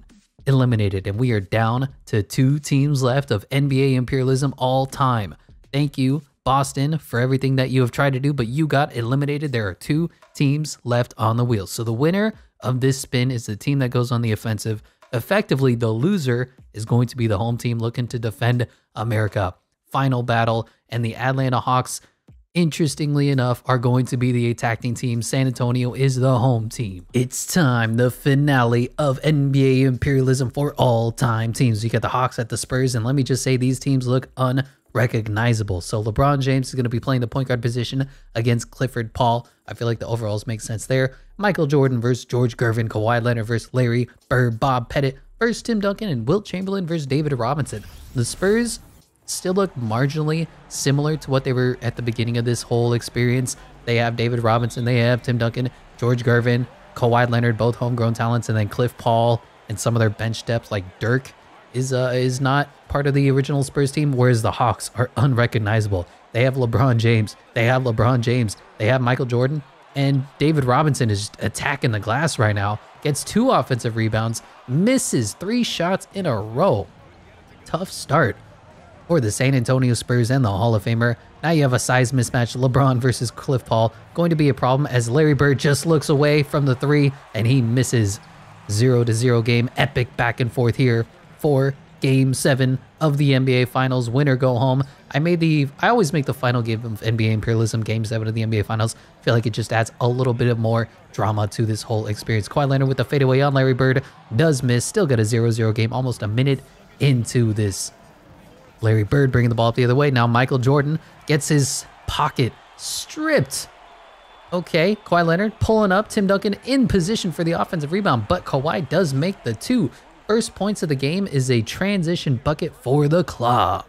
eliminated, and we are down to two teams left of NBA imperialism all time. Thank you, Boston, for everything that you have tried to do, but you got eliminated. There are two teams left on the wheel. So the winner of this spin is the team that goes on the offensive. Effectively, the loser is going to be the home team looking to defend America. Final battle, and the Atlanta Hawks interestingly enough, are going to be the attacking team. San Antonio is the home team. It's time, the finale of NBA imperialism for all time teams. You got the Hawks at the Spurs, and let me just say these teams look unrecognizable. So LeBron James is going to be playing the point guard position against Clifford Paul. I feel like the overalls make sense there. Michael Jordan versus George Gervin, Kawhi Leonard versus Larry Bird, Bob Pettit versus Tim Duncan, and Wilt Chamberlain versus David Robinson. The Spurs still look marginally similar to what they were at the beginning of this whole experience. They have David Robinson, they have Tim Duncan, George Gervin, Kawhi Leonard, both homegrown talents, and then Cliff Paul and some of their bench depth like Dirk is uh, is not part of the original Spurs team, whereas the Hawks are unrecognizable. They have LeBron James, they have LeBron James, they have Michael Jordan, and David Robinson is attacking the glass right now. Gets two offensive rebounds, misses three shots in a row. Tough start for the San Antonio Spurs and the Hall of Famer. Now you have a size mismatch, LeBron versus Cliff Paul, going to be a problem as Larry Bird just looks away from the three and he misses. Zero to zero game, epic back and forth here for game seven of the NBA Finals. Winner go home. I made the, I always make the final game of NBA Imperialism, game seven of the NBA Finals. Feel like it just adds a little bit of more drama to this whole experience. Kawhi Leonard with the fadeaway on Larry Bird does miss, still got a 0 0 game, almost a minute into this Larry Bird bringing the ball up the other way. Now Michael Jordan gets his pocket stripped. Okay, Kawhi Leonard pulling up. Tim Duncan in position for the offensive rebound, but Kawhi does make the two. First points of the game is a transition bucket for the club.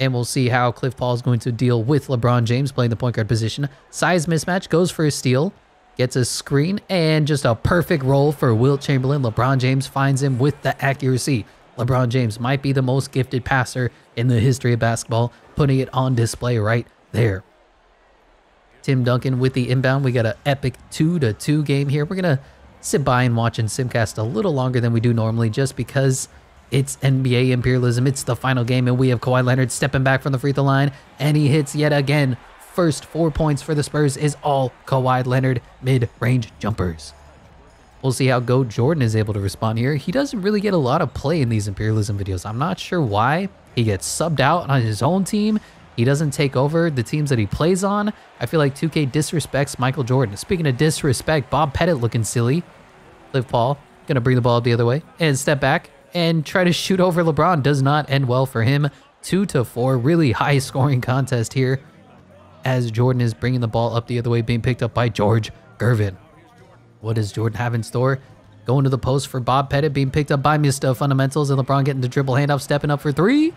And we'll see how Cliff Paul is going to deal with LeBron James playing the point guard position. Size mismatch goes for a steal, gets a screen, and just a perfect roll for Wilt Chamberlain. LeBron James finds him with the accuracy. LeBron James might be the most gifted passer in the history of basketball, putting it on display right there. Tim Duncan with the inbound. We got an epic 2 to 2 game here. We're going to sit by and watch in Simcast a little longer than we do normally just because it's NBA imperialism. It's the final game, and we have Kawhi Leonard stepping back from the free throw line, and he hits yet again. First four points for the Spurs is all Kawhi Leonard mid range jumpers. We'll see how Go Jordan is able to respond here. He doesn't really get a lot of play in these Imperialism videos. I'm not sure why. He gets subbed out on his own team. He doesn't take over the teams that he plays on. I feel like 2K disrespects Michael Jordan. Speaking of disrespect, Bob Pettit looking silly. Liv Paul gonna bring the ball the other way and step back and try to shoot over LeBron. Does not end well for him. Two to four, really high scoring contest here as Jordan is bringing the ball up the other way, being picked up by George Gervin. What does Jordan have in store? Going to the post for Bob Pettit, being picked up by Mr. Fundamentals, and LeBron getting the dribble handoff, stepping up for three.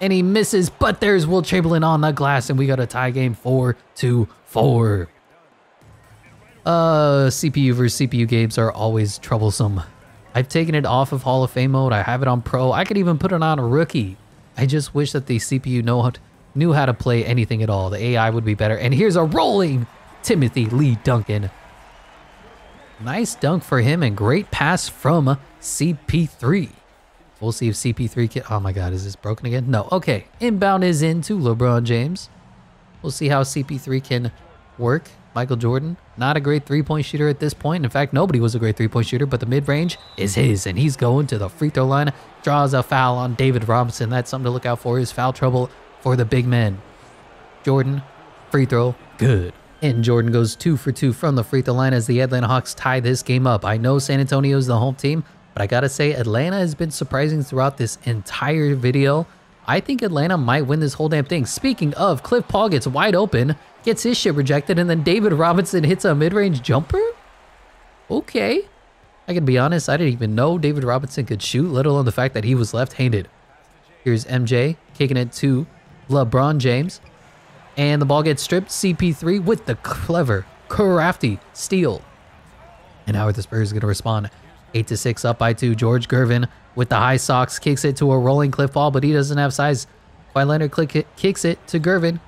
And he misses, but there's Wilt Chamberlain on the glass, and we got a tie game 4 to 4. Uh, CPU versus CPU games are always troublesome. I've taken it off of Hall of Fame mode. I have it on Pro. I could even put it on a rookie. I just wish that the CPU know how to, knew how to play anything at all. The AI would be better. And here's a rolling Timothy Lee Duncan Nice dunk for him and great pass from CP3. We'll see if CP3 can... Oh my god, is this broken again? No. Okay. Inbound is into LeBron James. We'll see how CP3 can work. Michael Jordan, not a great three-point shooter at this point. In fact, nobody was a great three-point shooter, but the mid-range is his, and he's going to the free throw line. Draws a foul on David Robinson. That's something to look out for, is foul trouble for the big men. Jordan, free throw, good. And Jordan goes two for two from the free throw line as the Atlanta Hawks tie this game up. I know San Antonio is the home team, but I gotta say, Atlanta has been surprising throughout this entire video. I think Atlanta might win this whole damn thing. Speaking of, Cliff Paul gets wide open, gets his shit rejected, and then David Robinson hits a mid-range jumper? Okay. I can be honest, I didn't even know David Robinson could shoot, let alone the fact that he was left-handed. Here's MJ kicking it to LeBron James. And the ball gets stripped. CP3 with the clever, crafty steal. And how are the Spurs going to respond? 8 to 6 up by 2. George Gervin with the high socks kicks it to a rolling Cliff ball, but he doesn't have size. Kawhi Leonard click it, kicks it to Gervin.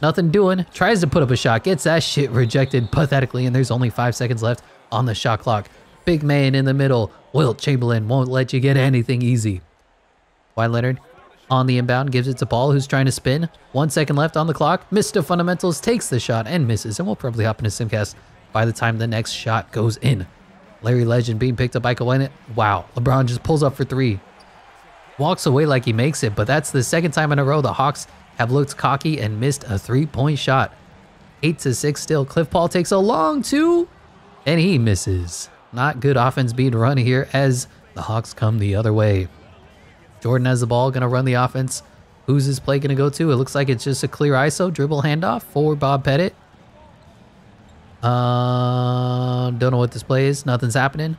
Nothing doing. Tries to put up a shot. Gets that shit rejected pathetically, and there's only five seconds left on the shot clock. Big man in the middle. Wilt Chamberlain won't let you get anything easy. Kawhi Leonard on the inbound gives it to Paul, who's trying to spin. One second left on the clock. Mr. Fundamentals takes the shot and misses, and we'll probably hop into Simcast by the time the next shot goes in. Larry Legend being picked up by Kawhi. Wow, LeBron just pulls up for three. Walks away like he makes it, but that's the second time in a row the Hawks have looked cocky and missed a three-point shot. 8 to 6 still. Cliff Paul takes a long two, and he misses. Not good offense being run here as the Hawks come the other way. Jordan has the ball, going to run the offense. Who's his play going to go to? It looks like it's just a clear ISO dribble handoff for Bob Pettit. Uh, don't know what this play is. Nothing's happening.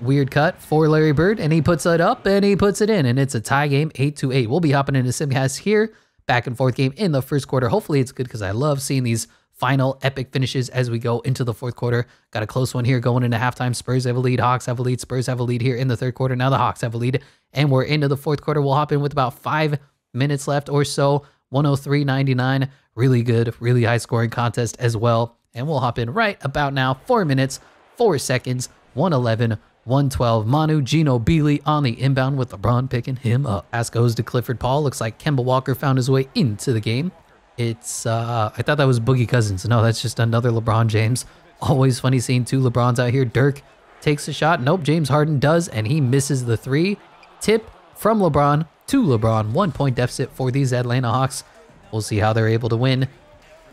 Weird cut for Larry Bird, and he puts it up and he puts it in, and it's a tie game, 8 to 8. We'll be hopping into Simcast here, back and forth game in the first quarter. Hopefully, it's good because I love seeing these final epic finishes as we go into the fourth quarter. Got a close one here going into halftime. Spurs have a lead, Hawks have a lead, Spurs have a lead here in the third quarter. Now the Hawks have a lead, and we're into the fourth quarter. We'll hop in with about five minutes left or so. 103.99. Really good, really high scoring contest as well. And we'll hop in right about now. Four minutes, four seconds, 111, 112. Manu Gino Ginobili on the inbound with LeBron picking him up. Pass goes to Clifford Paul. Looks like Kemba Walker found his way into the game. It's, uh, I thought that was Boogie Cousins. No, that's just another LeBron James. Always funny seeing two LeBrons out here. Dirk takes a shot. Nope, James Harden does, and he misses the three. Tip from LeBron to LeBron. One point deficit for these Atlanta Hawks. We'll see how they're able to win.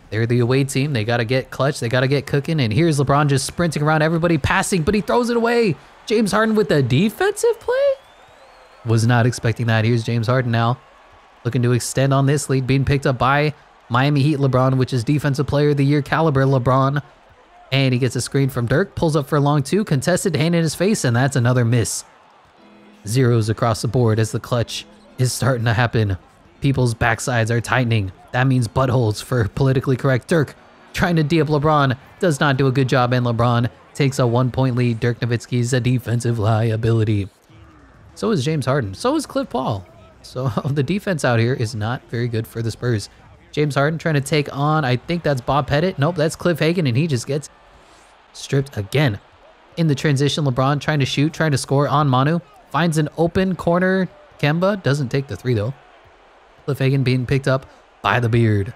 They're the away team. They got to get clutch. They got to get cooking. And here's LeBron just sprinting around everybody, passing, but he throws it away. James Harden with a defensive play? Was not expecting that. Here's James Harden now. Looking to extend on this lead, being picked up by Miami Heat LeBron, which is Defensive Player of the Year caliber LeBron. And he gets a screen from Dirk, pulls up for a long two, contested hand in his face, and that's another miss. Zeros across the board as the clutch is starting to happen. People's backsides are tightening. That means buttholes for politically correct Dirk. Trying to D up LeBron does not do a good job, and LeBron takes a one point lead. Dirk Nowitzki's a defensive liability. So is James Harden. So is Cliff Paul. So the defense out here is not very good for the Spurs. James Harden trying to take on, I think that's Bob Pettit. Nope, that's Cliff Hagan, and he just gets stripped again. In the transition, LeBron trying to shoot, trying to score on Manu. Finds an open corner. Kemba doesn't take the three, though. Cliff being picked up by the beard.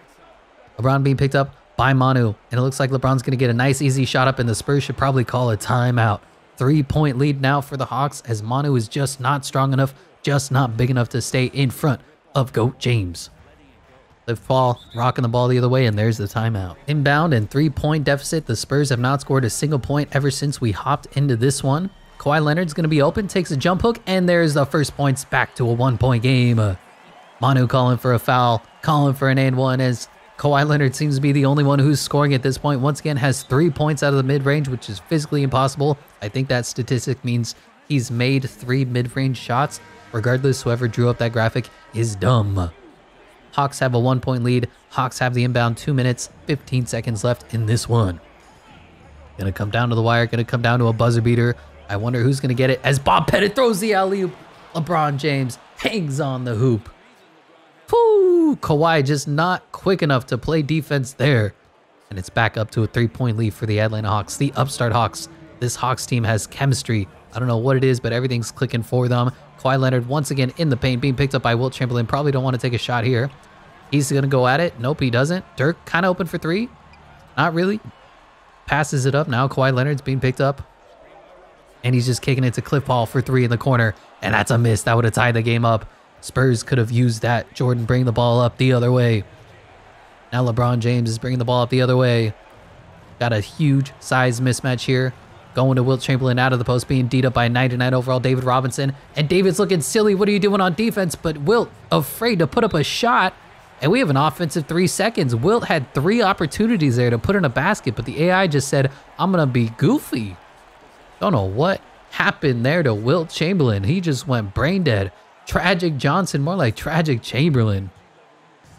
LeBron being picked up by Manu. And it looks like LeBron's going to get a nice, easy shot up, and the Spurs should probably call a timeout. Three point lead now for the Hawks as Manu is just not strong enough, just not big enough to stay in front of GOAT James. Cliff Paul rocking the ball the other way, and there's the timeout. Inbound and three point deficit. The Spurs have not scored a single point ever since we hopped into this one. Kawhi Leonard's going to be open, takes a jump hook, and there's the first points back to a one point game. Uh, Manu calling for a foul, calling for an and one as Kawhi Leonard seems to be the only one who's scoring at this point. Once again, has three points out of the mid range, which is physically impossible. I think that statistic means he's made three mid range shots. Regardless, whoever drew up that graphic is dumb. Hawks have a one point lead. Hawks have the inbound two minutes, 15 seconds left in this one. Gonna come down to the wire, gonna come down to a buzzer beater. I wonder who's gonna get it as Bob Pettit throws the alley oop. LeBron James hangs on the hoop. Whoo! Kawhi just not quick enough to play defense there. And it's back up to a three point lead for the Atlanta Hawks, the upstart Hawks. This Hawks team has chemistry. I don't know what it is, but everything's clicking for them. Kawhi Leonard once again in the paint, being picked up by Wilt Chamberlain. Probably don't want to take a shot here. He's going to go at it. Nope, he doesn't. Dirk kind of open for three. Not really. Passes it up. Now Kawhi Leonard's being picked up. And he's just kicking it to Cliff Paul for three in the corner. And that's a miss. That would have tied the game up. Spurs could have used that. Jordan bring the ball up the other way. Now LeBron James is bringing the ball up the other way. Got a huge size mismatch here. Going to Wilt Chamberlain out of the post, being beat up by 99 overall David Robinson. And David's looking silly. What are you doing on defense? But Wilt afraid to put up a shot. And we have an offensive three seconds. Wilt had three opportunities there to put in a basket, but the AI just said, I'm going to be goofy. Don't know what happened there to Wilt Chamberlain. He just went brain dead. Tragic Johnson, more like tragic Chamberlain.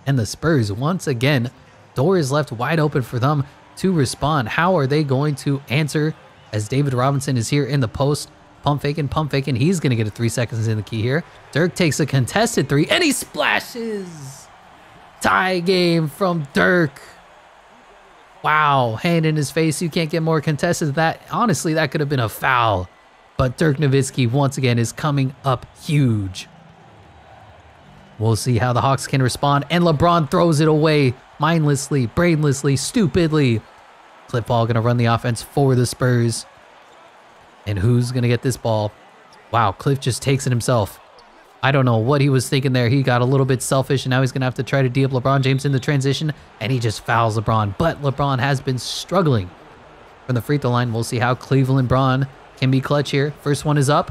And the Spurs, once again, door is left wide open for them to respond. How are they going to answer as David Robinson is here in the post. Pump faking, pump faking. He's going to get a three seconds in the key here. Dirk takes a contested three and he splashes. Tie game from Dirk. Wow, hand in his face. You can't get more contested than that. Honestly, that could have been a foul. But Dirk Nowitzki, once again, is coming up huge. We'll see how the Hawks can respond. And LeBron throws it away mindlessly, brainlessly, stupidly. Cliff Paul going to run the offense for the Spurs. And who's going to get this ball? Wow, Cliff just takes it himself. I don't know what he was thinking there. He got a little bit selfish, and now he's going to have to try to deal LeBron James in the transition, and he just fouls LeBron. But LeBron has been struggling from the free throw line. We'll see how Cleveland Brown can be clutch here. First one is up,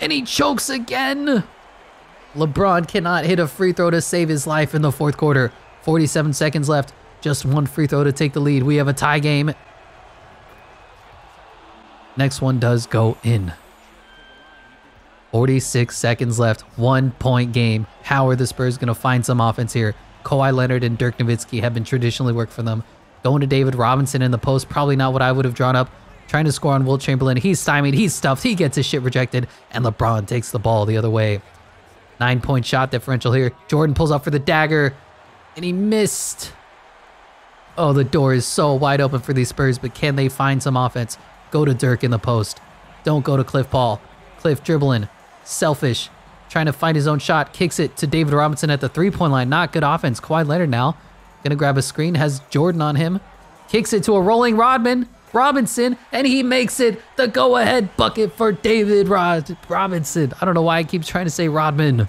and he chokes again. LeBron cannot hit a free throw to save his life in the fourth quarter. 47 seconds left. Just one free throw to take the lead. We have a tie game. Next one does go in. 46 seconds left. One point game. How are the Spurs going to find some offense here? Kawhi Leonard and Dirk Nowitzki have been traditionally worked for them. Going to David Robinson in the post. Probably not what I would have drawn up. Trying to score on Wilt Chamberlain. He's stymied. He's stuffed. He gets his shit rejected. And LeBron takes the ball the other way. Nine point shot differential here. Jordan pulls up for the dagger. And he missed. Oh, the door is so wide open for these Spurs, but can they find some offense? Go to Dirk in the post. Don't go to Cliff Paul. Cliff dribbling. Selfish. Trying to find his own shot. Kicks it to David Robinson at the three point line. Not good offense. Kawhi Leonard now. Gonna grab a screen. Has Jordan on him. Kicks it to a rolling Rodman. Robinson. And he makes it the go ahead bucket for David Rod Robinson. I don't know why I keep trying to say Rodman.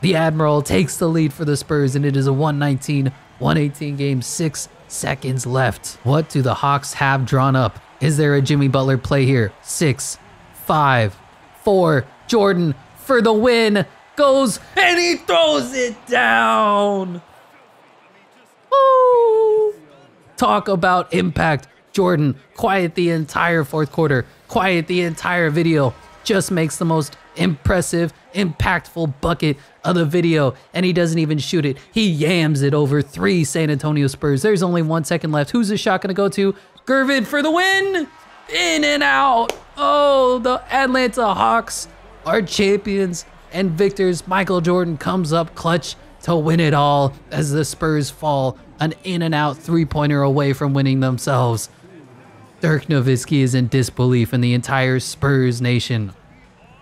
The Admiral takes the lead for the Spurs, and it is a 119 118 game, six seconds left. What do the Hawks have drawn up? Is there a Jimmy Butler play here? Six, five, four. Jordan for the win goes and he throws it down. Woo! Talk about impact. Jordan, quiet the entire fourth quarter, quiet the entire video, just makes the most impressive, impactful bucket of the video, and he doesn't even shoot it. He yams it over three San Antonio Spurs. There's only one second left. Who's the shot gonna go to? Gervin for the win! In and out! Oh, the Atlanta Hawks are champions and victors. Michael Jordan comes up clutch to win it all as the Spurs fall an in and out three pointer away from winning themselves. Dirk Nowitzki is in disbelief, and the entire Spurs nation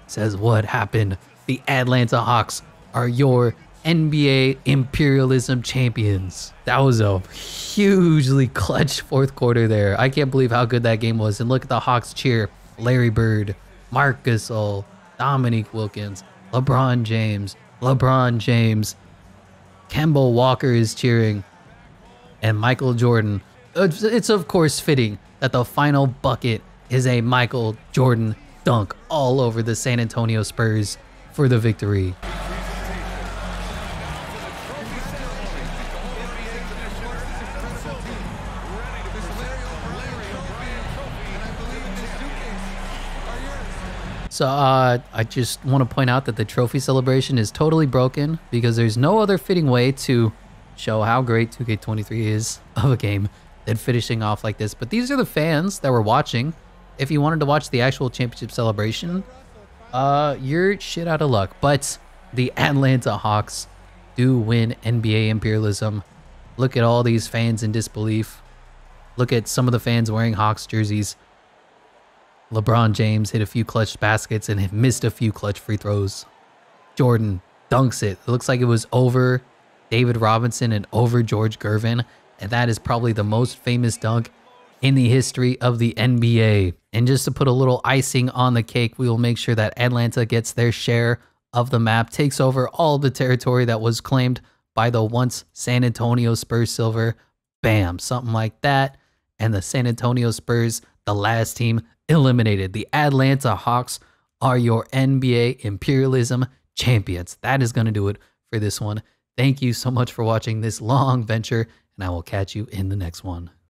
says, What happened? The Atlanta Hawks are your NBA imperialism champions. That was a hugely clutch fourth quarter there. I can't believe how good that game was. And look at the Hawks cheer. Larry Bird, Marc Gasol, Dominique Wilkins, LeBron James, LeBron James, Kemba Walker is cheering, and Michael Jordan. It's, it's of course fitting that the final bucket is a Michael Jordan dunk all over the San Antonio Spurs for the victory. So uh, I just want to point out that the trophy celebration is totally broken because there's no other fitting way to show how great 2K23 is of a game than finishing off like this. But these are the fans that were watching. If you wanted to watch the actual championship celebration, uh, you're shit out of luck. But the Atlanta Hawks do win NBA imperialism. Look at all these fans in disbelief. Look at some of the fans wearing Hawks jerseys. LeBron James hit a few clutch baskets and missed a few clutch free throws. Jordan dunks it. It looks like it was over David Robinson and over George Gervin. And that is probably the most famous dunk in the history of the NBA. And just to put a little icing on the cake, we will make sure that Atlanta gets their share of the map, takes over all the territory that was claimed by the once San Antonio Spurs Silver. Bam, something like that. And the San Antonio Spurs, the last team eliminated. The Atlanta Hawks are your NBA imperialism champions. That is going to do it for this one. Thank you so much for watching this long venture, and I will catch you in the next one.